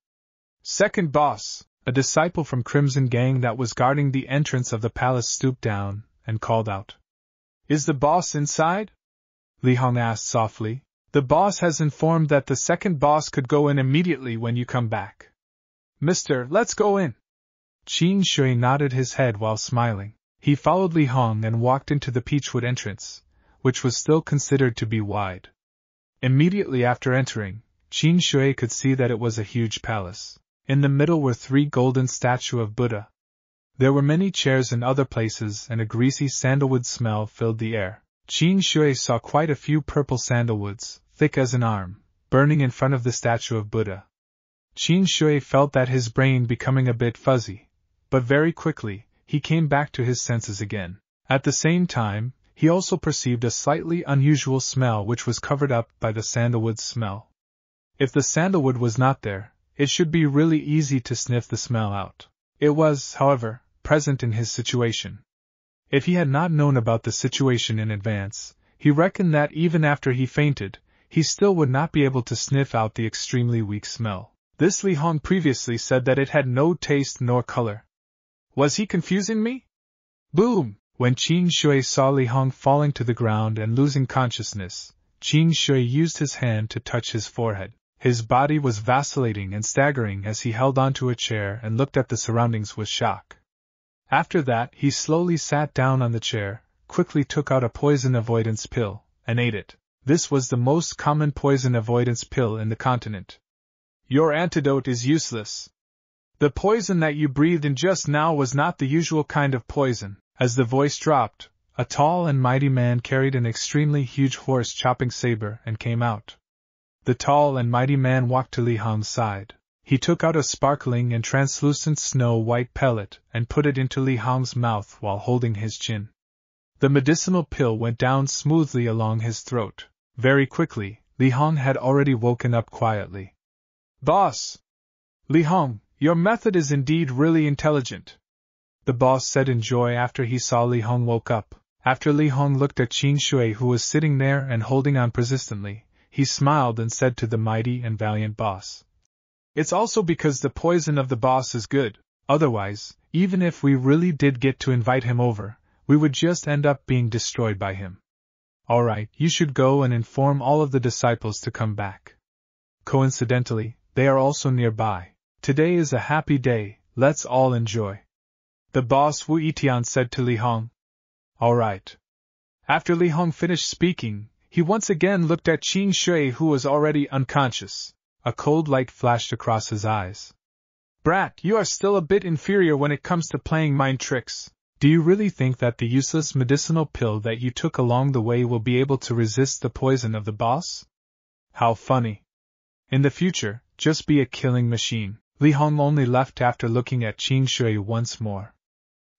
Second boss, a disciple from Crimson Gang that was guarding the entrance of the palace stooped down and called out. Is the boss inside? Li Hong asked softly. The boss has informed that the second boss could go in immediately when you come back. Mister, let's go in. Qing Shui nodded his head while smiling. He followed Li Hong and walked into the peachwood entrance, which was still considered to be wide. Immediately after entering, Qing Shui could see that it was a huge palace. In the middle were three golden statues of Buddha. There were many chairs in other places, and a greasy sandalwood smell filled the air. Qing Shui saw quite a few purple sandalwoods, thick as an arm, burning in front of the statue of Buddha. Qing Shui felt that his brain becoming a bit fuzzy, but very quickly, he came back to his senses again. At the same time, he also perceived a slightly unusual smell which was covered up by the sandalwood smell. If the sandalwood was not there, it should be really easy to sniff the smell out. It was, however, present in his situation. If he had not known about the situation in advance, he reckoned that even after he fainted, he still would not be able to sniff out the extremely weak smell. This Li Hong previously said that it had no taste nor color. Was he confusing me? Boom! When Qing Shui saw Li Hong falling to the ground and losing consciousness, Qing Shui used his hand to touch his forehead. His body was vacillating and staggering as he held onto a chair and looked at the surroundings with shock. After that, he slowly sat down on the chair, quickly took out a poison avoidance pill, and ate it. This was the most common poison avoidance pill in the continent. Your antidote is useless. The poison that you breathed in just now was not the usual kind of poison. As the voice dropped, a tall and mighty man carried an extremely huge horse chopping saber and came out. The tall and mighty man walked to Li Hong's side. He took out a sparkling and translucent snow white pellet and put it into Li Hong's mouth while holding his chin. The medicinal pill went down smoothly along his throat. Very quickly, Li Hong had already woken up quietly. Boss! Li Hong, your method is indeed really intelligent. The boss said in joy after he saw Li Hong woke up. After Li Hong looked at Qing Shui who was sitting there and holding on persistently, he smiled and said to the mighty and valiant boss. It's also because the poison of the boss is good, otherwise, even if we really did get to invite him over, we would just end up being destroyed by him. Alright, you should go and inform all of the disciples to come back. Coincidentally, they are also nearby. Today is a happy day, let's all enjoy. The boss Wu Yitian said to Li Hong. Alright. After Li Hong finished speaking, he once again looked at Qing Shui, who was already unconscious. A cold light flashed across his eyes. Brat, you are still a bit inferior when it comes to playing mind tricks. Do you really think that the useless medicinal pill that you took along the way will be able to resist the poison of the boss? How funny. In the future, just be a killing machine. Li Hong only left after looking at Qing Shui once more.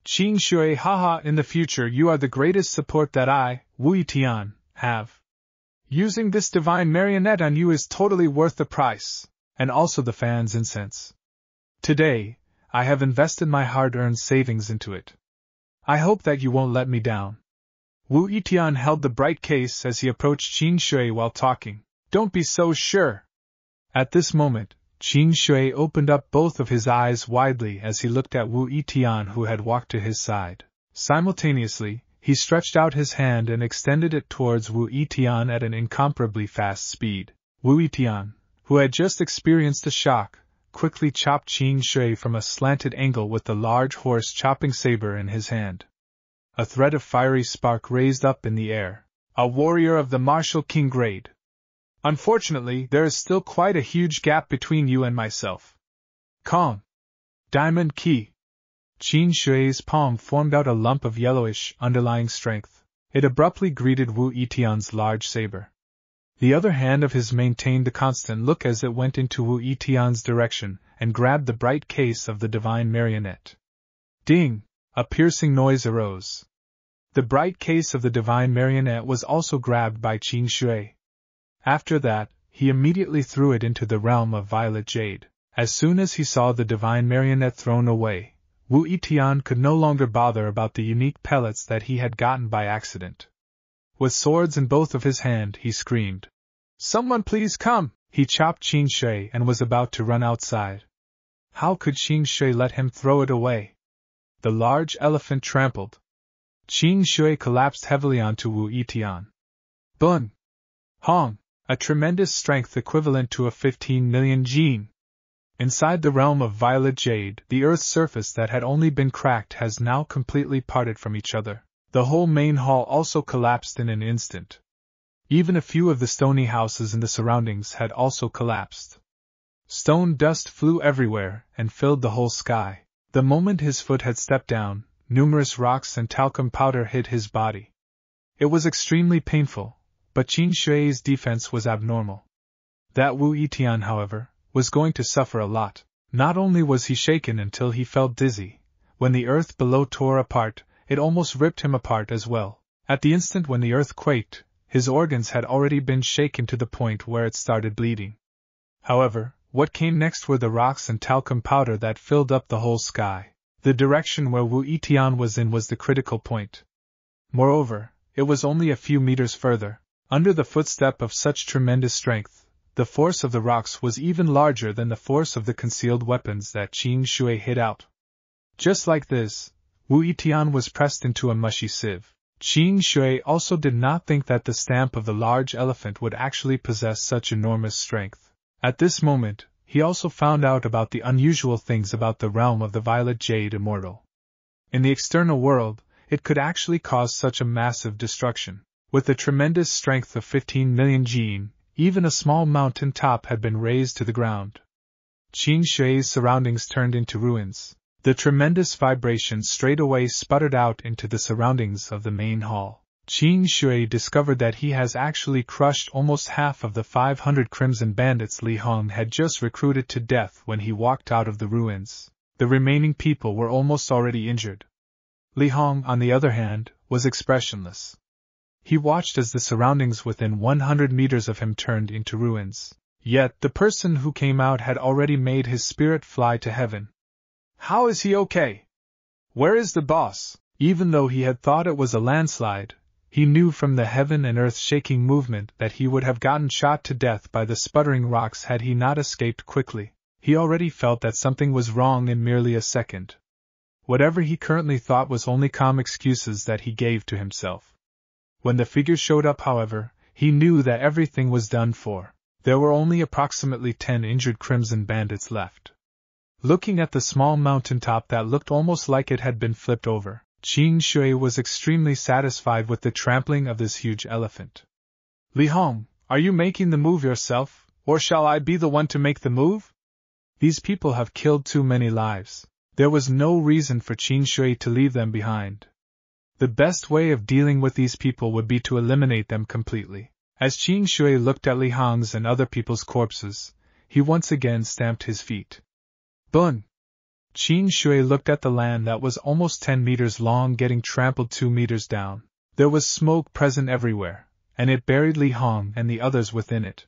Qing Shui, haha, in the future you are the greatest support that I, Wu Tian, have. Using this divine marionette on you is totally worth the price, and also the fans' incense. Today, I have invested my hard earned savings into it. I hope that you won't let me down. Wu Yitian held the bright case as he approached Qing Shui while talking. Don't be so sure. At this moment, Qing Shui opened up both of his eyes widely as he looked at Wu Yitian who had walked to his side. Simultaneously, he stretched out his hand and extended it towards Wu Yitian at an incomparably fast speed. Wu Yitian, who had just experienced a shock, quickly chopped Qing Shui from a slanted angle with the large horse chopping saber in his hand. A thread of fiery spark raised up in the air. A warrior of the martial king grade. Unfortunately, there is still quite a huge gap between you and myself. Kong. Diamond Ki. Qing Shui's palm formed out a lump of yellowish, underlying strength. It abruptly greeted Wu Yitian's large saber. The other hand of his maintained a constant look as it went into Wu Yitian's direction and grabbed the bright case of the divine marionette. Ding! A piercing noise arose. The bright case of the divine marionette was also grabbed by Qing Shui. After that, he immediately threw it into the realm of violet jade. As soon as he saw the divine marionette thrown away, Wu Yitian could no longer bother about the unique pellets that he had gotten by accident. With swords in both of his hand, he screamed. Someone please come! He chopped Qing Shui and was about to run outside. How could Qing Shui let him throw it away? The large elephant trampled. Qing Shui collapsed heavily onto Wu Yitian. Bun! Hong! A tremendous strength equivalent to a 15 million jin. Inside the realm of violet jade, the earth's surface that had only been cracked has now completely parted from each other. The whole main hall also collapsed in an instant. Even a few of the stony houses in the surroundings had also collapsed. Stone dust flew everywhere and filled the whole sky. The moment his foot had stepped down, numerous rocks and talcum powder hit his body. It was extremely painful, but Qing Shui's defense was abnormal. That Wu Yitian, however, was going to suffer a lot. Not only was he shaken until he felt dizzy, when the earth below tore apart, it almost ripped him apart as well. At the instant when the earth quaked, his organs had already been shaken to the point where it started bleeding. However, what came next were the rocks and talcum powder that filled up the whole sky. The direction where Wu Yitian was in was the critical point. Moreover, it was only a few meters further. Under the footstep of such tremendous strength, the force of the rocks was even larger than the force of the concealed weapons that Qing Shui hid out. Just like this, Wu Yitian was pressed into a mushy sieve. Qing Shui also did not think that the stamp of the large elephant would actually possess such enormous strength. At this moment, he also found out about the unusual things about the realm of the violet jade immortal. In the external world, it could actually cause such a massive destruction. With the tremendous strength of 15 million jin, even a small mountain top had been razed to the ground. Qing Shui's surroundings turned into ruins. The tremendous vibration straightaway sputtered out into the surroundings of the main hall. Qing Shui discovered that he has actually crushed almost half of the 500 crimson bandits Li Hong had just recruited to death when he walked out of the ruins. The remaining people were almost already injured. Li Hong, on the other hand, was expressionless. He watched as the surroundings within 100 meters of him turned into ruins. Yet the person who came out had already made his spirit fly to heaven. How is he okay? Where is the boss? Even though he had thought it was a landslide, he knew from the heaven and earth shaking movement that he would have gotten shot to death by the sputtering rocks had he not escaped quickly. He already felt that something was wrong in merely a second. Whatever he currently thought was only calm excuses that he gave to himself. When the figure showed up, however, he knew that everything was done for. There were only approximately ten injured Crimson Bandits left. Looking at the small mountain top that looked almost like it had been flipped over, Qing Shui was extremely satisfied with the trampling of this huge elephant. Li Hong, are you making the move yourself, or shall I be the one to make the move? These people have killed too many lives. There was no reason for Qing Shui to leave them behind. The best way of dealing with these people would be to eliminate them completely. As Qing Shui looked at Li Hong's and other people's corpses, he once again stamped his feet. Bun! Qing Shui looked at the land that was almost 10 meters long getting trampled 2 meters down. There was smoke present everywhere, and it buried Li Hong and the others within it.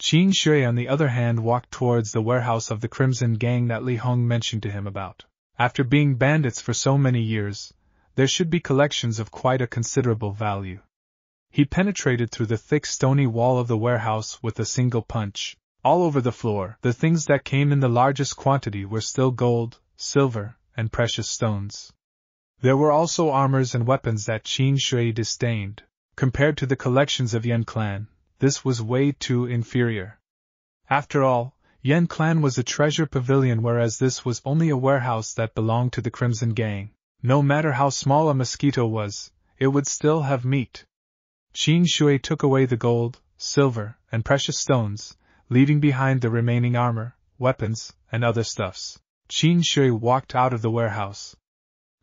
Qing Shui, on the other hand, walked towards the warehouse of the Crimson Gang that Li Hong mentioned to him about. After being bandits for so many years, there should be collections of quite a considerable value. He penetrated through the thick stony wall of the warehouse with a single punch, all over the floor, the things that came in the largest quantity were still gold, silver, and precious stones. There were also armors and weapons that Qing Shui disdained. Compared to the collections of Yan Clan, this was way too inferior. After all, Yan Clan was a treasure pavilion whereas this was only a warehouse that belonged to the Crimson Gang. No matter how small a mosquito was, it would still have meat. Qing Shui took away the gold, silver, and precious stones, leaving behind the remaining armor, weapons, and other stuffs. Qing Shui walked out of the warehouse.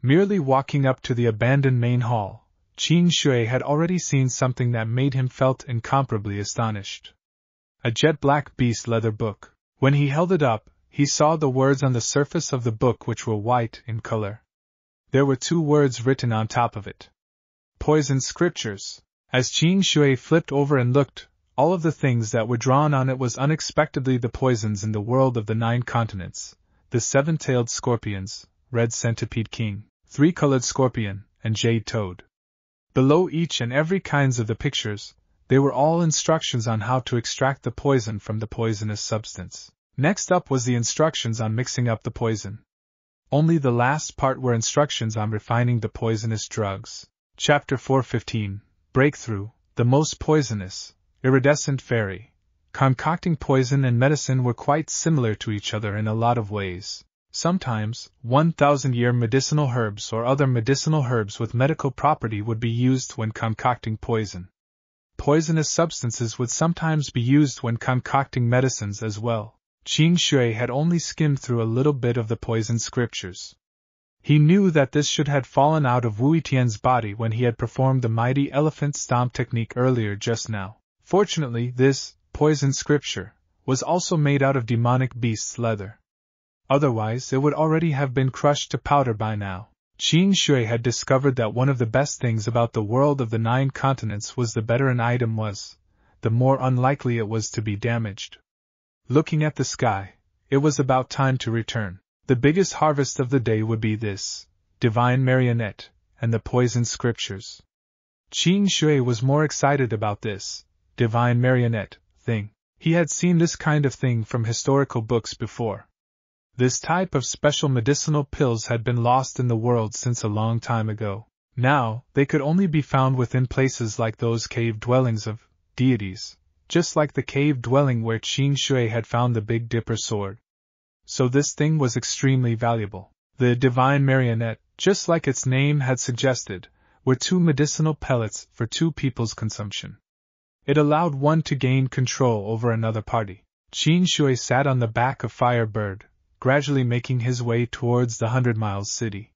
Merely walking up to the abandoned main hall, Qing Shui had already seen something that made him felt incomparably astonished. A jet black beast leather book. When he held it up, he saw the words on the surface of the book which were white in color. There were two words written on top of it. Poison Scriptures. As Qing Shui flipped over and looked, all of the things that were drawn on it was unexpectedly the poisons in the world of the nine continents the seven tailed scorpions, red centipede king, three colored scorpion, and jade toad. Below each and every kinds of the pictures, they were all instructions on how to extract the poison from the poisonous substance. Next up was the instructions on mixing up the poison. Only the last part were instructions on refining the poisonous drugs. Chapter 415 Breakthrough The most poisonous, iridescent fairy, concocting poison and medicine were quite similar to each other in a lot of ways. Sometimes, 1,000 year medicinal herbs or other medicinal herbs with medical property would be used when concocting poison. Poisonous substances would sometimes be used when concocting medicines as well. Qing Shui had only skimmed through a little bit of the poison scriptures. He knew that this should had fallen out of Wu Tian's body when he had performed the mighty elephant stomp technique earlier just now. Fortunately, this poison scripture was also made out of demonic beast's leather. Otherwise, it would already have been crushed to powder by now. Qing Shui had discovered that one of the best things about the world of the nine continents was the better an item was, the more unlikely it was to be damaged. Looking at the sky, it was about time to return. The biggest harvest of the day would be this divine marionette and the poison scriptures. Qing Shui was more excited about this divine marionette thing. He had seen this kind of thing from historical books before. This type of special medicinal pills had been lost in the world since a long time ago. Now, they could only be found within places like those cave dwellings of deities, just like the cave dwelling where Qing Shui had found the Big Dipper sword so this thing was extremely valuable. The divine marionette, just like its name had suggested, were two medicinal pellets for two people's consumption. It allowed one to gain control over another party. Qing Shui sat on the back of Firebird, gradually making his way towards the Hundred Miles City.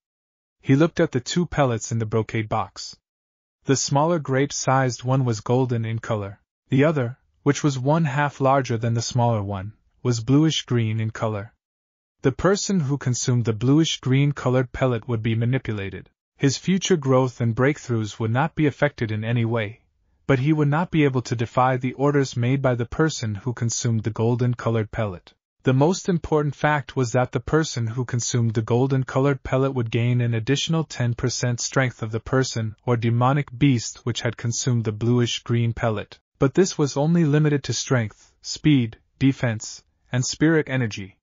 He looked at the two pellets in the brocade box. The smaller grape sized one was golden in color. The other, which was one half larger than the smaller one, was bluish green in color. The person who consumed the bluish green colored pellet would be manipulated. His future growth and breakthroughs would not be affected in any way, but he would not be able to defy the orders made by the person who consumed the golden colored pellet. The most important fact was that the person who consumed the golden colored pellet would gain an additional 10% strength of the person or demonic beast which had consumed the bluish green pellet, but this was only limited to strength, speed, defense, and spirit energy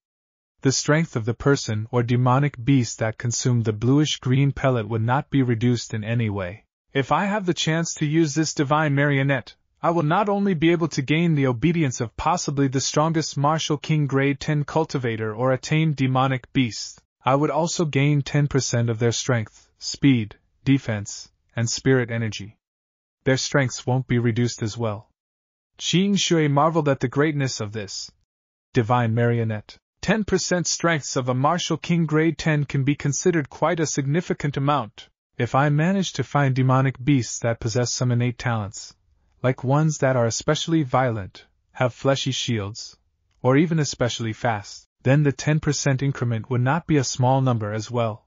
the strength of the person or demonic beast that consumed the bluish green pellet would not be reduced in any way. If I have the chance to use this divine marionette, I will not only be able to gain the obedience of possibly the strongest martial king grade 10 cultivator or attain demonic beast, I would also gain 10% of their strength, speed, defense, and spirit energy. Their strengths won't be reduced as well. Qing Shui marveled at the greatness of this divine marionette. 10% strengths of a Martial King grade 10 can be considered quite a significant amount. If I manage to find demonic beasts that possess some innate talents, like ones that are especially violent, have fleshy shields, or even especially fast, then the 10% increment would not be a small number as well.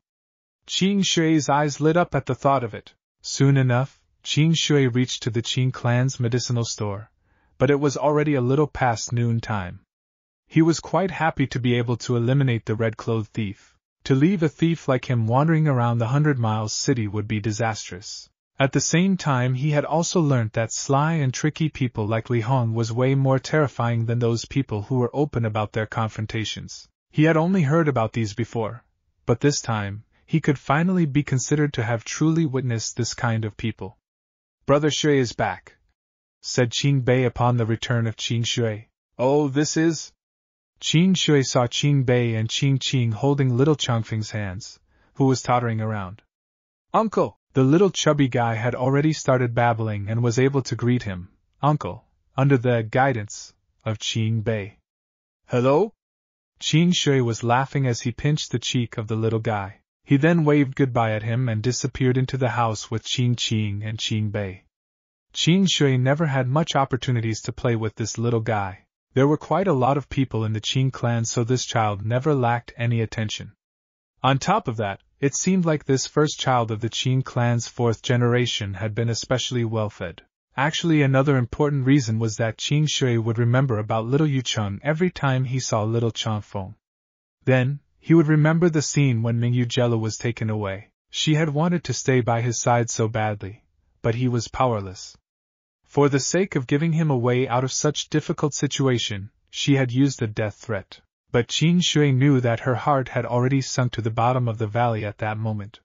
Qing Shui's eyes lit up at the thought of it. Soon enough, Qing Shui reached to the Qing clan's medicinal store, but it was already a little past noon time. He was quite happy to be able to eliminate the red clothed thief. To leave a thief like him wandering around the Hundred Miles city would be disastrous. At the same time, he had also learnt that sly and tricky people like Li Hong was way more terrifying than those people who were open about their confrontations. He had only heard about these before, but this time, he could finally be considered to have truly witnessed this kind of people. Brother Shui is back, said Qing Bei upon the return of Qing Shui. Oh, this is, Qing Shui saw Qing Bei and Qin Qing holding little Changfeng's hands, who was tottering around. Uncle! The little chubby guy had already started babbling and was able to greet him, Uncle, under the guidance of Qing Bei. Hello? Qing Shui was laughing as he pinched the cheek of the little guy. He then waved goodbye at him and disappeared into the house with Qin Qing and Qing Bei. Qing Shui never had much opportunities to play with this little guy, there were quite a lot of people in the Qing clan, so this child never lacked any attention. On top of that, it seemed like this first child of the Qing clan's fourth generation had been especially well fed. Actually, another important reason was that Qing Shui would remember about little Yu Cheng every time he saw little Chang Feng. Then, he would remember the scene when Mingyue Gelou was taken away. She had wanted to stay by his side so badly, but he was powerless. For the sake of giving him a way out of such difficult situation, she had used a death threat. But Qing Shui knew that her heart had already sunk to the bottom of the valley at that moment.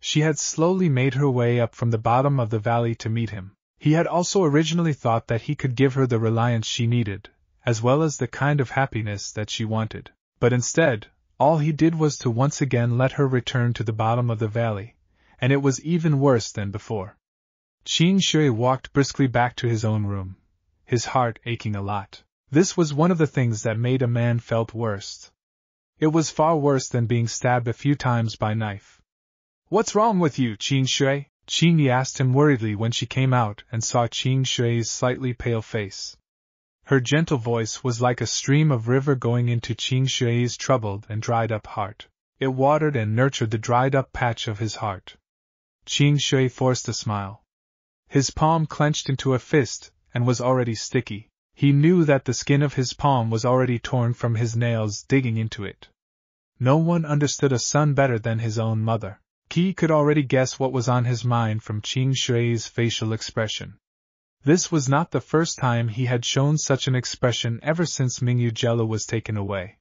She had slowly made her way up from the bottom of the valley to meet him. He had also originally thought that he could give her the reliance she needed, as well as the kind of happiness that she wanted. But instead, all he did was to once again let her return to the bottom of the valley, and it was even worse than before. Qing Shui walked briskly back to his own room, his heart aching a lot. This was one of the things that made a man felt worst. It was far worse than being stabbed a few times by knife. What's wrong with you, Qing Shui? Qing Yi asked him worriedly when she came out and saw Qing Shui's slightly pale face. Her gentle voice was like a stream of river going into Qing Shui's troubled and dried up heart. It watered and nurtured the dried up patch of his heart. Qing Shui forced a smile. His palm clenched into a fist and was already sticky. He knew that the skin of his palm was already torn from his nails digging into it. No one understood a son better than his own mother. Qi could already guess what was on his mind from Qing Shui's facial expression. This was not the first time he had shown such an expression ever since Mingyue Gelou was taken away.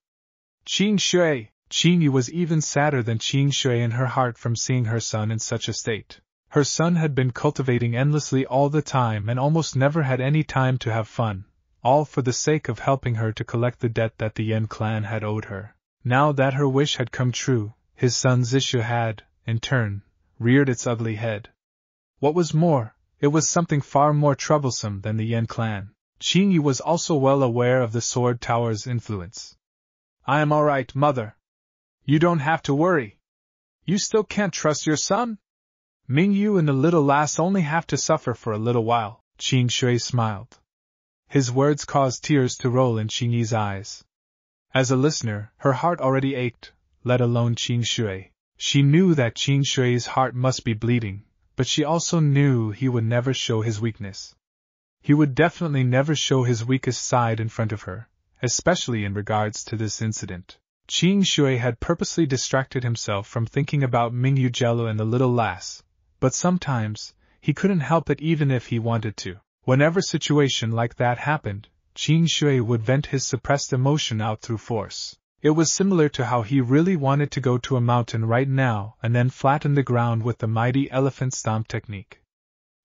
Qing Shui, Qin Yu was even sadder than Qing Shui in her heart from seeing her son in such a state. Her son had been cultivating endlessly all the time and almost never had any time to have fun, all for the sake of helping her to collect the debt that the Yan clan had owed her. Now that her wish had come true, his son Zishu had, in turn, reared its ugly head. What was more, it was something far more troublesome than the Yan clan. Qing Yi was also well aware of the Sword Tower's influence. I am alright, mother. You don't have to worry. You still can't trust your son? Ming Yu and the little lass only have to suffer for a little while, Qing Shui smiled. His words caused tears to roll in Qing Yi's eyes. As a listener, her heart already ached, let alone Qing Shui. She knew that Qing Shui's heart must be bleeding, but she also knew he would never show his weakness. He would definitely never show his weakest side in front of her, especially in regards to this incident. Qing Shui had purposely distracted himself from thinking about Mingyue Gelou and the little lass, but sometimes, he couldn't help it even if he wanted to. Whenever situation like that happened, Qing Shui would vent his suppressed emotion out through force. It was similar to how he really wanted to go to a mountain right now and then flatten the ground with the mighty elephant stomp technique.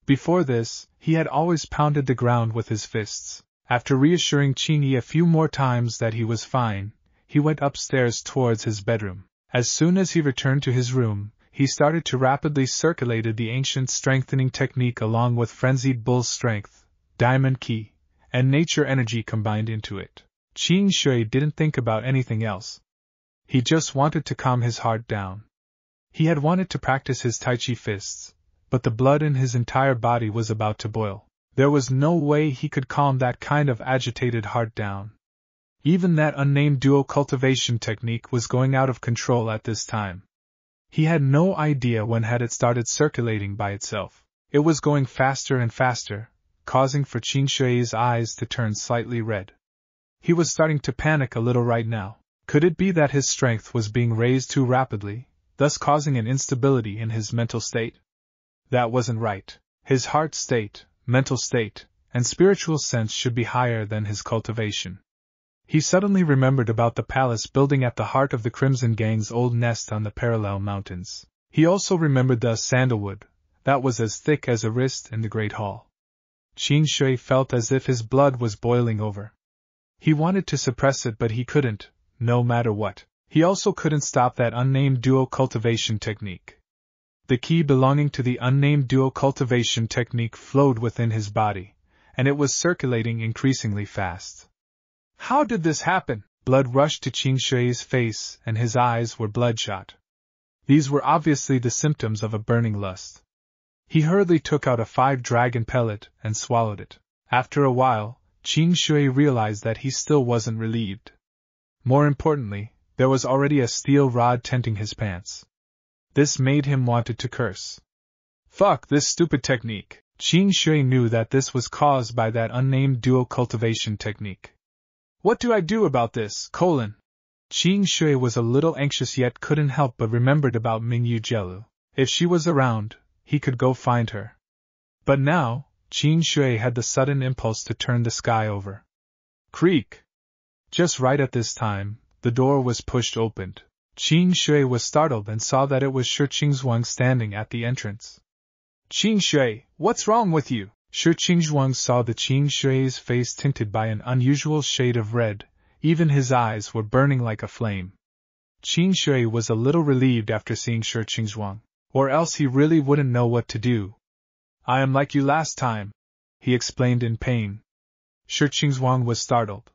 Before this, he had always pounded the ground with his fists. After reassuring Yi a few more times that he was fine, he went upstairs towards his bedroom. As soon as he returned to his room, he started to rapidly circulate the ancient strengthening technique along with frenzied bull strength, diamond ki, and nature energy combined into it. Qing Shui didn't think about anything else. He just wanted to calm his heart down. He had wanted to practice his Tai Chi fists, but the blood in his entire body was about to boil. There was no way he could calm that kind of agitated heart down. Even that unnamed duo cultivation technique was going out of control at this time. He had no idea when had it started circulating by itself. It was going faster and faster, causing for Qing Shui's eyes to turn slightly red. He was starting to panic a little right now. Could it be that his strength was being raised too rapidly, thus causing an instability in his mental state? That wasn't right. His heart state, mental state, and spiritual sense should be higher than his cultivation. He suddenly remembered about the palace building at the heart of the Crimson Gang's old nest on the parallel mountains. He also remembered the sandalwood, that was as thick as a wrist in the Great Hall. Qing Shui felt as if his blood was boiling over. He wanted to suppress it, but he couldn't, no matter what. He also couldn't stop that unnamed duo cultivation technique. The ki belonging to the unnamed duo cultivation technique flowed within his body, and it was circulating increasingly fast. How did this happen? Blood rushed to Qing Shui's face, and his eyes were bloodshot. These were obviously the symptoms of a burning lust. He hurriedly took out a five dragon pellet and swallowed it. After a while, Qing Shui realized that he still wasn't relieved. More importantly, there was already a steel rod tenting his pants. This made him wanted to curse. Fuck this stupid technique. Qing Shui knew that this was caused by that unnamed dual cultivation technique. What do I do about this, colon? Qing Shui was a little anxious yet couldn't help but remembered about Mingyue Gelou. If she was around, he could go find her. But now, Qing Shui had the sudden impulse to turn the sky over. Creak! Just right at this time, the door was pushed open. Qing Shui was startled and saw that it was Shi Qingzhuang standing at the entrance. Qing Shui, what's wrong with you? Shi Qingzhuang saw the Qing Shui's face tinted by an unusual shade of red, even his eyes were burning like a flame. Qing Shui was a little relieved after seeing Shi Qingzhuang, or else he really wouldn't know what to do. I am like you last time, he explained in pain. Shi Qingzhuang was startled.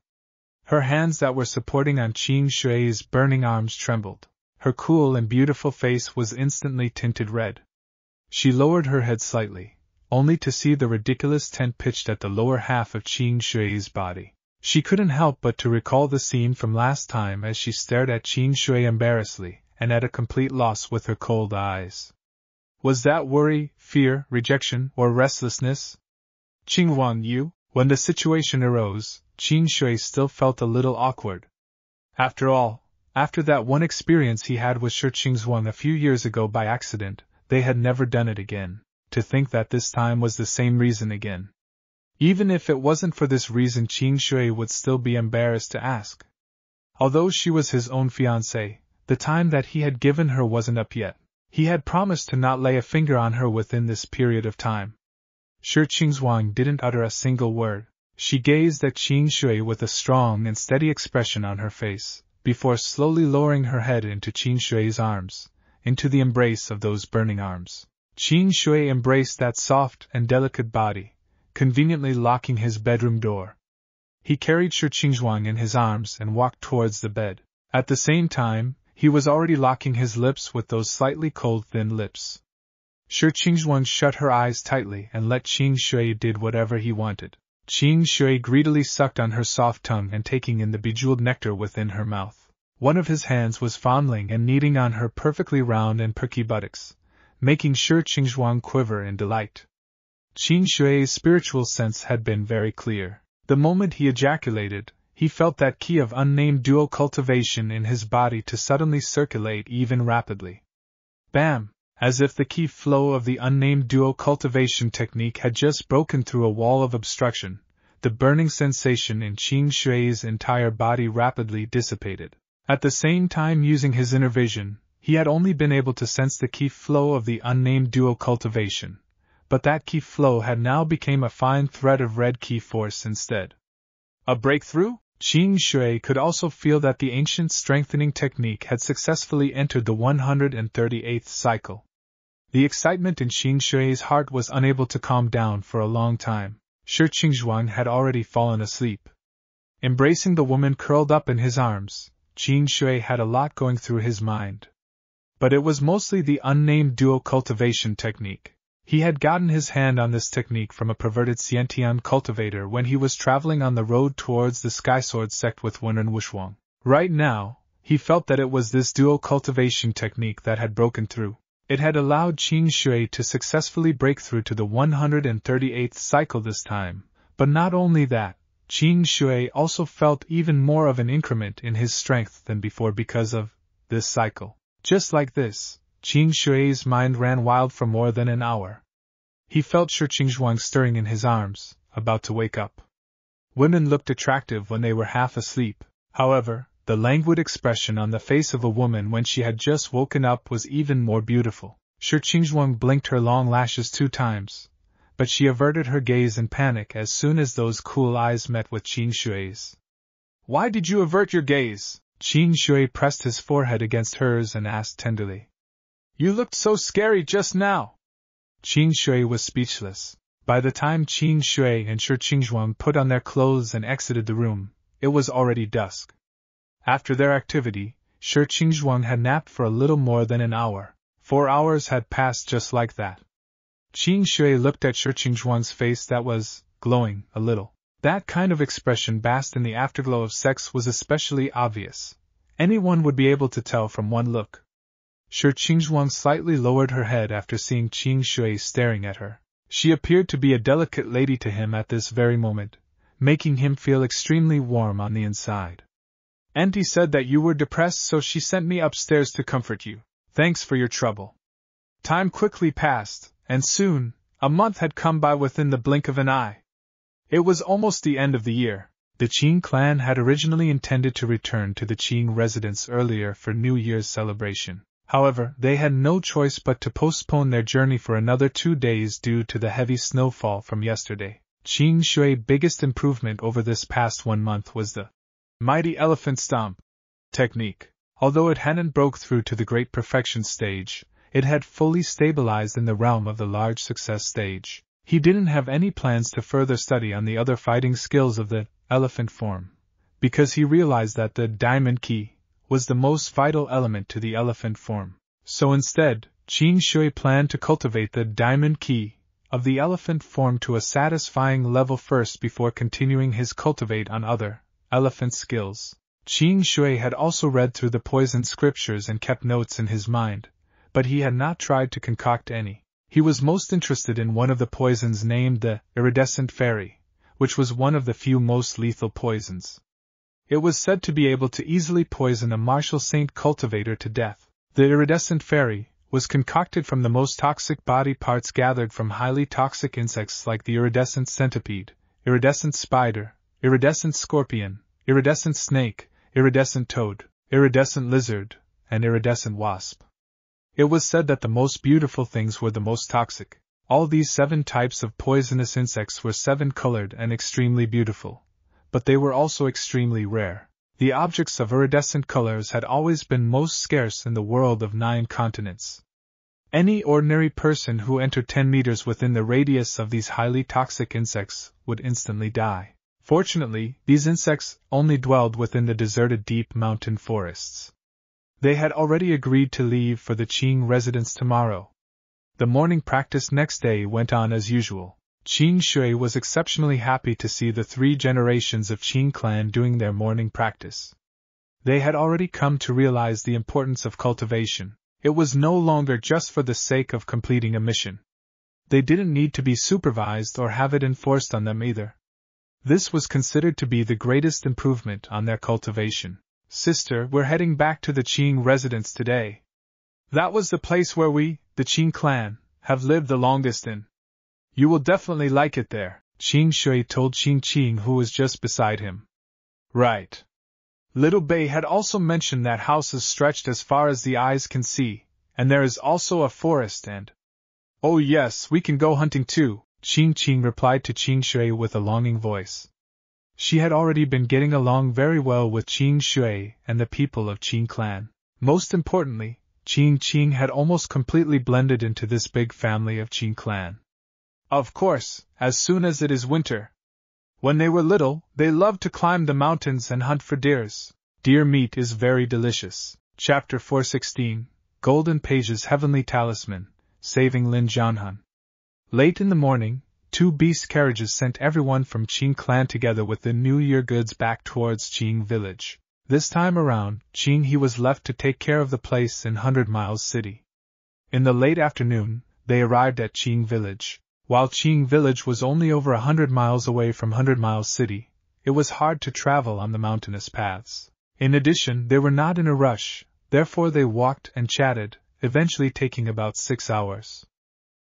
Her hands that were supporting on Qing Shui's burning arms trembled. Her cool and beautiful face was instantly tinted red. She lowered her head slightly, only to see the ridiculous tent pitched at the lower half of Qing Shui's body. She couldn't help but to recall the scene from last time as she stared at Qing Shui embarrassedly and at a complete loss with her cold eyes. Was that worry, fear, rejection, or restlessness? Qing Wan Yu, when the situation arose, Qing Shui still felt a little awkward. After all, after that one experience he had with Shi Qingzhuang a few years ago by accident, they had never done it again. To think that this time was the same reason again. Even if it wasn't for this reason, Qing Shui would still be embarrassed to ask. Although she was his own fiancée, the time that he had given her wasn't up yet. He had promised to not lay a finger on her within this period of time. Shi Qingzhuang didn't utter a single word. She gazed at Qing Shui with a strong and steady expression on her face, before slowly lowering her head into Qing Shui's arms, into the embrace of those burning arms. Qing Shui embraced that soft and delicate body, conveniently locking his bedroom door. He carried Shi Qingzhuang in his arms and walked towards the bed. At the same time, he was already locking his lips with those slightly cold thin lips. Shi Qingzhuang shut her eyes tightly and let Qing Shui did whatever he wanted. Qing Shui greedily sucked on her soft tongue and taking in the bejeweled nectar within her mouth. One of his hands was fondling and kneading on her perfectly round and perky buttocks, making Shi Qingzhuang quiver in delight. Qing Shui's spiritual sense had been very clear. The moment he ejaculated, he felt that ki of unnamed dual cultivation in his body to suddenly circulate even rapidly. Bam! As if the ki flow of the unnamed dual cultivation technique had just broken through a wall of obstruction, the burning sensation in Qing Shui's entire body rapidly dissipated. At the same time, using his inner vision, he had only been able to sense the ki flow of the unnamed dual cultivation but that ki flow had now become a fine thread of red ki force instead. A breakthrough? Qing Shui could also feel that the ancient strengthening technique had successfully entered the 138th cycle. The excitement in Qing Shui's heart was unable to calm down for a long time. Shi Qingzhuang had already fallen asleep. Embracing the woman curled up in his arms, Qing Shui had a lot going through his mind. But it was mostly the unnamed dual cultivation technique. He had gotten his hand on this technique from a perverted Xiantian cultivator when he was traveling on the road towards the Skysword sect with Wenren Wushuang. Right now, he felt that it was this dual cultivation technique that had broken through. It had allowed Qing Shui to successfully break through to the 138th cycle this time. But not only that, Qing Shui also felt even more of an increment in his strength than before because of this cycle. Just like this, Qing Shui's mind ran wild for more than an hour. He felt Shi Qingzhuang stirring in his arms, about to wake up. Women looked attractive when they were half asleep, however, the languid expression on the face of a woman when she had just woken up was even more beautiful. Shi Qingzhuang blinked her long lashes two times, but she averted her gaze in panic as soon as those cool eyes met with Qing Shui's. Why did you avert your gaze? Qing Shui pressed his forehead against hers and asked tenderly. You looked so scary just now. Qing Shui was speechless. By the time Qing Shui and Shi Qingzhuang put on their clothes and exited the room, it was already dusk. After their activity, Shi Qingzhuang had napped for a little more than an hour. Four hours had passed just like that. Qing Shui looked at Shi Qingzhuang's face that was glowing a little. That kind of expression basked in the afterglow of sex was especially obvious. Anyone would be able to tell from one look. Shi Qingzhuang slightly lowered her head after seeing Qing Shui staring at her. She appeared to be a delicate lady to him at this very moment, making him feel extremely warm on the inside. Auntie said that you were depressed, so she sent me upstairs to comfort you. Thanks for your trouble. Time quickly passed, and soon, a month had come by within the blink of an eye. It was almost the end of the year. The Qing clan had originally intended to return to the Qing residence earlier for New Year's celebration. However, they had no choice but to postpone their journey for another two days due to the heavy snowfall from yesterday. Qing Shui's biggest improvement over this past one month was the mighty elephant stomp technique. Although it hadn't broke through to the great perfection stage, it had fully stabilized in the realm of the large success stage. He didn't have any plans to further study on the other fighting skills of the elephant form, because he realized that the diamond ki was the most vital element to the elephant form. So instead, Qing Shui planned to cultivate the diamond ki of the elephant form to a satisfying level first before continuing his cultivate on other elephant skills. Qing Shui had also read through the poison scriptures and kept notes in his mind, but he had not tried to concoct any. He was most interested in one of the poisons named the iridescent fairy, which was one of the few most lethal poisons. It was said to be able to easily poison a martial saint cultivator to death. The iridescent fairy was concocted from the most toxic body parts gathered from highly toxic insects like the iridescent centipede, iridescent spider, iridescent scorpion, iridescent snake, iridescent toad, iridescent lizard, and iridescent wasp. It was said that the most beautiful things were the most toxic. All these seven types of poisonous insects were seven colored and extremely beautiful. But they were also extremely rare. The objects of iridescent colors had always been most scarce in the world of nine continents. Any ordinary person who entered 10 meters within the radius of these highly toxic insects would instantly die. Fortunately, these insects only dwelled within the deserted deep mountain forests. They had already agreed to leave for the Qing residence tomorrow. The morning practice next day went on as usual. Qing Shui was exceptionally happy to see the three generations of Qing clan doing their morning practice. They had already come to realize the importance of cultivation. It was no longer just for the sake of completing a mission. They didn't need to be supervised or have it enforced on them either. This was considered to be the greatest improvement on their cultivation. Sister, we're heading back to the Qing residence today. That was the place where we, the Qing clan, have lived the longest in. You will definitely like it there, Qing Shui told Qing Qing who was just beside him. Right. Little Bei had also mentioned that houses stretched as far as the eyes can see, and there is also a forest and. Oh yes, we can go hunting too, Qing Qing replied to Qing Shui with a longing voice. She had already been getting along very well with Qing Shui and the people of Qing clan. Most importantly, Qing Qing had almost completely blended into this big family of Qing clan. Of course, as soon as it is winter. When they were little, they loved to climb the mountains and hunt for deers. Deer meat is very delicious. Chapter 416 Golden Page's Heavenly Talisman, Saving Lin Jianhan. Late in the morning, two beast carriages sent everyone from Qing clan together with the New Year goods back towards Qing village. This time around, Qing he was left to take care of the place in Hundred Miles City. In the late afternoon, they arrived at Qing village. While Qing village was only over a hundred miles away from Hundred Miles City, it was hard to travel on the mountainous paths. In addition, they were not in a rush, therefore they walked and chatted, eventually taking about six hours.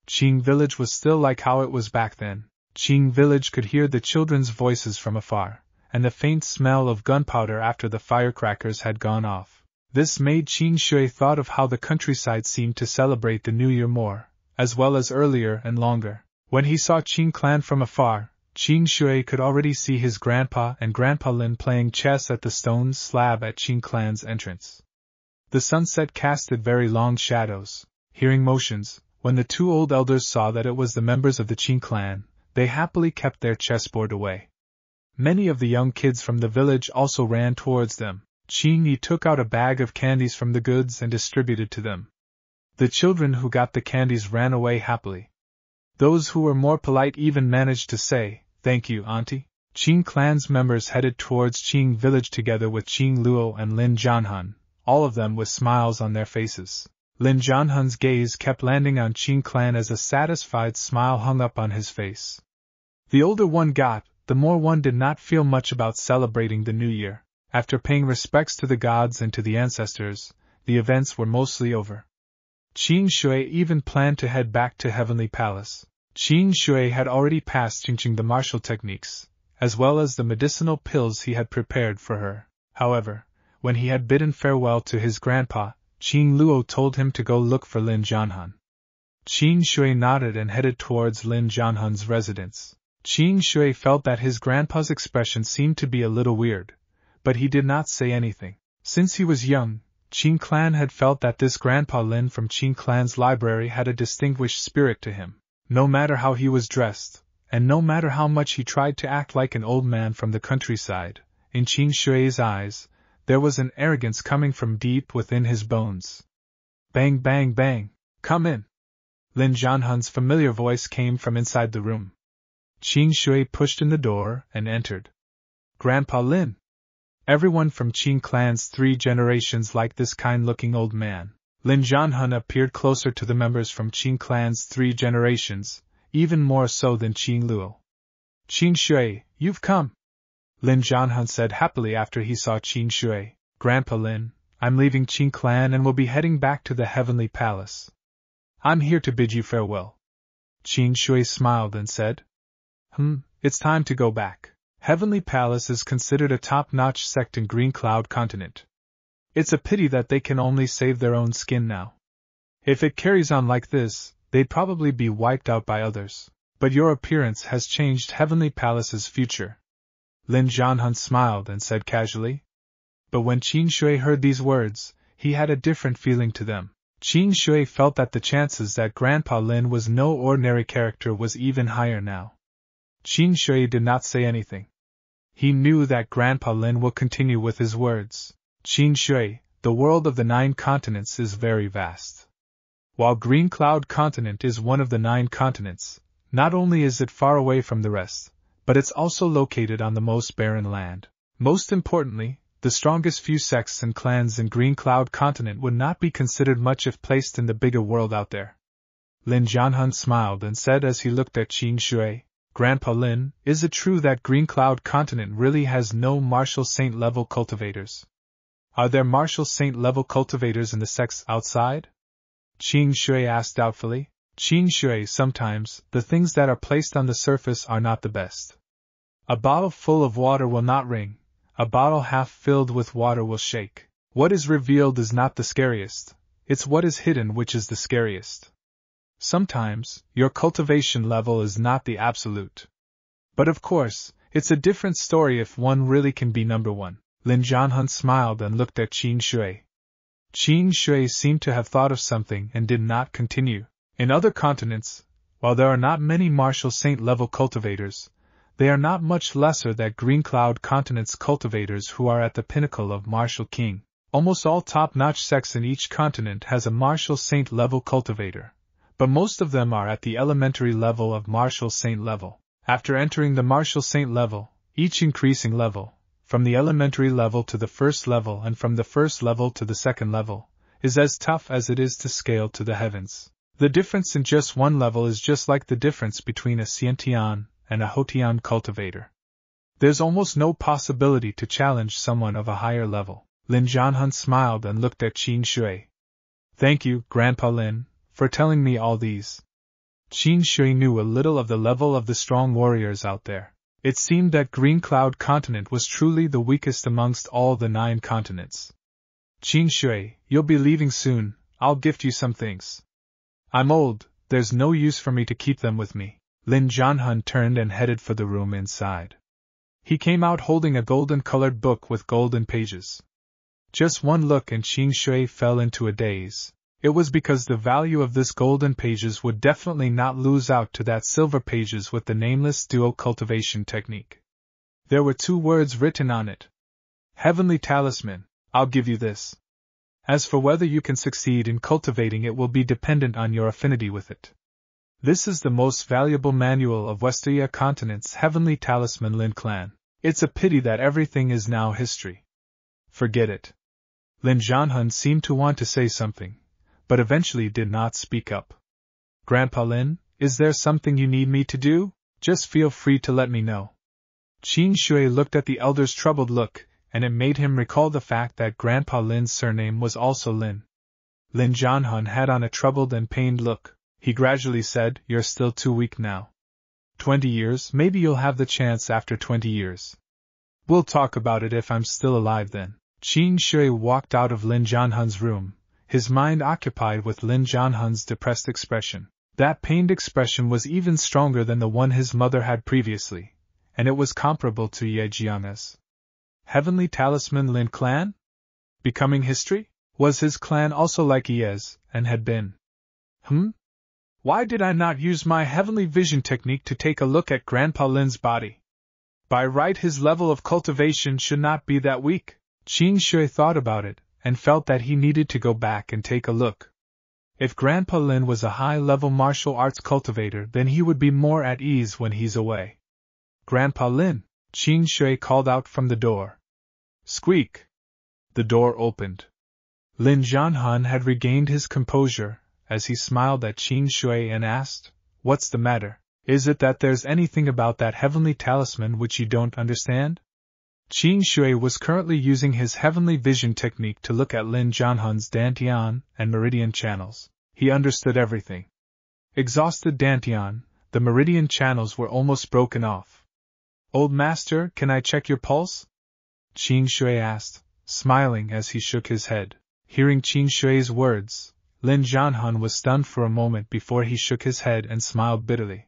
Qing village was still like how it was back then. Qing village could hear the children's voices from afar, and the faint smell of gunpowder after the firecrackers had gone off. This made Qing Shui thought of how the countryside seemed to celebrate the New Year more, as well as earlier and longer. When he saw Qing clan from afar, Qing Shui could already see his grandpa and Grandpa Lin playing chess at the stone slab at Qing clan's entrance. The sunset casted very long shadows. Hearing motions, when the two old elders saw that it was the members of the Qing clan, they happily kept their chessboard away. Many of the young kids from the village also ran towards them. Qing Yi took out a bag of candies from the goods and distributed to them. The children who got the candies ran away happily. Those who were more polite even managed to say, Thank you, Auntie. Qing clan's members headed towards Qing village together with Qing Luo and Lin Jianhan, all of them with smiles on their faces. Lin Jianhan's gaze kept landing on Qing Clan as a satisfied smile hung up on his face. The older one got, the more one did not feel much about celebrating the new year. After paying respects to the gods and to the ancestors, the events were mostly over. Qing Shui even planned to head back to Heavenly Palace. Qing Shui had already passed teaching the martial techniques, as well as the medicinal pills he had prepared for her. However, when he had bidden farewell to his grandpa, Qing Luo told him to go look for Lin Jianhan. Qing Shui nodded and headed towards Lin Jianhan's residence. Qing Shui felt that his grandpa's expression seemed to be a little weird, but he did not say anything. Since he was young, Qing Clan had felt that this Grandpa Lin from Qing Clan's library had a distinguished spirit to him. No matter how he was dressed, and no matter how much he tried to act like an old man from the countryside, in Qing Shui's eyes, there was an arrogance coming from deep within his bones. Bang, bang, bang! Come in! Lin Jianhan's familiar voice came from inside the room. Qing Shui pushed in the door and entered. Grandpa Lin! Everyone from Qing clan's three generations liked this kind-looking old man. Lin Jianhan appeared closer to the members from Qing clan's three generations, even more so than Qing Luo. Qing Shui, you've come. Lin Jianhan said happily after he saw Qing Shui. Grandpa Lin, I'm leaving Qing clan and will be heading back to the Heavenly Palace. I'm here to bid you farewell. Qing Shui smiled and said, Hmm, it's time to go back. Heavenly Palace is considered a top-notch sect in Green Cloud Continent. It's a pity that they can only save their own skin now. If it carries on like this, they'd probably be wiped out by others. But your appearance has changed Heavenly Palace's future. Lin Jianhan smiled and said casually. But when Qing Shui heard these words, he had a different feeling to them. Qing Shui felt that the chances that Grandpa Lin was no ordinary character was even higher now. Qing Shui did not say anything. He knew that Grandpa Lin will continue with his words. Qing Shui, the world of the nine continents is very vast. While Green Cloud Continent is one of the nine continents, not only is it far away from the rest, but it's also located on the most barren land. Most importantly, the strongest few sects and clans in Green Cloud Continent would not be considered much if placed in the bigger world out there. Lin Jianhan smiled and said as he looked at Qing Shui, Grandpa Lin, is it true that Green Cloud Continent really has no martial Saint level cultivators? Are there martial Saint level cultivators in the sects outside? Qing Shui asked doubtfully. Qing Shui, sometimes, the things that are placed on the surface are not the best. A bottle full of water will not ring, a bottle half filled with water will shake. What is revealed is not the scariest, it's what is hidden which is the scariest. Sometimes, your cultivation level is not the absolute. But of course, it's a different story if one really can be number one. Lin Jianhan smiled and looked at Qing Shui. Qing Shui seemed to have thought of something and did not continue. In other continents, while there are not many Martial Saint level cultivators, they are not much lesser than Green Cloud Continent's cultivators who are at the pinnacle of Martial King. Almost all top notch sects in each continent has a Martial Saint level cultivator but most of them are at the elementary level of Martial Saint level. After entering the Martial Saint level, each increasing level, from the elementary level to the first level and from the first level to the second level, is as tough as it is to scale to the heavens. The difference in just one level is just like the difference between a Xiantian and a Houtian cultivator. There's almost no possibility to challenge someone of a higher level. Lin Jianhan smiled and looked at Qing Shui. Thank you, Grandpa Lin, for telling me all these. Qing Shui knew a little of the level of the strong warriors out there. It seemed that Green Cloud Continent was truly the weakest amongst all the nine continents. Qing Shui, you'll be leaving soon, I'll gift you some things. I'm old, there's no use for me to keep them with me. Lin Jianhan turned and headed for the room inside. He came out holding a golden colored book with golden pages. Just one look and Qing Shui fell into a daze. It was because the value of this golden pages would definitely not lose out to that silver pages with the nameless duo cultivation technique. There were two words written on it. Heavenly Talisman, I'll give you this. As for whether you can succeed in cultivating it will be dependent on your affinity with it. This is the most valuable manual of Westeria Continent's Heavenly Talisman Lin Clan. It's a pity that everything is now history. Forget it. Lin Jianhan seemed to want to say something, but eventually did not speak up. Grandpa Lin, is there something you need me to do? Just feel free to let me know. Qing Shui looked at the elder's troubled look, and it made him recall the fact that Grandpa Lin's surname was also Lin. Lin Jianhan had on a troubled and pained look. He gradually said, You're still too weak now. Twenty years, maybe you'll have the chance after twenty years. We'll talk about it if I'm still alive then. Qing Shui walked out of Lin Jianhan's room, his mind occupied with Lin Jianhan's depressed expression. That pained expression was even stronger than the one his mother had previously, and it was comparable to Ye Jian's. Heavenly Talisman Lin clan? Becoming history? Was his clan also like Ye's, and had been? Hmm? Why did I not use my heavenly vision technique to take a look at Grandpa Lin's body? By right, his level of cultivation should not be that weak. Qing Shui thought about it, and felt that he needed to go back and take a look. If Grandpa Lin was a high level martial arts cultivator, then he would be more at ease when he's away. Grandpa Lin, Qing Shui called out from the door. Squeak! The door opened. Lin Jianhan had regained his composure, as he smiled at Qing Shui and asked, What's the matter? Is it that there's anything about that heavenly talisman which you don't understand? Qing Shui was currently using his heavenly vision technique to look at Lin Jianhan's Dantian and Meridian channels. He understood everything. Exhausted Dantian, the Meridian channels were almost broken off. Old master, can I check your pulse? Qing Shui asked, smiling as he shook his head. Hearing Qing Shui's words, Lin Jianhan was stunned for a moment before he shook his head and smiled bitterly.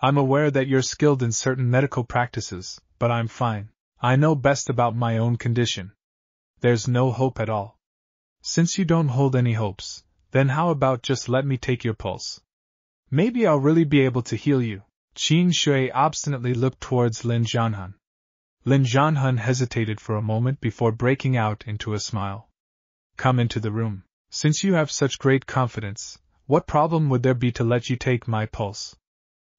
I'm aware that you're skilled in certain medical practices, but I'm fine. I know best about my own condition. There's no hope at all. Since you don't hold any hopes, then how about just let me take your pulse? Maybe I'll really be able to heal you. Qing Shui obstinately looked towards Lin Jianhan. Lin Jianhan hesitated for a moment before breaking out into a smile. Come into the room. Since you have such great confidence, what problem would there be to let you take my pulse?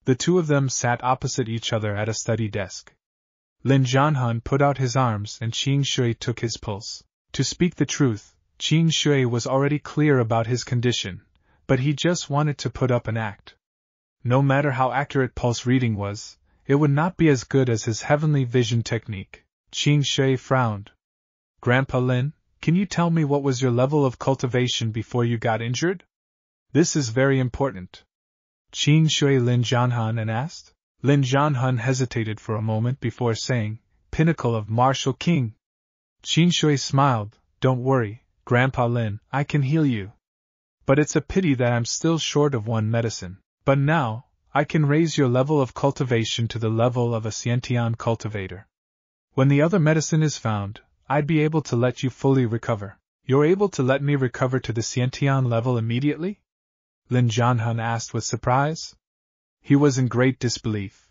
The two of them sat opposite each other at a study desk. Lin Jianhan put out his arms and Qing Shui took his pulse. To speak the truth, Qing Shui was already clear about his condition, but he just wanted to put up an act. No matter how accurate pulse reading was, it would not be as good as his heavenly vision technique. Qing Shui frowned. Grandpa Lin, can you tell me what was your level of cultivation before you got injured? This is very important. Qing Shui Lin Jianhan and asked. Lin Jianhan hesitated for a moment before saying, Pinnacle of Martial King. Qing Shui smiled, Don't worry, Grandpa Lin, I can heal you. But it's a pity that I'm still short of one medicine. But now, I can raise your level of cultivation to the level of a Xiantian cultivator. When the other medicine is found, I'd be able to let you fully recover. You're able to let me recover to the Xiantian level immediately? Lin Jianhan asked with surprise he was in great disbelief.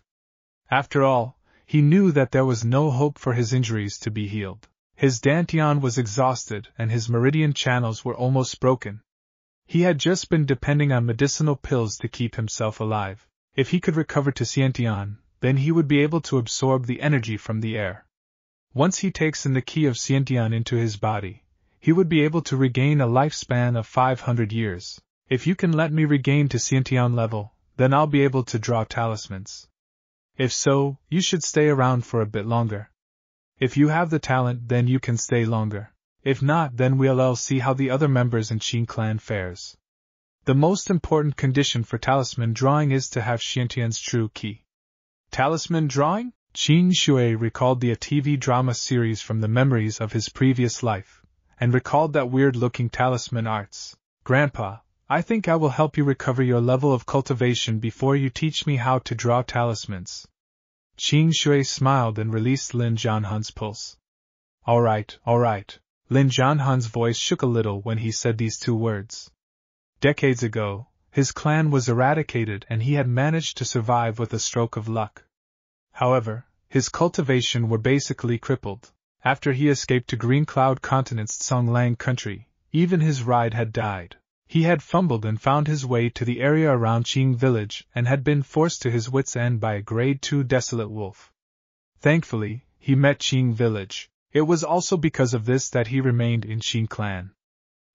After all, he knew that there was no hope for his injuries to be healed. His dantian was exhausted and his meridian channels were almost broken. He had just been depending on medicinal pills to keep himself alive. If he could recover to Xiantian, then he would be able to absorb the energy from the air. Once he takes in the ki of Xiantian into his body, he would be able to regain a lifespan of 500 years. If you can let me regain to Xiantian level, then I'll be able to draw talismans. If so, you should stay around for a bit longer. If you have the talent, then you can stay longer. If not, then we'll all see how the other members in Qing clan fares. The most important condition for talisman drawing is to have Xiantian's true ki. Talisman drawing? Qing Shui recalled the TV drama series from the memories of his previous life, and recalled that weird looking talisman arts. Grandpa, I think I will help you recover your level of cultivation before you teach me how to draw talismans. Qing Shui smiled and released Lin Jianhan's pulse. All right, all right. Lin Jianhan's voice shook a little when he said these two words. Decades ago, his clan was eradicated and he had managed to survive with a stroke of luck. However, his cultivation were basically crippled. After he escaped to Green Cloud Continent's Songlang country, even his ride had died. He had fumbled and found his way to the area around Qing village and had been forced to his wits' end by a grade 2 desolate wolf. Thankfully, he met Qing village. It was also because of this that he remained in Qing clan.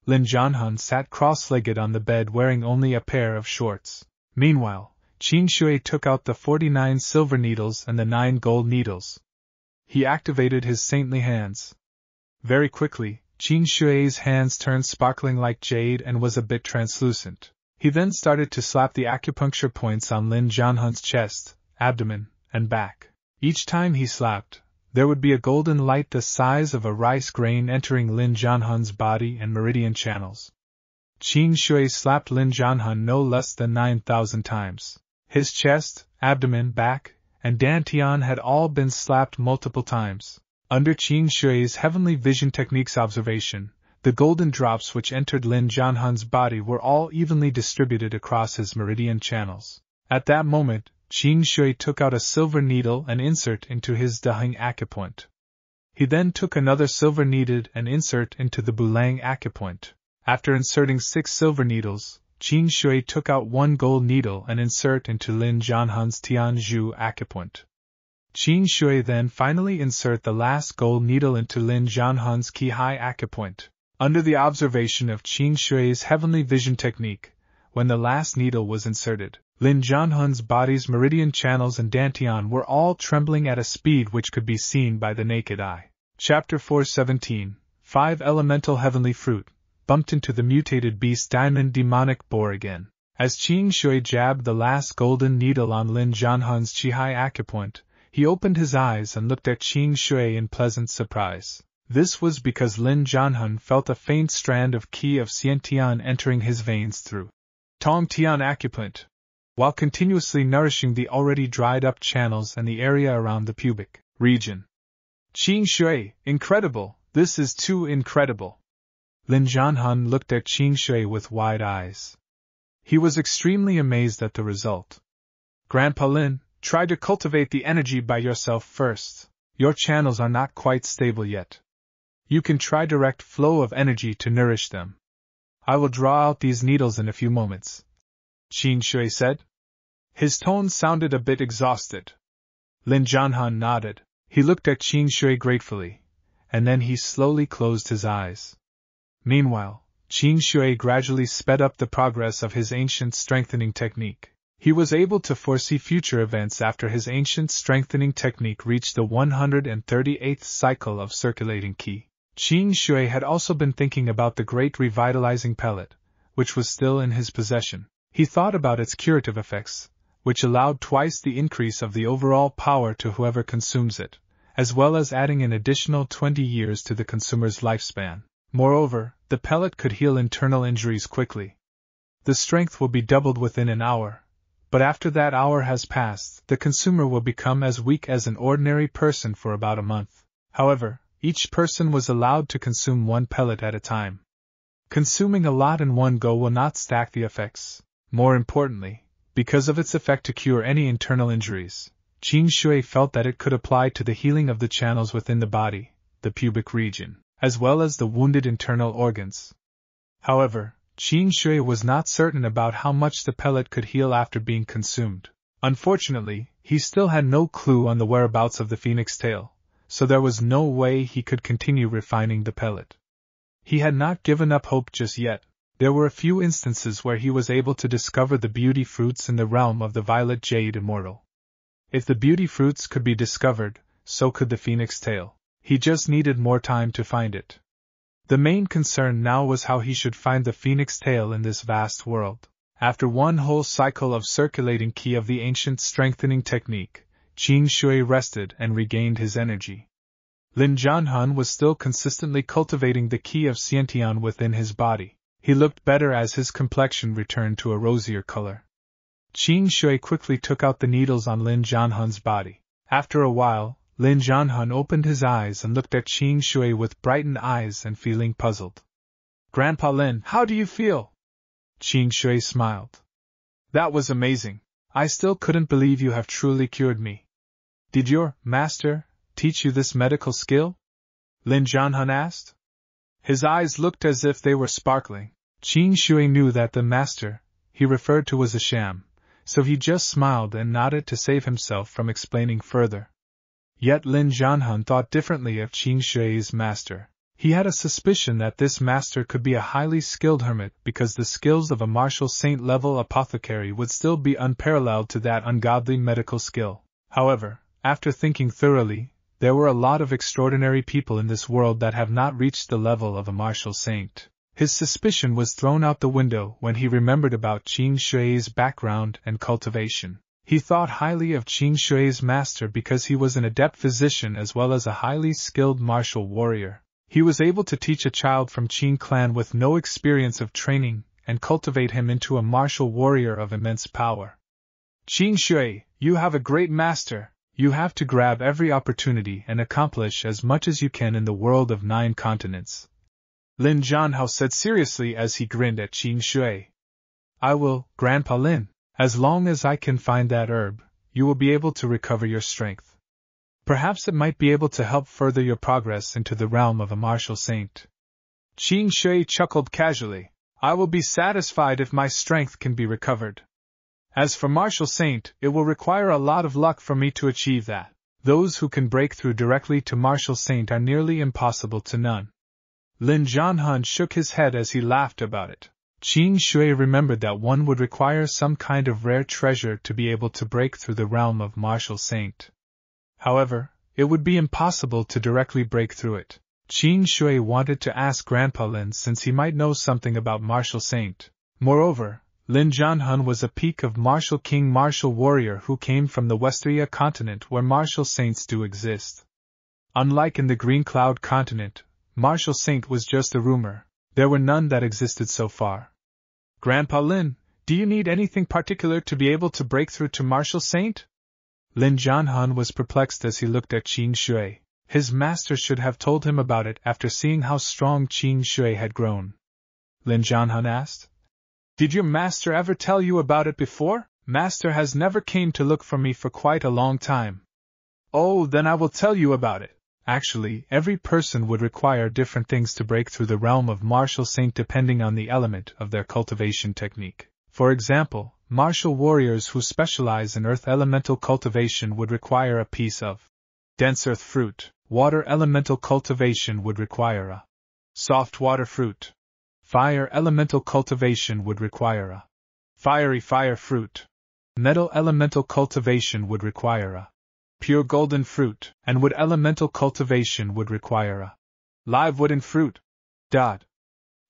Lin Jianhan sat cross-legged on the bed wearing only a pair of shorts. Meanwhile, Qing Shui took out the 49 silver needles and the 9 gold needles. He activated his saintly hands. Very quickly, Qing Shui's hands turned sparkling like jade and was a bit translucent. He then started to slap the acupuncture points on Lin Jianhan's chest, abdomen, and back. Each time he slapped, there would be a golden light the size of a rice grain entering Lin Jianhan's body and meridian channels. Qing Shui slapped Lin Jianhan no less than 9,000 times. His chest, abdomen, back, and dantian had all been slapped multiple times. Under Qing Shui's heavenly vision techniques observation, the golden drops which entered Lin Jianhan's body were all evenly distributed across his meridian channels. At that moment, Qing Shui took out a silver needle and insert into his Daheng acupoint. He then took another silver needle and insert into the Bulang acupoint. After inserting six silver needles, Qing Shui took out one gold needle and insert into Lin Jianhan's Tianzhu acupoint. Qing Shui then finally insert the last gold needle into Lin Jianhan's Qihai acupoint. Under the observation of Qing Shui's heavenly vision technique, when the last needle was inserted, Lin Jianhan's body's meridian channels and dantian were all trembling at a speed which could be seen by the naked eye. Chapter 417 Five Elemental Heavenly Fruit bumped into the mutated beast diamond demonic boar again. As Qing Shui jabbed the last golden needle on Lin Jianhan's Qihai acupoint, he opened his eyes and looked at Qing Shui in pleasant surprise. This was because Lin Jianhan felt a faint strand of qi of Xiantian entering his veins through Tong Tian acupoint, while continuously nourishing the already dried up channels and the area around the pubic region. Qing Shui, incredible, this is too incredible. Lin Jianhan looked at Qing Shui with wide eyes. He was extremely amazed at the result. Grandpa Lin, try to cultivate the energy by yourself first. Your channels are not quite stable yet. You can try direct flow of energy to nourish them. I will draw out these needles in a few moments. Qing Shui said. His tone sounded a bit exhausted. Lin Jianhan nodded. He looked at Qing Shui gratefully, and then he slowly closed his eyes. Meanwhile, Qing Shui gradually sped up the progress of his ancient strengthening technique. He was able to foresee future events after his ancient strengthening technique reached the 138th cycle of circulating qi. Qing Shui had also been thinking about the great revitalizing pellet, which was still in his possession. He thought about its curative effects, which allowed twice the increase of the overall power to whoever consumes it, as well as adding an additional 20 years to the consumer's lifespan. Moreover, the pellet could heal internal injuries quickly. The strength will be doubled within an hour, but after that hour has passed, the consumer will become as weak as an ordinary person for about a month. However, each person was allowed to consume one pellet at a time. Consuming a lot in one go will not stack the effects. More importantly, because of its effect to cure any internal injuries, Qing Shui felt that it could apply to the healing of the channels within the body, the pubic region as well as the wounded internal organs. However, Qing Shui was not certain about how much the pellet could heal after being consumed. Unfortunately, he still had no clue on the whereabouts of the phoenix tail, so there was no way he could continue refining the pellet. He had not given up hope just yet. There were a few instances where he was able to discover the beauty fruits in the realm of the violet jade immortal. If the beauty fruits could be discovered, so could the phoenix tail. He just needed more time to find it. The main concern now was how he should find the phoenix tail in this vast world. After one whole cycle of circulating ki of the ancient strengthening technique, Qing Shui rested and regained his energy. Lin Jianhan was still consistently cultivating the qi of Xiantian within his body. He looked better as his complexion returned to a rosier color. Qing Shui quickly took out the needles on Lin Jianhan's body. After a while, Lin Jianhan opened his eyes and looked at Qing Shui with brightened eyes and feeling puzzled. Grandpa Lin, how do you feel? Qing Shui smiled. That was amazing. I still couldn't believe you have truly cured me. Did your master teach you this medical skill? Lin Jianhan asked. His eyes looked as if they were sparkling. Qing Shui knew that the master he referred to was a sham, so he just smiled and nodded to save himself from explaining further. Yet Lin Jianhan thought differently of Qing Shui's master. He had a suspicion that this master could be a highly skilled hermit because the skills of a martial saint level apothecary would still be unparalleled to that ungodly medical skill. However, after thinking thoroughly, there were a lot of extraordinary people in this world that have not reached the level of a martial saint. His suspicion was thrown out the window when he remembered about Qing Shui's background and cultivation. He thought highly of Qing Shui's master because he was an adept physician as well as a highly skilled martial warrior. He was able to teach a child from Qing clan with no experience of training and cultivate him into a martial warrior of immense power. Qing Shui, you have a great master, you have to grab every opportunity and accomplish as much as you can in the world of nine continents. Lin Jianhan said seriously as he grinned at Qing Shui. I will, Grandpa Lin, as long as I can find that herb, you will be able to recover your strength. Perhaps it might be able to help further your progress into the realm of a martial saint. Qing Shui chuckled casually. I will be satisfied if my strength can be recovered. As for martial saint, it will require a lot of luck for me to achieve that. Those who can break through directly to martial saint are nearly impossible to none. Lin Jianhan shook his head as he laughed about it. Qing Shui remembered that one would require some kind of rare treasure to be able to break through the realm of martial saint. However, it would be impossible to directly break through it. Qing Shui wanted to ask Grandpa Lin since he might know something about Martial Saint. Moreover, Lin Jianhan was a peak of martial king martial warrior who came from the Westeria continent where martial saints do exist. Unlike in the Green Cloud continent, martial saint was just a rumor, there were none that existed so far. Grandpa Lin, do you need anything particular to be able to break through to martial saint? Lin Jianhan was perplexed as he looked at Qing Shui. His master should have told him about it after seeing how strong Qing Shui had grown. Lin Jianhan asked. Did your master ever tell you about it before? Master has never came to look for me for quite a long time. Oh, then I will tell you about it. Actually, every person would require different things to break through the realm of martial saint depending on the element of their cultivation technique. For example, Martial warriors who specialize in earth elemental cultivation would require a piece of dense earth fruit. Water elemental cultivation would require a soft water fruit. Fire elemental cultivation would require a fiery fire fruit. Metal elemental cultivation would require a pure golden fruit, and wood elemental cultivation would require a live wooden fruit. Dot.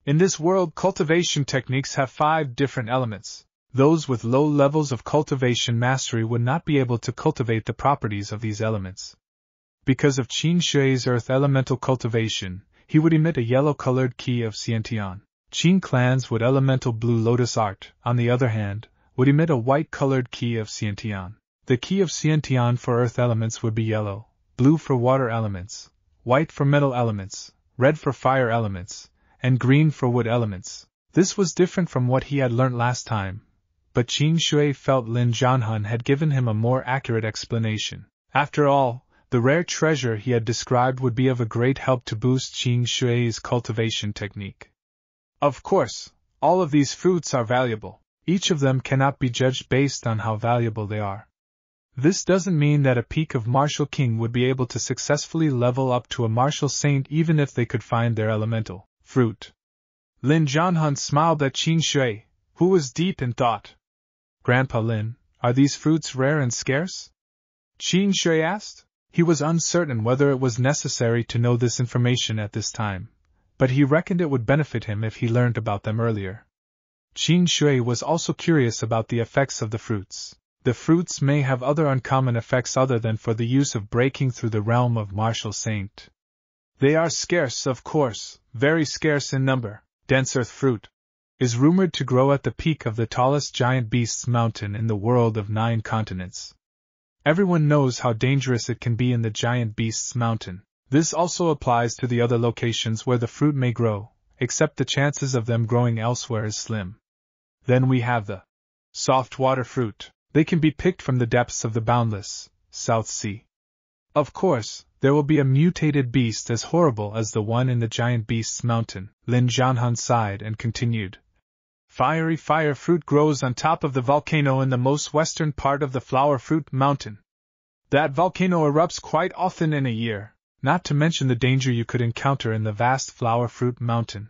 In this world, cultivation techniques have five different elements those with low levels of cultivation mastery would not be able to cultivate the properties of these elements. Because of Qing Shui's earth elemental cultivation, he would emit a yellow colored ki of Xiantian. Qing clan's with elemental blue lotus art, on the other hand, would emit a white colored ki of Xiantian. The ki of Xiantian for earth elements would be yellow, blue for water elements, white for metal elements, red for fire elements, and green for wood elements. This was different from what he had learnt last time, but Qing Shui felt Lin Jianhan had given him a more accurate explanation. After all, the rare treasure he had described would be of a great help to boost Qing Shui's cultivation technique. Of course, all of these fruits are valuable. Each of them cannot be judged based on how valuable they are. This doesn't mean that a peak of martial king would be able to successfully level up to a martial saint even if they could find their elemental fruit. Lin Jianhan smiled at Qing Shui, who was deep in thought. Grandpa Lin, are these fruits rare and scarce? Qing Shui asked. He was uncertain whether it was necessary to know this information at this time, but he reckoned it would benefit him if he learned about them earlier. Qing Shui was also curious about the effects of the fruits. The fruits may have other uncommon effects other than for the use of breaking through the realm of martial saint. They are scarce, of course, very scarce in number. Dense earth fruit, is rumored to grow at the peak of the tallest giant beasts mountain in the world of nine continents. Everyone knows how dangerous it can be in the giant beasts mountain. This also applies to the other locations where the fruit may grow, except the chances of them growing elsewhere is slim. Then we have the soft water fruit. They can be picked from the depths of the boundless South Sea. Of course, there will be a mutated beast as horrible as the one in the giant beasts mountain. Lin Jianhan sighed and continued. Fiery fire fruit grows on top of the volcano in the most western part of the flower fruit mountain. That volcano erupts quite often in a year, not to mention the danger you could encounter in the vast flower fruit mountain.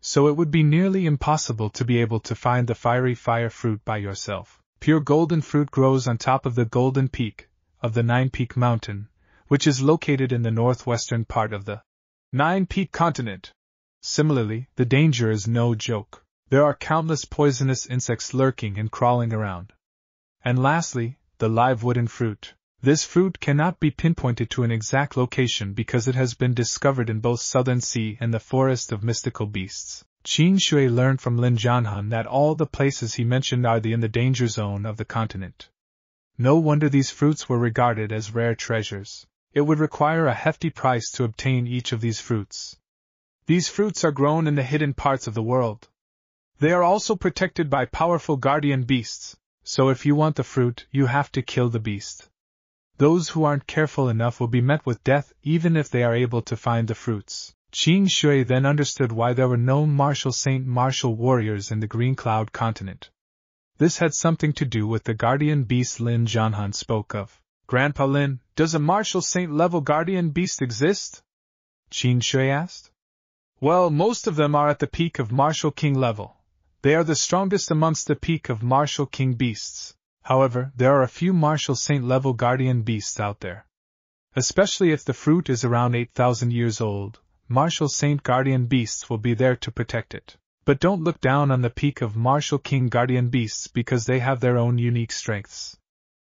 So it would be nearly impossible to be able to find the fiery fire fruit by yourself. Pure golden fruit grows on top of the golden peak of the Nine Peak Mountain, which is located in the northwestern part of the Nine Peak continent. Similarly, the danger is no joke. There are countless poisonous insects lurking and crawling around. And lastly, the live wooden fruit. This fruit cannot be pinpointed to an exact location because it has been discovered in both Southern Sea and the forest of mystical beasts. Qing Shui learned from Lin Jianhan that all the places he mentioned are the in the danger zone of the continent. No wonder these fruits were regarded as rare treasures. It would require a hefty price to obtain each of these fruits. These fruits are grown in the hidden parts of the world. They are also protected by powerful guardian beasts, so if you want the fruit, you have to kill the beast. Those who aren't careful enough will be met with death even if they are able to find the fruits. Qing Shui then understood why there were no martial saint martial warriors in the Green Cloud continent. This had something to do with the guardian beast Lin Jianhan spoke of. Grandpa Lin, does a martial saint level guardian beast exist? Qing Shui asked. Well, most of them are at the peak of martial king level. They are the strongest amongst the peak of martial king beasts. However, there are a few martial saint level guardian beasts out there. Especially if the fruit is around 8,000 years old, martial saint guardian beasts will be there to protect it. But don't look down on the peak of martial king guardian beasts because they have their own unique strengths.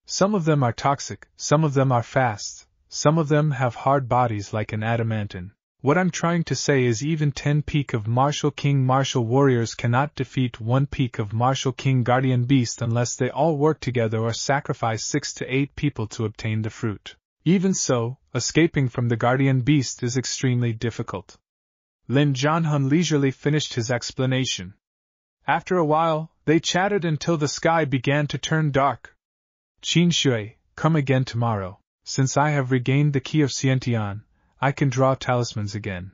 Some of them are toxic, some of them are fast, some of them have hard bodies like an adamantine. What I'm trying to say is even 10 peak of Martial King Martial warriors cannot defeat 1 peak of Martial King Guardian Beast unless they all work together or sacrifice 6 to 8 people to obtain the fruit. Even so, escaping from the Guardian Beast is extremely difficult. Lin Jianhan leisurely finished his explanation. After a while, they chatted until the sky began to turn dark. Qing Shui, come again tomorrow. Since I have regained the ki of Xiantian, I can draw talismans again.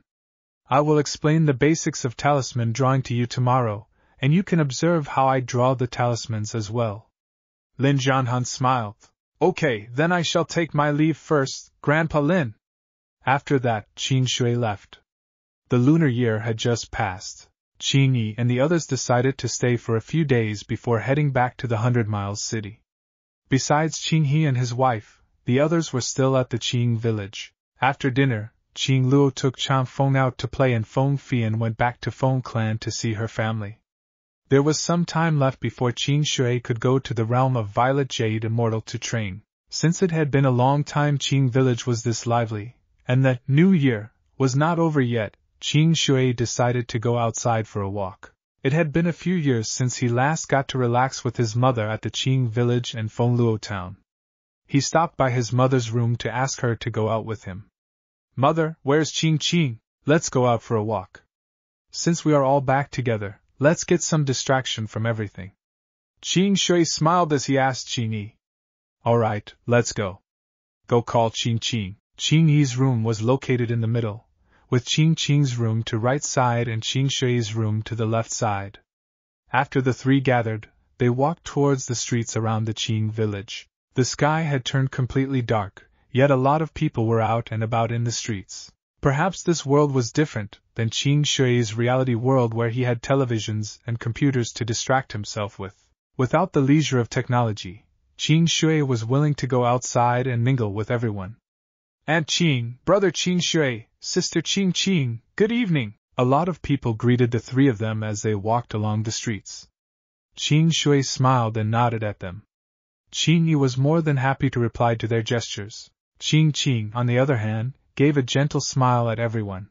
I will explain the basics of talisman drawing to you tomorrow, and you can observe how I draw the talismans as well. Lin Jianhan smiled. Okay, then I shall take my leave first, Grandpa Lin. After that, Qing Shui left. The lunar year had just passed. Qing Yi and the others decided to stay for a few days before heading back to the Hundred Miles City. Besides Qing He and his wife, the others were still at the Qing village. After dinner, Qing Luo took Chan Feng out to play and Feng Fi and went back to Feng Clan to see her family. There was some time left before Qing Shui could go to the realm of Violet Jade Immortal to train. Since it had been a long time Qing village was this lively, and the New Year was not over yet, Qing Shui decided to go outside for a walk. It had been a few years since he last got to relax with his mother at the Qing village and Fengluo town. He stopped by his mother's room to ask her to go out with him. Mother, where's Qing Qing? Let's go out for a walk. Since we are all back together, let's get some distraction from everything. Qing Shui smiled as he asked Qing Yi. Alright, let's go. Go call Qing Qing. Qing Yi's room was located in the middle, with Qing Qing's room to right side and Qing Shui's room to the left side. After the three gathered, they walked towards the streets around the Qing village. The sky had turned completely dark, yet a lot of people were out and about in the streets. Perhaps this world was different than Qing Shui's reality world where he had televisions and computers to distract himself with. Without the leisure of technology, Qing Shui was willing to go outside and mingle with everyone. Aunt Qing, Brother Qing Shui, Sister Qing Qing, good evening! A lot of people greeted the three of them as they walked along the streets. Qing Shui smiled and nodded at them. Qing Yi was more than happy to reply to their gestures. Qing Qing, on the other hand, gave a gentle smile at everyone.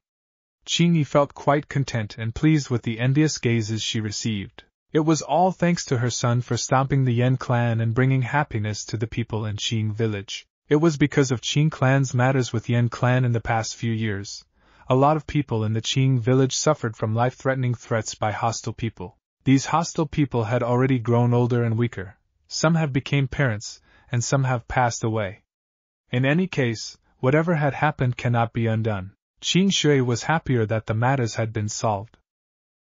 Qing Yi felt quite content and pleased with the envious gazes she received. It was all thanks to her son for stomping the Yan clan and bringing happiness to the people in Qing village. It was because of Qing clan's matters with Yan clan in the past few years. A lot of people in the Qing village suffered from life-threatening threats by hostile people. These hostile people had already grown older and weaker. Some have become parents, and some have passed away. In any case, whatever had happened cannot be undone. Qing Shui was happier that the matters had been solved.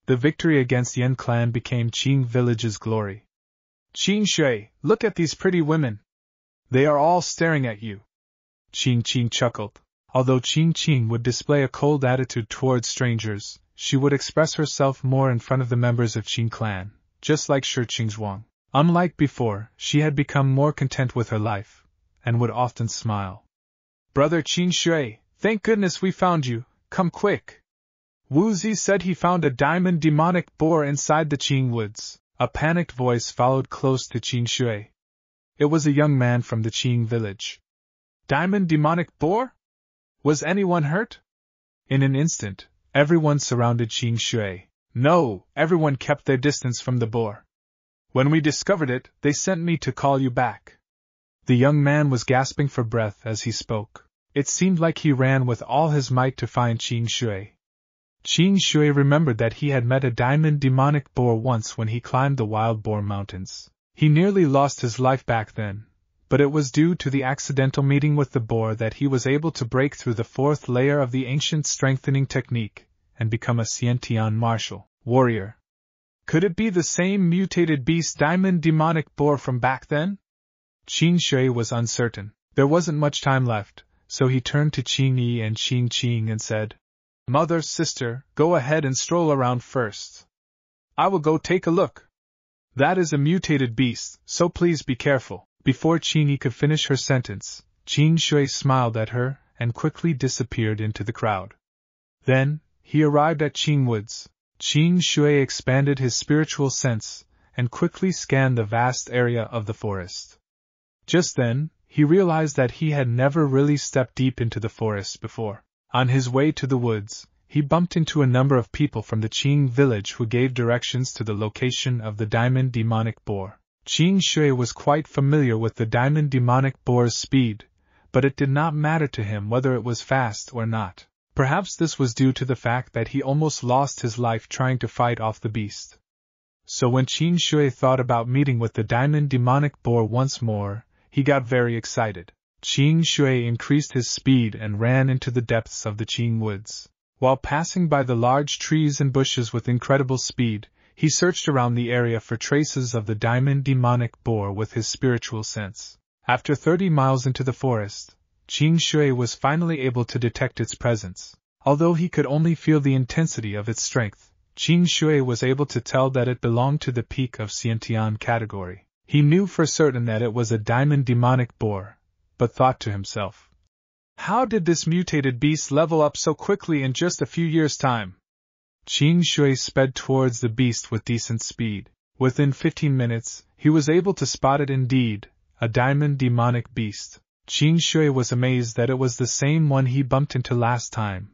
The victory against Yan clan became Qing village's glory. Qing Shui, look at these pretty women. They are all staring at you. Qin Qing chuckled. Although Qin Qing would display a cold attitude towards strangers, she would express herself more in front of the members of Qing clan, just like Shi Qingzhuang. Unlike before, she had become more content with her life and would often smile. Brother Qing Shui, thank goodness we found you, come quick. Wu Zi said he found a diamond demonic boar inside the Qing woods. A panicked voice followed close to Qing Shui. It was a young man from the Qing village. Diamond demonic boar? Was anyone hurt? In an instant, everyone surrounded Qing Shui. No, everyone kept their distance from the boar. When we discovered it, they sent me to call you back. The young man was gasping for breath as he spoke. It seemed like he ran with all his might to find Qing Shui. Qing Shui remembered that he had met a diamond demonic boar once when he climbed the wild boar mountains. He nearly lost his life back then, but it was due to the accidental meeting with the boar that he was able to break through the fourth layer of the ancient strengthening technique and become a Xiantian martial warrior. Could it be the same mutated beast diamond demonic boar from back then? Qing Shui was uncertain. There wasn't much time left, so he turned to Qing Yi and Qing Qing and said, Mother, sister, go ahead and stroll around first. I will go take a look. That is a mutated beast, so please be careful. Before Qing could finish her sentence, Qing Shui smiled at her and quickly disappeared into the crowd. Then, he arrived at Qing Woods. Qing Shui expanded his spiritual sense and quickly scanned the vast area of the forest. Just then, he realized that he had never really stepped deep into the forest before. On his way to the woods, he bumped into a number of people from the Qing village who gave directions to the location of the diamond demonic boar. Qing Shui was quite familiar with the diamond demonic boar's speed, but it did not matter to him whether it was fast or not. Perhaps this was due to the fact that he almost lost his life trying to fight off the beast. So when Qing Shui thought about meeting with the diamond demonic boar once more, he got very excited. Qing Shui increased his speed and ran into the depths of the Qing woods. While passing by the large trees and bushes with incredible speed, he searched around the area for traces of the diamond demonic boar with his spiritual sense. After 30 miles into the forest, Qing Shui was finally able to detect its presence. Although he could only feel the intensity of its strength, Qing Shui was able to tell that it belonged to the peak of Xiantian category. He knew for certain that it was a diamond demonic boar, but thought to himself, How did this mutated beast level up so quickly in just a few years' time? Qing Shui sped towards the beast with decent speed. Within fifteen minutes, he was able to spot it indeed, a diamond demonic beast. Qing Shui was amazed that it was the same one he bumped into last time,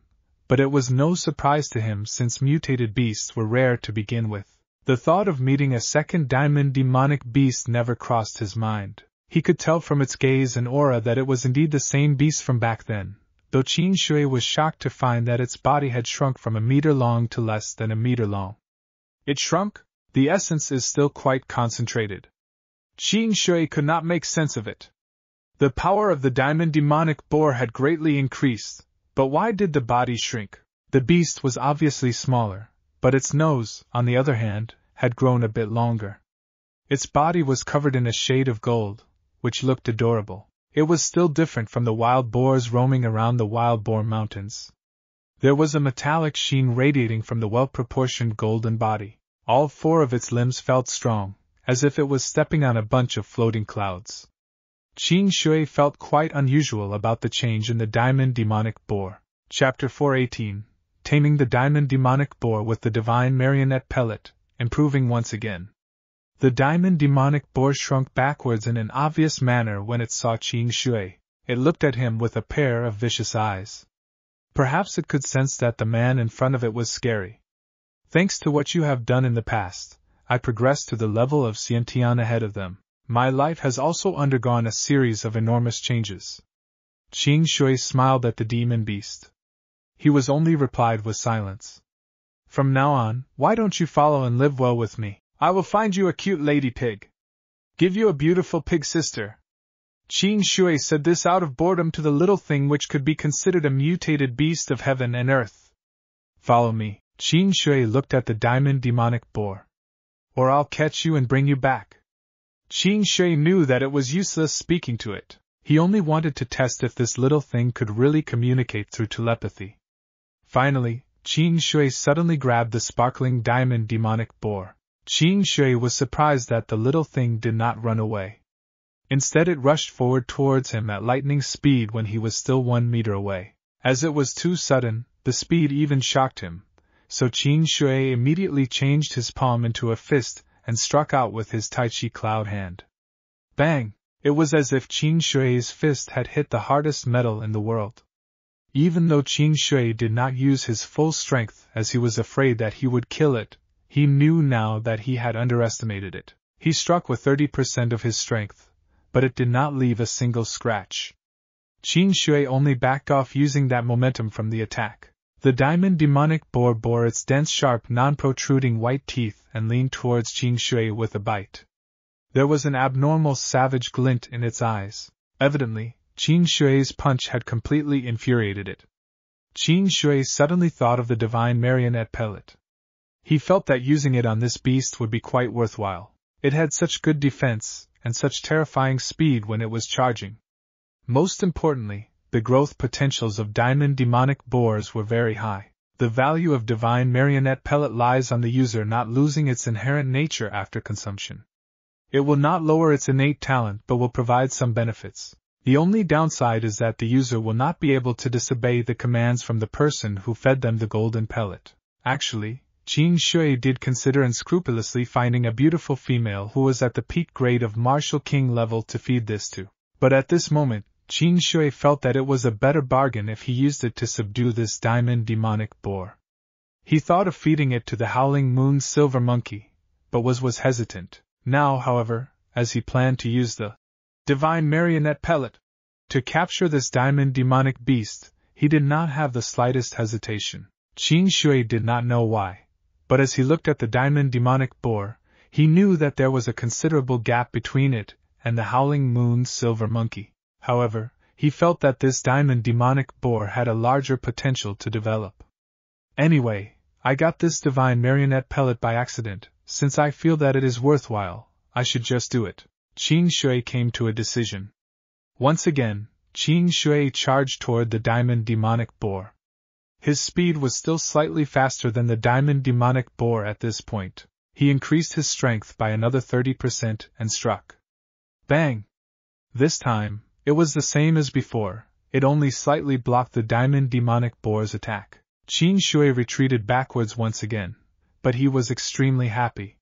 but it was no surprise to him since mutated beasts were rare to begin with. The thought of meeting a second diamond demonic beast never crossed his mind. He could tell from its gaze and aura that it was indeed the same beast from back then though Qing Shui was shocked to find that its body had shrunk from a meter long to less than a meter long. It shrunk? The essence is still quite concentrated. Qing Shui could not make sense of it. The power of the diamond demonic boar had greatly increased, but why did the body shrink? The beast was obviously smaller, but its nose, on the other hand, had grown a bit longer. Its body was covered in a shade of gold, which looked adorable. It was still different from the wild boars roaming around the wild boar mountains. There was a metallic sheen radiating from the well proportioned golden body. All four of its limbs felt strong, as if it was stepping on a bunch of floating clouds. Qing Shui felt quite unusual about the change in the diamond demonic boar. Chapter 418 Taming the diamond demonic boar with the divine marionette pellet, improving once again. The diamond demonic boar shrunk backwards in an obvious manner when it saw Qing Shui. It looked at him with a pair of vicious eyes. Perhaps it could sense that the man in front of it was scary. Thanks to what you have done in the past, I progressed to the level of Xiantian ahead of them. My life has also undergone a series of enormous changes. Qing Shui smiled at the demon beast. He was only replied with silence. From now on, why don't you follow and live well with me? I will find you a cute lady pig. Give you a beautiful pig sister. Qing Shui said this out of boredom to the little thing which could be considered a mutated beast of heaven and earth. Follow me. Qing Shui looked at the diamond demonic boar. Or I'll catch you and bring you back. Qing Shui knew that it was useless speaking to it. He only wanted to test if this little thing could really communicate through telepathy. Finally, Qing Shui suddenly grabbed the sparkling diamond demonic boar. Qing Shui was surprised that the little thing did not run away. Instead, it rushed forward towards him at lightning speed when he was still one meter away. As it was too sudden, the speed even shocked him, so Qing Shui immediately changed his palm into a fist and struck out with his Tai Chi cloud hand. Bang! It was as if Qing Shui's fist had hit the hardest metal in the world. Even though Qing Shui did not use his full strength as he was afraid that he would kill it, he knew now that he had underestimated it. He struck with 30% of his strength, but it did not leave a single scratch. Qing Shui only backed off using that momentum from the attack. The diamond demonic boar bore its dense, sharp, non protruding white teeth and leaned towards Qing Shui with a bite. There was an abnormal, savage glint in its eyes. Evidently, Qing Shui's punch had completely infuriated it. Qing Shui suddenly thought of the divine marionette pellet. He felt that using it on this beast would be quite worthwhile. It had such good defense, and such terrifying speed when it was charging. Most importantly, the growth potentials of diamond demonic boars were very high. The value of divine marionette pellet lies on the user not losing its inherent nature after consumption. It will not lower its innate talent but will provide some benefits. The only downside is that the user will not be able to disobey the commands from the person who fed them the golden pellet. Actually, Qing Shui did consider unscrupulously finding a beautiful female who was at the peak grade of martial king level to feed this to. But at this moment, Qing Shui felt that it was a better bargain if he used it to subdue this diamond demonic boar. He thought of feeding it to the howling moon silver monkey, but was was hesitant. Now, however, as he planned to use the divine marionette pellet to capture this diamond demonic beast, he did not have the slightest hesitation. Qing Shui did not know why but as he looked at the diamond demonic boar, he knew that there was a considerable gap between it and the howling moon silver monkey. However, he felt that this diamond demonic boar had a larger potential to develop. Anyway, I got this divine marionette pellet by accident, since I feel that it is worthwhile, I should just do it. Qing Shui came to a decision. Once again, Qing Shui charged toward the diamond demonic boar. His speed was still slightly faster than the diamond demonic boar at this point. He increased his strength by another 30% and struck. Bang! This time, it was the same as before, it only slightly blocked the diamond demonic boar's attack. Qing Shui retreated backwards once again, but he was extremely happy.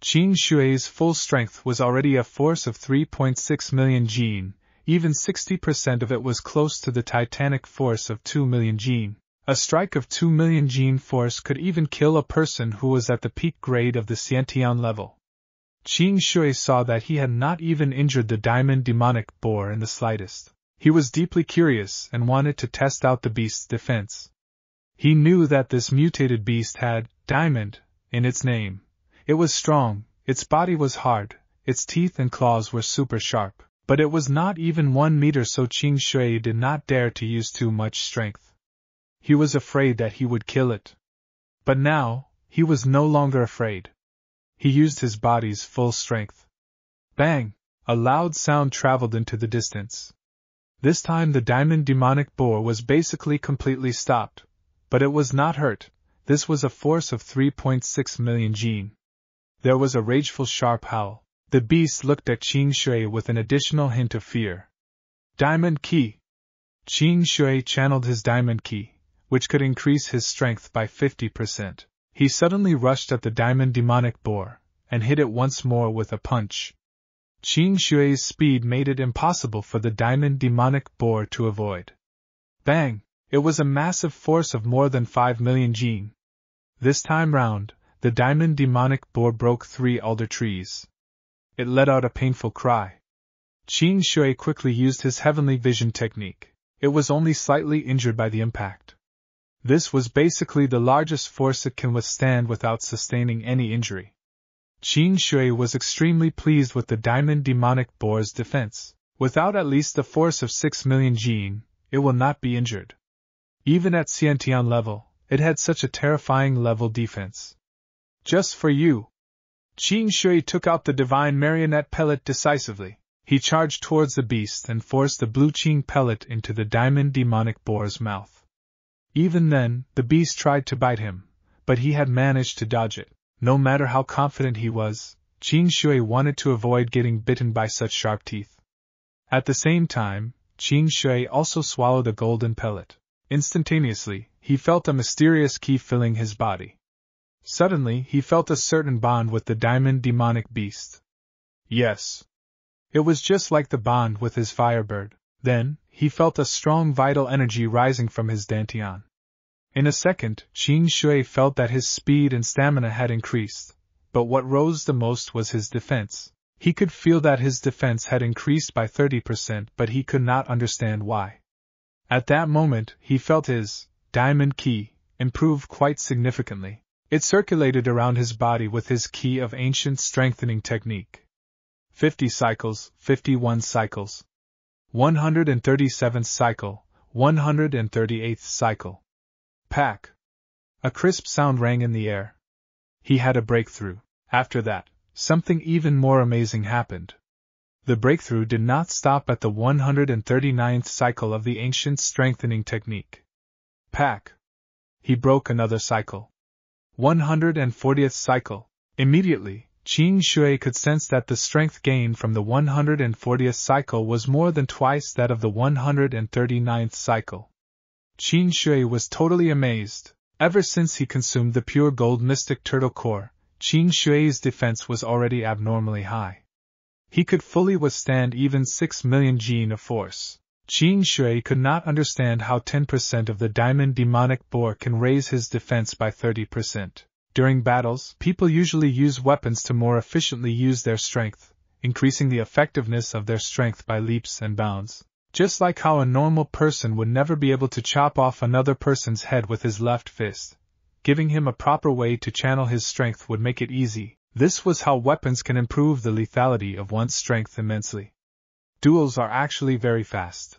Qing Shui's full strength was already a force of 3.6 million jin, even 60% of it was close to the titanic force of 2 million jin. A strike of 2 million jin force could even kill a person who was at the peak grade of the Xiantian level. Qing Shui saw that he had not even injured the diamond demonic boar in the slightest. He was deeply curious and wanted to test out the beast's defense. He knew that this mutated beast had diamond in its name. It was strong, its body was hard, its teeth and claws were super sharp, but it was not even one meter so Qing Shui did not dare to use too much strength. He was afraid that he would kill it. But now, he was no longer afraid. He used his body's full strength. Bang! A loud sound traveled into the distance. This time the diamond demonic boar was basically completely stopped, but it was not hurt. This was a force of 3.6 million jin. There was a rageful sharp howl. The beast looked at Qing Shui with an additional hint of fear. Diamond Ki! Qing Shui channeled his diamond ki, which could increase his strength by 50%. He suddenly rushed at the diamond demonic boar, and hit it once more with a punch. Qing Shui's speed made it impossible for the diamond demonic boar to avoid. Bang! It was a massive force of more than 5 million jin. This time round, the diamond demonic boar broke three alder trees. It let out a painful cry. Qing Shui quickly used his heavenly vision technique. It was only slightly injured by the impact. This was basically the largest force it can withstand without sustaining any injury. Qing Shui was extremely pleased with the diamond demonic boar's defense. Without at least a force of 6 million jin, it will not be injured. Even at Xiantian level, it had such a terrifying level defense. Just for you. Qing Shui took out the divine marionette pellet decisively. He charged towards the beast and forced the blue Qing pellet into the diamond demonic boar's mouth. Even then, the beast tried to bite him, but he had managed to dodge it. No matter how confident he was, Qing Shui wanted to avoid getting bitten by such sharp teeth. At the same time, Qing Shui also swallowed a golden pellet. Instantaneously, he felt a mysterious ki filling his body. Suddenly, he felt a certain bond with the diamond demonic beast. Yes. It was just like the bond with his firebird. Then, he felt a strong vital energy rising from his dantian. In a second, Qing Shui felt that his speed and stamina had increased, but what rose the most was his defense. He could feel that his defense had increased by 30%, but he could not understand why. At that moment, he felt his diamond ki improve quite significantly. It circulated around his body with his ki of ancient strengthening technique. 50 cycles, 51 cycles. 137th cycle, 138th cycle. Pack. A crisp sound rang in the air. He had a breakthrough. After that, something even more amazing happened. The breakthrough did not stop at the 139th cycle of the ancient strengthening technique. Pack. He broke another cycle. 140th cycle. Immediately, Qing Shui could sense that the strength gained from the 140th cycle was more than twice that of the 139th cycle. Qing Shui was totally amazed. Ever since he consumed the pure gold mystic turtle core, Qing Shui's defense was already abnormally high. He could fully withstand even 6 million Jin of force. Qing Shui could not understand how 10% of the diamond demonic boar can raise his defense by 30%. During battles, people usually use weapons to more efficiently use their strength, increasing the effectiveness of their strength by leaps and bounds. Just like how a normal person would never be able to chop off another person's head with his left fist, giving him a proper way to channel his strength would make it easy. This was how weapons can improve the lethality of one's strength immensely. Duels are actually very fast.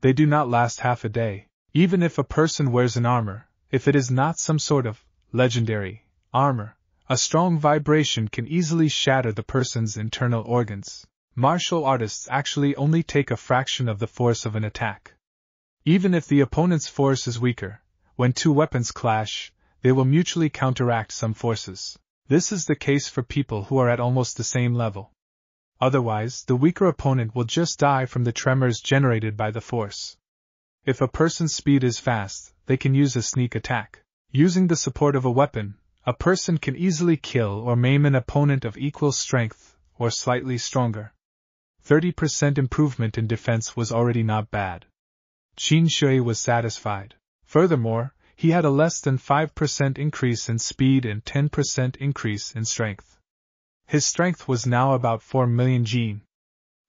They do not last half a day. Even if a person wears an armor, if it is not some sort of legendary armor, a strong vibration can easily shatter the person's internal organs martial artists actually only take a fraction of the force of an attack. Even if the opponent's force is weaker, when two weapons clash, they will mutually counteract some forces. This is the case for people who are at almost the same level. Otherwise, the weaker opponent will just die from the tremors generated by the force. If a person's speed is fast, they can use a sneak attack. Using the support of a weapon, a person can easily kill or maim an opponent of equal strength or slightly stronger. 30% improvement in defense was already not bad. Qing Shui was satisfied. Furthermore, he had a less than 5% increase in speed and 10% increase in strength. His strength was now about 4 million jin.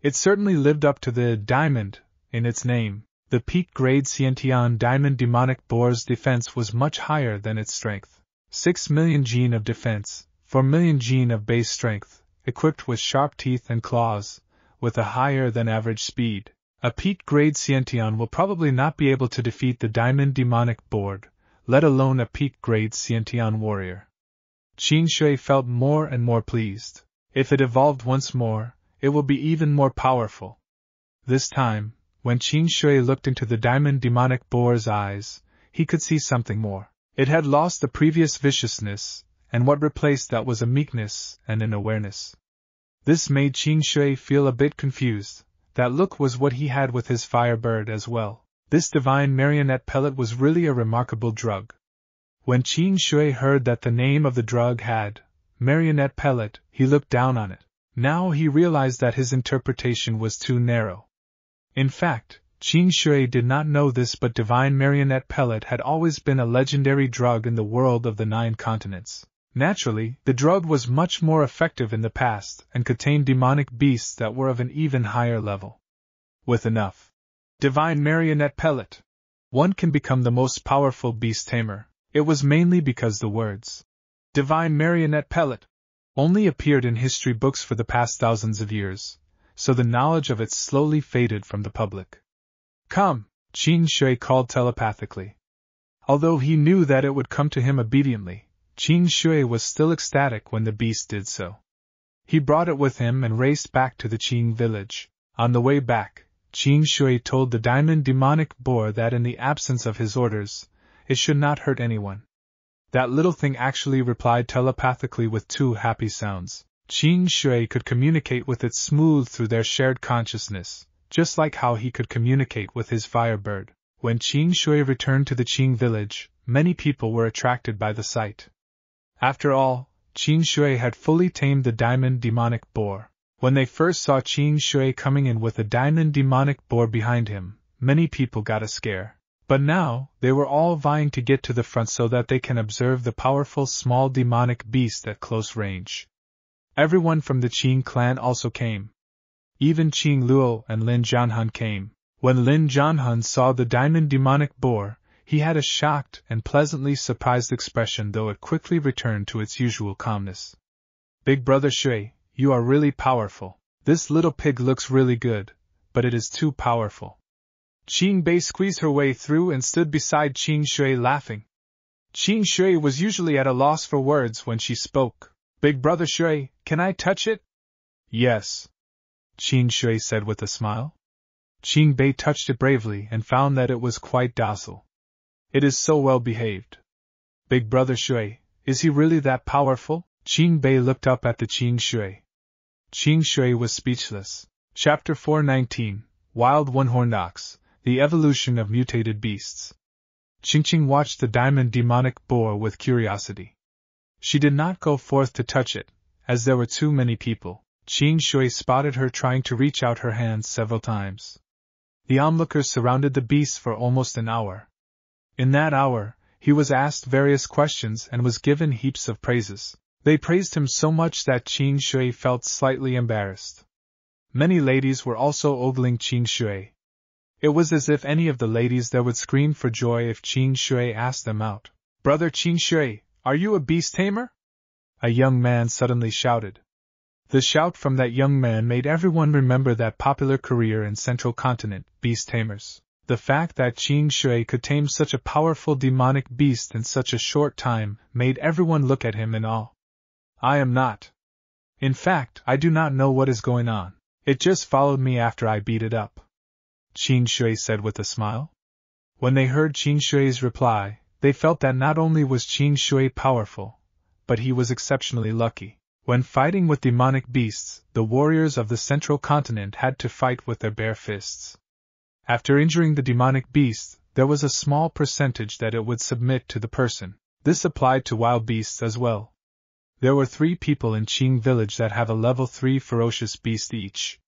It certainly lived up to the diamond in its name. The peak grade Xiantian diamond demonic boar's defense was much higher than its strength. 6 million jin of defense, 4 million gene of base strength, equipped with sharp teeth and claws, with a higher than average speed. A peak grade Xiantian will probably not be able to defeat the Diamond Demonic Boar, let alone a peak grade Xiantian warrior. Qing Shui felt more and more pleased. If it evolved once more, it will be even more powerful. This time, when Qing Shui looked into the Diamond Demonic Boar's eyes, he could see something more. It had lost the previous viciousness, and what replaced that was a meekness and an awareness. This made Qing Shui feel a bit confused. That look was what he had with his firebird as well. This divine marionette pellet was really a remarkable drug. When Qing Shui heard that the name of the drug had marionette pellet, he looked down on it. Now he realized that his interpretation was too narrow. In fact, Qing Shui did not know this, but divine marionette pellet had always been a legendary drug in the world of the nine continents. Naturally, the drug was much more effective in the past and contained demonic beasts that were of an even higher level. With enough divine marionette pellet, one can become the most powerful beast tamer. It was mainly because the words divine marionette pellet only appeared in history books for the past thousands of years, so the knowledge of it slowly faded from the public. Come, Qing Shui called telepathically. Although he knew that it would come to him obediently, Qing Shui was still ecstatic when the beast did so. He brought it with him and raced back to the Qing village. On the way back, Qing Shui told the diamond demonic boar that in the absence of his orders, it should not hurt anyone. That little thing actually replied telepathically with two happy sounds. Qing Shui could communicate with it smooth through their shared consciousness, just like how he could communicate with his firebird. When Qing Shui returned to the Qing village, many people were attracted by the sight. After all, Qing Shui had fully tamed the diamond demonic boar. When they first saw Qing Shui coming in with a diamond demonic boar behind him, many people got a scare. But now, they were all vying to get to the front so that they can observe the powerful small demonic beast at close range. Everyone from the Qing clan also came. Even Qing Luo and Lin Jianhan came. When Lin Jianhan saw the diamond demonic boar, he had a shocked and pleasantly surprised expression though it quickly returned to its usual calmness. Big brother Shui, you are really powerful. This little pig looks really good, but it is too powerful. Qing Bei squeezed her way through and stood beside Qing Shui laughing. Qing Shui was usually at a loss for words when she spoke. Big brother Shui, can I touch it? Yes. Qing Shui said with a smile. Qing Bei touched it bravely and found that it was quite docile. It is so well behaved. Big brother Shui, is he really that powerful? Qing Bei looked up at the Qing Shui. Qing Shui was speechless. Chapter 419 Wild One Horned Ox the Evolution of Mutated Beasts. Qing Qing watched the diamond demonic boar with curiosity. She did not go forth to touch it, as there were too many people. Qing Shui spotted her trying to reach out her hands several times. The onlookers surrounded the beast for almost an hour. In that hour, he was asked various questions and was given heaps of praises. They praised him so much that Qing Shui felt slightly embarrassed. Many ladies were also ogling Qing Shui, it was as if any of the ladies there would scream for joy if Qing Shui asked them out. Brother Qing Shui, are you a beast tamer? A young man suddenly shouted. The shout from that young man made everyone remember that popular career in Central Continent, Beast Tamers. The fact that Qing Shui could tame such a powerful demonic beast in such a short time made everyone look at him in awe. I am not. In fact, I do not know what is going on. It just followed me after I beat it up. Qing Shui said with a smile. When they heard Qing Shui's reply, they felt that not only was Qing Shui powerful, but he was exceptionally lucky. When fighting with demonic beasts, the warriors of the central continent had to fight with their bare fists. After injuring the demonic beast, there was a small percentage that it would submit to the person. This applied to wild beasts as well. There were three people in Qing village that have a level 3 ferocious beast each.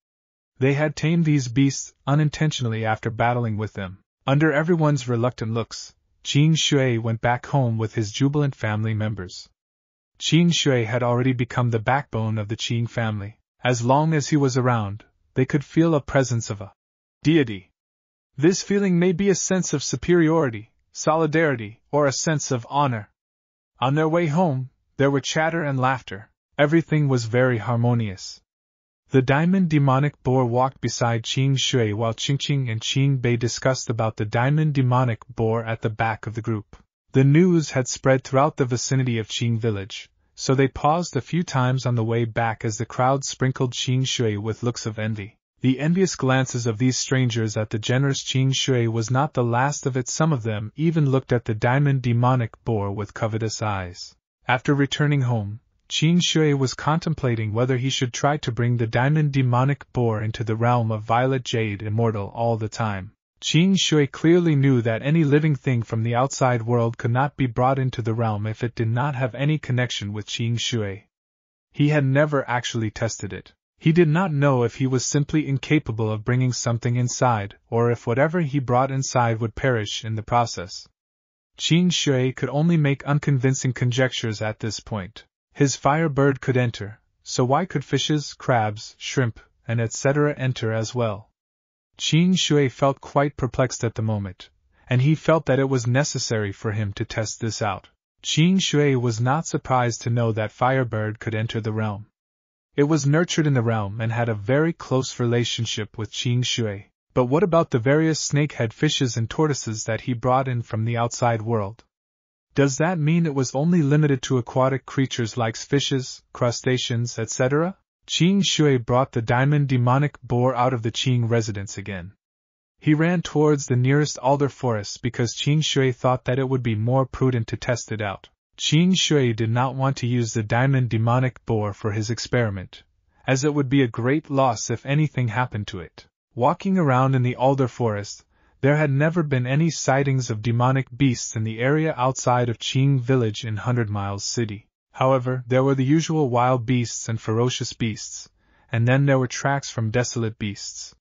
They had tamed these beasts unintentionally after battling with them. Under everyone's reluctant looks, Qing Shui went back home with his jubilant family members. Qing Shui had already become the backbone of the Qing family. As long as he was around, they could feel a presence of a deity. This feeling may be a sense of superiority, solidarity, or a sense of honor. On their way home, there were chatter and laughter. Everything was very harmonious. The diamond demonic boar walked beside Qing Shui while Qing Qing and Qing Bei discussed about the diamond demonic boar at the back of the group. The news had spread throughout the vicinity of Qing village, so they paused a few times on the way back as the crowd sprinkled Qing Shui with looks of envy. The envious glances of these strangers at the generous Qing Shui was not the last of it. Some of them even looked at the diamond demonic boar with covetous eyes. After returning home, Qing Shui was contemplating whether he should try to bring the diamond demonic boar into the realm of violet jade immortal all the time. Qing Shui clearly knew that any living thing from the outside world could not be brought into the realm if it did not have any connection with Qing Shui. He had never actually tested it. He did not know if he was simply incapable of bringing something inside, or if whatever he brought inside would perish in the process. Qing Shui could only make unconvincing conjectures at this point. His firebird could enter, so why could fishes, crabs, shrimp, and etc. enter as well? Qing Shui felt quite perplexed at the moment, and he felt that it was necessary for him to test this out. Qing Shui was not surprised to know that Firebird could enter the realm. It was nurtured in the realm and had a very close relationship with Qing Shui. But what about the various snakehead fishes and tortoises that he brought in from the outside world? Does that mean it was only limited to aquatic creatures like fishes, crustaceans, etc.? Qing Shui brought the diamond demonic boar out of the Qing residence again. He ran towards the nearest alder forest because Qing Shui thought that it would be more prudent to test it out. Qing Shui did not want to use the diamond demonic boar for his experiment, as it would be a great loss if anything happened to it. Walking around in the alder forest, there had never been any sightings of demonic beasts in the area outside of Qing village in Hundred Miles City. However, there were the usual wild beasts and ferocious beasts, and then there were tracks from desolate beasts.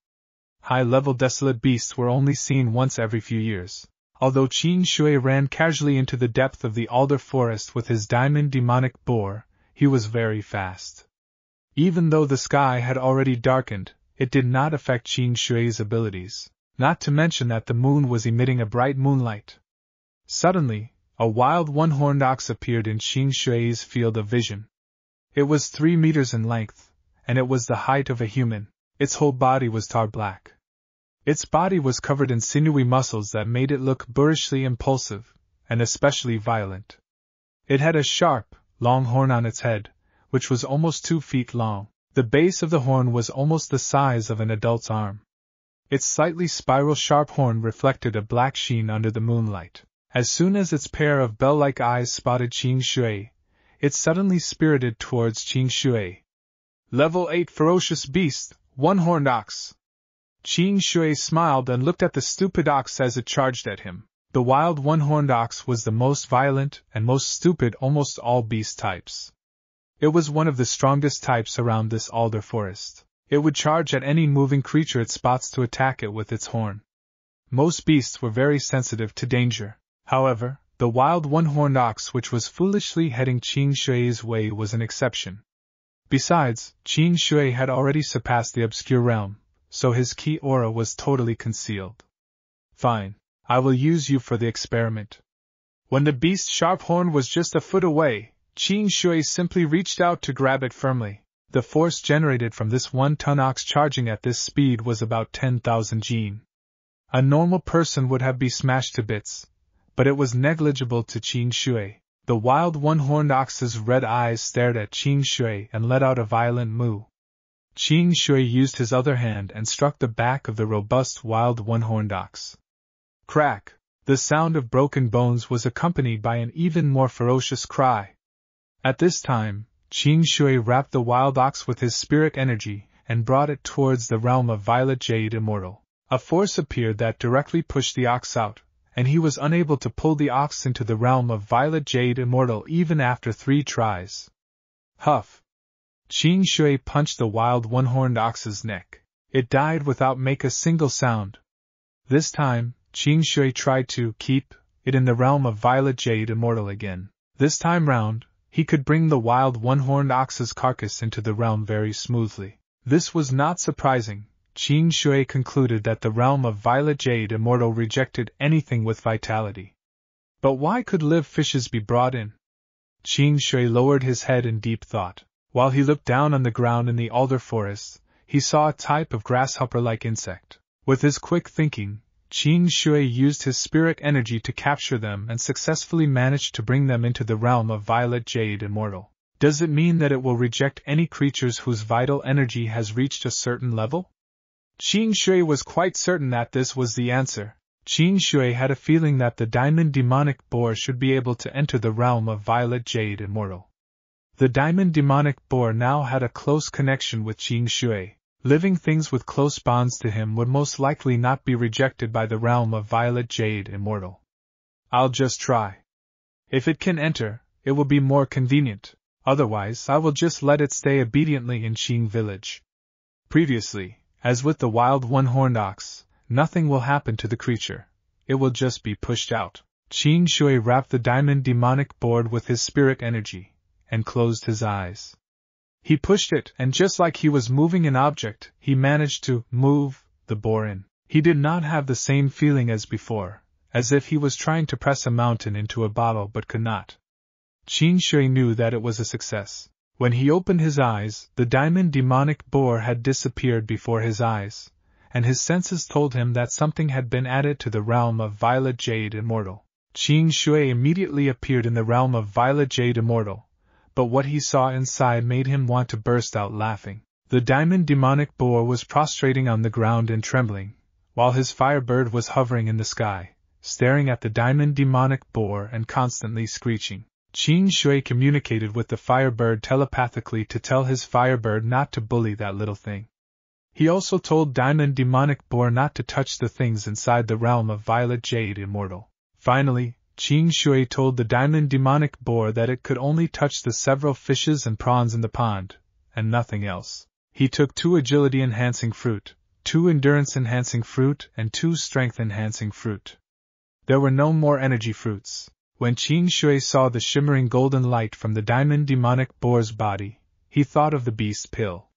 High level desolate beasts were only seen once every few years. Although Qing Shui ran casually into the depth of the alder forest with his diamond demonic boar, he was very fast. Even though the sky had already darkened, it did not affect Qing Shui's abilities, not to mention that the moon was emitting a bright moonlight. Suddenly, a wild one-horned ox appeared in Qing Shui's field of vision. It was three meters in length, and it was the height of a human. Its whole body was tar black. Its body was covered in sinewy muscles that made it look boorishly impulsive, and especially violent. It had a sharp, long horn on its head, which was almost two feet long. The base of the horn was almost the size of an adult's arm. Its slightly spiral sharp horn reflected a black sheen under the moonlight. As soon as its pair of bell like eyes spotted Qing Shui, it suddenly spirited towards Qing Shui. Level 8 Ferocious Beast, One Horned Ox. Qing Shui smiled and looked at the stupid ox as it charged at him. The wild one horned ox was the most violent and most stupid almost all beast types. It was one of the strongest types around this alder forest. It would charge at any moving creature it spots to attack it with its horn. Most beasts were very sensitive to danger. However, the wild one-horned ox which was foolishly heading Qing Shui's way was an exception. Besides, Qing Shui had already surpassed the obscure realm, so his ki aura was totally concealed. Fine, I will use you for the experiment. When the beast's sharp horn was just a foot away, Qing Shui simply reached out to grab it firmly. The force generated from this one ton ox charging at this speed was about 10,000 jin. A normal person would have been smashed to bits, but it was negligible to Qing Shui. The wild one horned ox's red eyes stared at Qing Shui and let out a violent moo. Qing Shui used his other hand and struck the back of the robust wild one horned ox. Crack! The sound of broken bones was accompanied by an even more ferocious cry. At this time, Qing Shui wrapped the wild ox with his spirit energy and brought it towards the realm of Violet Jade Immortal. A force appeared that directly pushed the ox out, and he was unable to pull the ox into the realm of Violet Jade Immortal even after three tries. Huff! Qing Shui punched the wild one-horned ox's neck. It died without make a single sound. This time, Qing Shui tried to keep it in the realm of Violet Jade Immortal again. This time round, he could bring the wild one-horned ox's carcass into the realm very smoothly. This was not surprising. Qing Shui concluded that the realm of Violet Jade Immortal rejected anything with vitality. But why could live fishes be brought in? Qing Shui lowered his head in deep thought. While he looked down on the ground in the alder forest, he saw a type of grasshopper-like insect. With his quick thinking, Qing Shui used his spirit energy to capture them and successfully managed to bring them into the realm of Violet Jade Immortal. Does it mean that it will reject any creatures whose vital energy has reached a certain level? Qing Shui was quite certain that this was the answer. Qing Shui had a feeling that the diamond demonic boar should be able to enter the realm of Violet Jade Immortal. The diamond demonic boar now had a close connection with Qing Shui. Living things with close bonds to him would most likely not be rejected by the realm of Violet Jade Immortal. I'll just try. If it can enter, it will be more convenient, otherwise, I will just let it stay obediently in Qing village. Previously, as with the wild one horned ox, nothing will happen to the creature, it will just be pushed out. Qing Shui wrapped the diamond demonic boar with his spirit energy, and closed his eyes. He pushed it, and just like he was moving an object, he managed to move the boar in. He did not have the same feeling as before, as if he was trying to press a mountain into a bottle but could not. Qing Shui knew that it was a success. When he opened his eyes, the diamond demonic boar had disappeared before his eyes, and his senses told him that something had been added to the realm of Violet Jade Immortal. Qing Shui immediately appeared in the realm of Violet Jade Immortal, but what he saw inside made him want to burst out laughing. The diamond demonic boar was prostrating on the ground and trembling, while his firebird was hovering in the sky, staring at the diamond demonic boar and constantly screeching. Qing Shui communicated with the firebird telepathically to tell his firebird not to bully that little thing. He also told Diamond Demonic Boar not to touch the things inside the realm of Violet Jade Immortal. Finally, Qing Shui told the diamond demonic boar that it could only touch the several fishes and prawns in the pond, and nothing else. He took two agility enhancing fruit, two endurance enhancing fruit, and two strength enhancing fruit. There were no more energy fruits. When Qing Shui saw the shimmering golden light from the diamond demonic boar's body, he thought of the beast pill.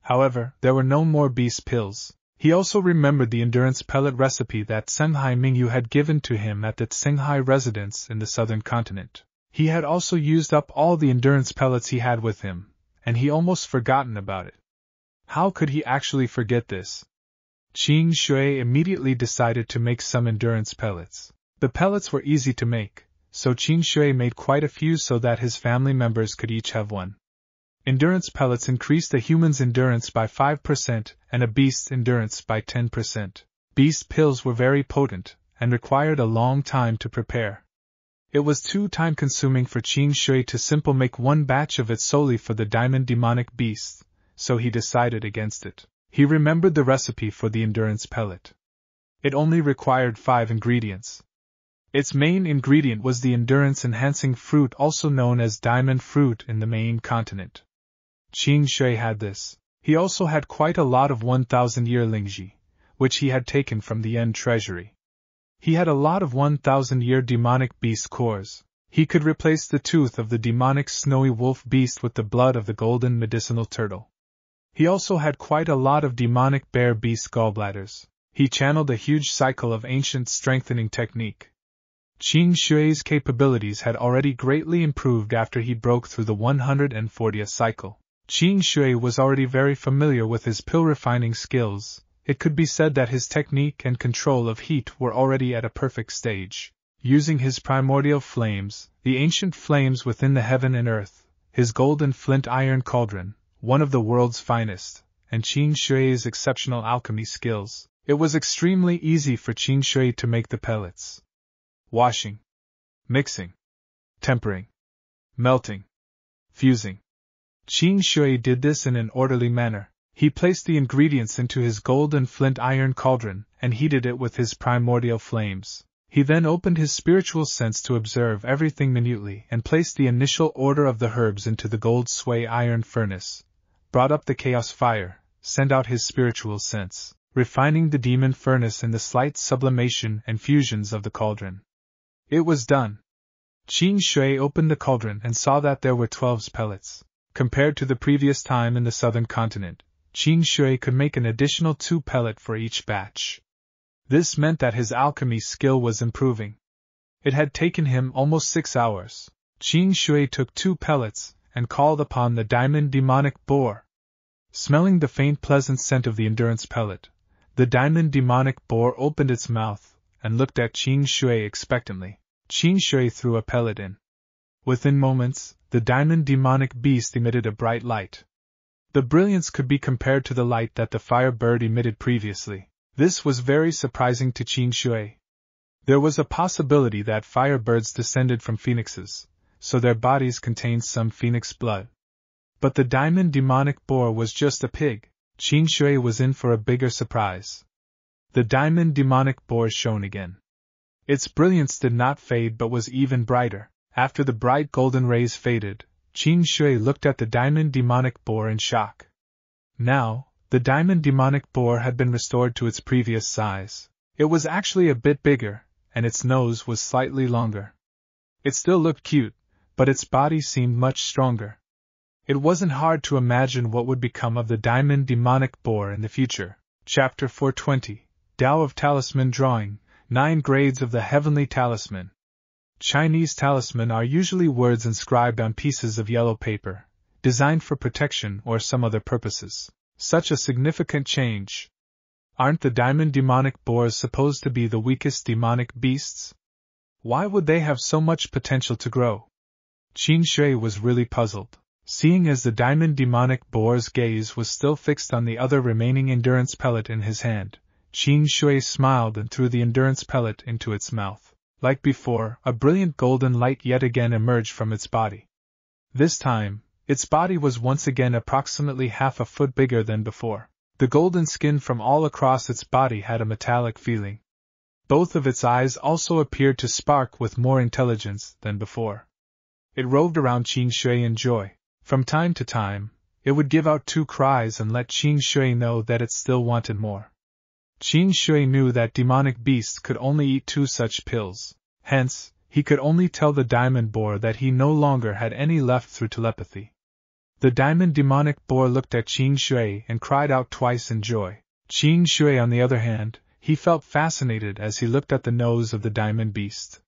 However, there were no more beast pills. He also remembered the endurance pellet recipe that Sunhai Mingyu had given to him at the Tsinghai residence in the southern continent. He had also used up all the endurance pellets he had with him, and he almost forgotten about it. How could he actually forget this? Qing Shui immediately decided to make some endurance pellets. The pellets were easy to make, so Qing Shui made quite a few so that his family members could each have one. Endurance pellets increased a human's endurance by 5% and a beast's endurance by 10%. Beast pills were very potent and required a long time to prepare. It was too time consuming for Qing Shui to simple make one batch of it solely for the diamond demonic beast, so he decided against it. He remembered the recipe for the endurance pellet. It only required five ingredients. Its main ingredient was the endurance enhancing fruit, also known as diamond fruit in the main continent. Qing Shui had this. He also had quite a lot of 1000 year lingzhi, which he had taken from the Yan treasury. He had a lot of 1000 year demonic beast cores, he could replace the tooth of the demonic snowy wolf beast with the blood of the golden medicinal turtle. He also had quite a lot of demonic bear beast gallbladders. He channeled a huge cycle of ancient strengthening technique. Qing Shui's capabilities had already greatly improved after he broke through the 140th cycle. Qing Shui was already very familiar with his pill refining skills. It could be said that his technique and control of heat were already at a perfect stage. Using his primordial flames, the ancient flames within the heaven and earth, his golden flint iron cauldron, one of the world's finest, and Qing Shui's exceptional alchemy skills, it was extremely easy for Qing Shui to make the pellets. Washing, mixing, tempering, melting, fusing. Qing Shui did this in an orderly manner. He placed the ingredients into his gold and flint iron cauldron and heated it with his primordial flames. He then opened his spiritual sense to observe everything minutely and placed the initial order of the herbs into the gold sway iron furnace, brought up the chaos fire, sent out his spiritual sense, refining the demon furnace in the slight sublimation and fusions of the cauldron. It was done. Qing Shui opened the cauldron and saw that there were twelve pellets. Compared to the previous time in the southern continent, Qing Shui could make an additional two pellet for each batch. This meant that his alchemy skill was improving. It had taken him almost six hours. Qing Shui took two pellets and called upon the diamond demonic boar. Smelling the faint pleasant scent of the endurance pellet, the diamond demonic boar opened its mouth and looked at Qing Shui expectantly. Qing Shui threw a pellet in. Within moments, the diamond demonic beast emitted a bright light. The brilliance could be compared to the light that the fire bird emitted previously. This was very surprising to Qing Shui. There was a possibility that fire birds descended from phoenixes, so their bodies contained some phoenix blood. But the diamond demonic boar was just a pig. Qing Shui was in for a bigger surprise. The diamond demonic boar shone again. Its brilliance did not fade but was even brighter. After the bright golden rays faded, Qing Shui looked at the diamond demonic boar in shock. Now, the diamond demonic boar had been restored to its previous size. It was actually a bit bigger, and its nose was slightly longer. It still looked cute, but its body seemed much stronger. It wasn't hard to imagine what would become of the diamond demonic boar in the future. Chapter 420 Tao of Talisman Drawing Nine Grades of the Heavenly Talisman. Chinese talisman are usually words inscribed on pieces of yellow paper, designed for protection or some other purposes. Such a significant change. Aren't the diamond demonic boars supposed to be the weakest demonic beasts? Why would they have so much potential to grow? Qing Shui was really puzzled. Seeing as the diamond demonic boar's gaze was still fixed on the other remaining endurance pellet in his hand, Qing Shui smiled and threw the endurance pellet into its mouth. Like before, a brilliant golden light yet again emerged from its body. This time, its body was once again approximately half a foot bigger than before. The golden skin from all across its body had a metallic feeling. Both of its eyes also appeared to spark with more intelligence than before. It roved around Qing Shui in joy. From time to time, it would give out two cries and let Qing Shui know that it still wanted more. Qing Shui knew that demonic beasts could only eat two such pills, hence, he could only tell the diamond boar that he no longer had any left through telepathy. The diamond demonic boar looked at Qing Shui and cried out twice in joy. Qing Shui, on the other hand, he felt fascinated as he looked at the nose of the diamond beast.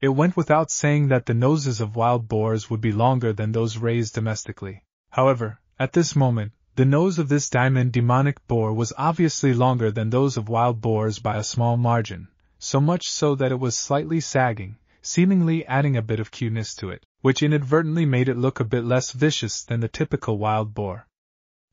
It went without saying that the noses of wild boars would be longer than those raised domestically. However, at this moment, the nose of this diamond demonic boar was obviously longer than those of wild boars by a small margin, so much so that it was slightly sagging, seemingly adding a bit of cuteness to it, which inadvertently made it look a bit less vicious than the typical wild boar.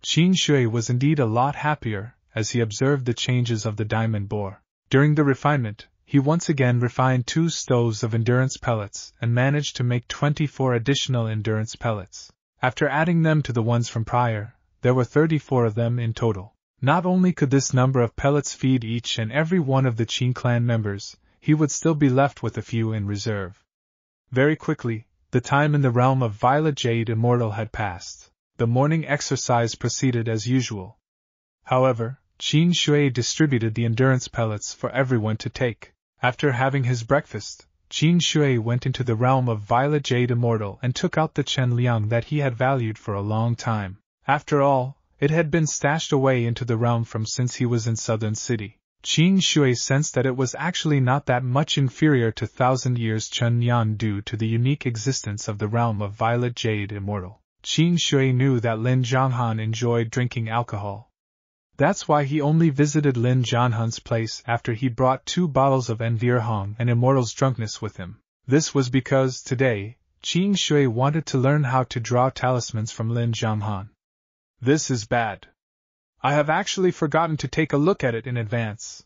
Qing Shui was indeed a lot happier as he observed the changes of the diamond boar. During the refinement, he once again refined two stoves of endurance pellets and managed to make 24 additional endurance pellets. After adding them to the ones from prior, there were 34 of them in total. Not only could this number of pellets feed each and every one of the Qing clan members, he would still be left with a few in reserve. Very quickly, the time in the realm of Violet Jade Immortal had passed. The morning exercise proceeded as usual. However, Qing Shui distributed the endurance pellets for everyone to take. After having his breakfast, Qing Shui went into the realm of Violet Jade Immortal and took out the Chen Liang that he had valued for a long time. After all, it had been stashed away into the realm from since he was in Southern City. Qing Shui sensed that it was actually not that much inferior to Thousand Years Chen Yan due to the unique existence of the realm of Violet Jade Immortal. Qing Shui knew that Lin Jianhan enjoyed drinking alcohol. That's why he only visited Lin Jianhan's place after he brought two bottles of Envir Hong and Immortal's drunkenness with him. This was because, today, Qing Shui wanted to learn how to draw talismans from Lin Jianhan. This is bad. I have actually forgotten to take a look at it in advance.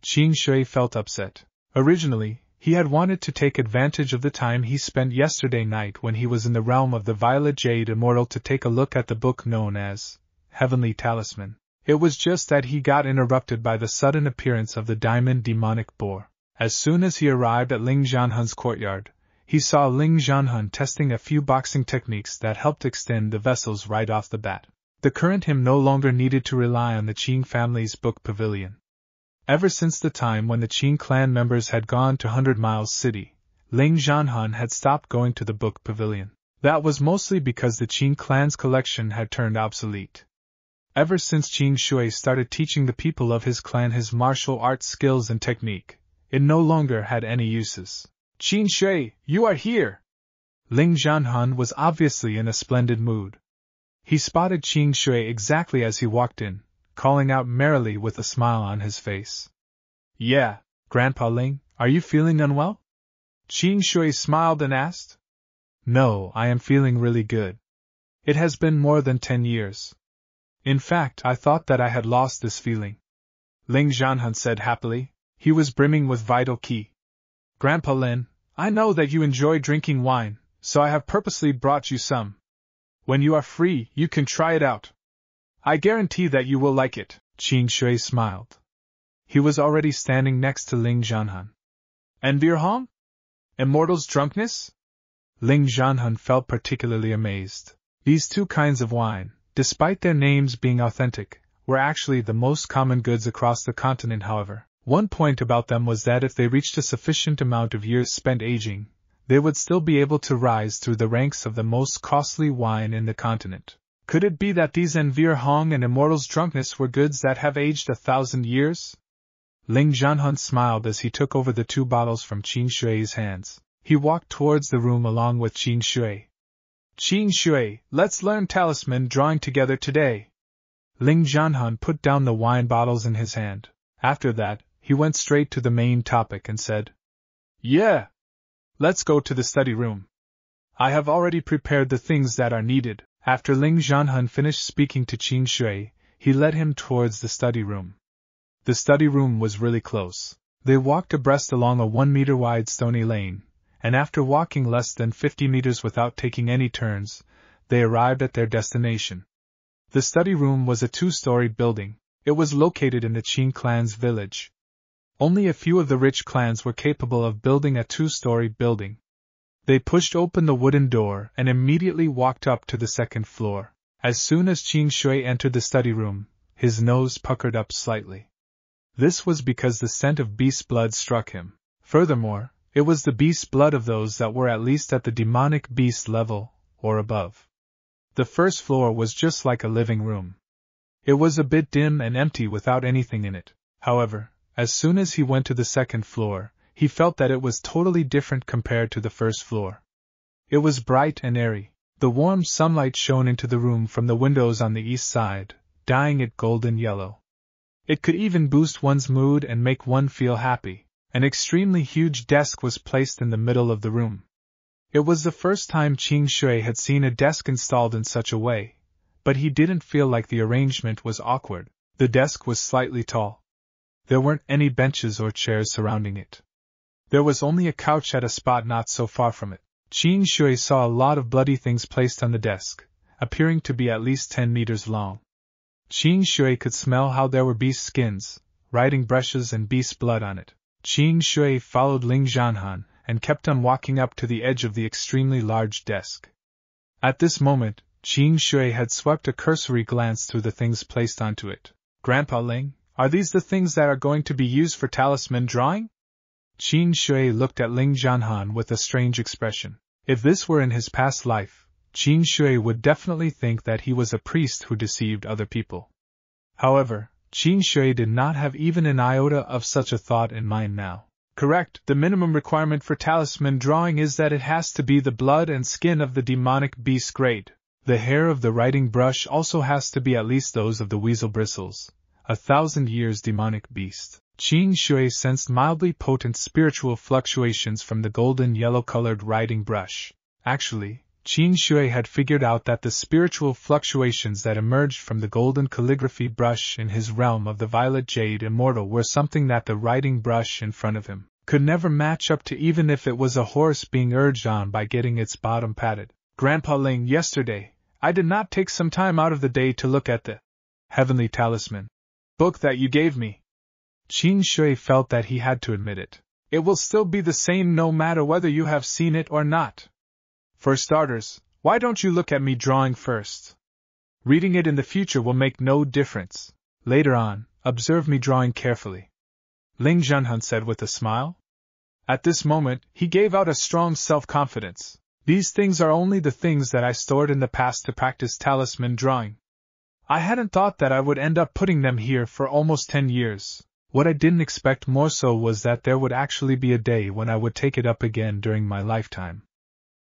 Qing Shui felt upset. Originally, he had wanted to take advantage of the time he spent yesterday night when he was in the realm of the Violet Jade Immortal to take a look at the book known as Heavenly Talisman. It was just that he got interrupted by the sudden appearance of the diamond demonic boar. As soon as he arrived at Lin Jianhan's courtyard, he saw Lin Jianhan testing a few boxing techniques that helped extend the vessels right off the bat. The current him no longer needed to rely on the Qing family's book pavilion. Ever since the time when the Qing clan members had gone to Hundred Miles City, Lin Jianhan had stopped going to the book pavilion. That was mostly because the Qing clan's collection had turned obsolete. Ever since Qing Shui started teaching the people of his clan his martial arts skills and technique, it no longer had any uses. Qing Shui, you are here! Lin Jianhan was obviously in a splendid mood. He spotted Qing Shui exactly as he walked in, calling out merrily with a smile on his face. Yeah, Grandpa Ling, are you feeling unwell? Qing Shui smiled and asked. No, I am feeling really good. It has been more than ten years. In fact, I thought that I had lost this feeling. Lin Jianhan said happily. He was brimming with vital qi. Grandpa Lin, I know that you enjoy drinking wine, so I have purposely brought you some. When you are free, you can try it out. I guarantee that you will like it, Qing Shui smiled. He was already standing next to Lin Jianhan. And beer Hong? Immortal's drunkenness? Lin Jianhan felt particularly amazed. These two kinds of wine, despite their names being authentic, were actually the most common goods across the continent, however. One point about them was that if they reached a sufficient amount of years spent aging, they would still be able to rise through the ranks of the most costly wine in the continent. Could it be that these Envir Hong and Immortal's drunkenness were goods that have aged a thousand years? Lin Jianhan smiled as he took over the two bottles from Qing Shui's hands. He walked towards the room along with Qing Shui. Qing Shui, let's learn talisman drawing together today. Lin Jianhan put down the wine bottles in his hand. After that, he went straight to the main topic and said, Yeah, Let's go to the study room. I have already prepared the things that are needed. After Lin Jianhan finished speaking to Qing Shui, he led him towards the study room. The study room was really close. They walked abreast along a one meter wide stony lane, and after walking less than 50 meters without taking any turns, they arrived at their destination. The study room was a two story building. It was located in the Qing clan's village. Only a few of the rich clans were capable of building a two story building. They pushed open the wooden door and immediately walked up to the second floor. As soon as Qing Shui entered the study room, his nose puckered up slightly. This was because the scent of beast blood struck him. Furthermore, it was the beast blood of those that were at least at the demonic beast level, or above. The first floor was just like a living room. It was a bit dim and empty without anything in it. However, as soon as he went to the second floor, he felt that it was totally different compared to the first floor. It was bright and airy. The warm sunlight shone into the room from the windows on the east side, dyeing it golden yellow. It could even boost one's mood and make one feel happy. An extremely huge desk was placed in the middle of the room. It was the first time Qing Shui had seen a desk installed in such a way, but he didn't feel like the arrangement was awkward. The desk was slightly tall. There weren't any benches or chairs surrounding it. There was only a couch at a spot not so far from it. Qing Shui saw a lot of bloody things placed on the desk, appearing to be at least 10 meters long. Qing Shui could smell how there were beast skins, writing brushes, and beast blood on it. Qing Shui followed Lin Jianhan and kept on walking up to the edge of the extremely large desk. At this moment, Qing Shui had swept a cursory glance through the things placed onto it. Grandpa Ling, are these the things that are going to be used for talisman drawing? Qing Shui looked at Lin Jianhan with a strange expression. If this were in his past life, Qing Shui would definitely think that he was a priest who deceived other people. However, Qing Shui did not have even an iota of such a thought in mind now. Correct, the minimum requirement for talisman drawing is that it has to be the blood and skin of the demonic beast grade. The hair of the writing brush also has to be at least those of the weasel bristles, a thousand years demonic beast. Qing Shui sensed mildly potent spiritual fluctuations from the golden yellow colored writing brush. Actually, Qing Shui had figured out that the spiritual fluctuations that emerged from the golden calligraphy brush in his realm of the violet jade immortal were something that the writing brush in front of him could never match up to even if it was a horse being urged on by getting its bottom patted. Grandpa Ling, yesterday, I did not take some time out of the day to look at the Heavenly Talisman book that you gave me. Qing Shui felt that he had to admit it. It will still be the same no matter whether you have seen it or not. For starters, why don't you look at me drawing first? Reading it in the future will make no difference. Later on, observe me drawing carefully. Ling Zhanhan said with a smile. At this moment, he gave out a strong self confidence. These things are only the things that I stored in the past to practice talisman drawing. I hadn't thought that I would end up putting them here for almost ten years. What I didn't expect more so was that there would actually be a day when I would take it up again during my lifetime.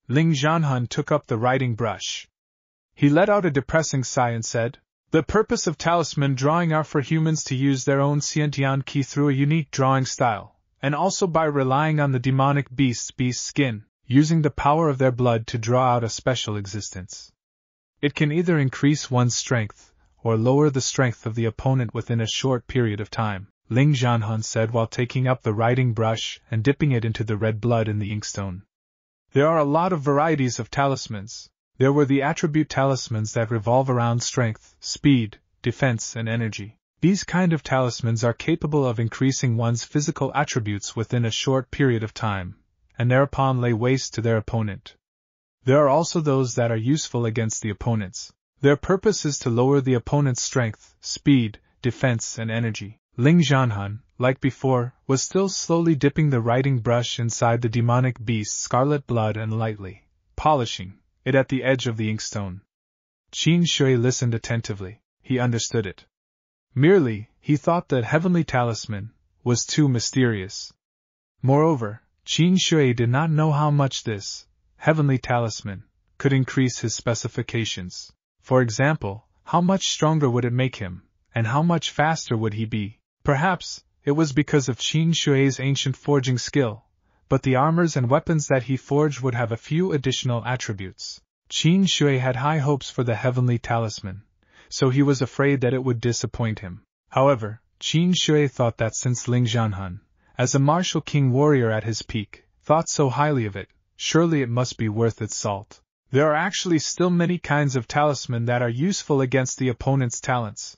Ling Zhanhan took up the writing brush. He let out a depressing sigh and said, The purpose of talisman drawing are for humans to use their own Xiantian Qi through a unique drawing style, and also by relying on the demonic beast's beast skin, using the power of their blood to draw out a special existence. It can either increase one's strength, or lower the strength of the opponent within a short period of time. Ling Zhanhan said while taking up the writing brush and dipping it into the red blood in the inkstone. There are a lot of varieties of talismans. There were the attribute talismans that revolve around strength, speed, defense, and energy. These kind of talismans are capable of increasing one's physical attributes within a short period of time, and thereupon lay waste to their opponent. There are also those that are useful against the opponents. Their purpose is to lower the opponent's strength, speed, defense, and energy. Ling Zhanhan, like before, was still slowly dipping the writing brush inside the demonic beast's scarlet blood and lightly polishing it at the edge of the inkstone. Qing Shui listened attentively. He understood it. Merely, he thought that heavenly talisman was too mysterious. Moreover, Qing Shui did not know how much this heavenly talisman could increase his specifications. For example, how much stronger would it make him, and how much faster would he be? Perhaps, it was because of Qing Shui's ancient forging skill, but the armors and weapons that he forged would have a few additional attributes. Qing Shui had high hopes for the heavenly talisman, so he was afraid that it would disappoint him. However, Qing Shui thought that since Ling Zhanhan, as a martial king warrior at his peak, thought so highly of it, surely it must be worth its salt. There are actually still many kinds of talisman that are useful against the opponent's talents.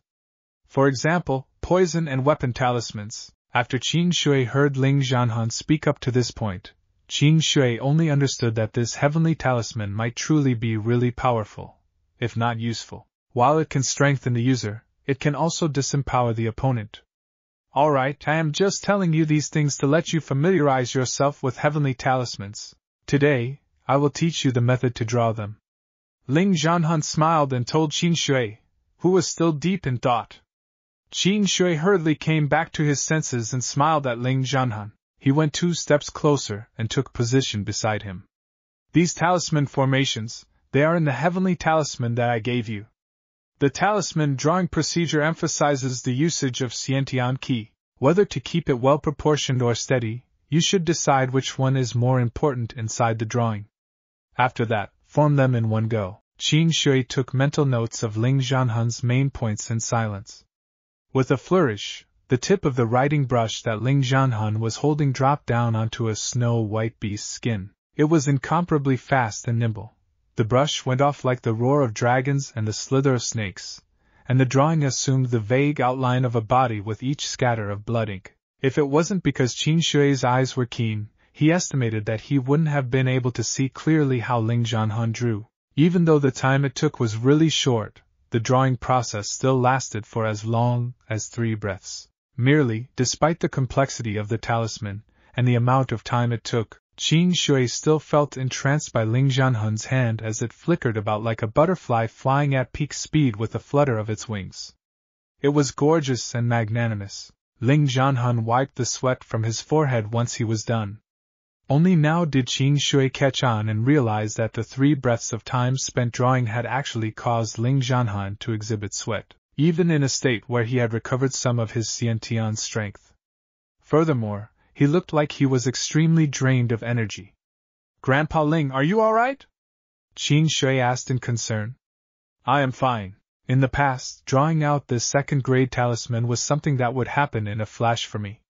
For example, poison and weapon talismans. After Qing Shui heard Ling Zhanhan speak up to this point, Qing Shui only understood that this heavenly talisman might truly be really powerful, if not useful. While it can strengthen the user, it can also disempower the opponent. Alright, I am just telling you these things to let you familiarize yourself with heavenly talismans. Today, I will teach you the method to draw them. Ling Zhanhan smiled and told Qing Shui, who was still deep in thought. Qing Shui hurriedly came back to his senses and smiled at Ling Zhanhan. He went two steps closer and took position beside him. These talisman formations, they are in the heavenly talisman that I gave you. The talisman drawing procedure emphasizes the usage of Xiantian Qi. Whether to keep it well proportioned or steady, you should decide which one is more important inside the drawing. After that, form them in one go. Qing Shui took mental notes of Ling Zhanhan's main points in silence. With a flourish, the tip of the writing brush that Ling Zhanhan was holding dropped down onto a snow white beast's skin. It was incomparably fast and nimble. The brush went off like the roar of dragons and the slither of snakes, and the drawing assumed the vague outline of a body with each scatter of blood ink. If it wasn't because Qing Shui's eyes were keen, he estimated that he wouldn't have been able to see clearly how Ling Zhanhan drew. Even though the time it took was really short, the drawing process still lasted for as long as three breaths. Merely, despite the complexity of the talisman, and the amount of time it took, Qing Shui still felt entranced by Ling Zhanhan's hand as it flickered about like a butterfly flying at peak speed with a flutter of its wings. It was gorgeous and magnanimous. Ling Zhanhan wiped the sweat from his forehead once he was done. Only now did Qing Shui catch on and realize that the three breaths of time spent drawing had actually caused Ling Zhanhan to exhibit sweat, even in a state where he had recovered some of his Xiantian strength. Furthermore, he looked like he was extremely drained of energy. Grandpa Ling, are you alright? Qing Shui asked in concern. I am fine. In the past, drawing out this second grade talisman was something that would happen in a flash for me.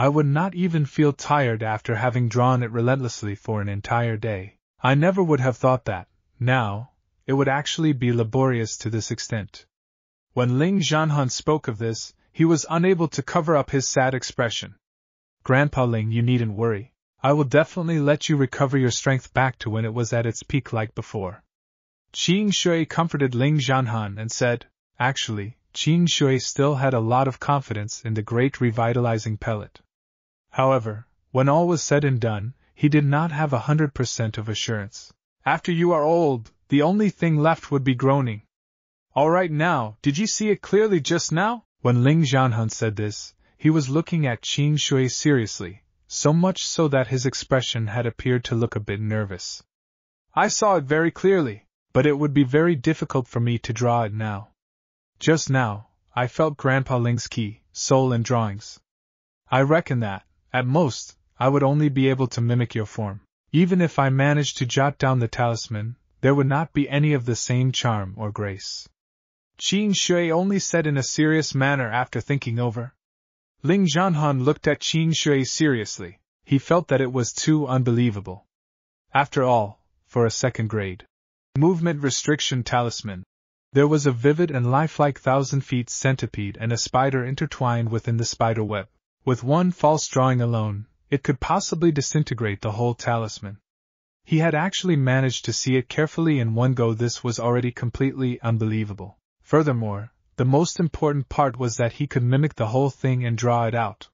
I would not even feel tired after having drawn it relentlessly for an entire day. I never would have thought that, now, it would actually be laborious to this extent. When Ling Zhanhan spoke of this, he was unable to cover up his sad expression. Grandpa Ling, you needn't worry. I will definitely let you recover your strength back to when it was at its peak like before. Qing Shui comforted Ling Zhanhan and said, Actually, Qing Shui still had a lot of confidence in the great revitalizing pellet. However, when all was said and done, he did not have a hundred percent of assurance. After you are old, the only thing left would be groaning. All right now, did you see it clearly just now? When Ling Zhanhan said this, he was looking at Qing Shui seriously, so much so that his expression had appeared to look a bit nervous. I saw it very clearly, but it would be very difficult for me to draw it now. Just now, I felt Grandpa Ling's ki, soul and drawings. I reckon that, at most, I would only be able to mimic your form. Even if I managed to jot down the talisman, there would not be any of the same charm or grace. Qing Shui only said in a serious manner after thinking over. Ling Zhanhan looked at Qing Shui seriously. He felt that it was too unbelievable. After all, for a second grade movement restriction talisman, there was a vivid and lifelike thousand feet centipede and a spider intertwined within the spider web. With one false drawing alone, it could possibly disintegrate the whole talisman. He had actually managed to see it carefully in one go. This was already completely unbelievable. Furthermore, the most important part was that he could mimic the whole thing and draw it out.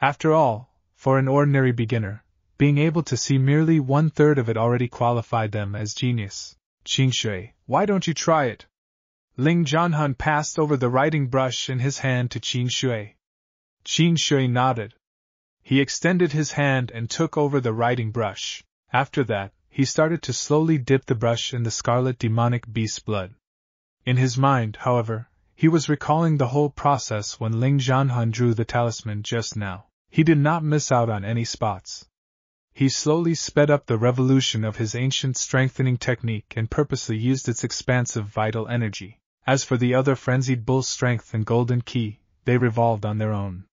After all, for an ordinary beginner, being able to see merely one third of it already qualified them as genius. Qing Shui, why don't you try it? Ling Zhanhan passed over the writing brush in his hand to Qing Shui. Qing Shui nodded. He extended his hand and took over the writing brush. After that, he started to slowly dip the brush in the scarlet demonic beast's blood. In his mind, however, he was recalling the whole process when Ling Zhanhan drew the talisman just now. He did not miss out on any spots. He slowly sped up the revolution of his ancient strengthening technique and purposely used its expansive vital energy. As for the other frenzied bull strength and golden ki, they revolved on their own.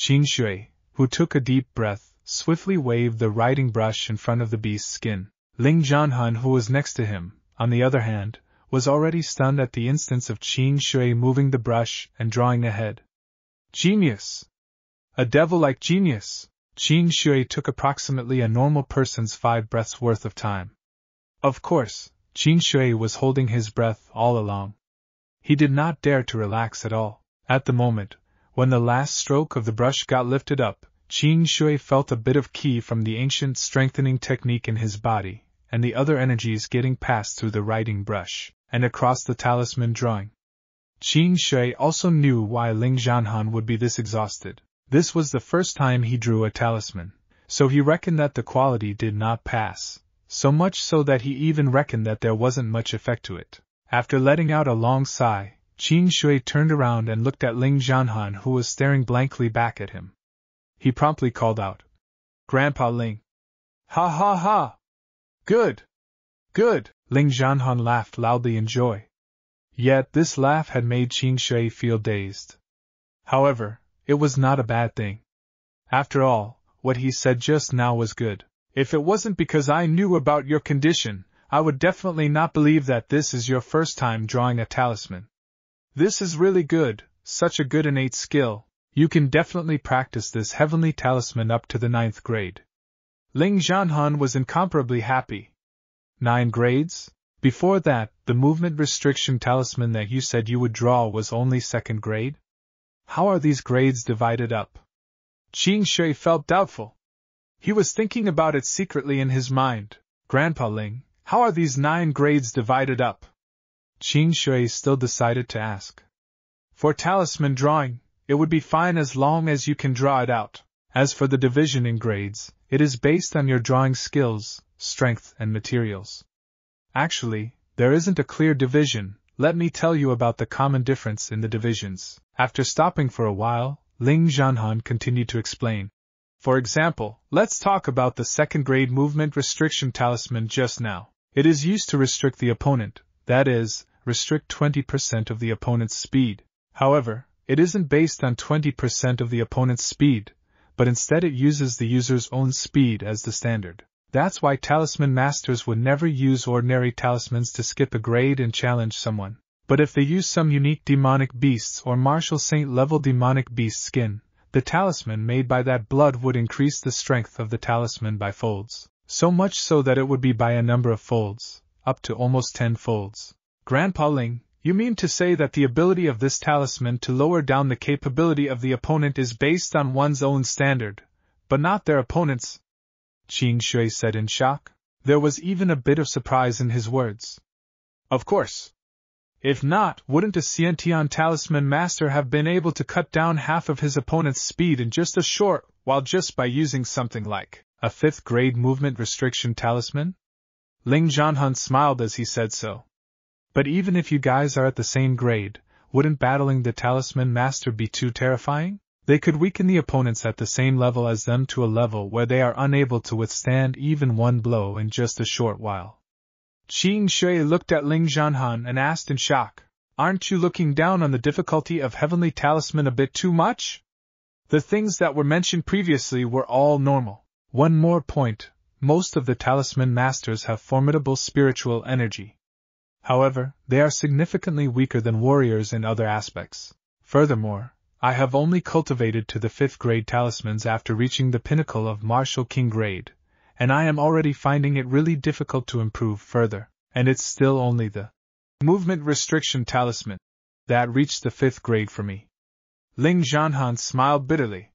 Qing Shui, who took a deep breath, swiftly waved the writing brush in front of the beast's skin. Ling Zhanhan, who was next to him, on the other hand, was already stunned at the instance of Qing Shui moving the brush and drawing ahead. Genius! A devil-like genius! Qing Shui took approximately a normal person's five breaths worth of time. Of course, Qing Shui was holding his breath all along. He did not dare to relax at all. At the moment, when the last stroke of the brush got lifted up, Qing Shui felt a bit of ki from the ancient strengthening technique in his body, and the other energies getting passed through the writing brush, and across the talisman drawing. Qing Shui also knew why Ling Zhanhan would be this exhausted. This was the first time he drew a talisman, so he reckoned that the quality did not pass, so much so that he even reckoned that there wasn't much effect to it. After letting out a long sigh, Qing Shui turned around and looked at Ling Zhanhan who was staring blankly back at him. He promptly called out, Grandpa Ling. Ha ha ha! Good! Good! Ling Zhanhan laughed loudly in joy. Yet this laugh had made Qing Shui feel dazed. However, it was not a bad thing. After all, what he said just now was good. If it wasn't because I knew about your condition, I would definitely not believe that this is your first time drawing a talisman. This is really good, such a good innate skill. You can definitely practice this heavenly talisman up to the ninth grade. Ling Zhanhan was incomparably happy. Nine grades? Before that, the movement restriction talisman that you said you would draw was only second grade? How are these grades divided up? Qing Shui felt doubtful. He was thinking about it secretly in his mind. Grandpa Ling, how are these nine grades divided up? Qing Shui still decided to ask. For talisman drawing, it would be fine as long as you can draw it out. As for the division in grades, it is based on your drawing skills, strength, and materials. Actually, there isn't a clear division, let me tell you about the common difference in the divisions. After stopping for a while, Ling Zhanhan continued to explain. For example, let's talk about the second grade movement restriction talisman just now. It is used to restrict the opponent, that is, restrict 20% of the opponent's speed. However, it isn't based on 20% of the opponent's speed, but instead it uses the user's own speed as the standard. That's why talisman masters would never use ordinary talismans to skip a grade and challenge someone. But if they use some unique demonic beasts or martial saint level demonic beast skin, the talisman made by that blood would increase the strength of the talisman by folds, so much so that it would be by a number of folds, up to almost ten folds. Grandpa Ling, you mean to say that the ability of this talisman to lower down the capability of the opponent is based on one's own standard, but not their opponent's? Qing Shui said in shock. There was even a bit of surprise in his words. Of course. If not, wouldn't a Xiantian talisman master have been able to cut down half of his opponent's speed in just a short while just by using something like a fifth grade movement restriction talisman? Ling Zhanhan smiled as he said so. But even if you guys are at the same grade, wouldn't battling the talisman master be too terrifying? They could weaken the opponents at the same level as them to a level where they are unable to withstand even one blow in just a short while. Qing Shui looked at Ling Zhanhan and asked in shock, Aren't you looking down on the difficulty of Heavenly Talisman a bit too much? The things that were mentioned previously were all normal. One more point most of the talisman masters have formidable spiritual energy. However, they are significantly weaker than warriors in other aspects. Furthermore, I have only cultivated to the fifth grade talismans after reaching the pinnacle of martial king grade, and I am already finding it really difficult to improve further, and it's still only the movement restriction talisman that reached the fifth grade for me. Ling Zhanhan smiled bitterly.